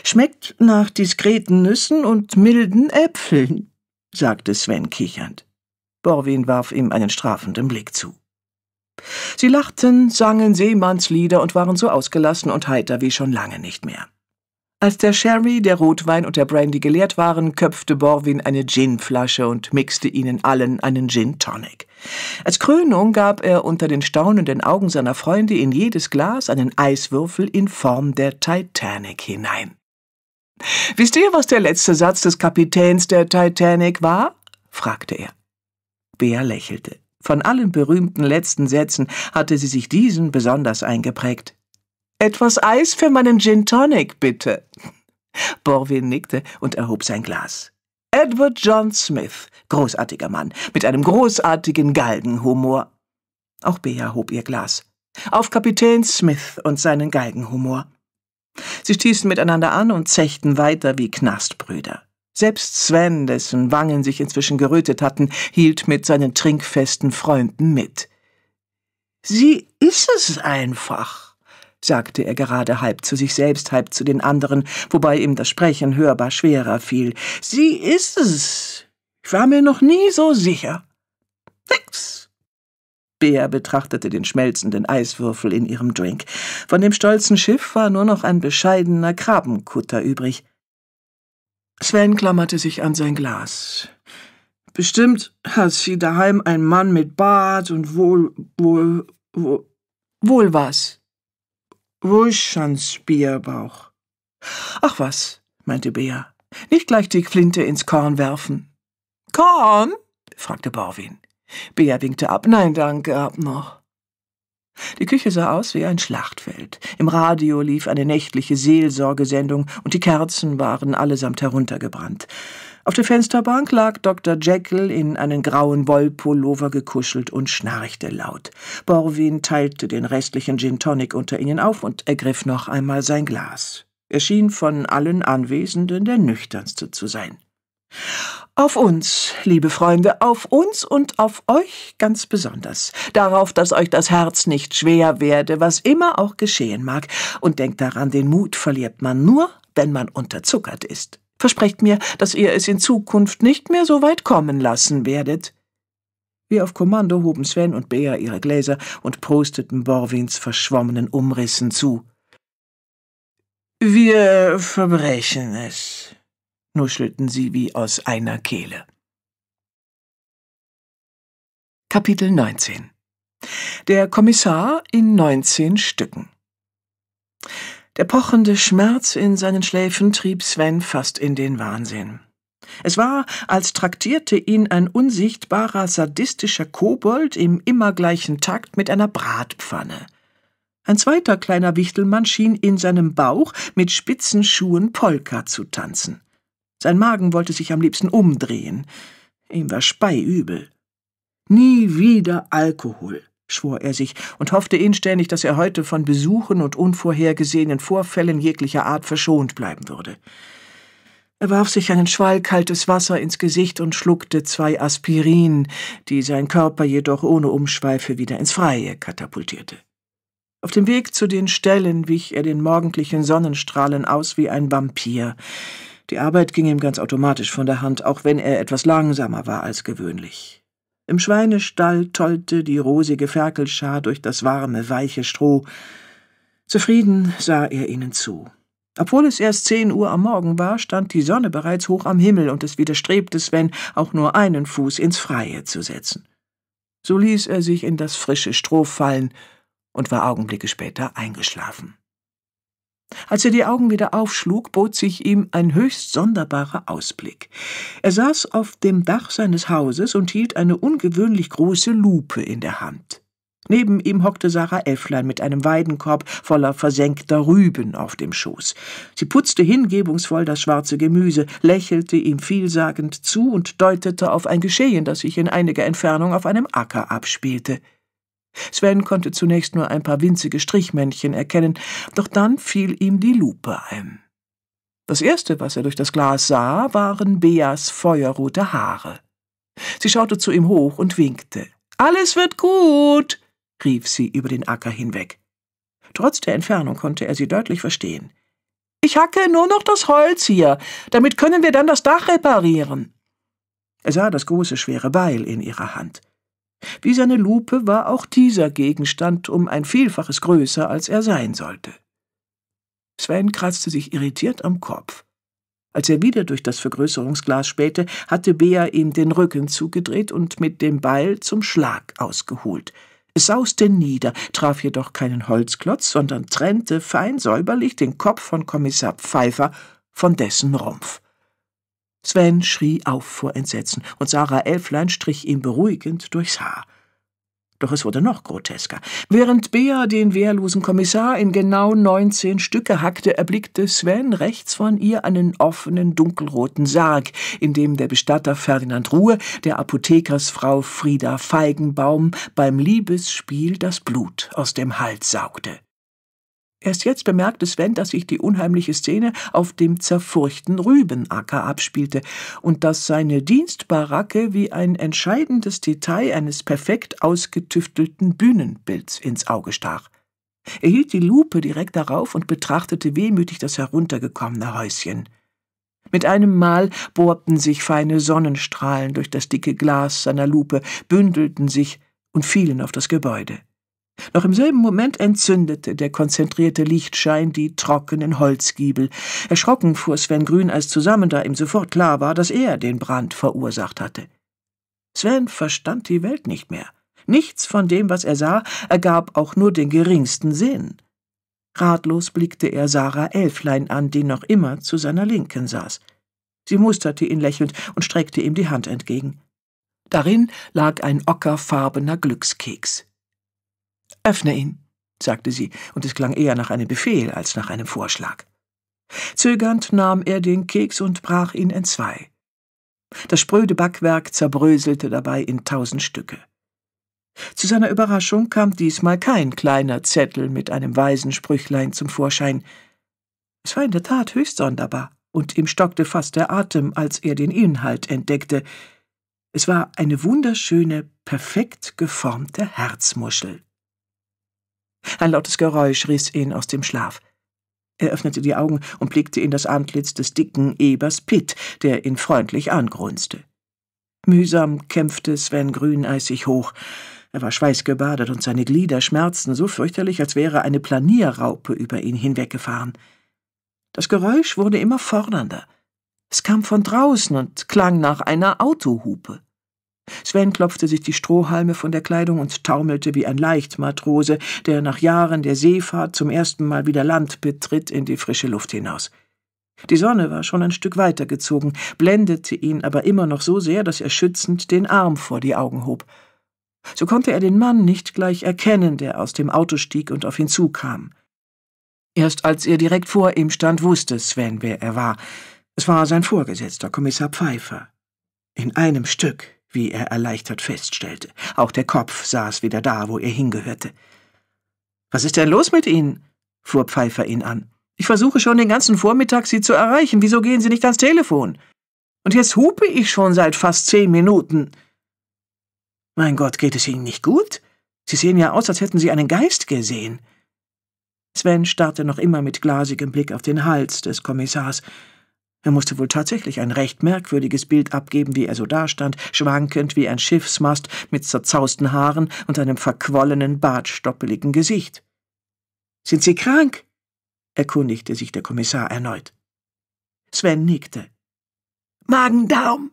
Schmeckt nach diskreten Nüssen und milden Äpfeln, sagte Sven kichernd. Borwin warf ihm einen strafenden Blick zu. Sie lachten, sangen Seemannslieder und waren so ausgelassen und heiter wie schon lange nicht mehr. Als der Sherry, der Rotwein und der Brandy geleert waren, köpfte Borwin eine Ginflasche und mixte ihnen allen einen Gin Tonic. Als Krönung gab er unter den staunenden Augen seiner Freunde in jedes Glas einen Eiswürfel in Form der Titanic hinein. Wisst ihr, was der letzte Satz des Kapitäns der Titanic war? fragte er. Bea lächelte. Von allen berühmten letzten Sätzen hatte sie sich diesen besonders eingeprägt. Etwas Eis für meinen Gin Tonic, bitte. Borwin nickte und erhob sein Glas. Edward John Smith, großartiger Mann, mit einem großartigen Galgenhumor. Auch Bea hob ihr Glas. Auf Kapitän Smith und seinen Galgenhumor. Sie stießen miteinander an und zechten weiter wie Knastbrüder. Selbst Sven, dessen Wangen sich inzwischen gerötet hatten, hielt mit seinen trinkfesten Freunden mit. Sie ist es einfach, sagte er gerade halb zu sich selbst, halb zu den anderen, wobei ihm das Sprechen hörbar schwerer fiel. Sie ist es. Ich war mir noch nie so sicher. Nix. Bea betrachtete den schmelzenden Eiswürfel in ihrem Drink. Von dem stolzen Schiff war nur noch ein bescheidener Krabbenkutter übrig. Sven klammerte sich an sein Glas. Bestimmt hat sie daheim einen Mann mit Bart und wohl, wohl, wohl. Wohl was? Wohlstands Bierbauch. Ach was, meinte Bea, nicht gleich die Flinte ins Korn werfen. Korn? fragte Borwin. Bea winkte ab. Nein, danke, ab noch. Die Küche sah aus wie ein Schlachtfeld. Im Radio lief eine nächtliche Seelsorgesendung und die Kerzen waren allesamt heruntergebrannt. Auf der Fensterbank lag Dr. Jekyll in einen grauen Wollpullover gekuschelt und schnarchte laut. Borwin teilte den restlichen Gin Tonic unter ihnen auf und ergriff noch einmal sein Glas. Er schien von allen Anwesenden der nüchternste zu sein. Auf uns, liebe Freunde, auf uns und auf euch ganz besonders. Darauf, dass euch das Herz nicht schwer werde, was immer auch geschehen mag. Und denkt daran, den Mut verliert man nur, wenn man unterzuckert ist. Versprecht mir, dass ihr es in Zukunft nicht mehr so weit kommen lassen werdet. Wie auf Kommando hoben Sven und Bea ihre Gläser und prosteten Borwins verschwommenen Umrissen zu. Wir verbrechen es, nuschelten sie wie aus einer Kehle. Kapitel 19 Der Kommissar in neunzehn Stücken Der pochende Schmerz in seinen Schläfen trieb Sven fast in den Wahnsinn. Es war, als traktierte ihn ein unsichtbarer, sadistischer Kobold im immer gleichen Takt mit einer Bratpfanne. Ein zweiter kleiner Wichtelmann schien in seinem Bauch mit spitzen Schuhen Polka zu tanzen. Sein Magen wollte sich am liebsten umdrehen. Ihm war speiübel. Nie wieder Alkohol, schwor er sich und hoffte inständig, dass er heute von Besuchen und unvorhergesehenen Vorfällen jeglicher Art verschont bleiben würde. Er warf sich einen Schwall kaltes Wasser ins Gesicht und schluckte zwei Aspirin, die sein Körper jedoch ohne Umschweife wieder ins Freie katapultierte. Auf dem Weg zu den Ställen wich er den morgendlichen Sonnenstrahlen aus wie ein Vampir. Die Arbeit ging ihm ganz automatisch von der Hand, auch wenn er etwas langsamer war als gewöhnlich. Im Schweinestall tollte die rosige Ferkelschar durch das warme, weiche Stroh. Zufrieden sah er ihnen zu. Obwohl es erst zehn Uhr am Morgen war, stand die Sonne bereits hoch am Himmel, und es widerstrebte Sven, auch nur einen Fuß ins Freie zu setzen. So ließ er sich in das frische Stroh fallen und war Augenblicke später eingeschlafen. Als er die Augen wieder aufschlug, bot sich ihm ein höchst sonderbarer Ausblick. Er saß auf dem Dach seines Hauses und hielt eine ungewöhnlich große Lupe in der Hand. Neben ihm hockte Sarah Elflein mit einem Weidenkorb voller versenkter Rüben auf dem Schoß. Sie putzte hingebungsvoll das schwarze Gemüse, lächelte ihm vielsagend zu und deutete auf ein Geschehen, das sich in einiger Entfernung auf einem Acker abspielte. Sven konnte zunächst nur ein paar winzige Strichmännchen erkennen, doch dann fiel ihm die Lupe ein. Das erste, was er durch das Glas sah, waren Beas feuerrote Haare. Sie schaute zu ihm hoch und winkte. Alles wird gut, rief sie über den Acker hinweg. Trotz der Entfernung konnte er sie deutlich verstehen. Ich hacke nur noch das Holz hier, damit können wir dann das Dach reparieren. Er sah das große schwere Beil in ihrer Hand. Wie seine Lupe war auch dieser Gegenstand um ein Vielfaches größer, als er sein sollte. Sven kratzte sich irritiert am Kopf. Als er wieder durch das Vergrößerungsglas spähte, hatte Bea ihm den Rücken zugedreht und mit dem Beil zum Schlag ausgeholt. Es sauste nieder, traf jedoch keinen Holzklotz, sondern trennte fein säuberlich den Kopf von Kommissar Pfeiffer von dessen Rumpf. Sven schrie auf vor Entsetzen, und Sarah Elflein strich ihm beruhigend durchs Haar. Doch es wurde noch grotesker. Während Bea den wehrlosen Kommissar in genau neunzehn Stücke hackte, erblickte Sven rechts von ihr einen offenen, dunkelroten Sarg, in dem der Bestatter Ferdinand Ruhe der Apothekersfrau Frieda Feigenbaum beim Liebesspiel das Blut aus dem Hals saugte. Erst jetzt bemerkte Sven, dass sich die unheimliche Szene auf dem zerfurchten Rübenacker abspielte und dass seine Dienstbaracke wie ein entscheidendes Detail eines perfekt ausgetüftelten Bühnenbilds ins Auge stach. Er hielt die Lupe direkt darauf und betrachtete wehmütig das heruntergekommene Häuschen. Mit einem Mal bohrten sich feine Sonnenstrahlen durch das dicke Glas seiner Lupe, bündelten sich und fielen auf das Gebäude. Noch im selben Moment entzündete der konzentrierte Lichtschein die trockenen Holzgiebel. Erschrocken fuhr Sven Grüneis zusammen, da ihm sofort klar war, dass er den Brand verursacht hatte. Sven verstand die Welt nicht mehr. Nichts von dem, was er sah, ergab auch nur den geringsten Sinn. Ratlos blickte er Sarah Elflein an, die noch immer zu seiner Linken saß. Sie musterte ihn lächelnd und streckte ihm die Hand entgegen. Darin lag ein ockerfarbener Glückskeks. Öffne ihn, sagte sie, und es klang eher nach einem Befehl als nach einem Vorschlag. Zögernd nahm er den Keks und brach ihn entzwei. Das spröde Backwerk zerbröselte dabei in tausend Stücke. Zu seiner Überraschung kam diesmal kein kleiner Zettel mit einem weisen Sprüchlein zum Vorschein. Es war in der Tat höchst sonderbar, und ihm stockte fast der Atem, als er den Inhalt entdeckte. Es war eine wunderschöne, perfekt geformte Herzmuschel. Ein lautes Geräusch riss ihn aus dem Schlaf. Er öffnete die Augen und blickte in das Antlitz des dicken Ebers Pitt, der ihn freundlich angrunzte. Mühsam kämpfte Sven grüneisig hoch. Er war schweißgebadet und seine Glieder schmerzten so fürchterlich, als wäre eine Planierraupe über ihn hinweggefahren. Das Geräusch wurde immer fordernder. Es kam von draußen und klang nach einer Autohupe. Sven klopfte sich die Strohhalme von der Kleidung und taumelte wie ein Leichtmatrose, der nach Jahren der Seefahrt zum ersten Mal wieder Land betritt, in die frische Luft hinaus. Die Sonne war schon ein Stück weiter gezogen, blendete ihn aber immer noch so sehr, dass er schützend den Arm vor die Augen hob. So konnte er den Mann nicht gleich erkennen, der aus dem Auto stieg und auf ihn zukam. Erst als er direkt vor ihm stand, wusste Sven, wer er war. Es war sein Vorgesetzter, Kommissar Pfeiffer. In einem Stück, wie er erleichtert feststellte. Auch der Kopf saß wieder da, wo er hingehörte. Was ist denn los mit Ihnen? fuhr Pfeiffer ihn an. Ich versuche schon den ganzen Vormittag, Sie zu erreichen. Wieso gehen Sie nicht ans Telefon? Und jetzt hupe ich schon seit fast zehn Minuten. Mein Gott, geht es Ihnen nicht gut? Sie sehen ja aus, als hätten Sie einen Geist gesehen. Sven starrte noch immer mit glasigem Blick auf den Hals des Kommissars. Er musste wohl tatsächlich ein recht merkwürdiges Bild abgeben, wie er so dastand, schwankend wie ein Schiffsmast mit zerzausten Haaren und einem verquollenen, bartstoppeligen Gesicht. Sind Sie krank? erkundigte sich der Kommissar erneut. Sven nickte. Magen-Darm,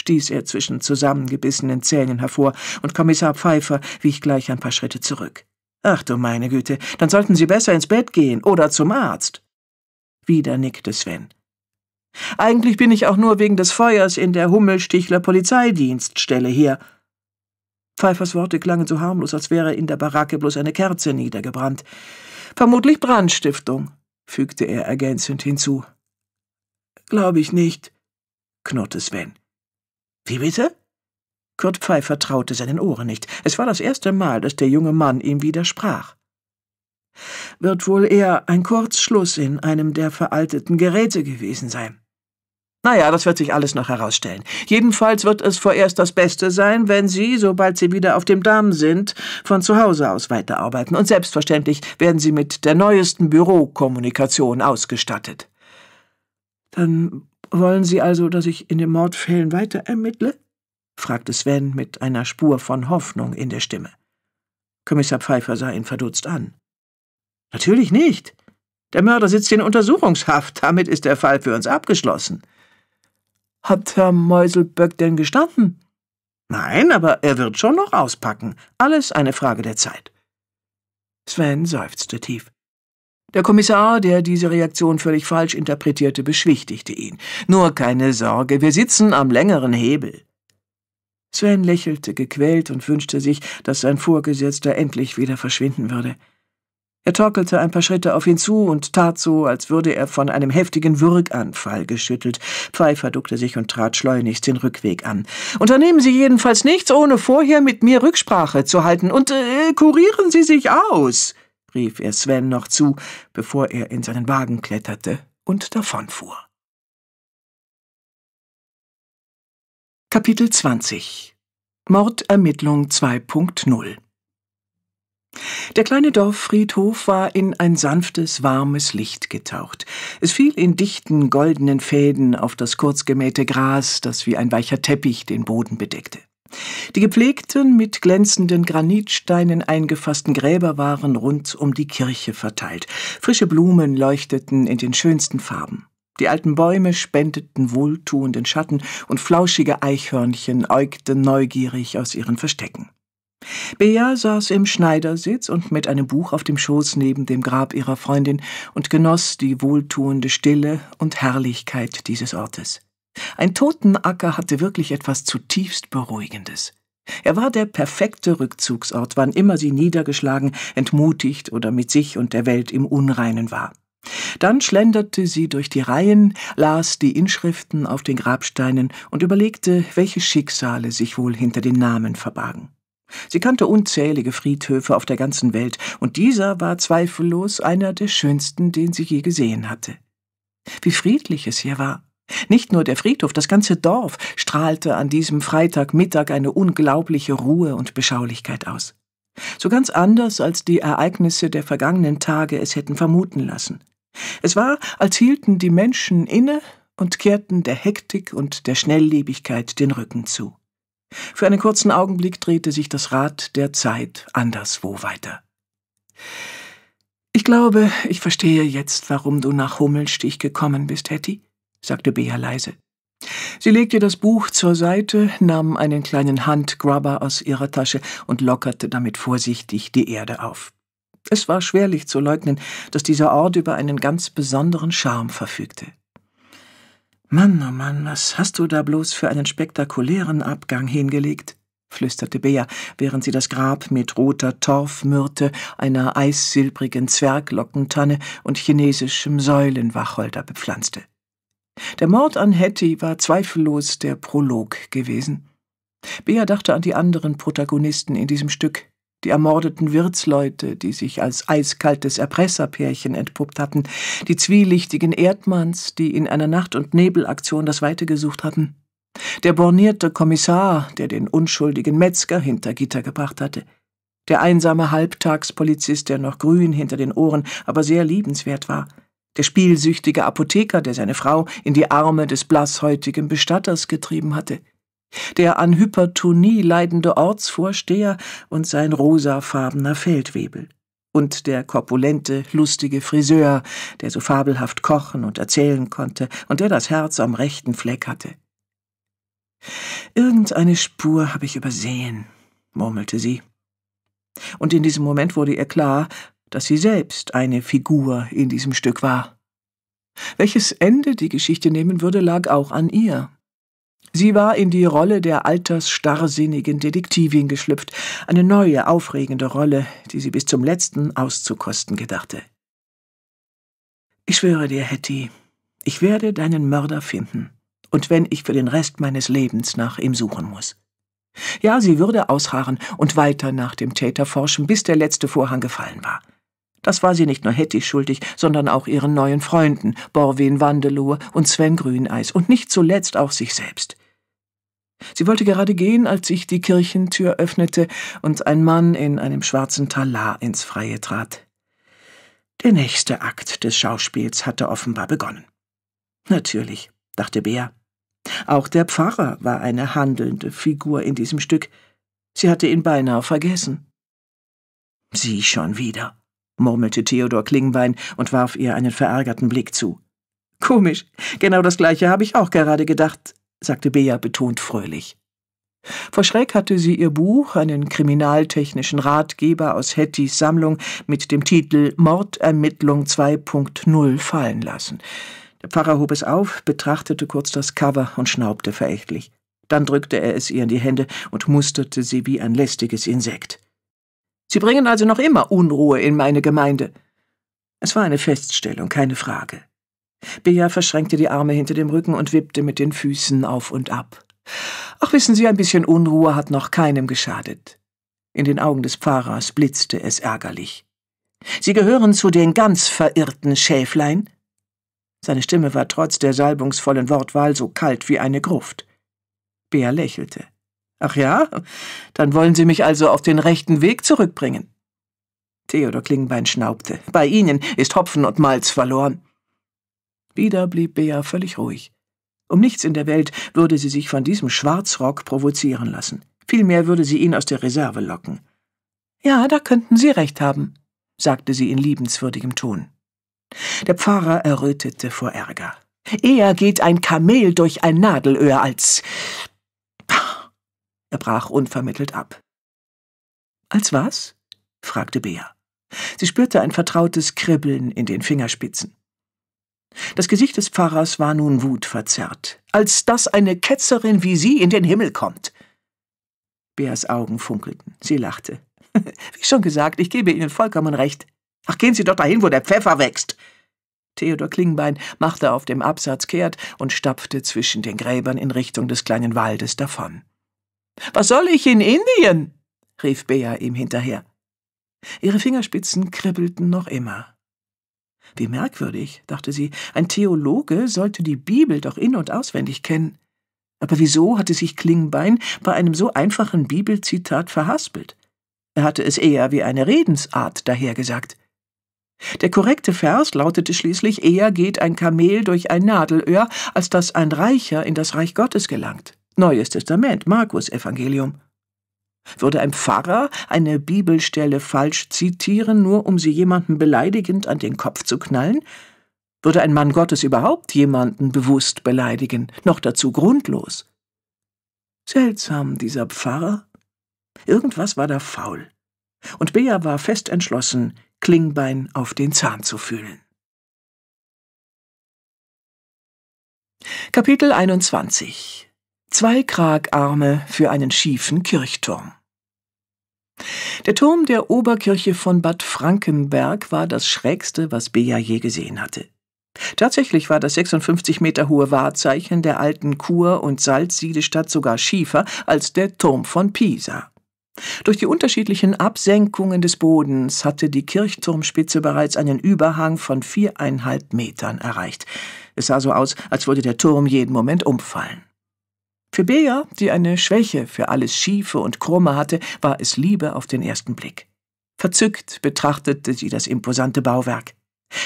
stieß er zwischen zusammengebissenen Zähnen hervor, und Kommissar Pfeiffer wich gleich ein paar Schritte zurück. Ach du meine Güte, dann sollten Sie besser ins Bett gehen oder zum Arzt. Wieder nickte Sven. Eigentlich bin ich auch nur wegen des Feuers in der Hummelstichler Polizeidienststelle hier. Pfeifers Worte klangen so harmlos, als wäre in der Baracke bloß eine Kerze niedergebrannt. Vermutlich Brandstiftung, fügte er ergänzend hinzu. Glaube ich nicht, knurrte Sven. Wie bitte? Kurt Pfeiffer traute seinen Ohren nicht. Es war das erste Mal, dass der junge Mann ihm widersprach. Wird wohl eher ein Kurzschluss in einem der veralteten Geräte gewesen sein. Naja, das wird sich alles noch herausstellen. Jedenfalls wird es vorerst das Beste sein, wenn Sie, sobald Sie wieder auf dem Damm sind, von zu Hause aus weiterarbeiten. Und selbstverständlich werden Sie mit der neuesten Bürokommunikation ausgestattet. Dann wollen Sie also, dass ich in den Mordfällen weiter ermittle? fragte Sven mit einer Spur von Hoffnung in der Stimme. Kommissar Pfeiffer sah ihn verdutzt an. Natürlich nicht. Der Mörder sitzt in Untersuchungshaft, damit ist der Fall für uns abgeschlossen. Hat Herr Meuselböck denn gestanden? Nein, aber er wird schon noch auspacken. Alles eine Frage der Zeit. Sven seufzte tief. Der Kommissar, der diese Reaktion völlig falsch interpretierte, beschwichtigte ihn. Nur keine Sorge, wir sitzen am längeren Hebel. Sven lächelte gequält und wünschte sich, dass sein Vorgesetzter endlich wieder verschwinden würde. Er torkelte ein paar Schritte auf ihn zu und tat so, als würde er von einem heftigen Würganfall geschüttelt. Pfeiffer duckte sich und trat schleunigst den Rückweg an. Unternehmen Sie jedenfalls nichts, ohne vorher mit mir Rücksprache zu halten, und äh, kurieren Sie sich aus, rief er Sven noch zu, bevor er in seinen Wagen kletterte und davonfuhr. Kapitel 20 Mordermittlung 2.0 der kleine Dorffriedhof war in ein sanftes, warmes Licht getaucht. Es fiel in dichten, goldenen Fäden auf das kurzgemähte Gras, das wie ein weicher Teppich den Boden bedeckte. Die gepflegten, mit glänzenden Granitsteinen eingefassten Gräber waren rund um die Kirche verteilt. Frische Blumen leuchteten in den schönsten Farben. Die alten Bäume spendeten wohltuenden Schatten und flauschige Eichhörnchen äugten neugierig aus ihren Verstecken. Bea saß im Schneidersitz und mit einem Buch auf dem Schoß neben dem Grab ihrer Freundin und genoss die wohltuende Stille und Herrlichkeit dieses Ortes. Ein Totenacker hatte wirklich etwas zutiefst Beruhigendes. Er war der perfekte Rückzugsort, wann immer sie niedergeschlagen, entmutigt oder mit sich und der Welt im Unreinen war. Dann schlenderte sie durch die Reihen, las die Inschriften auf den Grabsteinen und überlegte, welche Schicksale sich wohl hinter den Namen verbargen. Sie kannte unzählige Friedhöfe auf der ganzen Welt, und dieser war zweifellos einer der schönsten, den sie je gesehen hatte. Wie friedlich es hier war. Nicht nur der Friedhof, das ganze Dorf strahlte an diesem Freitagmittag eine unglaubliche Ruhe und Beschaulichkeit aus. So ganz anders, als die Ereignisse der vergangenen Tage es hätten vermuten lassen. Es war, als hielten die Menschen inne und kehrten der Hektik und der Schnelllebigkeit den Rücken zu. Für einen kurzen Augenblick drehte sich das Rad der Zeit anderswo weiter. Ich glaube, ich verstehe jetzt, warum du nach Hummelstich gekommen bist, Hetty, sagte Bea leise. Sie legte das Buch zur Seite, nahm einen kleinen Handgrubber aus ihrer Tasche und lockerte damit vorsichtig die Erde auf. Es war schwerlich zu leugnen, dass dieser Ort über einen ganz besonderen Charme verfügte. Mann, oh Mann, was hast du da bloß für einen spektakulären Abgang hingelegt? flüsterte Bea, während sie das Grab mit roter Torfmyrte, einer eissilbrigen Zwerglockentanne und chinesischem Säulenwacholder bepflanzte. Der Mord an Hetty war zweifellos der Prolog gewesen. Bea dachte an die anderen Protagonisten in diesem Stück, die ermordeten Wirtsleute, die sich als eiskaltes Erpresserpärchen entpuppt hatten, die zwielichtigen Erdmanns, die in einer Nacht- und Nebelaktion das Weite gesucht hatten, der bornierte Kommissar, der den unschuldigen Metzger hinter Gitter gebracht hatte, der einsame Halbtagspolizist, der noch grün hinter den Ohren, aber sehr liebenswert war, der spielsüchtige Apotheker, der seine Frau in die Arme des blasshäutigen Bestatters getrieben hatte, der an Hypertonie leidende Ortsvorsteher und sein rosafarbener Feldwebel und der korpulente, lustige Friseur, der so fabelhaft kochen und erzählen konnte und der das Herz am rechten Fleck hatte. Irgendeine Spur habe ich übersehen, murmelte sie. Und in diesem Moment wurde ihr klar, dass sie selbst eine Figur in diesem Stück war. Welches Ende die Geschichte nehmen würde, lag auch an ihr. Sie war in die Rolle der altersstarrsinnigen Detektivin geschlüpft, eine neue, aufregende Rolle, die sie bis zum letzten auszukosten gedachte. Ich schwöre dir, Hetty, ich werde deinen Mörder finden, und wenn ich für den Rest meines Lebens nach ihm suchen muss. Ja, sie würde ausharren und weiter nach dem Täter forschen, bis der letzte Vorhang gefallen war. Das war sie nicht nur Hetty schuldig, sondern auch ihren neuen Freunden, Borwin Wandelow und Sven Grüneis und nicht zuletzt auch sich selbst. Sie wollte gerade gehen, als sich die Kirchentür öffnete und ein Mann in einem schwarzen Talar ins Freie trat. Der nächste Akt des Schauspiels hatte offenbar begonnen. Natürlich, dachte Bea. Auch der Pfarrer war eine handelnde Figur in diesem Stück. Sie hatte ihn beinahe vergessen. Sie schon wieder, murmelte Theodor Klingbein und warf ihr einen verärgerten Blick zu. Komisch, genau das gleiche habe ich auch gerade gedacht, sagte Bea betont fröhlich. Vor Schreck hatte sie ihr Buch, einen kriminaltechnischen Ratgeber aus Hettys Sammlung mit dem Titel Mordermittlung 2.0 fallen lassen. Der Pfarrer hob es auf, betrachtete kurz das Cover und schnaubte verächtlich. Dann drückte er es ihr in die Hände und musterte sie wie ein lästiges Insekt. Sie bringen also noch immer Unruhe in meine Gemeinde. Es war eine Feststellung, keine Frage. Bea verschränkte die Arme hinter dem Rücken und wippte mit den Füßen auf und ab. Ach, wissen Sie, ein bisschen Unruhe hat noch keinem geschadet. In den Augen des Pfarrers blitzte es ärgerlich. Sie gehören zu den ganz verirrten Schäflein? Seine Stimme war trotz der salbungsvollen Wortwahl so kalt wie eine Gruft. Bea lächelte. Ach ja? Dann wollen Sie mich also auf den rechten Weg zurückbringen. Theodor Klingbein schnaubte. Bei Ihnen ist Hopfen und Malz verloren. Wieder blieb Bea völlig ruhig. Um nichts in der Welt würde sie sich von diesem Schwarzrock provozieren lassen. Vielmehr würde sie ihn aus der Reserve locken. Ja, da könnten Sie recht haben, sagte sie in liebenswürdigem Ton. Der Pfarrer errötete vor Ärger. Eher geht ein Kamel durch ein Nadelöhr als. Er brach unvermittelt ab. Als was? fragte Bea. Sie spürte ein vertrautes Kribbeln in den Fingerspitzen. Das Gesicht des Pfarrers war nun wutverzerrt, als dass eine Ketzerin wie Sie in den Himmel kommt. Beas Augen funkelten. Sie lachte. Wie schon gesagt, ich gebe Ihnen vollkommen recht. Ach, gehen Sie doch dahin, wo der Pfeffer wächst. Theodor Klingbein machte auf dem Absatz kehrt und stapfte zwischen den Gräbern in Richtung des kleinen Waldes davon. Was soll ich in Indien? rief Bea ihm hinterher. Ihre Fingerspitzen kribbelten noch immer. Wie merkwürdig, dachte sie, ein Theologe sollte die Bibel doch in und auswendig kennen. Aber wieso hatte sich Klingbein bei einem so einfachen Bibelzitat verhaspelt? Er hatte es eher wie eine Redensart dahergesagt. Der korrekte Vers lautete schließlich Eher geht ein Kamel durch ein Nadelöhr, als dass ein Reicher in das Reich Gottes gelangt. Neues Testament, Markus Evangelium. Würde ein Pfarrer eine Bibelstelle falsch zitieren, nur um sie jemandem beleidigend an den Kopf zu knallen? Würde ein Mann Gottes überhaupt jemanden bewusst beleidigen, noch dazu grundlos? Seltsam, dieser Pfarrer. Irgendwas war da faul. Und Bea war fest entschlossen, Klingbein auf den Zahn zu fühlen. Kapitel 21 Zwei Kragarme für einen schiefen Kirchturm. Der Turm der Oberkirche von Bad Frankenberg war das schrägste, was Bea je gesehen hatte. Tatsächlich war das 56 Meter hohe Wahrzeichen der alten Kur- und Salzsiedestadt sogar schiefer als der Turm von Pisa. Durch die unterschiedlichen Absenkungen des Bodens hatte die Kirchturmspitze bereits einen Überhang von viereinhalb Metern erreicht. Es sah so aus, als würde der Turm jeden Moment umfallen. Für Bea, die eine Schwäche für alles Schiefe und Krumme hatte, war es Liebe auf den ersten Blick. Verzückt betrachtete sie das imposante Bauwerk.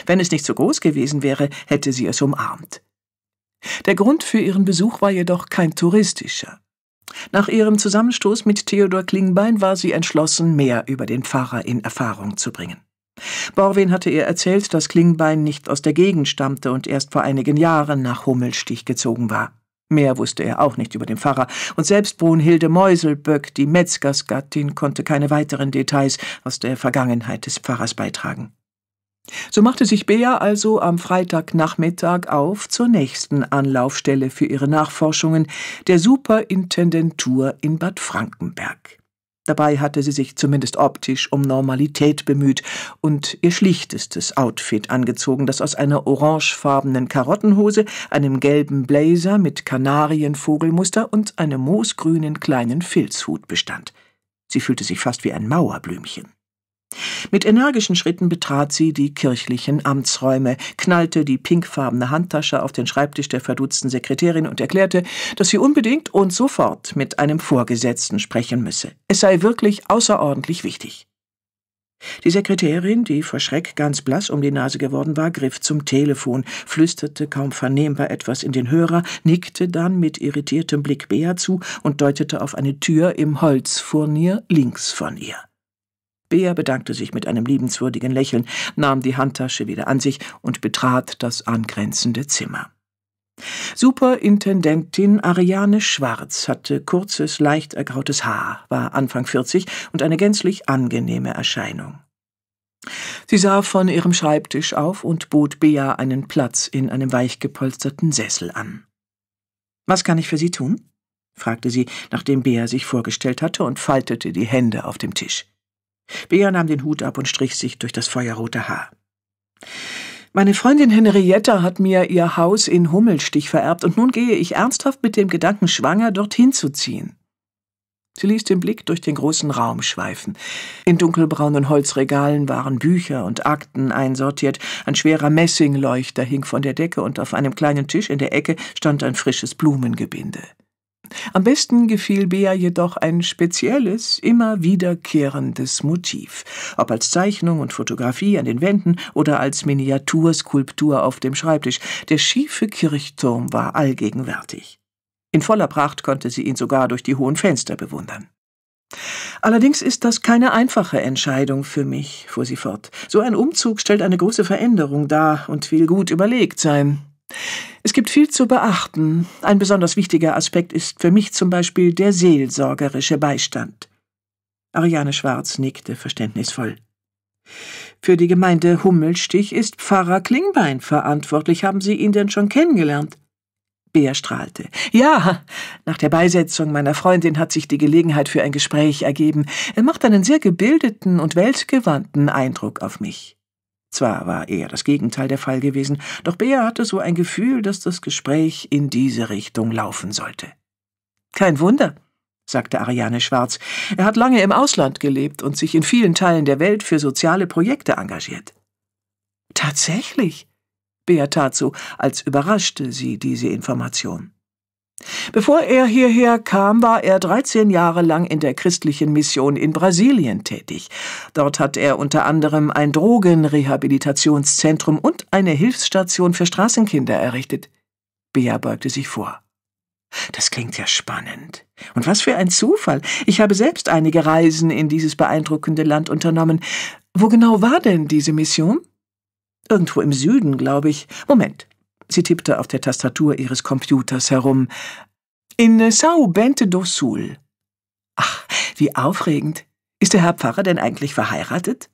Wenn es nicht so groß gewesen wäre, hätte sie es umarmt. Der Grund für ihren Besuch war jedoch kein touristischer. Nach ihrem Zusammenstoß mit Theodor Klingbein war sie entschlossen, mehr über den Pfarrer in Erfahrung zu bringen. Borwin hatte ihr erzählt, dass Klingbein nicht aus der Gegend stammte und erst vor einigen Jahren nach Hummelstich gezogen war. Mehr wusste er auch nicht über den Pfarrer, und selbst Brunhilde Meuselböck, die Metzgersgattin, konnte keine weiteren Details aus der Vergangenheit des Pfarrers beitragen. So machte sich Bea also am Freitagnachmittag auf zur nächsten Anlaufstelle für ihre Nachforschungen, der Superintendentur in Bad Frankenberg. Dabei hatte sie sich zumindest optisch um Normalität bemüht und ihr schlichtestes Outfit angezogen, das aus einer orangefarbenen Karottenhose, einem gelben Blazer mit Kanarienvogelmuster und einem moosgrünen kleinen Filzhut bestand. Sie fühlte sich fast wie ein Mauerblümchen. Mit energischen Schritten betrat sie die kirchlichen Amtsräume, knallte die pinkfarbene Handtasche auf den Schreibtisch der verdutzten Sekretärin und erklärte, dass sie unbedingt und sofort mit einem Vorgesetzten sprechen müsse. Es sei wirklich außerordentlich wichtig. Die Sekretärin, die vor Schreck ganz blass um die Nase geworden war, griff zum Telefon, flüsterte kaum vernehmbar etwas in den Hörer, nickte dann mit irritiertem Blick Bea zu und deutete auf eine Tür im Holzfurnier links von ihr. Bea bedankte sich mit einem liebenswürdigen Lächeln, nahm die Handtasche wieder an sich und betrat das angrenzende Zimmer. Superintendentin Ariane Schwarz hatte kurzes, leicht ergrautes Haar, war Anfang 40 und eine gänzlich angenehme Erscheinung. Sie sah von ihrem Schreibtisch auf und bot Bea einen Platz in einem weichgepolsterten Sessel an. Was kann ich für Sie tun? fragte sie, nachdem Bea sich vorgestellt hatte und faltete die Hände auf dem Tisch. Bea nahm den Hut ab und strich sich durch das feuerrote Haar. Meine Freundin Henrietta hat mir ihr Haus in Hummelstich vererbt, und nun gehe ich ernsthaft mit dem Gedanken schwanger, dorthin zu ziehen. Sie ließ den Blick durch den großen Raum schweifen. In dunkelbraunen Holzregalen waren Bücher und Akten einsortiert, ein schwerer Messingleuchter hing von der Decke, und auf einem kleinen Tisch in der Ecke stand ein frisches Blumengebinde. Am besten gefiel Bea jedoch ein spezielles, immer wiederkehrendes Motiv, ob als Zeichnung und Fotografie an den Wänden oder als Miniaturskulptur auf dem Schreibtisch. Der schiefe Kirchturm war allgegenwärtig. In voller Pracht konnte sie ihn sogar durch die hohen Fenster bewundern. Allerdings ist das keine einfache Entscheidung für mich, fuhr sie fort. So ein Umzug stellt eine große Veränderung dar und will gut überlegt sein. Es gibt viel zu beachten. Ein besonders wichtiger Aspekt ist für mich zum Beispiel der seelsorgerische Beistand. Ariane Schwarz nickte verständnisvoll. Für die Gemeinde Hummelstich ist Pfarrer Klingbein verantwortlich. Haben Sie ihn denn schon kennengelernt? Bär strahlte. Ja, nach der Beisetzung meiner Freundin hat sich die Gelegenheit für ein Gespräch ergeben. Er macht einen sehr gebildeten und weltgewandten Eindruck auf mich. Zwar war eher das Gegenteil der Fall gewesen, doch Bea hatte so ein Gefühl, dass das Gespräch in diese Richtung laufen sollte. Kein Wunder, sagte Ariane Schwarz. Er hat lange im Ausland gelebt und sich in vielen Teilen der Welt für soziale Projekte engagiert. Tatsächlich? Bea tat so, als überraschte sie diese Information. Bevor er hierher kam, war er 13 Jahre lang in der christlichen Mission in Brasilien tätig. Dort hat er unter anderem ein Drogenrehabilitationszentrum und eine Hilfsstation für Straßenkinder errichtet. Bea beugte sich vor. Das klingt ja spannend. Und was für ein Zufall. Ich habe selbst einige Reisen in dieses beeindruckende Land unternommen. Wo genau war denn diese Mission? Irgendwo im Süden, glaube ich. Moment. Sie tippte auf der Tastatur ihres Computers herum. In São Bento do Sul. Ach, wie aufregend. Ist der Herr Pfarrer denn eigentlich verheiratet?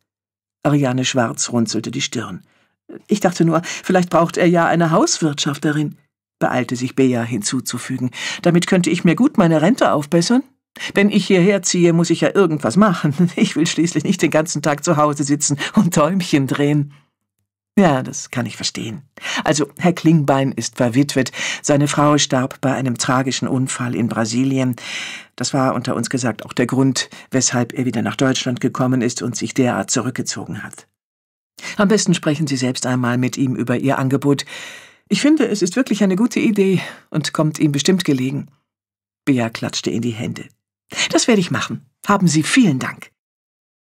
Ariane Schwarz runzelte die Stirn. Ich dachte nur, vielleicht braucht er ja eine Hauswirtschafterin, beeilte sich Bea hinzuzufügen. Damit könnte ich mir gut meine Rente aufbessern. Wenn ich hierher ziehe, muss ich ja irgendwas machen. Ich will schließlich nicht den ganzen Tag zu Hause sitzen und Däumchen drehen. Ja, das kann ich verstehen. Also, Herr Klingbein ist verwitwet. Seine Frau starb bei einem tragischen Unfall in Brasilien. Das war unter uns gesagt auch der Grund, weshalb er wieder nach Deutschland gekommen ist und sich derart zurückgezogen hat. Am besten sprechen Sie selbst einmal mit ihm über Ihr Angebot. Ich finde, es ist wirklich eine gute Idee und kommt ihm bestimmt gelegen. Bea klatschte in die Hände. Das werde ich machen. Haben Sie vielen Dank.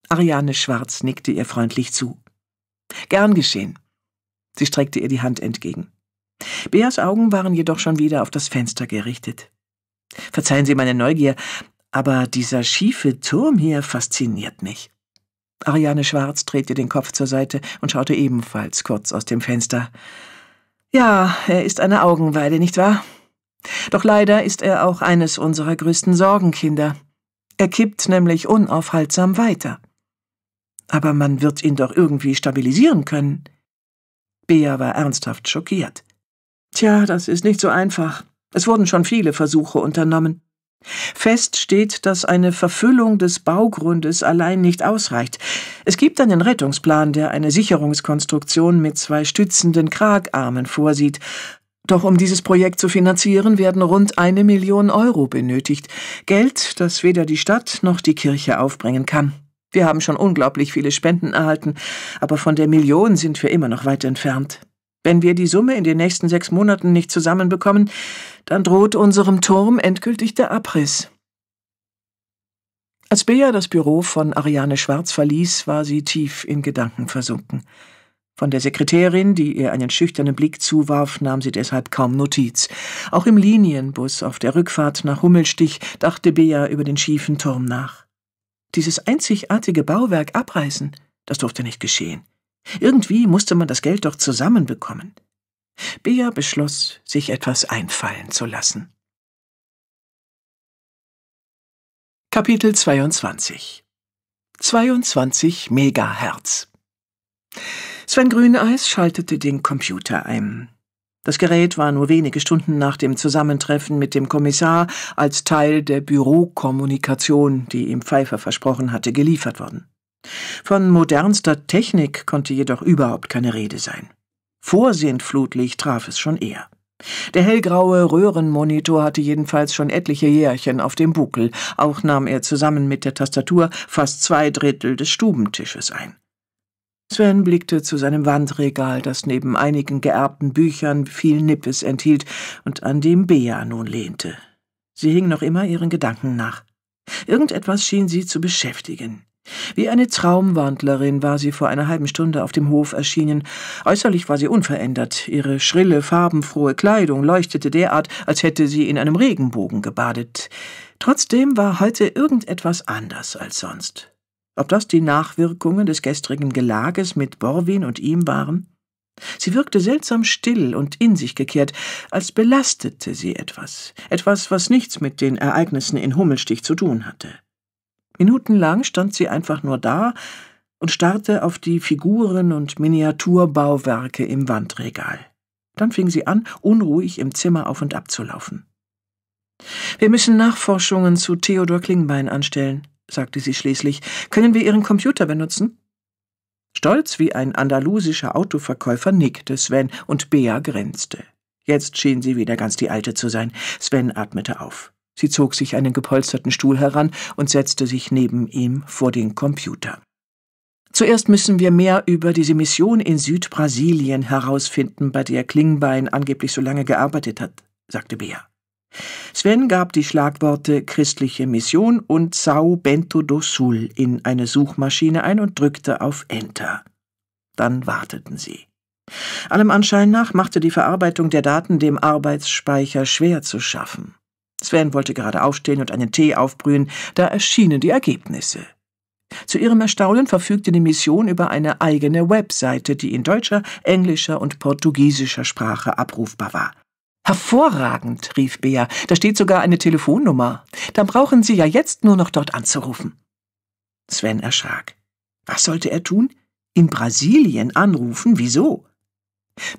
Ariane Schwarz nickte ihr freundlich zu. Gern geschehen. Sie streckte ihr die Hand entgegen. Beas Augen waren jedoch schon wieder auf das Fenster gerichtet. Verzeihen Sie meine Neugier, aber dieser schiefe Turm hier fasziniert mich. Ariane Schwarz drehte den Kopf zur Seite und schaute ebenfalls kurz aus dem Fenster. Ja, er ist eine Augenweide, nicht wahr? Doch leider ist er auch eines unserer größten Sorgenkinder. Er kippt nämlich unaufhaltsam weiter. Aber man wird ihn doch irgendwie stabilisieren können. Bea war ernsthaft schockiert. Tja, das ist nicht so einfach. Es wurden schon viele Versuche unternommen. Fest steht, dass eine Verfüllung des Baugrundes allein nicht ausreicht. Es gibt einen Rettungsplan, der eine Sicherungskonstruktion mit zwei stützenden Kragarmen vorsieht. Doch um dieses Projekt zu finanzieren, werden rund eine Million Euro benötigt. Geld, das weder die Stadt noch die Kirche aufbringen kann. Wir haben schon unglaublich viele Spenden erhalten, aber von der Million sind wir immer noch weit entfernt. Wenn wir die Summe in den nächsten sechs Monaten nicht zusammenbekommen, dann droht unserem Turm endgültig der Abriss. Als Bea das Büro von Ariane Schwarz verließ, war sie tief in Gedanken versunken. Von der Sekretärin, die ihr einen schüchternen Blick zuwarf, nahm sie deshalb kaum Notiz. Auch im Linienbus auf der Rückfahrt nach Hummelstich dachte Bea über den schiefen Turm nach. Dieses einzigartige Bauwerk abreißen, das durfte nicht geschehen. Irgendwie musste man das Geld doch zusammenbekommen. Bea beschloss, sich etwas einfallen zu lassen. Kapitel 22 22 Megahertz Sven Grüneis schaltete den Computer ein. Das Gerät war nur wenige Stunden nach dem Zusammentreffen mit dem Kommissar als Teil der Bürokommunikation, die ihm Pfeiffer versprochen hatte, geliefert worden. Von modernster Technik konnte jedoch überhaupt keine Rede sein. Vorsintflutlich traf es schon eher. Der hellgraue Röhrenmonitor hatte jedenfalls schon etliche Jährchen auf dem Buckel, auch nahm er zusammen mit der Tastatur fast zwei Drittel des Stubentisches ein. Sven blickte zu seinem Wandregal, das neben einigen geerbten Büchern viel Nippes enthielt und an dem Bea nun lehnte. Sie hing noch immer ihren Gedanken nach. Irgendetwas schien sie zu beschäftigen. Wie eine Traumwandlerin war sie vor einer halben Stunde auf dem Hof erschienen. Äußerlich war sie unverändert. Ihre schrille, farbenfrohe Kleidung leuchtete derart, als hätte sie in einem Regenbogen gebadet. Trotzdem war heute irgendetwas anders als sonst. Ob das die Nachwirkungen des gestrigen Gelages mit Borwin und ihm waren? Sie wirkte seltsam still und in sich gekehrt, als belastete sie etwas, etwas, was nichts mit den Ereignissen in Hummelstich zu tun hatte. Minutenlang stand sie einfach nur da und starrte auf die Figuren und Miniaturbauwerke im Wandregal. Dann fing sie an, unruhig im Zimmer auf und ab zu laufen. Wir müssen Nachforschungen zu Theodor Klingbein anstellen, sagte sie schließlich, können wir Ihren Computer benutzen? Stolz wie ein andalusischer Autoverkäufer nickte Sven und Bea grinste. Jetzt schien sie wieder ganz die Alte zu sein. Sven atmete auf. Sie zog sich einen gepolsterten Stuhl heran und setzte sich neben ihm vor den Computer. Zuerst müssen wir mehr über diese Mission in Südbrasilien herausfinden, bei der Klingbein angeblich so lange gearbeitet hat, sagte Bea. Sven gab die Schlagworte christliche Mission und Sao Bento do Sul in eine Suchmaschine ein und drückte auf Enter. Dann warteten sie. Allem Anschein nach machte die Verarbeitung der Daten dem Arbeitsspeicher schwer zu schaffen. Sven wollte gerade aufstehen und einen Tee aufbrühen, da erschienen die Ergebnisse. Zu ihrem Erstaunen verfügte die Mission über eine eigene Webseite, die in deutscher, englischer und portugiesischer Sprache abrufbar war. Hervorragend, rief Bea, da steht sogar eine Telefonnummer. Dann brauchen Sie ja jetzt nur noch dort anzurufen. Sven erschrak. Was sollte er tun? In Brasilien anrufen? Wieso?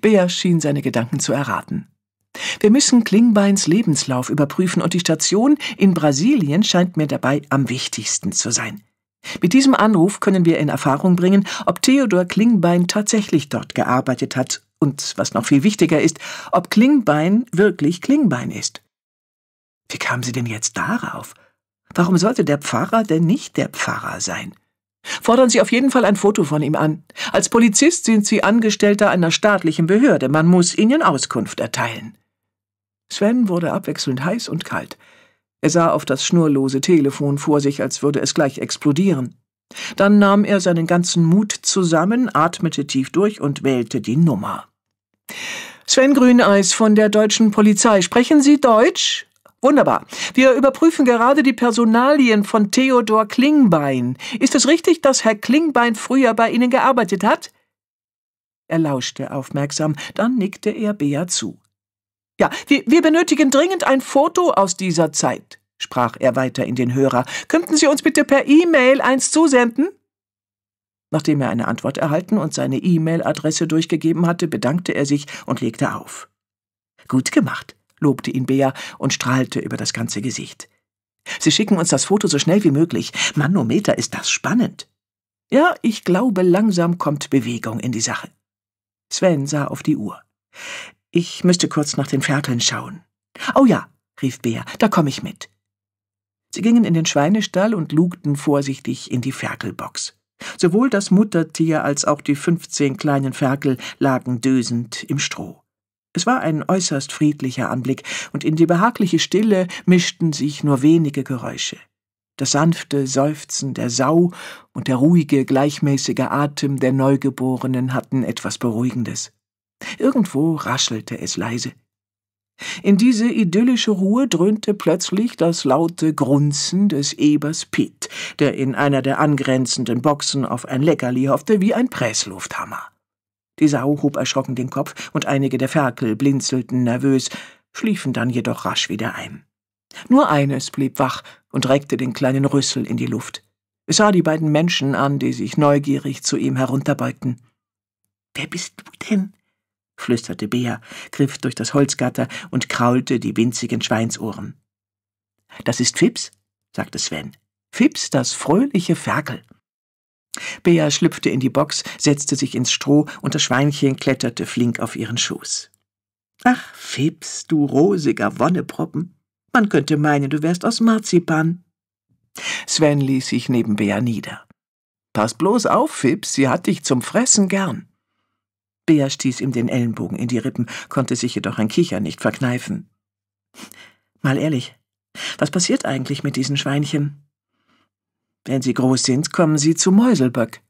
Bea schien seine Gedanken zu erraten. Wir müssen Klingbeins Lebenslauf überprüfen und die Station in Brasilien scheint mir dabei am wichtigsten zu sein. Mit diesem Anruf können wir in Erfahrung bringen, ob Theodor Klingbein tatsächlich dort gearbeitet hat und, was noch viel wichtiger ist, ob Klingbein wirklich Klingbein ist. Wie kam sie denn jetzt darauf? Warum sollte der Pfarrer denn nicht der Pfarrer sein? Fordern Sie auf jeden Fall ein Foto von ihm an. Als Polizist sind Sie Angestellter einer staatlichen Behörde. Man muss Ihnen Auskunft erteilen. Sven wurde abwechselnd heiß und kalt. Er sah auf das schnurlose Telefon vor sich, als würde es gleich explodieren. Dann nahm er seinen ganzen Mut zusammen, atmete tief durch und wählte die Nummer. Sven Grüneis von der deutschen Polizei. Sprechen Sie Deutsch? Wunderbar. Wir überprüfen gerade die Personalien von Theodor Klingbein. Ist es richtig, dass Herr Klingbein früher bei Ihnen gearbeitet hat? Er lauschte aufmerksam, dann nickte er Bea zu. Ja, wir, wir benötigen dringend ein Foto aus dieser Zeit, sprach er weiter in den Hörer. Könnten Sie uns bitte per E-Mail eins zusenden? Nachdem er eine Antwort erhalten und seine E-Mail-Adresse durchgegeben hatte, bedankte er sich und legte auf. Gut gemacht, lobte ihn Bea und strahlte über das ganze Gesicht. Sie schicken uns das Foto so schnell wie möglich. Manometer ist das spannend. Ja, ich glaube, langsam kommt Bewegung in die Sache. Sven sah auf die Uhr. Ich müsste kurz nach den Ferkeln schauen. Oh ja, rief Bea, da komme ich mit. Sie gingen in den Schweinestall und lugten vorsichtig in die Ferkelbox. Sowohl das Muttertier als auch die fünfzehn kleinen Ferkel lagen dösend im Stroh. Es war ein äußerst friedlicher Anblick, und in die behagliche Stille mischten sich nur wenige Geräusche. Das sanfte Seufzen der Sau und der ruhige, gleichmäßige Atem der Neugeborenen hatten etwas Beruhigendes. Irgendwo raschelte es leise. In diese idyllische Ruhe dröhnte plötzlich das laute Grunzen des Ebers Pitt, der in einer der angrenzenden Boxen auf ein Leckerli hoffte wie ein Presslufthammer. Die Sau hob erschrocken den Kopf, und einige der Ferkel blinzelten nervös, schliefen dann jedoch rasch wieder ein. Nur eines blieb wach und reckte den kleinen Rüssel in die Luft. Es sah die beiden Menschen an, die sich neugierig zu ihm herunterbeugten. Wer bist du denn? Flüsterte Bea, griff durch das Holzgatter und kraulte die winzigen Schweinsohren. Das ist Fips, sagte Sven. Fips, das fröhliche Ferkel. Bea schlüpfte in die Box, setzte sich ins Stroh und das Schweinchen kletterte flink auf ihren Schoß. Ach, Fips, du rosiger Wonneproppen. Man könnte meinen, du wärst aus Marzipan. Sven ließ sich neben Bea nieder. Pass bloß auf, Fips, sie hat dich zum Fressen gern. Bea stieß ihm den Ellenbogen in die Rippen, konnte sich jedoch ein Kicher nicht verkneifen. Mal ehrlich, was passiert eigentlich mit diesen Schweinchen? Wenn sie groß sind, kommen sie zu Mäuselböck.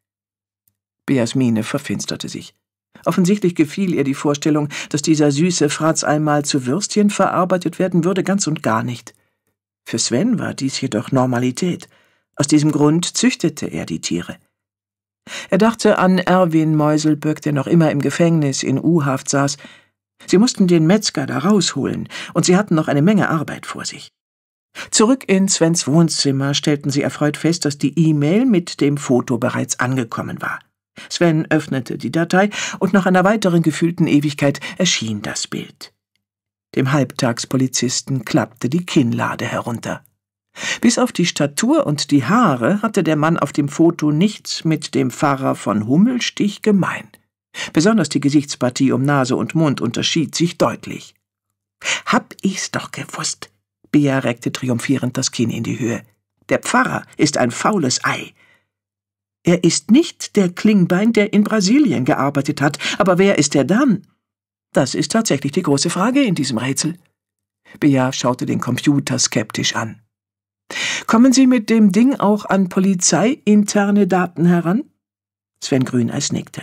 Beas Miene verfinsterte sich. Offensichtlich gefiel ihr die Vorstellung, dass dieser süße Fratz einmal zu Würstchen verarbeitet werden würde, ganz und gar nicht. Für Sven war dies jedoch Normalität. Aus diesem Grund züchtete er die Tiere. Er dachte an Erwin Meuselböck, der noch immer im Gefängnis in U-Haft saß. Sie mussten den Metzger da rausholen, und sie hatten noch eine Menge Arbeit vor sich. Zurück in Svens Wohnzimmer stellten sie erfreut fest, dass die E-Mail mit dem Foto bereits angekommen war. Sven öffnete die Datei, und nach einer weiteren gefühlten Ewigkeit erschien das Bild. Dem Halbtagspolizisten klappte die Kinnlade herunter. Bis auf die Statur und die Haare hatte der Mann auf dem Foto nichts mit dem Pfarrer von Hummelstich gemein. Besonders die Gesichtspartie um Nase und Mund unterschied sich deutlich. Hab ich's doch gewusst, Bea reckte triumphierend das Kinn in die Höhe. Der Pfarrer ist ein faules Ei. Er ist nicht der Klingbein, der in Brasilien gearbeitet hat, aber wer ist er dann? Das ist tatsächlich die große Frage in diesem Rätsel. Bea schaute den Computer skeptisch an. Kommen Sie mit dem Ding auch an polizeiinterne Daten heran? Sven Grüneis nickte.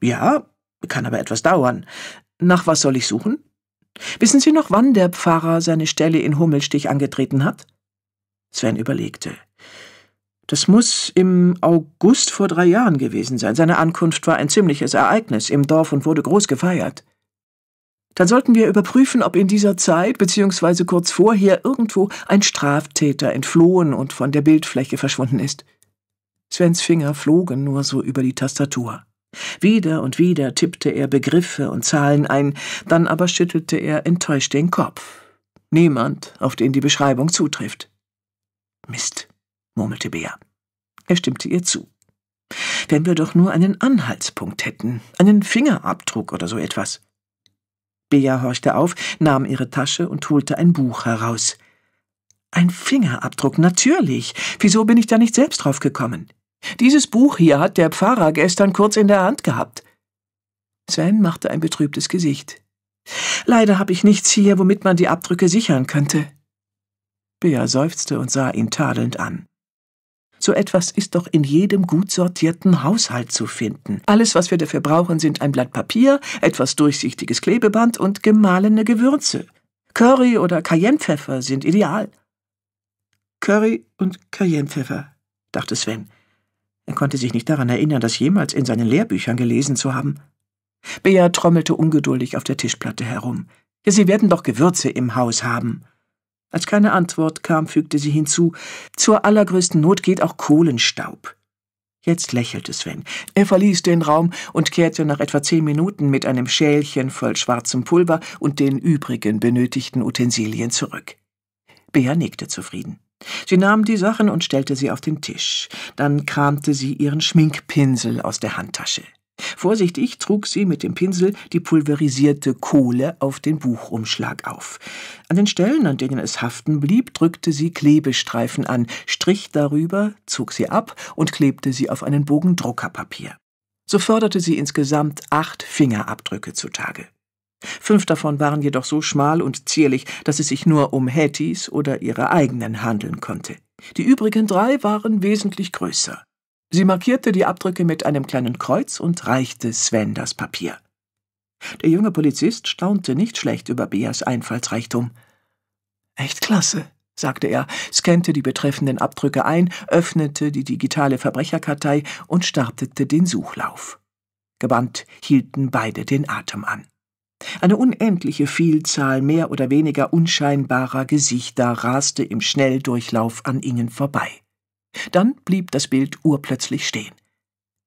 Ja, kann aber etwas dauern. Nach was soll ich suchen? Wissen Sie noch, wann der Pfarrer seine Stelle in Hummelstich angetreten hat? Sven überlegte. Das muss im August vor drei Jahren gewesen sein. Seine Ankunft war ein ziemliches Ereignis im Dorf und wurde groß gefeiert. Dann sollten wir überprüfen, ob in dieser Zeit bzw. kurz vorher irgendwo ein Straftäter entflohen und von der Bildfläche verschwunden ist. Svens Finger flogen nur so über die Tastatur. Wieder und wieder tippte er Begriffe und Zahlen ein, dann aber schüttelte er enttäuscht den Kopf. Niemand, auf den die Beschreibung zutrifft. Mist, murmelte Bea. Er stimmte ihr zu. Wenn wir doch nur einen Anhaltspunkt hätten, einen Fingerabdruck oder so etwas. Bea horchte auf, nahm ihre Tasche und holte ein Buch heraus. Ein Fingerabdruck, natürlich. Wieso bin ich da nicht selbst drauf gekommen? Dieses Buch hier hat der Pfarrer gestern kurz in der Hand gehabt. Sven machte ein betrübtes Gesicht. Leider habe ich nichts hier, womit man die Abdrücke sichern könnte. Bea seufzte und sah ihn tadelnd an. So etwas ist doch in jedem gut sortierten Haushalt zu finden. Alles, was wir dafür brauchen, sind ein Blatt Papier, etwas durchsichtiges Klebeband und gemahlene Gewürze. Curry oder Cayennepfeffer sind ideal. Curry und Cayennepfeffer, dachte Sven. Er konnte sich nicht daran erinnern, das jemals in seinen Lehrbüchern gelesen zu haben. Bea trommelte ungeduldig auf der Tischplatte herum. Sie werden doch Gewürze im Haus haben. Als keine Antwort kam, fügte sie hinzu, zur allergrößten Not geht auch Kohlenstaub. Jetzt lächelte Sven. Er verließ den Raum und kehrte nach etwa zehn Minuten mit einem Schälchen voll schwarzem Pulver und den übrigen benötigten Utensilien zurück. Bea nickte zufrieden. Sie nahm die Sachen und stellte sie auf den Tisch. Dann kramte sie ihren Schminkpinsel aus der Handtasche. Vorsichtig trug sie mit dem Pinsel die pulverisierte Kohle auf den Buchumschlag auf. An den Stellen, an denen es haften blieb, drückte sie Klebestreifen an, strich darüber, zog sie ab und klebte sie auf einen Bogen Druckerpapier. So förderte sie insgesamt acht Fingerabdrücke zutage. Fünf davon waren jedoch so schmal und zierlich, dass es sich nur um Hattys oder ihre eigenen handeln konnte. Die übrigen drei waren wesentlich größer. Sie markierte die Abdrücke mit einem kleinen Kreuz und reichte Sven das Papier. Der junge Polizist staunte nicht schlecht über Beas Einfallsreichtum. Echt klasse, sagte er, scannte die betreffenden Abdrücke ein, öffnete die digitale Verbrecherkartei und startete den Suchlauf. Gebannt hielten beide den Atem an. Eine unendliche Vielzahl mehr oder weniger unscheinbarer Gesichter raste im Schnelldurchlauf an ihnen vorbei. Dann blieb das Bild urplötzlich stehen.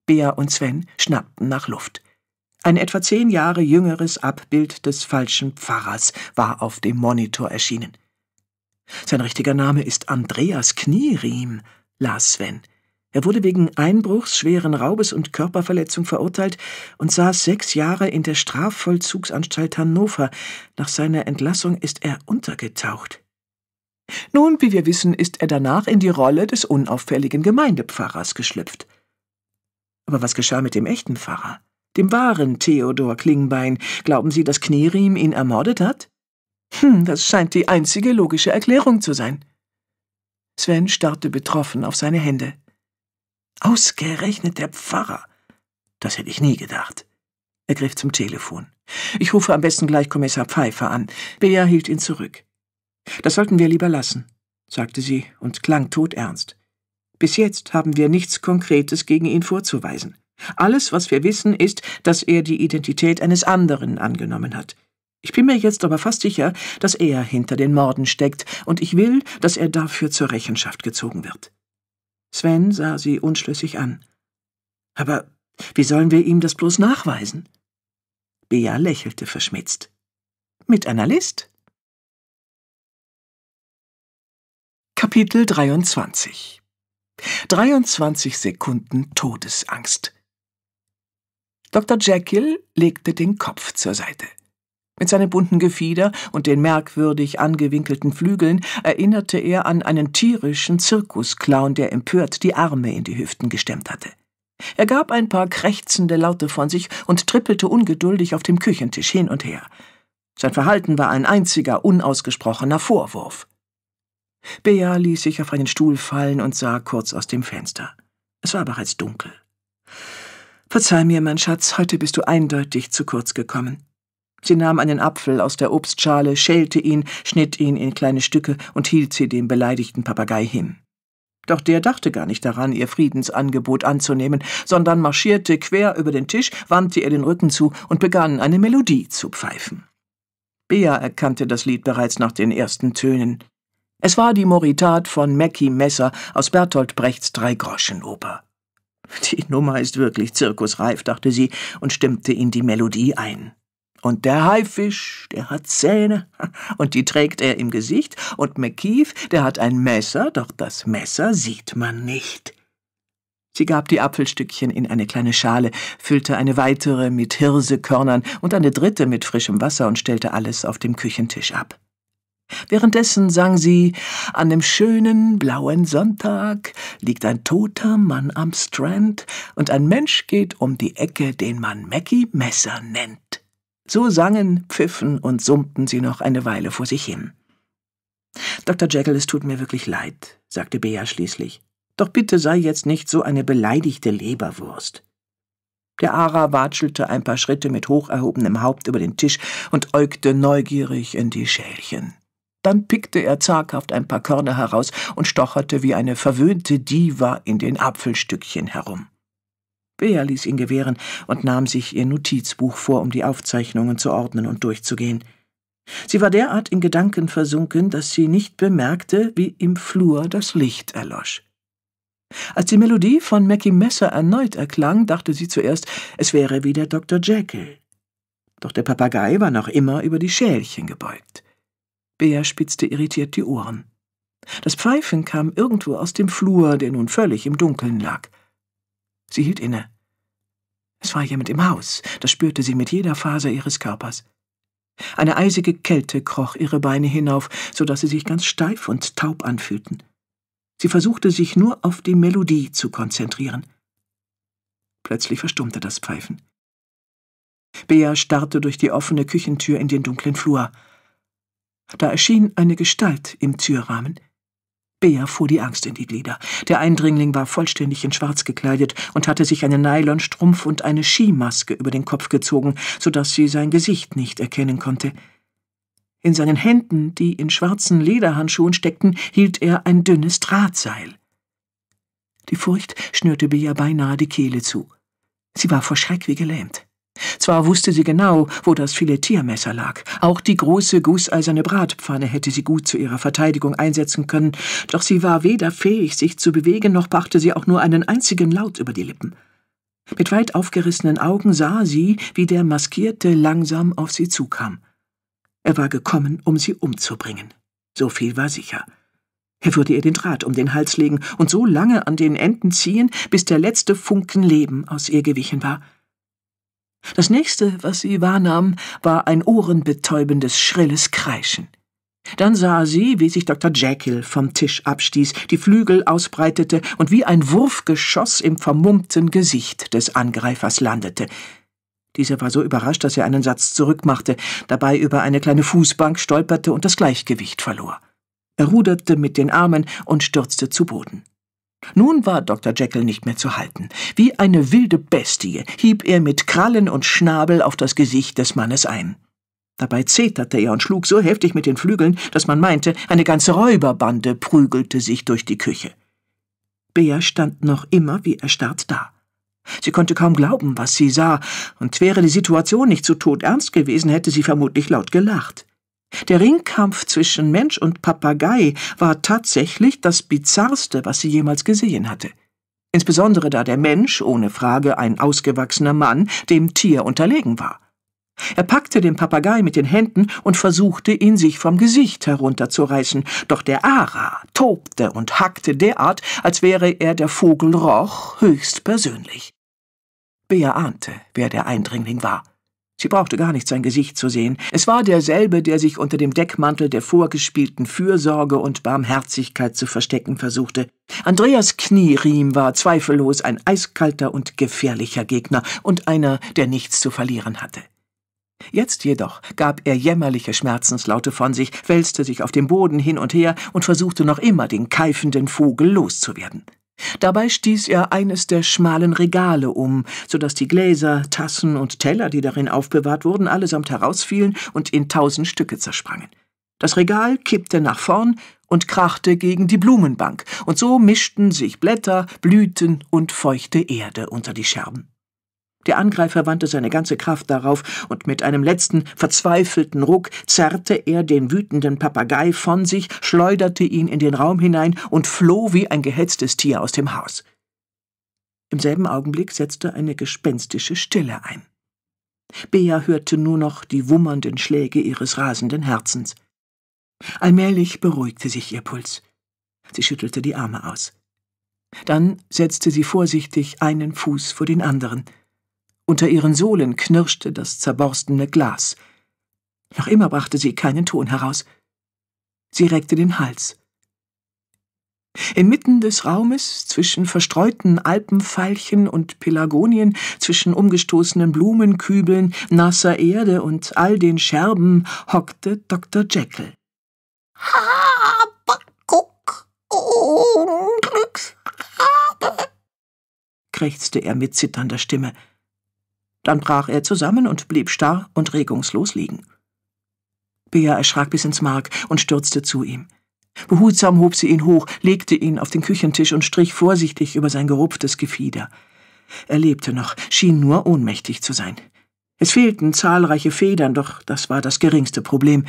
Bea und Sven schnappten nach Luft. Ein etwa zehn Jahre jüngeres Abbild des falschen Pfarrers war auf dem Monitor erschienen. Sein richtiger Name ist Andreas Knieriem, las Sven. Er wurde wegen Einbruchs, schweren Raubes und Körperverletzung verurteilt und saß sechs Jahre in der Strafvollzugsanstalt Hannover. Nach seiner Entlassung ist er untergetaucht. Nun, wie wir wissen, ist er danach in die Rolle des unauffälligen Gemeindepfarrers geschlüpft. Aber was geschah mit dem echten Pfarrer, dem wahren Theodor Klingbein? Glauben Sie, dass Kneriem ihn ermordet hat? Hm, das scheint die einzige logische Erklärung zu sein. Sven starrte betroffen auf seine Hände. Ausgerechnet der Pfarrer. Das hätte ich nie gedacht. Er griff zum Telefon. Ich rufe am besten gleich Kommissar Pfeiffer an. Bea hielt ihn zurück. Das sollten wir lieber lassen, sagte sie und klang todernst. Bis jetzt haben wir nichts Konkretes gegen ihn vorzuweisen. Alles, was wir wissen, ist, dass er die Identität eines anderen angenommen hat. Ich bin mir jetzt aber fast sicher, dass er hinter den Morden steckt, und ich will, dass er dafür zur Rechenschaft gezogen wird. Sven sah sie unschlüssig an. Aber wie sollen wir ihm das bloß nachweisen? Bea lächelte verschmitzt. Mit einer List? Kapitel 23 23 Sekunden Todesangst Dr. Jekyll legte den Kopf zur Seite. Mit seinem bunten Gefieder und den merkwürdig angewinkelten Flügeln erinnerte er an einen tierischen Zirkusclown, der empört die Arme in die Hüften gestemmt hatte. Er gab ein paar krächzende Laute von sich und trippelte ungeduldig auf dem Küchentisch hin und her. Sein Verhalten war ein einziger unausgesprochener Vorwurf. Bea ließ sich auf einen Stuhl fallen und sah kurz aus dem Fenster. Es war bereits dunkel. Verzeih mir, mein Schatz, heute bist du eindeutig zu kurz gekommen. Sie nahm einen Apfel aus der Obstschale, schälte ihn, schnitt ihn in kleine Stücke und hielt sie dem beleidigten Papagei hin. Doch der dachte gar nicht daran, ihr Friedensangebot anzunehmen, sondern marschierte quer über den Tisch, wandte ihr den Rücken zu und begann eine Melodie zu pfeifen. Bea erkannte das Lied bereits nach den ersten Tönen. Es war die Moritat von Mackie Messer aus Bertolt Brechts Dreigroschenoper. Die Nummer ist wirklich zirkusreif, dachte sie und stimmte in die Melodie ein. Und der Haifisch, der hat Zähne, und die trägt er im Gesicht, und McKeith, der hat ein Messer, doch das Messer sieht man nicht. Sie gab die Apfelstückchen in eine kleine Schale, füllte eine weitere mit Hirsekörnern und eine dritte mit frischem Wasser und stellte alles auf dem Küchentisch ab. Währenddessen sang sie An dem schönen blauen Sonntag liegt ein toter Mann am Strand, und ein Mensch geht um die Ecke, den man Mackie Messer nennt. So sangen, pfiffen und summten sie noch eine Weile vor sich hin. Dr. Jekyll, es tut mir wirklich leid, sagte Bea schließlich. Doch bitte sei jetzt nicht so eine beleidigte Leberwurst. Der Ara watschelte ein paar Schritte mit hoch erhobenem Haupt über den Tisch und äugte neugierig in die Schälchen. Dann pickte er zaghaft ein paar Körner heraus und stocherte wie eine verwöhnte Diva in den Apfelstückchen herum. Bea ließ ihn gewähren und nahm sich ihr Notizbuch vor, um die Aufzeichnungen zu ordnen und durchzugehen. Sie war derart in Gedanken versunken, dass sie nicht bemerkte, wie im Flur das Licht erlosch. Als die Melodie von Mackie Messer erneut erklang, dachte sie zuerst, es wäre wieder Dr. Jekyll. Doch der Papagei war noch immer über die Schälchen gebeugt. Bea spitzte irritiert die Ohren. Das Pfeifen kam irgendwo aus dem Flur, der nun völlig im Dunkeln lag. Sie hielt inne. Es war jemand im Haus, das spürte sie mit jeder Faser ihres Körpers. Eine eisige Kälte kroch ihre Beine hinauf, so dass sie sich ganz steif und taub anfühlten. Sie versuchte sich nur auf die Melodie zu konzentrieren. Plötzlich verstummte das Pfeifen. Bea starrte durch die offene Küchentür in den dunklen Flur. Da erschien eine Gestalt im Türrahmen. Bea fuhr die Angst in die Glieder. Der Eindringling war vollständig in Schwarz gekleidet und hatte sich einen Nylonstrumpf und eine Skimaske über den Kopf gezogen, so dass sie sein Gesicht nicht erkennen konnte. In seinen Händen, die in schwarzen Lederhandschuhen steckten, hielt er ein dünnes Drahtseil. Die Furcht schnürte Bea beinahe die Kehle zu. Sie war vor Schreck wie gelähmt. Zwar wusste sie genau, wo das Filetiermesser lag, auch die große gusseiserne Bratpfanne hätte sie gut zu ihrer Verteidigung einsetzen können, doch sie war weder fähig, sich zu bewegen, noch brachte sie auch nur einen einzigen Laut über die Lippen. Mit weit aufgerissenen Augen sah sie, wie der Maskierte langsam auf sie zukam. Er war gekommen, um sie umzubringen. So viel war sicher. Er würde ihr den Draht um den Hals legen und so lange an den Enden ziehen, bis der letzte Funken Leben aus ihr gewichen war. Das nächste, was sie wahrnahm, war ein ohrenbetäubendes, schrilles Kreischen. Dann sah sie, wie sich Dr. Jekyll vom Tisch abstieß, die Flügel ausbreitete und wie ein Wurfgeschoss im vermummten Gesicht des Angreifers landete. Dieser war so überrascht, dass er einen Satz zurückmachte, dabei über eine kleine Fußbank stolperte und das Gleichgewicht verlor. Er ruderte mit den Armen und stürzte zu Boden. Nun war Dr. Jekyll nicht mehr zu halten. Wie eine wilde Bestie hieb er mit Krallen und Schnabel auf das Gesicht des Mannes ein. Dabei zeterte er und schlug so heftig mit den Flügeln, dass man meinte, eine ganze Räuberbande prügelte sich durch die Küche. Bea stand noch immer wie erstarrt da. Sie konnte kaum glauben, was sie sah, und wäre die Situation nicht so todernst gewesen, hätte sie vermutlich laut gelacht. Der Ringkampf zwischen Mensch und Papagei war tatsächlich das Bizarrste, was sie jemals gesehen hatte. Insbesondere da der Mensch, ohne Frage ein ausgewachsener Mann, dem Tier unterlegen war. Er packte den Papagei mit den Händen und versuchte, ihn sich vom Gesicht herunterzureißen, doch der Ara tobte und hackte derart, als wäre er der Vogel Roch höchst persönlich. Bea ahnte, wer der Eindringling war. Sie brauchte gar nicht sein Gesicht zu sehen. Es war derselbe, der sich unter dem Deckmantel der vorgespielten Fürsorge und Barmherzigkeit zu verstecken versuchte. Andreas Knieriem war zweifellos ein eiskalter und gefährlicher Gegner und einer, der nichts zu verlieren hatte. Jetzt jedoch gab er jämmerliche Schmerzenslaute von sich, wälzte sich auf dem Boden hin und her und versuchte noch immer den keifenden Vogel loszuwerden. Dabei stieß er eines der schmalen Regale um, so dass die Gläser, Tassen und Teller, die darin aufbewahrt wurden, allesamt herausfielen und in tausend Stücke zersprangen. Das Regal kippte nach vorn und krachte gegen die Blumenbank, und so mischten sich Blätter, Blüten und feuchte Erde unter die Scherben. Der Angreifer wandte seine ganze Kraft darauf, und mit einem letzten verzweifelten Ruck zerrte er den wütenden Papagei von sich, schleuderte ihn in den Raum hinein und floh wie ein gehetztes Tier aus dem Haus. Im selben Augenblick setzte eine gespenstische Stille ein. Bea hörte nur noch die wummernden Schläge ihres rasenden Herzens. Allmählich beruhigte sich ihr Puls. Sie schüttelte die Arme aus. Dann setzte sie vorsichtig einen Fuß vor den anderen – unter ihren Sohlen knirschte das zerborstene Glas. Noch immer brachte sie keinen Ton heraus. Sie reckte den Hals. Inmitten des Raumes, zwischen verstreuten Alpenveilchen und Pelagonien, zwischen umgestoßenen Blumenkübeln, nasser Erde und all den Scherben, hockte Dr. Jekyll. Habakuk, Unglücksrabe, krächzte er mit zitternder Stimme. Dann brach er zusammen und blieb starr und regungslos liegen. Bea erschrak bis ins Mark und stürzte zu ihm. Behutsam hob sie ihn hoch, legte ihn auf den Küchentisch und strich vorsichtig über sein gerupftes Gefieder. Er lebte noch, schien nur ohnmächtig zu sein. Es fehlten zahlreiche Federn, doch das war das geringste Problem.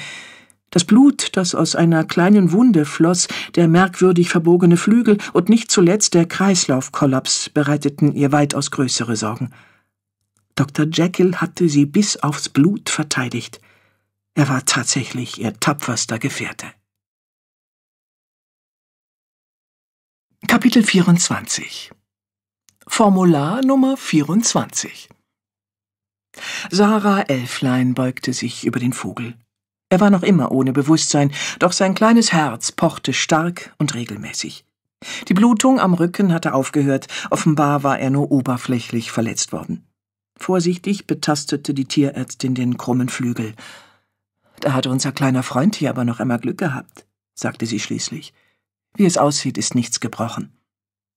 Das Blut, das aus einer kleinen Wunde floss, der merkwürdig verbogene Flügel und nicht zuletzt der Kreislaufkollaps bereiteten ihr weitaus größere Sorgen. Dr. Jekyll hatte sie bis aufs Blut verteidigt. Er war tatsächlich ihr tapferster Gefährte. Kapitel 24 Formular Nummer 24 Sarah Elflein beugte sich über den Vogel. Er war noch immer ohne Bewusstsein, doch sein kleines Herz pochte stark und regelmäßig. Die Blutung am Rücken hatte aufgehört, offenbar war er nur oberflächlich verletzt worden. Vorsichtig betastete die Tierärztin den krummen Flügel. Da hat unser kleiner Freund hier aber noch einmal Glück gehabt, sagte sie schließlich. Wie es aussieht, ist nichts gebrochen.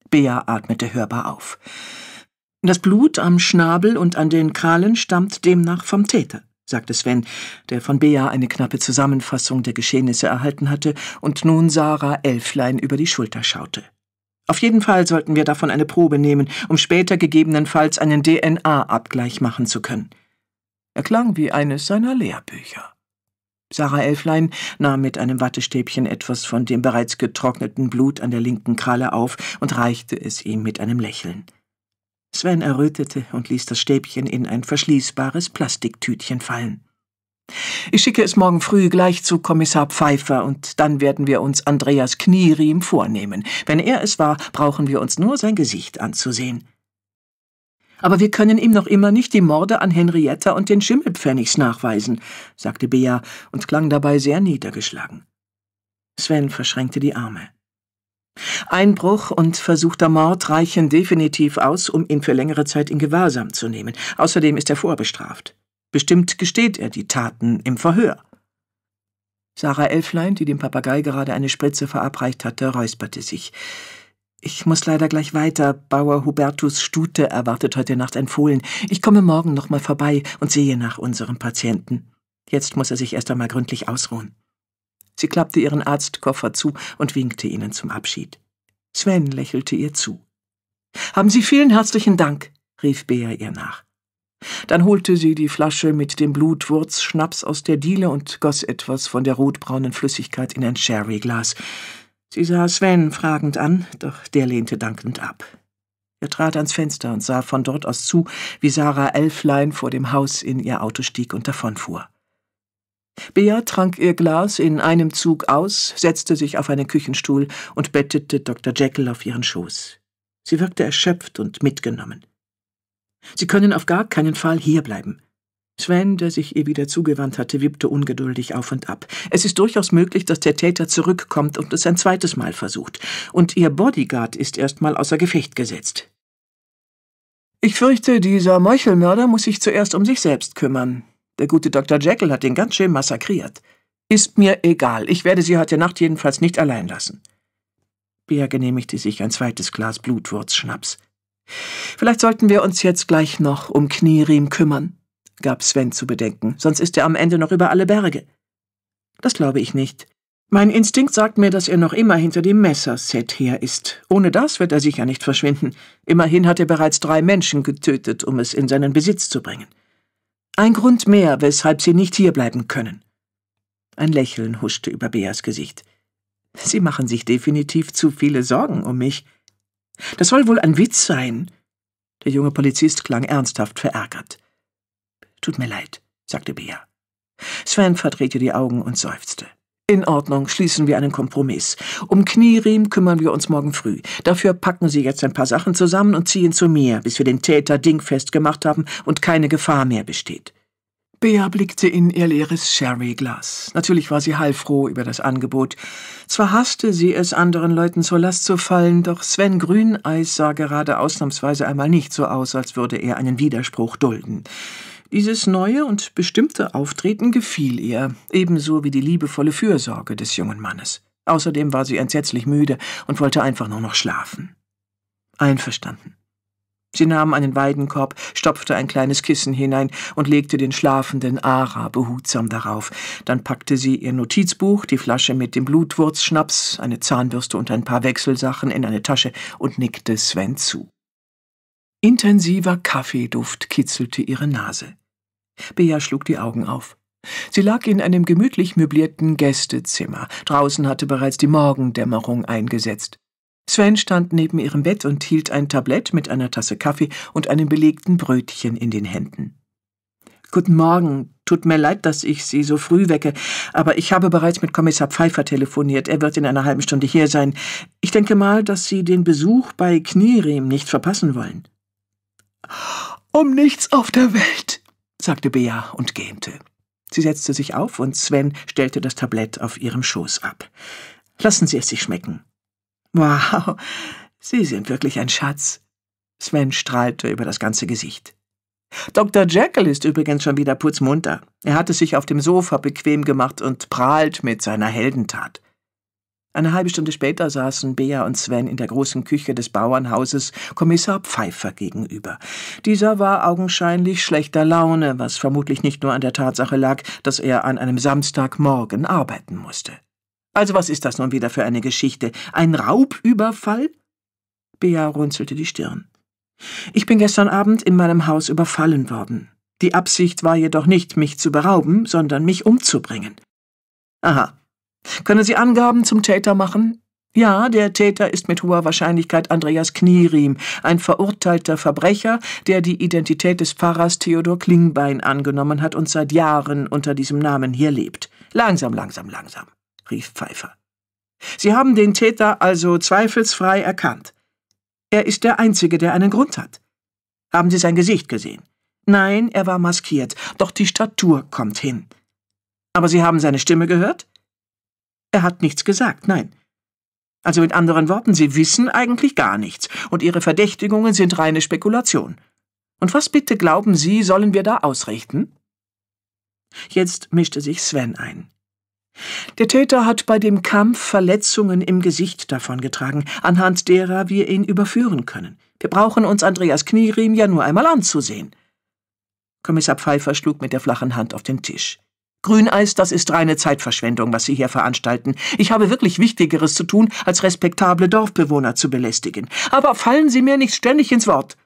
Bea atmete hörbar auf. Das Blut am Schnabel und an den Krallen stammt demnach vom Täter, sagte Sven, der von Bea eine knappe Zusammenfassung der Geschehnisse erhalten hatte und nun Sarah Elflein über die Schulter schaute. Auf jeden Fall sollten wir davon eine Probe nehmen, um später gegebenenfalls einen DNA-Abgleich machen zu können. Er klang wie eines seiner Lehrbücher. Sarah Elflein nahm mit einem Wattestäbchen etwas von dem bereits getrockneten Blut an der linken Kralle auf und reichte es ihm mit einem Lächeln. Sven errötete und ließ das Stäbchen in ein verschließbares Plastiktütchen fallen. Ich schicke es morgen früh gleich zu Kommissar Pfeiffer und dann werden wir uns Andreas Knieriem vornehmen. Wenn er es war, brauchen wir uns nur sein Gesicht anzusehen. Aber wir können ihm noch immer nicht die Morde an Henrietta und den Schimmelpfennigs nachweisen, sagte Bea und klang dabei sehr niedergeschlagen. Sven verschränkte die Arme. Einbruch und versuchter Mord reichen definitiv aus, um ihn für längere Zeit in Gewahrsam zu nehmen. Außerdem ist er vorbestraft. Bestimmt gesteht er die Taten im Verhör. Sarah Elflein, die dem Papagei gerade eine Spritze verabreicht hatte, räusperte sich. Ich muss leider gleich weiter. Bauer Hubertus Stute erwartet heute Nacht ein Fohlen. Ich komme morgen noch mal vorbei und sehe nach unserem Patienten. Jetzt muss er sich erst einmal gründlich ausruhen. Sie klappte ihren Arztkoffer zu und winkte ihnen zum Abschied. Sven lächelte ihr zu. Haben Sie vielen herzlichen Dank, rief Bea ihr nach. Dann holte sie die Flasche mit dem Blutwurzschnaps aus der Diele und goss etwas von der rotbraunen Flüssigkeit in ein Sherryglas. Sie sah Sven fragend an, doch der lehnte dankend ab. Er trat ans Fenster und sah von dort aus zu, wie Sarah Elflein vor dem Haus in ihr Auto stieg und davonfuhr. Bea trank ihr Glas in einem Zug aus, setzte sich auf einen Küchenstuhl und bettete Dr. Jekyll auf ihren Schoß. Sie wirkte erschöpft und mitgenommen. Sie können auf gar keinen Fall hierbleiben. Sven, der sich ihr wieder zugewandt hatte, wippte ungeduldig auf und ab. Es ist durchaus möglich, dass der Täter zurückkommt und es ein zweites Mal versucht. Und ihr Bodyguard ist erstmal außer Gefecht gesetzt. Ich fürchte, dieser Meuchelmörder muss sich zuerst um sich selbst kümmern. Der gute Dr. Jekyll hat ihn ganz schön massakriert. Ist mir egal. Ich werde Sie heute Nacht jedenfalls nicht allein lassen. Bea genehmigte sich ein zweites Glas Blutwurzschnaps. Vielleicht sollten wir uns jetzt gleich noch um Knieriem kümmern, gab Sven zu bedenken, sonst ist er am Ende noch über alle Berge. Das glaube ich nicht. Mein Instinkt sagt mir, dass er noch immer hinter dem Messerset her ist. Ohne das wird er sicher nicht verschwinden. Immerhin hat er bereits drei Menschen getötet, um es in seinen Besitz zu bringen. Ein Grund mehr, weshalb sie nicht hierbleiben können. Ein Lächeln huschte über Beas Gesicht. Sie machen sich definitiv zu viele Sorgen um mich. Das soll wohl ein Witz sein. Der junge Polizist klang ernsthaft verärgert. Tut mir leid, sagte Bea. Sven verdrehte die Augen und seufzte. In Ordnung, schließen wir einen Kompromiss. Um Knieriem kümmern wir uns morgen früh. Dafür packen Sie jetzt ein paar Sachen zusammen und ziehen zu mir, bis wir den Täter dingfest gemacht haben und keine Gefahr mehr besteht. Bea blickte in ihr leeres Sherryglas. Natürlich war sie heilfroh über das Angebot. Zwar hasste sie es, anderen Leuten zur Last zu fallen, doch Sven Grüneis sah gerade ausnahmsweise einmal nicht so aus, als würde er einen Widerspruch dulden. Dieses neue und bestimmte Auftreten gefiel ihr, ebenso wie die liebevolle Fürsorge des jungen Mannes. Außerdem war sie entsetzlich müde und wollte einfach nur noch schlafen. Einverstanden. Sie nahm einen Weidenkorb, stopfte ein kleines Kissen hinein und legte den schlafenden Ara behutsam darauf. Dann packte sie ihr Notizbuch, die Flasche mit dem Blutwurzschnaps, eine Zahnbürste und ein paar Wechselsachen in eine Tasche und nickte Sven zu. Intensiver Kaffeeduft kitzelte ihre Nase. Bea schlug die Augen auf. Sie lag in einem gemütlich möblierten Gästezimmer. Draußen hatte bereits die Morgendämmerung eingesetzt. Sven stand neben ihrem Bett und hielt ein Tablett mit einer Tasse Kaffee und einem belegten Brötchen in den Händen. Guten Morgen. Tut mir leid, dass ich Sie so früh wecke, aber ich habe bereits mit Kommissar Pfeiffer telefoniert. Er wird in einer halben Stunde hier sein. Ich denke mal, dass Sie den Besuch bei Knieriem nicht verpassen wollen. Um nichts auf der Welt, sagte Bea und gähnte. Sie setzte sich auf und Sven stellte das Tablett auf ihrem Schoß ab. Lassen Sie es sich schmecken. Wow, Sie sind wirklich ein Schatz. Sven strahlte über das ganze Gesicht. Dr. Jekyll ist übrigens schon wieder putzmunter. Er hat es sich auf dem Sofa bequem gemacht und prahlt mit seiner Heldentat. Eine halbe Stunde später saßen Bea und Sven in der großen Küche des Bauernhauses Kommissar Pfeiffer gegenüber. Dieser war augenscheinlich schlechter Laune, was vermutlich nicht nur an der Tatsache lag, dass er an einem Samstagmorgen arbeiten musste. Also was ist das nun wieder für eine Geschichte? Ein Raubüberfall? Bea runzelte die Stirn. Ich bin gestern Abend in meinem Haus überfallen worden. Die Absicht war jedoch nicht, mich zu berauben, sondern mich umzubringen. Aha, können Sie Angaben zum Täter machen? Ja, der Täter ist mit hoher Wahrscheinlichkeit Andreas Knieriem, ein verurteilter Verbrecher, der die Identität des Pfarrers Theodor Klingbein angenommen hat und seit Jahren unter diesem Namen hier lebt. Langsam, langsam, langsam, rief Pfeiffer. Sie haben den Täter also zweifelsfrei erkannt. Er ist der Einzige, der einen Grund hat. Haben Sie sein Gesicht gesehen? Nein, er war maskiert, doch die Statur kommt hin. Aber Sie haben seine Stimme gehört? Er hat nichts gesagt, nein. Also mit anderen Worten, Sie wissen eigentlich gar nichts, und Ihre Verdächtigungen sind reine Spekulation. Und was bitte glauben Sie, sollen wir da ausrichten? Jetzt mischte sich Sven ein. Der Täter hat bei dem Kampf Verletzungen im Gesicht davongetragen, anhand derer wir ihn überführen können. Wir brauchen uns Andreas Knieriem ja nur einmal anzusehen. Kommissar Pfeiffer schlug mit der flachen Hand auf den Tisch. Grüneis, das ist reine Zeitverschwendung, was Sie hier veranstalten. Ich habe wirklich Wichtigeres zu tun, als respektable Dorfbewohner zu belästigen. Aber fallen Sie mir nicht ständig ins Wort.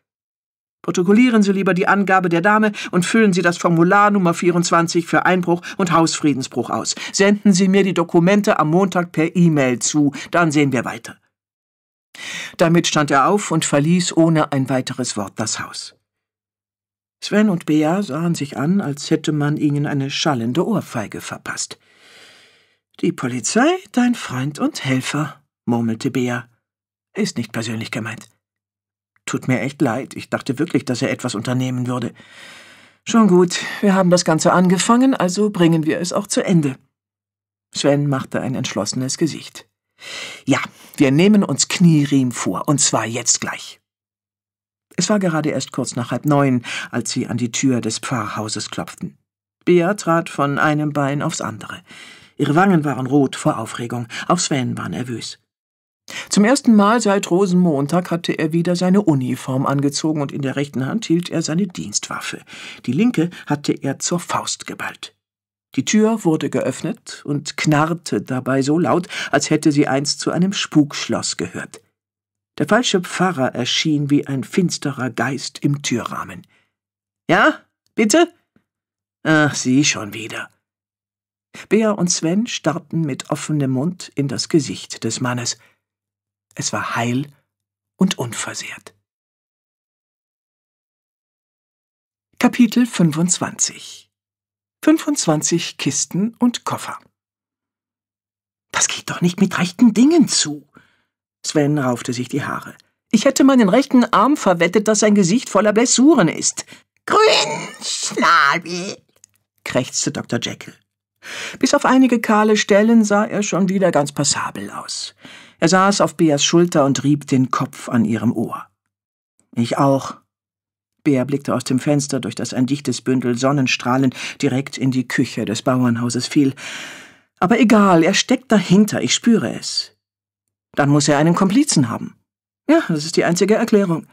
Protokollieren Sie lieber die Angabe der Dame und füllen Sie das Formular Nummer 24 für Einbruch und Hausfriedensbruch aus. Senden Sie mir die Dokumente am Montag per E-Mail zu, dann sehen wir weiter. Damit stand er auf und verließ ohne ein weiteres Wort das Haus. Sven und Bea sahen sich an, als hätte man ihnen eine schallende Ohrfeige verpasst. Die Polizei, dein Freund und Helfer, murmelte Bea. Ist nicht persönlich gemeint. Tut mir echt leid, ich dachte wirklich, dass er etwas unternehmen würde. Schon gut, wir haben das Ganze angefangen, also bringen wir es auch zu Ende. Sven machte ein entschlossenes Gesicht. Ja, wir nehmen uns Knieriem vor, und zwar jetzt gleich. Es war gerade erst kurz nach halb neun, als sie an die Tür des Pfarrhauses klopften. Bea trat von einem Bein aufs andere. Ihre Wangen waren rot vor Aufregung, auch Sven war nervös. Zum ersten Mal seit Rosenmontag hatte er wieder seine Uniform angezogen und in der rechten Hand hielt er seine Dienstwaffe. Die linke hatte er zur Faust geballt. Die Tür wurde geöffnet und knarrte dabei so laut, als hätte sie einst zu einem Spukschloss gehört. Der falsche Pfarrer erschien wie ein finsterer Geist im Türrahmen. Ja, bitte? Ach, Sie schon wieder. Bea und Sven starrten mit offenem Mund in das Gesicht des Mannes. Es war heil und unversehrt. Kapitel 25 25 Kisten und Koffer. Das geht doch nicht mit rechten Dingen zu. Sven raufte sich die Haare. Ich hätte meinen rechten Arm verwettet, dass sein Gesicht voller Blessuren ist. Grünschnabel, krächzte Dr. Jekyll. Bis auf einige kahle Stellen sah er schon wieder ganz passabel aus. Er saß auf Beas Schulter und rieb den Kopf an ihrem Ohr. Ich auch. Bea blickte aus dem Fenster, durch das ein dichtes Bündel Sonnenstrahlen direkt in die Küche des Bauernhauses fiel. Aber egal, er steckt dahinter, ich spüre es. Dann muss er einen Komplizen haben. Ja, das ist die einzige Erklärung.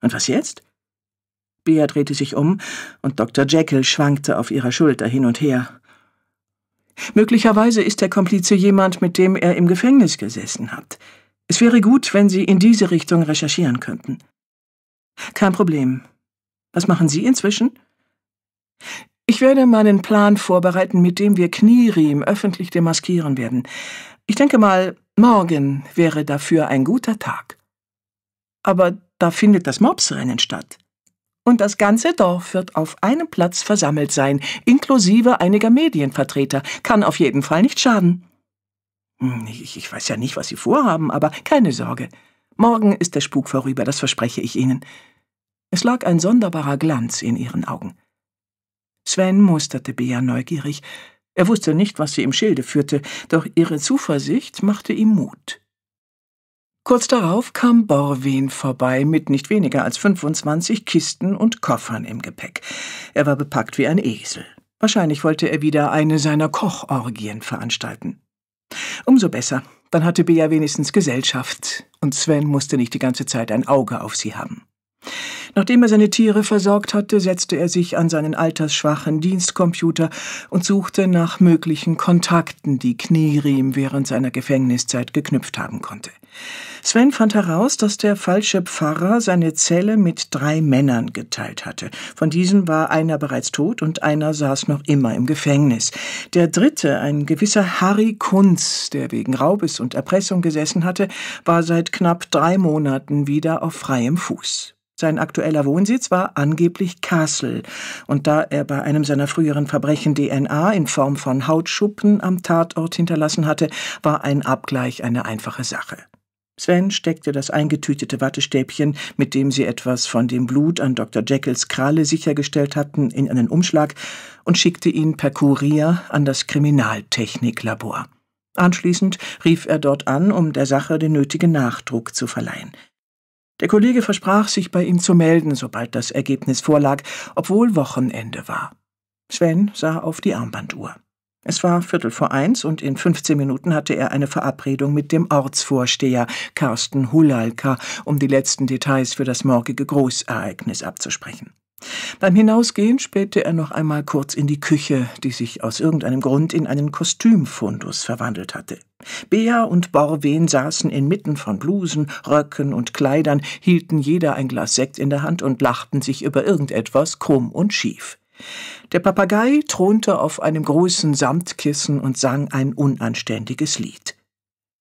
Und was jetzt? Bea drehte sich um, und Dr. Jekyll schwankte auf ihrer Schulter hin und her. Möglicherweise ist der Komplize jemand, mit dem er im Gefängnis gesessen hat. Es wäre gut, wenn Sie in diese Richtung recherchieren könnten. Kein Problem. Was machen Sie inzwischen? Ich werde meinen Plan vorbereiten, mit dem wir Knieriem öffentlich demaskieren werden. Ich denke mal, morgen wäre dafür ein guter Tag. Aber da findet das Mopsrennen statt. Und das ganze Dorf wird auf einem Platz versammelt sein, inklusive einiger Medienvertreter. Kann auf jeden Fall nicht schaden. Hm, ich, ich weiß ja nicht, was Sie vorhaben, aber keine Sorge. Morgen ist der Spuk vorüber, das verspreche ich Ihnen. Es lag ein sonderbarer Glanz in ihren Augen. Sven musterte Bea neugierig. Er wusste nicht, was sie im Schilde führte, doch ihre Zuversicht machte ihm Mut. Kurz darauf kam Borwin vorbei mit nicht weniger als 25 Kisten und Koffern im Gepäck. Er war bepackt wie ein Esel. Wahrscheinlich wollte er wieder eine seiner Kochorgien veranstalten. Umso besser, dann hatte Bea wenigstens Gesellschaft, und Sven musste nicht die ganze Zeit ein Auge auf sie haben. Nachdem er seine Tiere versorgt hatte, setzte er sich an seinen altersschwachen Dienstcomputer und suchte nach möglichen Kontakten, die Knieriem während seiner Gefängniszeit geknüpft haben konnte. Sven fand heraus, dass der falsche Pfarrer seine Zelle mit drei Männern geteilt hatte. Von diesen war einer bereits tot und einer saß noch immer im Gefängnis. Der dritte, ein gewisser Harry Kunz, der wegen Raubes und Erpressung gesessen hatte, war seit knapp drei Monaten wieder auf freiem Fuß. Sein aktueller Wohnsitz war angeblich Kassel, und da er bei einem seiner früheren Verbrechen DNA in Form von Hautschuppen am Tatort hinterlassen hatte, war ein Abgleich eine einfache Sache. Sven steckte das eingetütete Wattestäbchen, mit dem sie etwas von dem Blut an Dr. Jekylls Kralle sichergestellt hatten, in einen Umschlag und schickte ihn per Kurier an das Kriminaltechniklabor. Anschließend rief er dort an, um der Sache den nötigen Nachdruck zu verleihen. Der Kollege versprach, sich bei ihm zu melden, sobald das Ergebnis vorlag, obwohl Wochenende war. Sven sah auf die Armbanduhr. Es war Viertel vor eins und in 15 Minuten hatte er eine Verabredung mit dem Ortsvorsteher Carsten Hulalka, um die letzten Details für das morgige Großereignis abzusprechen. Beim Hinausgehen spähte er noch einmal kurz in die Küche, die sich aus irgendeinem Grund in einen Kostümfundus verwandelt hatte. Bea und Borwen saßen inmitten von Blusen, Röcken und Kleidern, hielten jeder ein Glas Sekt in der Hand und lachten sich über irgendetwas krumm und schief. Der Papagei thronte auf einem großen Samtkissen und sang ein unanständiges Lied.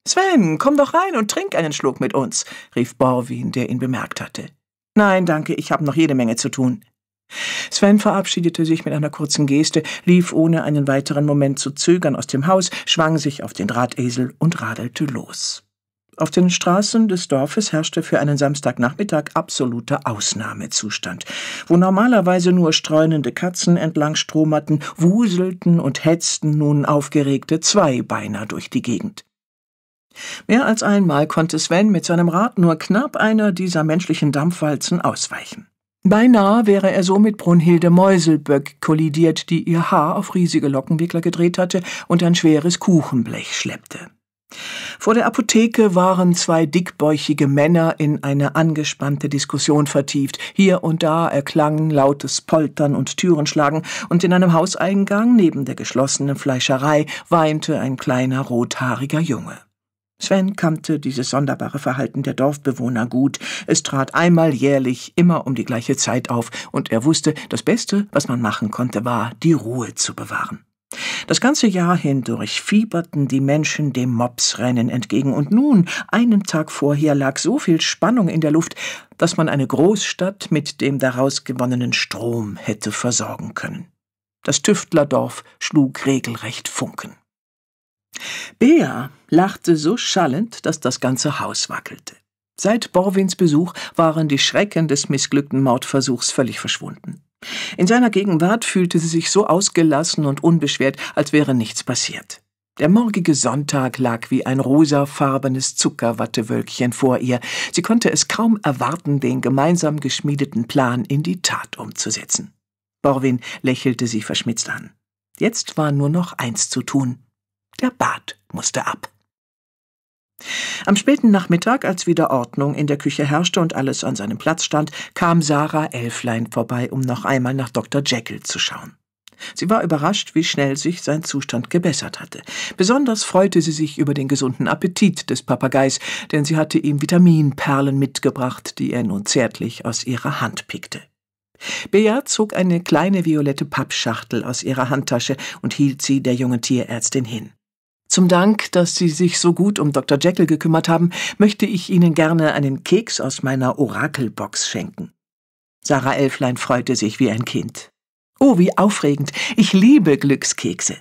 Sven, komm doch rein und trink einen Schluck mit uns, rief Borwin, der ihn bemerkt hatte. Nein, danke, ich habe noch jede Menge zu tun. Sven verabschiedete sich mit einer kurzen Geste, lief ohne einen weiteren Moment zu zögern aus dem Haus, schwang sich auf den Drahtesel und radelte los. Auf den Straßen des Dorfes herrschte für einen Samstagnachmittag absoluter Ausnahmezustand. Wo normalerweise nur streunende Katzen entlang stromerten, wuselten und hetzten nun aufgeregte Zweibeiner durch die Gegend. Mehr als einmal konnte Sven mit seinem Rad nur knapp einer dieser menschlichen Dampfwalzen ausweichen. Beinahe wäre er so mit Brunhilde Meuselböck kollidiert, die ihr Haar auf riesige Lockenwickler gedreht hatte und ein schweres Kuchenblech schleppte. Vor der Apotheke waren zwei dickbäuchige Männer in eine angespannte Diskussion vertieft. Hier und da erklang lautes Poltern und Türenschlagen, und in einem Hauseingang neben der geschlossenen Fleischerei weinte ein kleiner rothaariger Junge. Sven kannte dieses sonderbare Verhalten der Dorfbewohner gut. Es trat einmal jährlich immer um die gleiche Zeit auf, und er wusste, das Beste, was man machen konnte, war, die Ruhe zu bewahren. Das ganze Jahr hindurch fieberten die Menschen dem Mopsrennen entgegen, und nun, einen Tag vorher, lag so viel Spannung in der Luft, dass man eine Großstadt mit dem daraus gewonnenen Strom hätte versorgen können. Das Tüftlerdorf schlug regelrecht Funken. Bea lachte so schallend, dass das ganze Haus wackelte. Seit Borwins Besuch waren die Schrecken des missglückten Mordversuchs völlig verschwunden. In seiner Gegenwart fühlte sie sich so ausgelassen und unbeschwert, als wäre nichts passiert. Der morgige Sonntag lag wie ein rosafarbenes Zuckerwattewölkchen vor ihr. Sie konnte es kaum erwarten, den gemeinsam geschmiedeten Plan in die Tat umzusetzen. Borwin lächelte sie verschmitzt an. Jetzt war nur noch eins zu tun. Der Bart musste ab. Am späten Nachmittag, als wieder Ordnung in der Küche herrschte und alles an seinem Platz stand, kam Sarah Elflein vorbei, um noch einmal nach Dr. Jekyll zu schauen. Sie war überrascht, wie schnell sich sein Zustand gebessert hatte. Besonders freute sie sich über den gesunden Appetit des Papageis, denn sie hatte ihm Vitaminperlen mitgebracht, die er nun zärtlich aus ihrer Hand pickte. Bea zog eine kleine violette Pappschachtel aus ihrer Handtasche und hielt sie der jungen Tierärztin hin. Zum Dank, dass Sie sich so gut um Dr. Jekyll gekümmert haben, möchte ich Ihnen gerne einen Keks aus meiner Orakelbox schenken. Sarah Elflein freute sich wie ein Kind. Oh, wie aufregend. Ich liebe Glückskekse.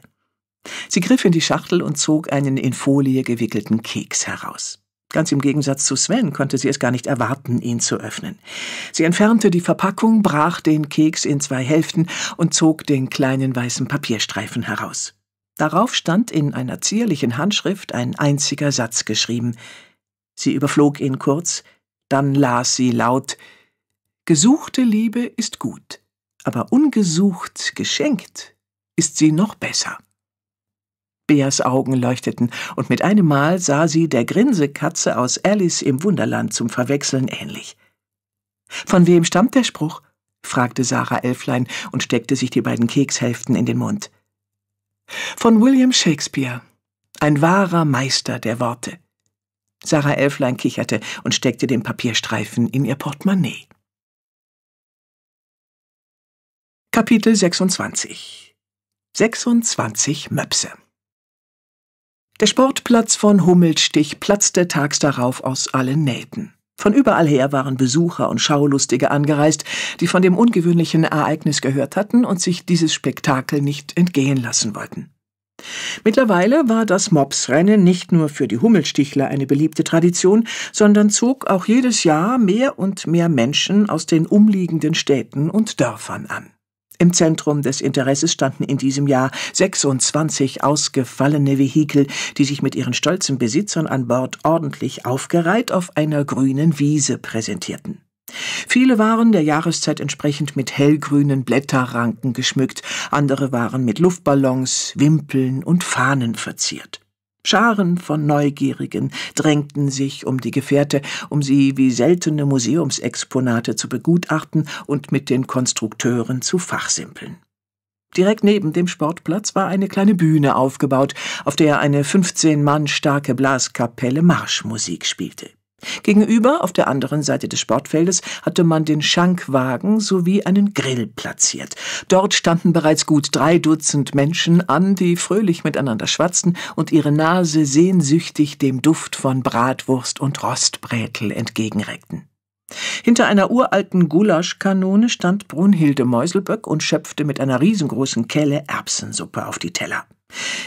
Sie griff in die Schachtel und zog einen in Folie gewickelten Keks heraus. Ganz im Gegensatz zu Sven konnte sie es gar nicht erwarten, ihn zu öffnen. Sie entfernte die Verpackung, brach den Keks in zwei Hälften und zog den kleinen weißen Papierstreifen heraus. Darauf stand in einer zierlichen Handschrift ein einziger Satz geschrieben. Sie überflog ihn kurz, dann las sie laut Gesuchte Liebe ist gut, aber ungesucht geschenkt ist sie noch besser. Beas Augen leuchteten, und mit einem Mal sah sie der Grinsekatze aus Alice im Wunderland zum Verwechseln ähnlich. Von wem stammt der Spruch? fragte Sarah Elflein und steckte sich die beiden Kekshälften in den Mund. Von William Shakespeare. Ein wahrer Meister der Worte. Sarah Elflein kicherte und steckte den Papierstreifen in ihr Portemonnaie. Kapitel 26 26 Möpse Der Sportplatz von Hummelstich platzte tags darauf aus allen Nähten. Von überall her waren Besucher und Schaulustige angereist, die von dem ungewöhnlichen Ereignis gehört hatten und sich dieses Spektakel nicht entgehen lassen wollten. Mittlerweile war das Mopsrennen nicht nur für die Hummelstichler eine beliebte Tradition, sondern zog auch jedes Jahr mehr und mehr Menschen aus den umliegenden Städten und Dörfern an. Im Zentrum des Interesses standen in diesem Jahr 26 ausgefallene Vehikel, die sich mit ihren stolzen Besitzern an Bord ordentlich aufgereiht auf einer grünen Wiese präsentierten. Viele waren der Jahreszeit entsprechend mit hellgrünen Blätterranken geschmückt, andere waren mit Luftballons, Wimpeln und Fahnen verziert. Scharen von Neugierigen drängten sich um die Gefährte, um sie wie seltene Museumsexponate zu begutachten und mit den Konstrukteuren zu fachsimpeln. Direkt neben dem Sportplatz war eine kleine Bühne aufgebaut, auf der eine 15 Mann starke Blaskapelle Marschmusik spielte. Gegenüber, auf der anderen Seite des Sportfeldes, hatte man den Schankwagen sowie einen Grill platziert. Dort standen bereits gut drei Dutzend Menschen an, die fröhlich miteinander schwatzten und ihre Nase sehnsüchtig dem Duft von Bratwurst und Rostbrätel entgegenreckten. Hinter einer uralten Gulaschkanone stand Brunhilde Meuselböck und schöpfte mit einer riesengroßen Kelle Erbsensuppe auf die Teller.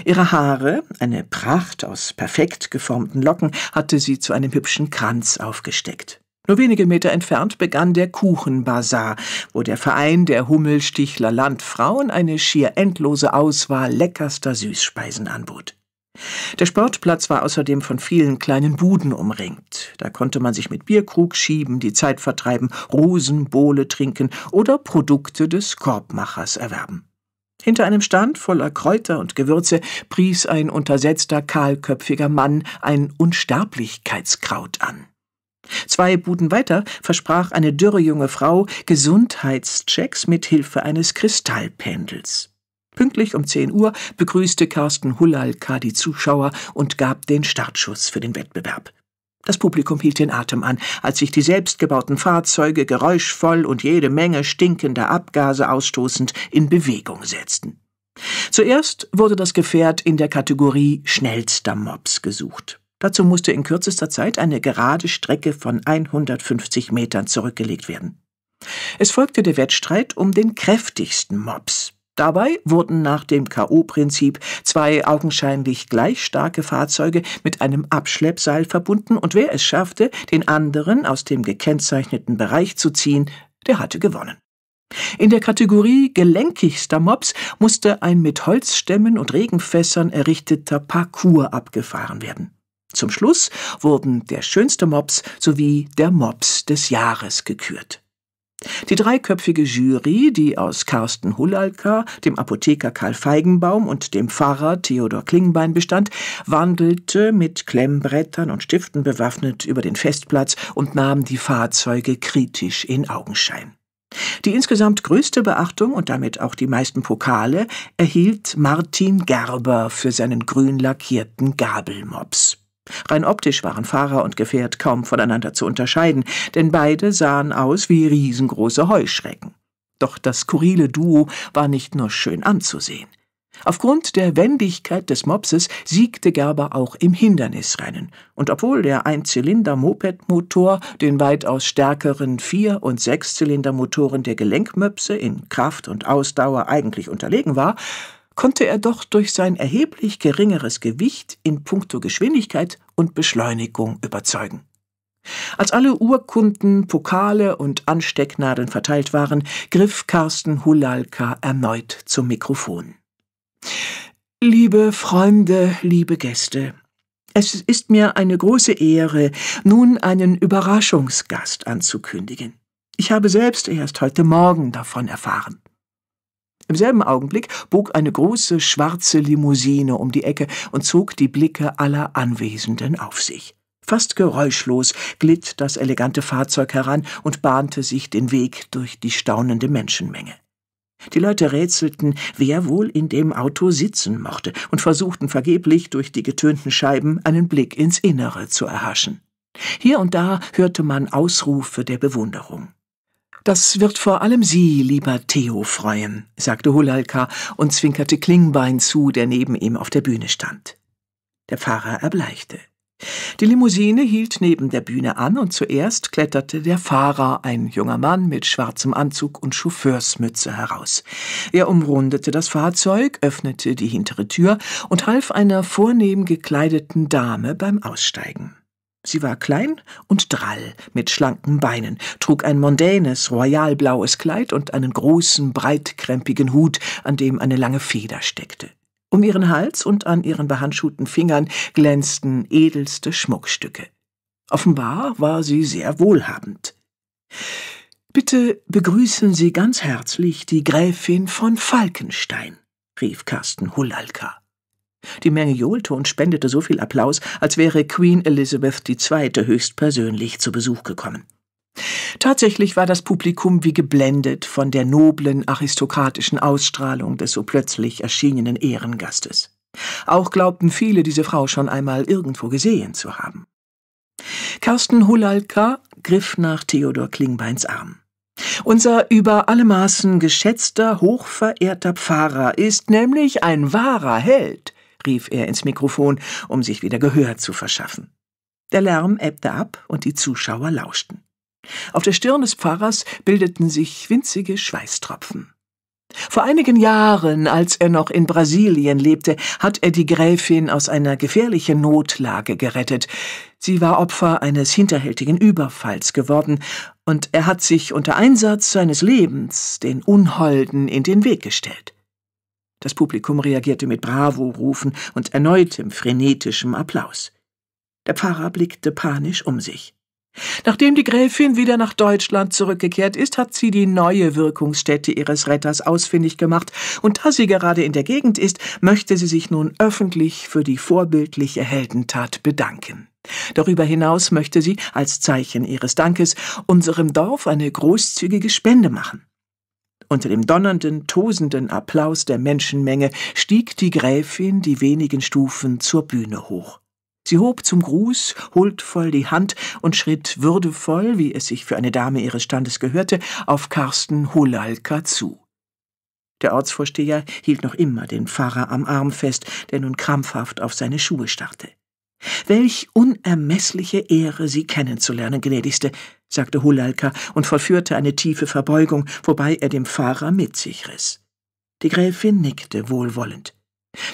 Ihre Haare, eine Pracht aus perfekt geformten Locken, hatte sie zu einem hübschen Kranz aufgesteckt. Nur wenige Meter entfernt begann der Kuchenbazar, wo der Verein der Hummelstichler Landfrauen eine schier endlose Auswahl leckerster Süßspeisen anbot. Der Sportplatz war außerdem von vielen kleinen Buden umringt. Da konnte man sich mit Bierkrug schieben, die Zeit vertreiben, Rosenbowle trinken oder Produkte des Korbmachers erwerben. Hinter einem Stand voller Kräuter und Gewürze pries ein untersetzter, kahlköpfiger Mann ein Unsterblichkeitskraut an. Zwei Buden weiter versprach eine dürre junge Frau Gesundheitschecks mit Hilfe eines Kristallpendels. Pünktlich um 10 Uhr begrüßte Carsten Hullalka die Zuschauer und gab den Startschuss für den Wettbewerb. Das Publikum hielt den Atem an, als sich die selbstgebauten Fahrzeuge geräuschvoll und jede Menge stinkender Abgase ausstoßend in Bewegung setzten. Zuerst wurde das Gefährt in der Kategorie schnellster Mops gesucht. Dazu musste in kürzester Zeit eine gerade Strecke von 150 Metern zurückgelegt werden. Es folgte der Wettstreit um den kräftigsten Mops. Dabei wurden nach dem K.O.-Prinzip zwei augenscheinlich gleich starke Fahrzeuge mit einem Abschleppseil verbunden, und wer es schaffte, den anderen aus dem gekennzeichneten Bereich zu ziehen, der hatte gewonnen. In der Kategorie gelenkigster Mops musste ein mit Holzstämmen und Regenfässern errichteter Parcours abgefahren werden. Zum Schluss wurden der schönste Mops sowie der Mops des Jahres gekürt. Die dreiköpfige Jury, die aus Carsten Hullalka, dem Apotheker Karl Feigenbaum und dem Pfarrer Theodor Klingbein bestand, wandelte mit Klemmbrettern und Stiften bewaffnet über den Festplatz und nahm die Fahrzeuge kritisch in Augenschein. Die insgesamt größte Beachtung und damit auch die meisten Pokale erhielt Martin Gerber für seinen grün lackierten Gabelmops. Rein optisch waren Fahrer und Gefährt kaum voneinander zu unterscheiden, denn beide sahen aus wie riesengroße Heuschrecken. Doch das skurrile Duo war nicht nur schön anzusehen. Aufgrund der Wendigkeit des Mopses siegte Gerber auch im Hindernisrennen, und obwohl der Einzylinder-Moped-Motor den weitaus stärkeren Vier- und Sechszylinder-Motoren der Gelenkmöpse in Kraft und Ausdauer eigentlich unterlegen war, konnte er doch durch sein erheblich geringeres Gewicht in puncto Geschwindigkeit und Beschleunigung überzeugen. Als alle Urkunden, Pokale und Anstecknadeln verteilt waren, griff Carsten Hulalka erneut zum Mikrofon. Liebe Freunde, liebe Gäste, es ist mir eine große Ehre, nun einen Überraschungsgast anzukündigen. Ich habe selbst erst heute Morgen davon erfahren. Im selben Augenblick bog eine große schwarze Limousine um die Ecke und zog die Blicke aller Anwesenden auf sich. Fast geräuschlos glitt das elegante Fahrzeug heran und bahnte sich den Weg durch die staunende Menschenmenge. Die Leute rätselten, wer wohl in dem Auto sitzen mochte, und versuchten vergeblich durch die getönten Scheiben einen Blick ins Innere zu erhaschen. Hier und da hörte man Ausrufe der Bewunderung. Das wird vor allem Sie, lieber Theo, freuen, sagte Hulalka und zwinkerte Klingbein zu, der neben ihm auf der Bühne stand. Der Pfarrer erbleichte. Die Limousine hielt neben der Bühne an und zuerst kletterte der Fahrer, ein junger Mann mit schwarzem Anzug und Chauffeursmütze, heraus. Er umrundete das Fahrzeug, öffnete die hintere Tür und half einer vornehm gekleideten Dame beim Aussteigen. Sie war klein und drall, mit schlanken Beinen, trug ein mondänes, royalblaues Kleid und einen großen, breitkrempigen Hut, an dem eine lange Feder steckte. Um ihren Hals und an ihren behandschuhten Fingern glänzten edelste Schmuckstücke. Offenbar war sie sehr wohlhabend. Bitte begrüßen Sie ganz herzlich die Gräfin von Falkenstein, rief Carsten Hullalka. Die Menge johlte und spendete so viel Applaus, als wäre Queen Elizabeth II. höchstpersönlich zu Besuch gekommen. Tatsächlich war das Publikum wie geblendet von der noblen aristokratischen Ausstrahlung des so plötzlich erschienenen Ehrengastes. Auch glaubten viele, diese Frau schon einmal irgendwo gesehen zu haben. Carsten Hulalka griff nach Theodor Klingbeins Arm. Unser über alle Maßen geschätzter, hochverehrter Pfarrer ist nämlich ein wahrer Held rief er ins Mikrofon, um sich wieder Gehör zu verschaffen. Der Lärm ebbte ab und die Zuschauer lauschten. Auf der Stirn des Pfarrers bildeten sich winzige Schweißtropfen. Vor einigen Jahren, als er noch in Brasilien lebte, hat er die Gräfin aus einer gefährlichen Notlage gerettet. Sie war Opfer eines hinterhältigen Überfalls geworden, und er hat sich unter Einsatz seines Lebens den Unholden in den Weg gestellt. Das Publikum reagierte mit Bravo-Rufen und erneutem frenetischem Applaus. Der Pfarrer blickte panisch um sich. Nachdem die Gräfin wieder nach Deutschland zurückgekehrt ist, hat sie die neue Wirkungsstätte ihres Retters ausfindig gemacht, und da sie gerade in der Gegend ist, möchte sie sich nun öffentlich für die vorbildliche Heldentat bedanken. Darüber hinaus möchte sie, als Zeichen ihres Dankes, unserem Dorf eine großzügige Spende machen. Unter dem donnernden, tosenden Applaus der Menschenmenge stieg die Gräfin die wenigen Stufen zur Bühne hoch. Sie hob zum Gruß huldvoll die Hand und schritt würdevoll, wie es sich für eine Dame ihres Standes gehörte, auf Karsten Hulalka zu. Der Ortsvorsteher hielt noch immer den Pfarrer am Arm fest, der nun krampfhaft auf seine Schuhe starrte. Welch unermeßliche Ehre, Sie kennenzulernen, gnädigste, sagte Hulalka und vollführte eine tiefe Verbeugung, wobei er dem Pfarrer mit sich riss. Die Gräfin nickte wohlwollend.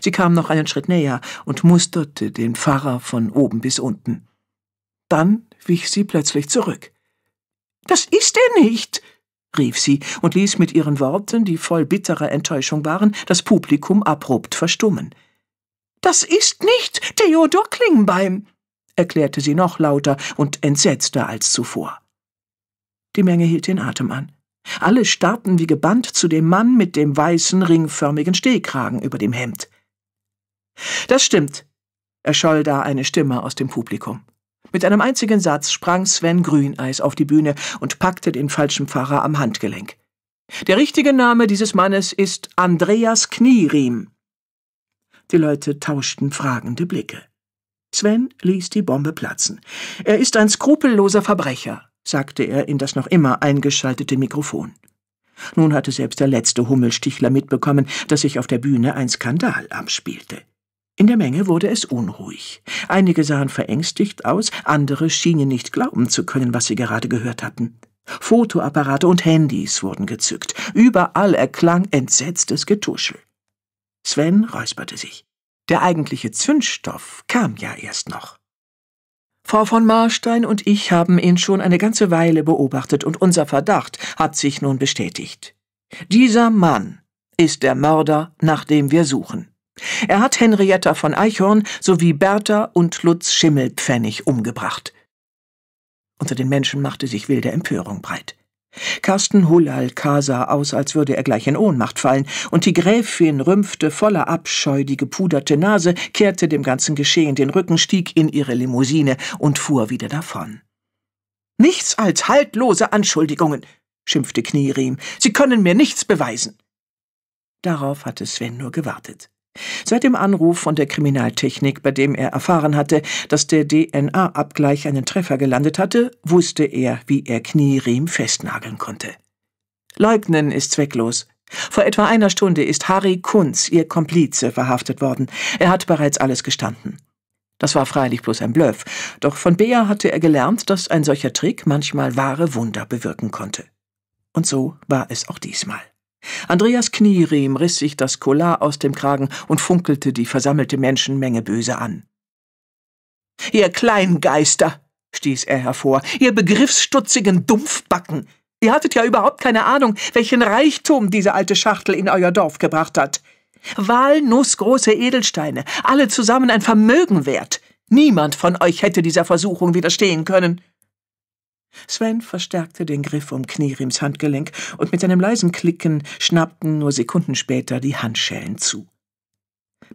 Sie kam noch einen Schritt näher und musterte den Pfarrer von oben bis unten. Dann wich sie plötzlich zurück. Das ist er nicht, rief sie und ließ mit ihren Worten, die voll bitterer Enttäuschung waren, das Publikum abrupt verstummen. Das ist nicht Theodor Klingbeim, erklärte sie noch lauter und entsetzter als zuvor. Die Menge hielt den Atem an. Alle starrten wie gebannt zu dem Mann mit dem weißen, ringförmigen Stehkragen über dem Hemd. Das stimmt, erscholl da eine Stimme aus dem Publikum. Mit einem einzigen Satz sprang Sven Grüneis auf die Bühne und packte den falschen Pfarrer am Handgelenk. Der richtige Name dieses Mannes ist Andreas Knieriem. Die Leute tauschten fragende Blicke. Sven ließ die Bombe platzen. Er ist ein skrupelloser Verbrecher, sagte er in das noch immer eingeschaltete Mikrofon. Nun hatte selbst der letzte Hummelstichler mitbekommen, dass sich auf der Bühne ein Skandal abspielte. In der Menge wurde es unruhig. Einige sahen verängstigt aus, andere schienen nicht glauben zu können, was sie gerade gehört hatten. Fotoapparate und Handys wurden gezückt. Überall erklang entsetztes Getuschel. Sven räusperte sich. Der eigentliche Zündstoff kam ja erst noch. Frau von Marstein und ich haben ihn schon eine ganze Weile beobachtet und unser Verdacht hat sich nun bestätigt. Dieser Mann ist der Mörder, nach dem wir suchen. Er hat Henrietta von Eichhorn sowie Bertha und Lutz Schimmelpfennig umgebracht. Unter den Menschen machte sich wilde Empörung breit. Carsten Hullalka sah aus, als würde er gleich in Ohnmacht fallen, und die Gräfin rümpfte voller Abscheu die gepuderte Nase, kehrte dem ganzen Geschehen den Rücken, stieg in ihre Limousine und fuhr wieder davon. Nichts als haltlose Anschuldigungen, schimpfte Knieriem. Sie können mir nichts beweisen. Darauf hatte Sven nur gewartet. Seit dem Anruf von der Kriminaltechnik, bei dem er erfahren hatte, dass der DNA-Abgleich einen Treffer gelandet hatte, wusste er, wie er Knieriem festnageln konnte. Leugnen ist zwecklos. Vor etwa einer Stunde ist Harry Kunz, ihr Komplize, verhaftet worden. Er hat bereits alles gestanden. Das war freilich bloß ein Bluff, doch von Bea hatte er gelernt, dass ein solcher Trick manchmal wahre Wunder bewirken konnte. Und so war es auch diesmal. Andreas Knieriem riss sich das Collar aus dem Kragen und funkelte die versammelte Menschenmenge böse an. Ihr Kleingeister, stieß er hervor, ihr begriffsstutzigen Dumpfbacken. Ihr hattet ja überhaupt keine Ahnung, welchen Reichtum diese alte Schachtel in euer Dorf gebracht hat. Walnussgroße Edelsteine, alle zusammen ein Vermögen wert. Niemand von euch hätte dieser Versuchung widerstehen können. Sven verstärkte den Griff um Knierims Handgelenk, und mit einem leisen Klicken schnappten nur Sekunden später die Handschellen zu.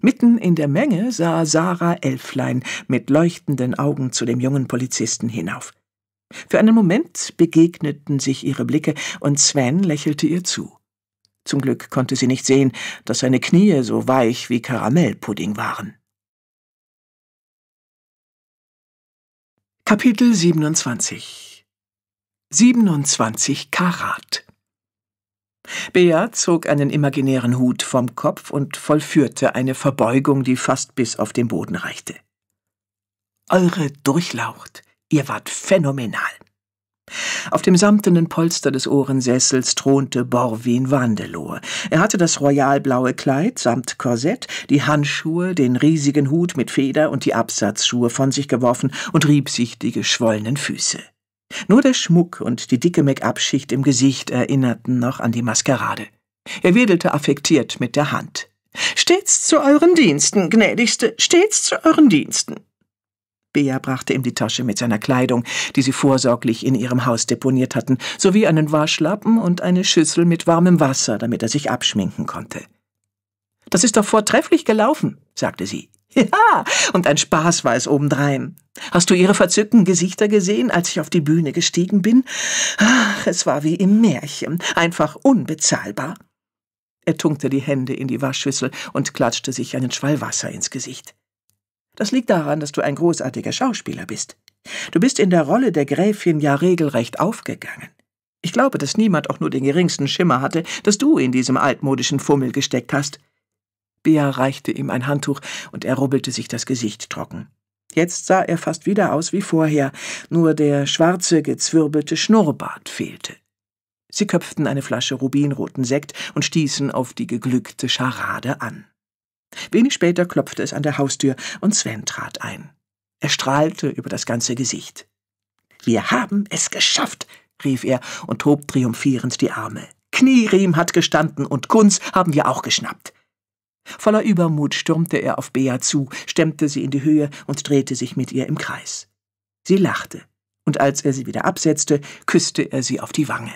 Mitten in der Menge sah Sarah Elflein mit leuchtenden Augen zu dem jungen Polizisten hinauf. Für einen Moment begegneten sich ihre Blicke, und Sven lächelte ihr zu. Zum Glück konnte sie nicht sehen, dass seine Knie so weich wie Karamellpudding waren. Kapitel 27 27 Karat. Bea zog einen imaginären Hut vom Kopf und vollführte eine Verbeugung, die fast bis auf den Boden reichte. Eure Durchlaucht, ihr wart phänomenal. Auf dem samtenen Polster des Ohrensessels thronte Borwin Wandelow. Er hatte das royalblaue Kleid samt Korsett, die Handschuhe, den riesigen Hut mit Feder und die Absatzschuhe von sich geworfen und rieb sich die geschwollenen Füße. Nur der Schmuck und die dicke Make-up-Schicht im Gesicht erinnerten noch an die Maskerade. Er wedelte affektiert mit der Hand. Stets zu euren Diensten, gnädigste, stets zu euren Diensten. Bea brachte ihm die Tasche mit seiner Kleidung, die sie vorsorglich in ihrem Haus deponiert hatten, sowie einen Waschlappen und eine Schüssel mit warmem Wasser, damit er sich abschminken konnte. Das ist doch vortrefflich gelaufen, sagte sie. Ja, und ein Spaß war es obendrein. Hast du ihre verzückten Gesichter gesehen, als ich auf die Bühne gestiegen bin? Ach, es war wie im Märchen, einfach unbezahlbar. Er tunkte die Hände in die Waschschüssel und klatschte sich einen Schwall Wasser ins Gesicht. Das liegt daran, dass du ein großartiger Schauspieler bist. Du bist in der Rolle der Gräfin ja regelrecht aufgegangen. Ich glaube, dass niemand auch nur den geringsten Schimmer hatte, dass du in diesem altmodischen Fummel gesteckt hast. Bea reichte ihm ein Handtuch und er rubbelte sich das Gesicht trocken. Jetzt sah er fast wieder aus wie vorher, nur der schwarze, gezwirbelte Schnurrbart fehlte. Sie köpften eine Flasche rubinroten Sekt und stießen auf die geglückte Scharade an. Wenig später klopfte es an der Haustür und Sven trat ein. Er strahlte über das ganze Gesicht. Wir haben es geschafft, rief er und hob triumphierend die Arme. Knieriem hat gestanden und Kunz haben wir auch geschnappt. Voller Übermut stürmte er auf Bea zu, stemmte sie in die Höhe und drehte sich mit ihr im Kreis. Sie lachte, und als er sie wieder absetzte, küsste er sie auf die Wange.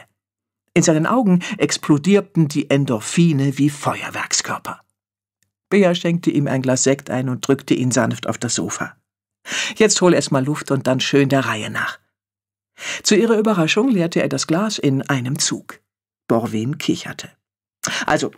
In seinen Augen explodierten die Endorphine wie Feuerwerkskörper. Bea schenkte ihm ein Glas Sekt ein und drückte ihn sanft auf das Sofa. Jetzt hol erst mal Luft und dann schön der Reihe nach. Zu ihrer Überraschung leerte er das Glas in einem Zug. Borwin kicherte. Also,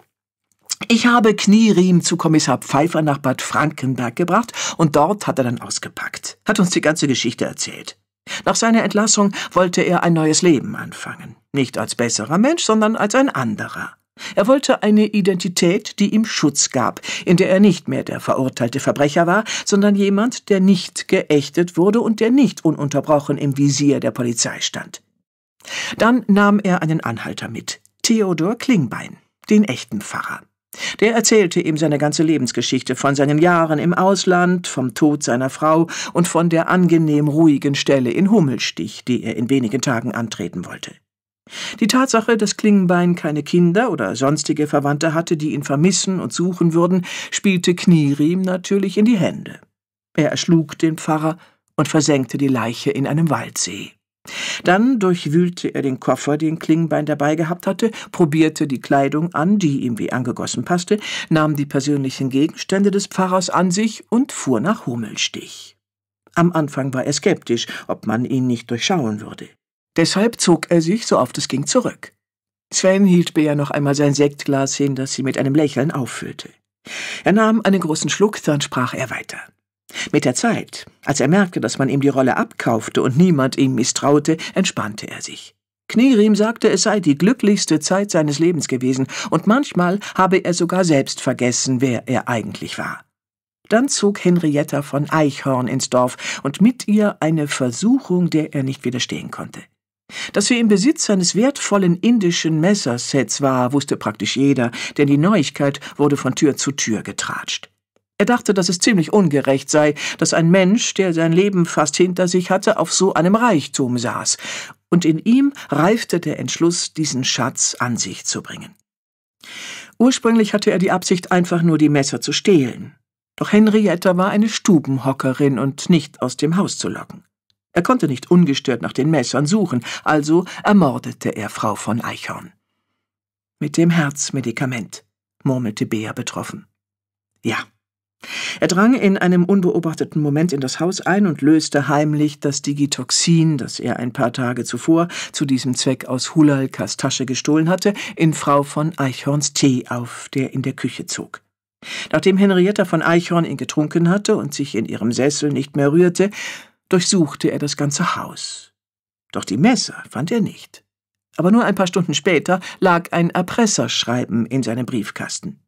ich habe Knieriem zu Kommissar Pfeiffer nach Bad Frankenberg gebracht und dort hat er dann ausgepackt, hat uns die ganze Geschichte erzählt. Nach seiner Entlassung wollte er ein neues Leben anfangen. Nicht als besserer Mensch, sondern als ein anderer. Er wollte eine Identität, die ihm Schutz gab, in der er nicht mehr der verurteilte Verbrecher war, sondern jemand, der nicht geächtet wurde und der nicht ununterbrochen im Visier der Polizei stand. Dann nahm er einen Anhalter mit, Theodor Klingbein, den echten Pfarrer. Der erzählte ihm seine ganze Lebensgeschichte von seinen Jahren im Ausland, vom Tod seiner Frau und von der angenehm ruhigen Stelle in Hummelstich, die er in wenigen Tagen antreten wollte. Die Tatsache, dass Klingenbein keine Kinder oder sonstige Verwandte hatte, die ihn vermissen und suchen würden, spielte Knieriem natürlich in die Hände. Er erschlug den Pfarrer und versenkte die Leiche in einem Waldsee. Dann durchwühlte er den Koffer, den Klingenbein dabei gehabt hatte, probierte die Kleidung an, die ihm wie angegossen passte, nahm die persönlichen Gegenstände des Pfarrers an sich und fuhr nach Hummelstich. Am Anfang war er skeptisch, ob man ihn nicht durchschauen würde. Deshalb zog er sich, so oft es ging, zurück. Sven hielt Bea noch einmal sein Sektglas hin, das sie mit einem Lächeln auffüllte. Er nahm einen großen Schluck, dann sprach er weiter. Mit der Zeit, als er merkte, dass man ihm die Rolle abkaufte und niemand ihm misstraute, entspannte er sich. Knierim sagte, es sei die glücklichste Zeit seines Lebens gewesen, und manchmal habe er sogar selbst vergessen, wer er eigentlich war. Dann zog Henrietta von Eichhorn ins Dorf und mit ihr eine Versuchung, der er nicht widerstehen konnte. Dass sie im Besitz eines wertvollen indischen Messersets war, wusste praktisch jeder, denn die Neuigkeit wurde von Tür zu Tür getratscht. Er dachte, dass es ziemlich ungerecht sei, dass ein Mensch, der sein Leben fast hinter sich hatte, auf so einem Reichtum saß, und in ihm reifte der Entschluss, diesen Schatz an sich zu bringen. Ursprünglich hatte er die Absicht, einfach nur die Messer zu stehlen. Doch Henrietta war eine Stubenhockerin und nicht aus dem Haus zu locken. Er konnte nicht ungestört nach den Messern suchen, also ermordete er Frau von Eichhorn. Mit dem Herzmedikament, murmelte Bea betroffen. Ja. Er drang in einem unbeobachteten Moment in das Haus ein und löste heimlich das Digitoxin, das er ein paar Tage zuvor zu diesem Zweck aus Hulalkas Tasche gestohlen hatte, in Frau von Eichhorns Tee auf, der in der Küche zog. Nachdem Henrietta von Eichhorn ihn getrunken hatte und sich in ihrem Sessel nicht mehr rührte, durchsuchte er das ganze Haus. Doch die Messer fand er nicht. Aber nur ein paar Stunden später lag ein Erpresserschreiben in seinem Briefkasten.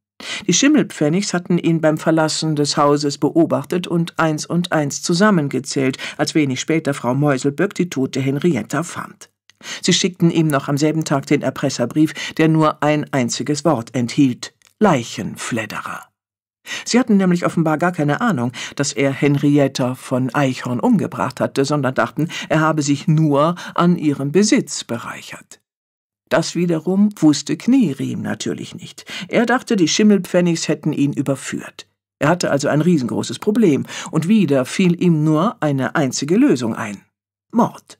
Die Schimmelpfennigs hatten ihn beim Verlassen des Hauses beobachtet und eins und eins zusammengezählt, als wenig später Frau Meuselböck die tote Henrietta fand. Sie schickten ihm noch am selben Tag den Erpresserbrief, der nur ein einziges Wort enthielt Leichenfledderer. Sie hatten nämlich offenbar gar keine Ahnung, dass er Henrietta von Eichhorn umgebracht hatte, sondern dachten, er habe sich nur an ihrem Besitz bereichert. Das wiederum wusste Knierim natürlich nicht. Er dachte, die Schimmelpfennigs hätten ihn überführt. Er hatte also ein riesengroßes Problem, und wieder fiel ihm nur eine einzige Lösung ein. Mord.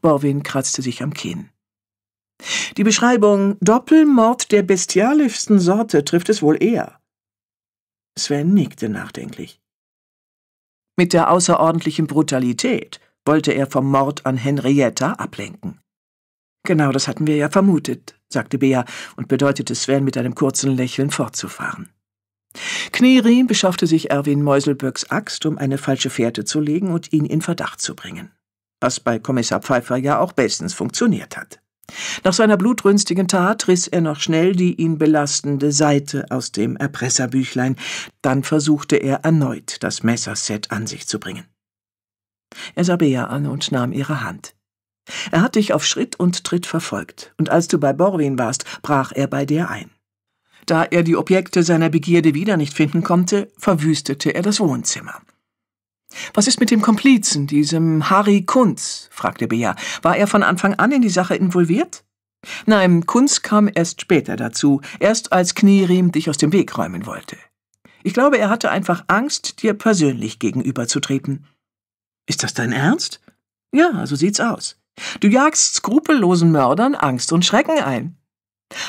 Borwin kratzte sich am Kinn. Die Beschreibung Doppelmord der bestialischsten Sorte trifft es wohl eher. Sven nickte nachdenklich. Mit der außerordentlichen Brutalität wollte er vom Mord an Henrietta ablenken. Genau, das hatten wir ja vermutet, sagte Bea und bedeutete Sven mit einem kurzen Lächeln fortzufahren. Knierim beschaffte sich Erwin Meuselböcks Axt, um eine falsche Fährte zu legen und ihn in Verdacht zu bringen. Was bei Kommissar Pfeiffer ja auch bestens funktioniert hat. Nach seiner blutrünstigen Tat riss er noch schnell die ihn belastende Seite aus dem Erpresserbüchlein, dann versuchte er erneut, das Messerset an sich zu bringen. Er sah Bea an und nahm ihre Hand. Er hat dich auf Schritt und Tritt verfolgt, und als du bei Borwin warst, brach er bei dir ein. Da er die Objekte seiner Begierde wieder nicht finden konnte, verwüstete er das Wohnzimmer. Was ist mit dem Komplizen, diesem Harry Kunz? fragte Bea. War er von Anfang an in die Sache involviert? Nein, Kunz kam erst später dazu, erst als Knierim dich aus dem Weg räumen wollte. Ich glaube, er hatte einfach Angst, dir persönlich gegenüberzutreten. Ist das dein Ernst? Ja, so sieht's aus. Du jagst skrupellosen Mördern Angst und Schrecken ein.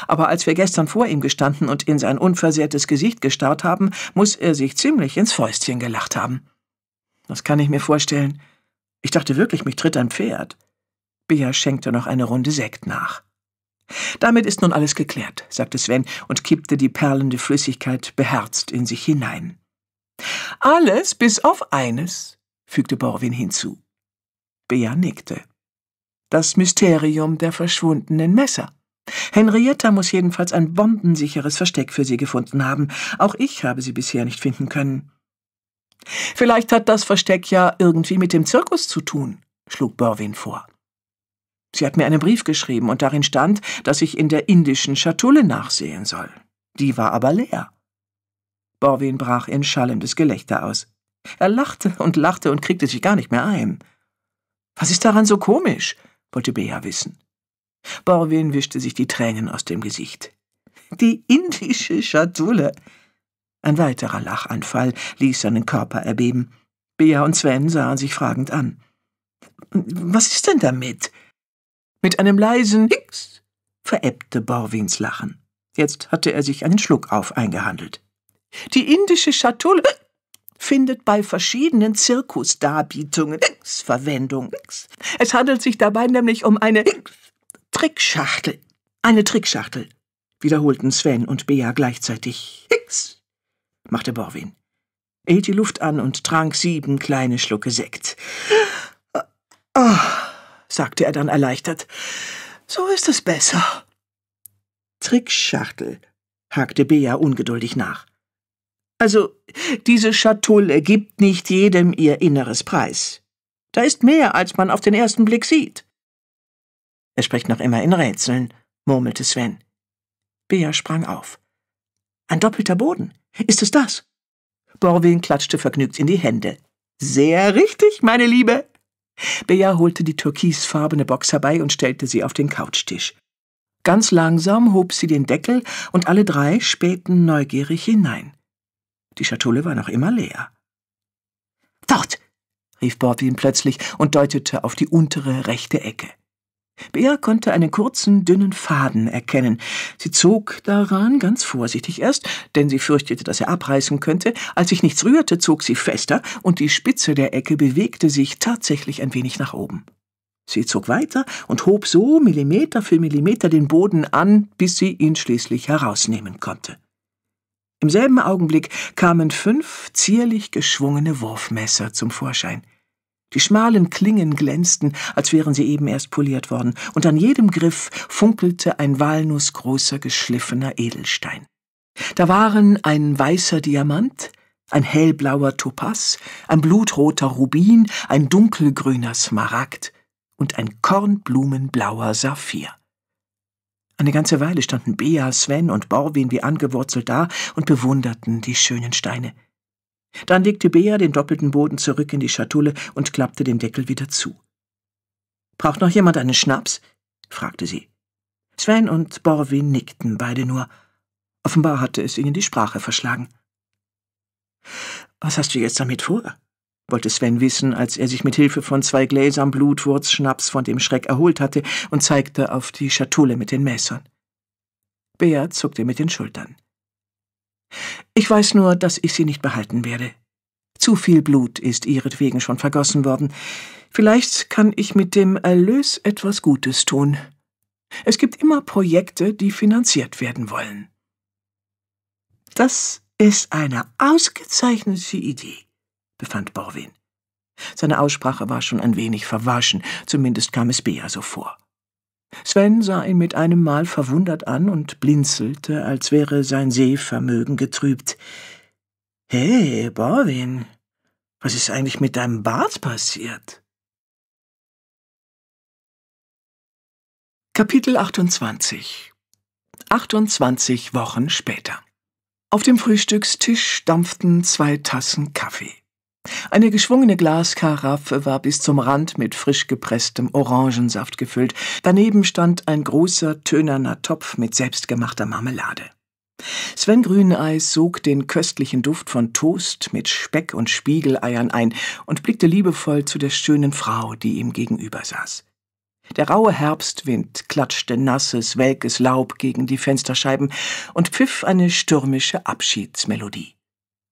Aber als wir gestern vor ihm gestanden und in sein unversehrtes Gesicht gestarrt haben, muss er sich ziemlich ins Fäustchen gelacht haben. Das kann ich mir vorstellen. Ich dachte wirklich, mich tritt ein Pferd. Bea schenkte noch eine Runde Sekt nach. Damit ist nun alles geklärt, sagte Sven und kippte die perlende Flüssigkeit beherzt in sich hinein. Alles bis auf eines, fügte Borwin hinzu. Bea nickte. Das Mysterium der verschwundenen Messer. Henrietta muss jedenfalls ein bombensicheres Versteck für sie gefunden haben. Auch ich habe sie bisher nicht finden können. Vielleicht hat das Versteck ja irgendwie mit dem Zirkus zu tun, schlug Borwin vor. Sie hat mir einen Brief geschrieben und darin stand, dass ich in der indischen Schatulle nachsehen soll. Die war aber leer. Borwin brach in schallendes Gelächter aus. Er lachte und lachte und kriegte sich gar nicht mehr ein. Was ist daran so komisch? Wollte Bea wissen. Borwin wischte sich die Tränen aus dem Gesicht. Die indische Schatulle. Ein weiterer Lachanfall ließ seinen Körper erbeben. Bea und Sven sahen sich fragend an. Was ist denn damit? Mit einem leisen Hicks verebbte Borwins Lachen. Jetzt hatte er sich einen Schluck auf eingehandelt. Die indische Schatulle findet bei verschiedenen Zirkusdarbietungen Verwendung. Es handelt sich dabei nämlich um eine Trickschachtel. Eine Trickschachtel, wiederholten Sven und Bea gleichzeitig. Hix, machte Borwin. Er hielt die Luft an und trank sieben kleine Schlucke Sekt. Oh, sagte er dann erleichtert. So ist es besser. Trickschachtel, hakte Bea ungeduldig nach. Also, diese Schatulle gibt nicht jedem ihr inneres Preis. Da ist mehr, als man auf den ersten Blick sieht. Er spricht noch immer in Rätseln, murmelte Sven. Bea sprang auf. Ein doppelter Boden. Ist es das? Borwin klatschte vergnügt in die Hände. Sehr richtig, meine Liebe. Bea holte die türkisfarbene Box herbei und stellte sie auf den Couchtisch. Ganz langsam hob sie den Deckel und alle drei spähten neugierig hinein. Die Schatulle war noch immer leer. Dort! rief Borwin plötzlich und deutete auf die untere rechte Ecke. Bea konnte einen kurzen, dünnen Faden erkennen. Sie zog daran ganz vorsichtig erst, denn sie fürchtete, dass er abreißen könnte. Als sich nichts rührte, zog sie fester, und die Spitze der Ecke bewegte sich tatsächlich ein wenig nach oben. Sie zog weiter und hob so Millimeter für Millimeter den Boden an, bis sie ihn schließlich herausnehmen konnte. Im selben Augenblick kamen fünf zierlich geschwungene Wurfmesser zum Vorschein. Die schmalen Klingen glänzten, als wären sie eben erst poliert worden, und an jedem Griff funkelte ein walnussgroßer geschliffener Edelstein. Da waren ein weißer Diamant, ein hellblauer Topaz, ein blutroter Rubin, ein dunkelgrüner Smaragd und ein kornblumenblauer Saphir. Eine ganze Weile standen Bea, Sven und Borwin wie angewurzelt da und bewunderten die schönen Steine. Dann legte Bea den doppelten Boden zurück in die Schatulle und klappte den Deckel wieder zu. Braucht noch jemand einen Schnaps? fragte sie. Sven und Borwin nickten beide nur. Offenbar hatte es ihnen die Sprache verschlagen. Was hast du jetzt damit vor? Wollte Sven wissen, als er sich mit Hilfe von zwei Gläsern Blutwurzschnaps von dem Schreck erholt hatte und zeigte auf die Schatulle mit den Messern. Bea zuckte mit den Schultern. Ich weiß nur, dass ich sie nicht behalten werde. Zu viel Blut ist ihretwegen schon vergossen worden. Vielleicht kann ich mit dem Erlös etwas Gutes tun. Es gibt immer Projekte, die finanziert werden wollen. Das ist eine ausgezeichnete Idee, befand Borwin. Seine Aussprache war schon ein wenig verwaschen, zumindest kam es Bea so vor. Sven sah ihn mit einem Mal verwundert an und blinzelte, als wäre sein Sehvermögen getrübt. Hey, Borwin, was ist eigentlich mit deinem Bart passiert? Kapitel 28 28 Wochen später Auf dem Frühstückstisch dampften zwei Tassen Kaffee. Eine geschwungene Glaskaraffe war bis zum Rand mit frisch gepresstem Orangensaft gefüllt. Daneben stand ein großer, tönerner Topf mit selbstgemachter Marmelade. Sven Grüneis sog den köstlichen Duft von Toast mit Speck und Spiegeleiern ein und blickte liebevoll zu der schönen Frau, die ihm gegenüber saß. Der raue Herbstwind klatschte nasses, welkes Laub gegen die Fensterscheiben und pfiff eine stürmische Abschiedsmelodie.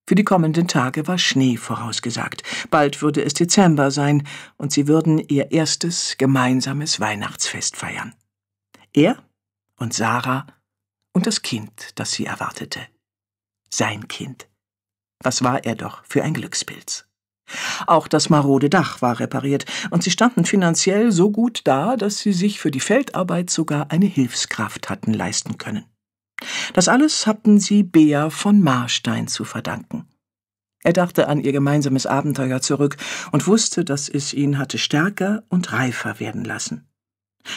Für die kommenden Tage war Schnee vorausgesagt. Bald würde es Dezember sein, und sie würden ihr erstes gemeinsames Weihnachtsfest feiern. Er und Sarah und das Kind, das sie erwartete. Sein Kind. Was war er doch für ein Glückspilz. Auch das marode Dach war repariert, und sie standen finanziell so gut da, dass sie sich für die Feldarbeit sogar eine Hilfskraft hatten leisten können. Das alles hatten sie Bea von Marstein zu verdanken. Er dachte an ihr gemeinsames Abenteuer zurück und wusste, dass es ihn hatte stärker und reifer werden lassen.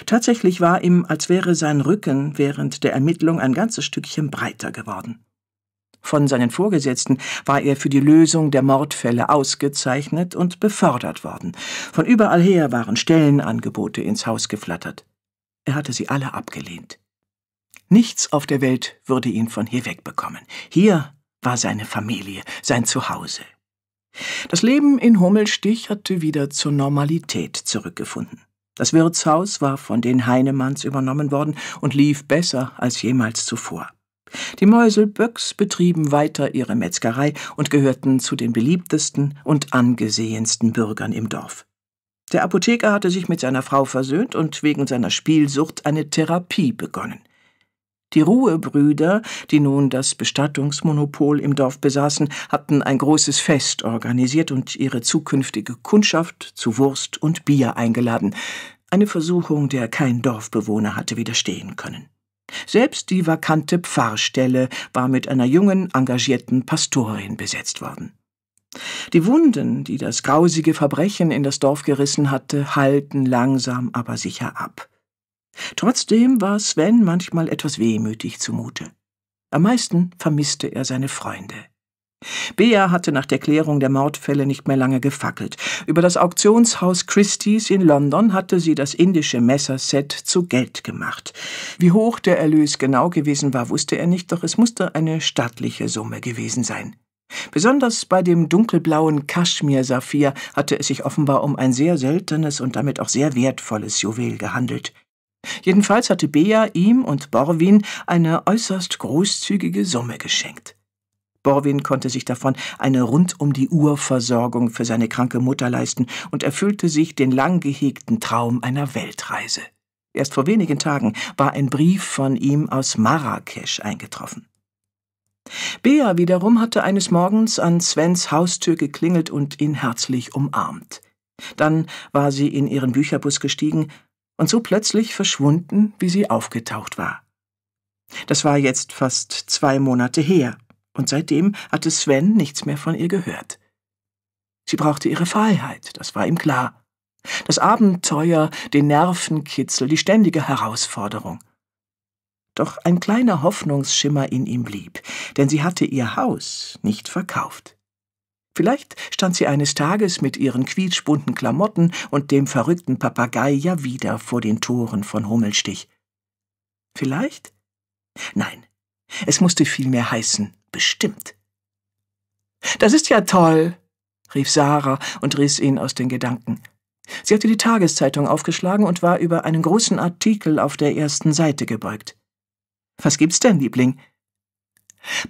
Tatsächlich war ihm, als wäre sein Rücken während der Ermittlung ein ganzes Stückchen breiter geworden. Von seinen Vorgesetzten war er für die Lösung der Mordfälle ausgezeichnet und befördert worden. Von überall her waren Stellenangebote ins Haus geflattert. Er hatte sie alle abgelehnt. Nichts auf der Welt würde ihn von hier wegbekommen. Hier war seine Familie, sein Zuhause. Das Leben in Hummelstich hatte wieder zur Normalität zurückgefunden. Das Wirtshaus war von den Heinemanns übernommen worden und lief besser als jemals zuvor. Die Mäuselböcks betrieben weiter ihre Metzgerei und gehörten zu den beliebtesten und angesehensten Bürgern im Dorf. Der Apotheker hatte sich mit seiner Frau versöhnt und wegen seiner Spielsucht eine Therapie begonnen. Die Ruhebrüder, die nun das Bestattungsmonopol im Dorf besaßen, hatten ein großes Fest organisiert und ihre zukünftige Kundschaft zu Wurst und Bier eingeladen, eine Versuchung, der kein Dorfbewohner hatte widerstehen können. Selbst die vakante Pfarrstelle war mit einer jungen, engagierten Pastorin besetzt worden. Die Wunden, die das grausige Verbrechen in das Dorf gerissen hatte, halten langsam aber sicher ab. Trotzdem war Sven manchmal etwas wehmütig zumute. Am meisten vermisste er seine Freunde. Bea hatte nach der Klärung der Mordfälle nicht mehr lange gefackelt. Über das Auktionshaus Christie's in London hatte sie das indische Messerset zu Geld gemacht. Wie hoch der Erlös genau gewesen war, wusste er nicht, doch es musste eine stattliche Summe gewesen sein. Besonders bei dem dunkelblauen Kaschmir-Saphir hatte es sich offenbar um ein sehr seltenes und damit auch sehr wertvolles Juwel gehandelt. Jedenfalls hatte Bea ihm und Borwin eine äußerst großzügige Summe geschenkt. Borwin konnte sich davon eine rund um die Uhr Versorgung für seine kranke Mutter leisten und erfüllte sich den lang gehegten Traum einer Weltreise. Erst vor wenigen Tagen war ein Brief von ihm aus Marrakesch eingetroffen. Bea wiederum hatte eines Morgens an Svens Haustür geklingelt und ihn herzlich umarmt. Dann war sie in ihren Bücherbus gestiegen und so plötzlich verschwunden, wie sie aufgetaucht war. Das war jetzt fast zwei Monate her, und seitdem hatte Sven nichts mehr von ihr gehört. Sie brauchte ihre Freiheit, das war ihm klar, Das Abenteuer, den Nervenkitzel, die ständige Herausforderung. Doch ein kleiner Hoffnungsschimmer in ihm blieb, denn sie hatte ihr Haus nicht verkauft. Vielleicht stand sie eines Tages mit ihren quietschbunten Klamotten und dem verrückten Papagei ja wieder vor den Toren von Hummelstich. Vielleicht? Nein, es musste vielmehr heißen, bestimmt. Das ist ja toll, rief Sarah und riss ihn aus den Gedanken. Sie hatte die Tageszeitung aufgeschlagen und war über einen großen Artikel auf der ersten Seite gebeugt. Was gibt's denn, Liebling?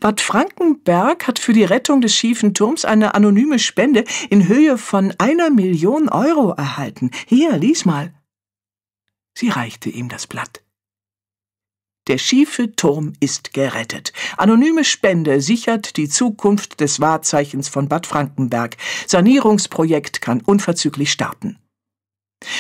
Bad Frankenberg hat für die Rettung des schiefen Turms eine anonyme Spende in Höhe von einer Million Euro erhalten. Hier, lies mal. Sie reichte ihm das Blatt. Der schiefe Turm ist gerettet. Anonyme Spende sichert die Zukunft des Wahrzeichens von Bad Frankenberg. Sanierungsprojekt kann unverzüglich starten.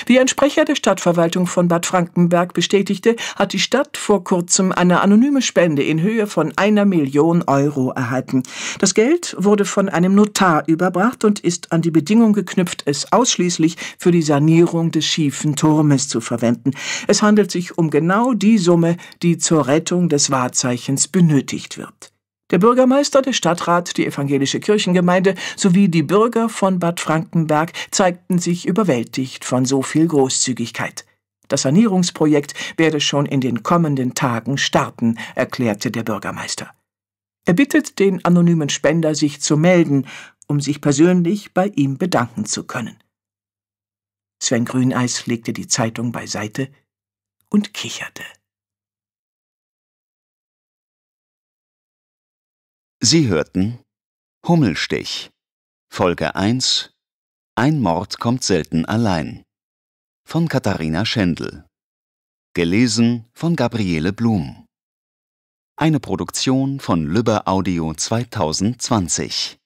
Wie ein Sprecher der Stadtverwaltung von Bad Frankenberg bestätigte, hat die Stadt vor kurzem eine anonyme Spende in Höhe von einer Million Euro erhalten. Das Geld wurde von einem Notar überbracht und ist an die Bedingung geknüpft, es ausschließlich für die Sanierung des schiefen Turmes zu verwenden. Es handelt sich um genau die Summe, die zur Rettung des Wahrzeichens benötigt wird. Der Bürgermeister, der Stadtrat, die evangelische Kirchengemeinde sowie die Bürger von Bad Frankenberg zeigten sich überwältigt von so viel Großzügigkeit. Das Sanierungsprojekt werde schon in den kommenden Tagen starten, erklärte der Bürgermeister. Er bittet den anonymen Spender, sich zu melden, um sich persönlich bei ihm bedanken zu können. Sven Grüneis legte die Zeitung beiseite und kicherte. Sie hörten Hummelstich Folge 1 Ein Mord kommt selten allein. Von Katharina Schendl Gelesen von Gabriele Blum. Eine Produktion von Lübbe Audio 2020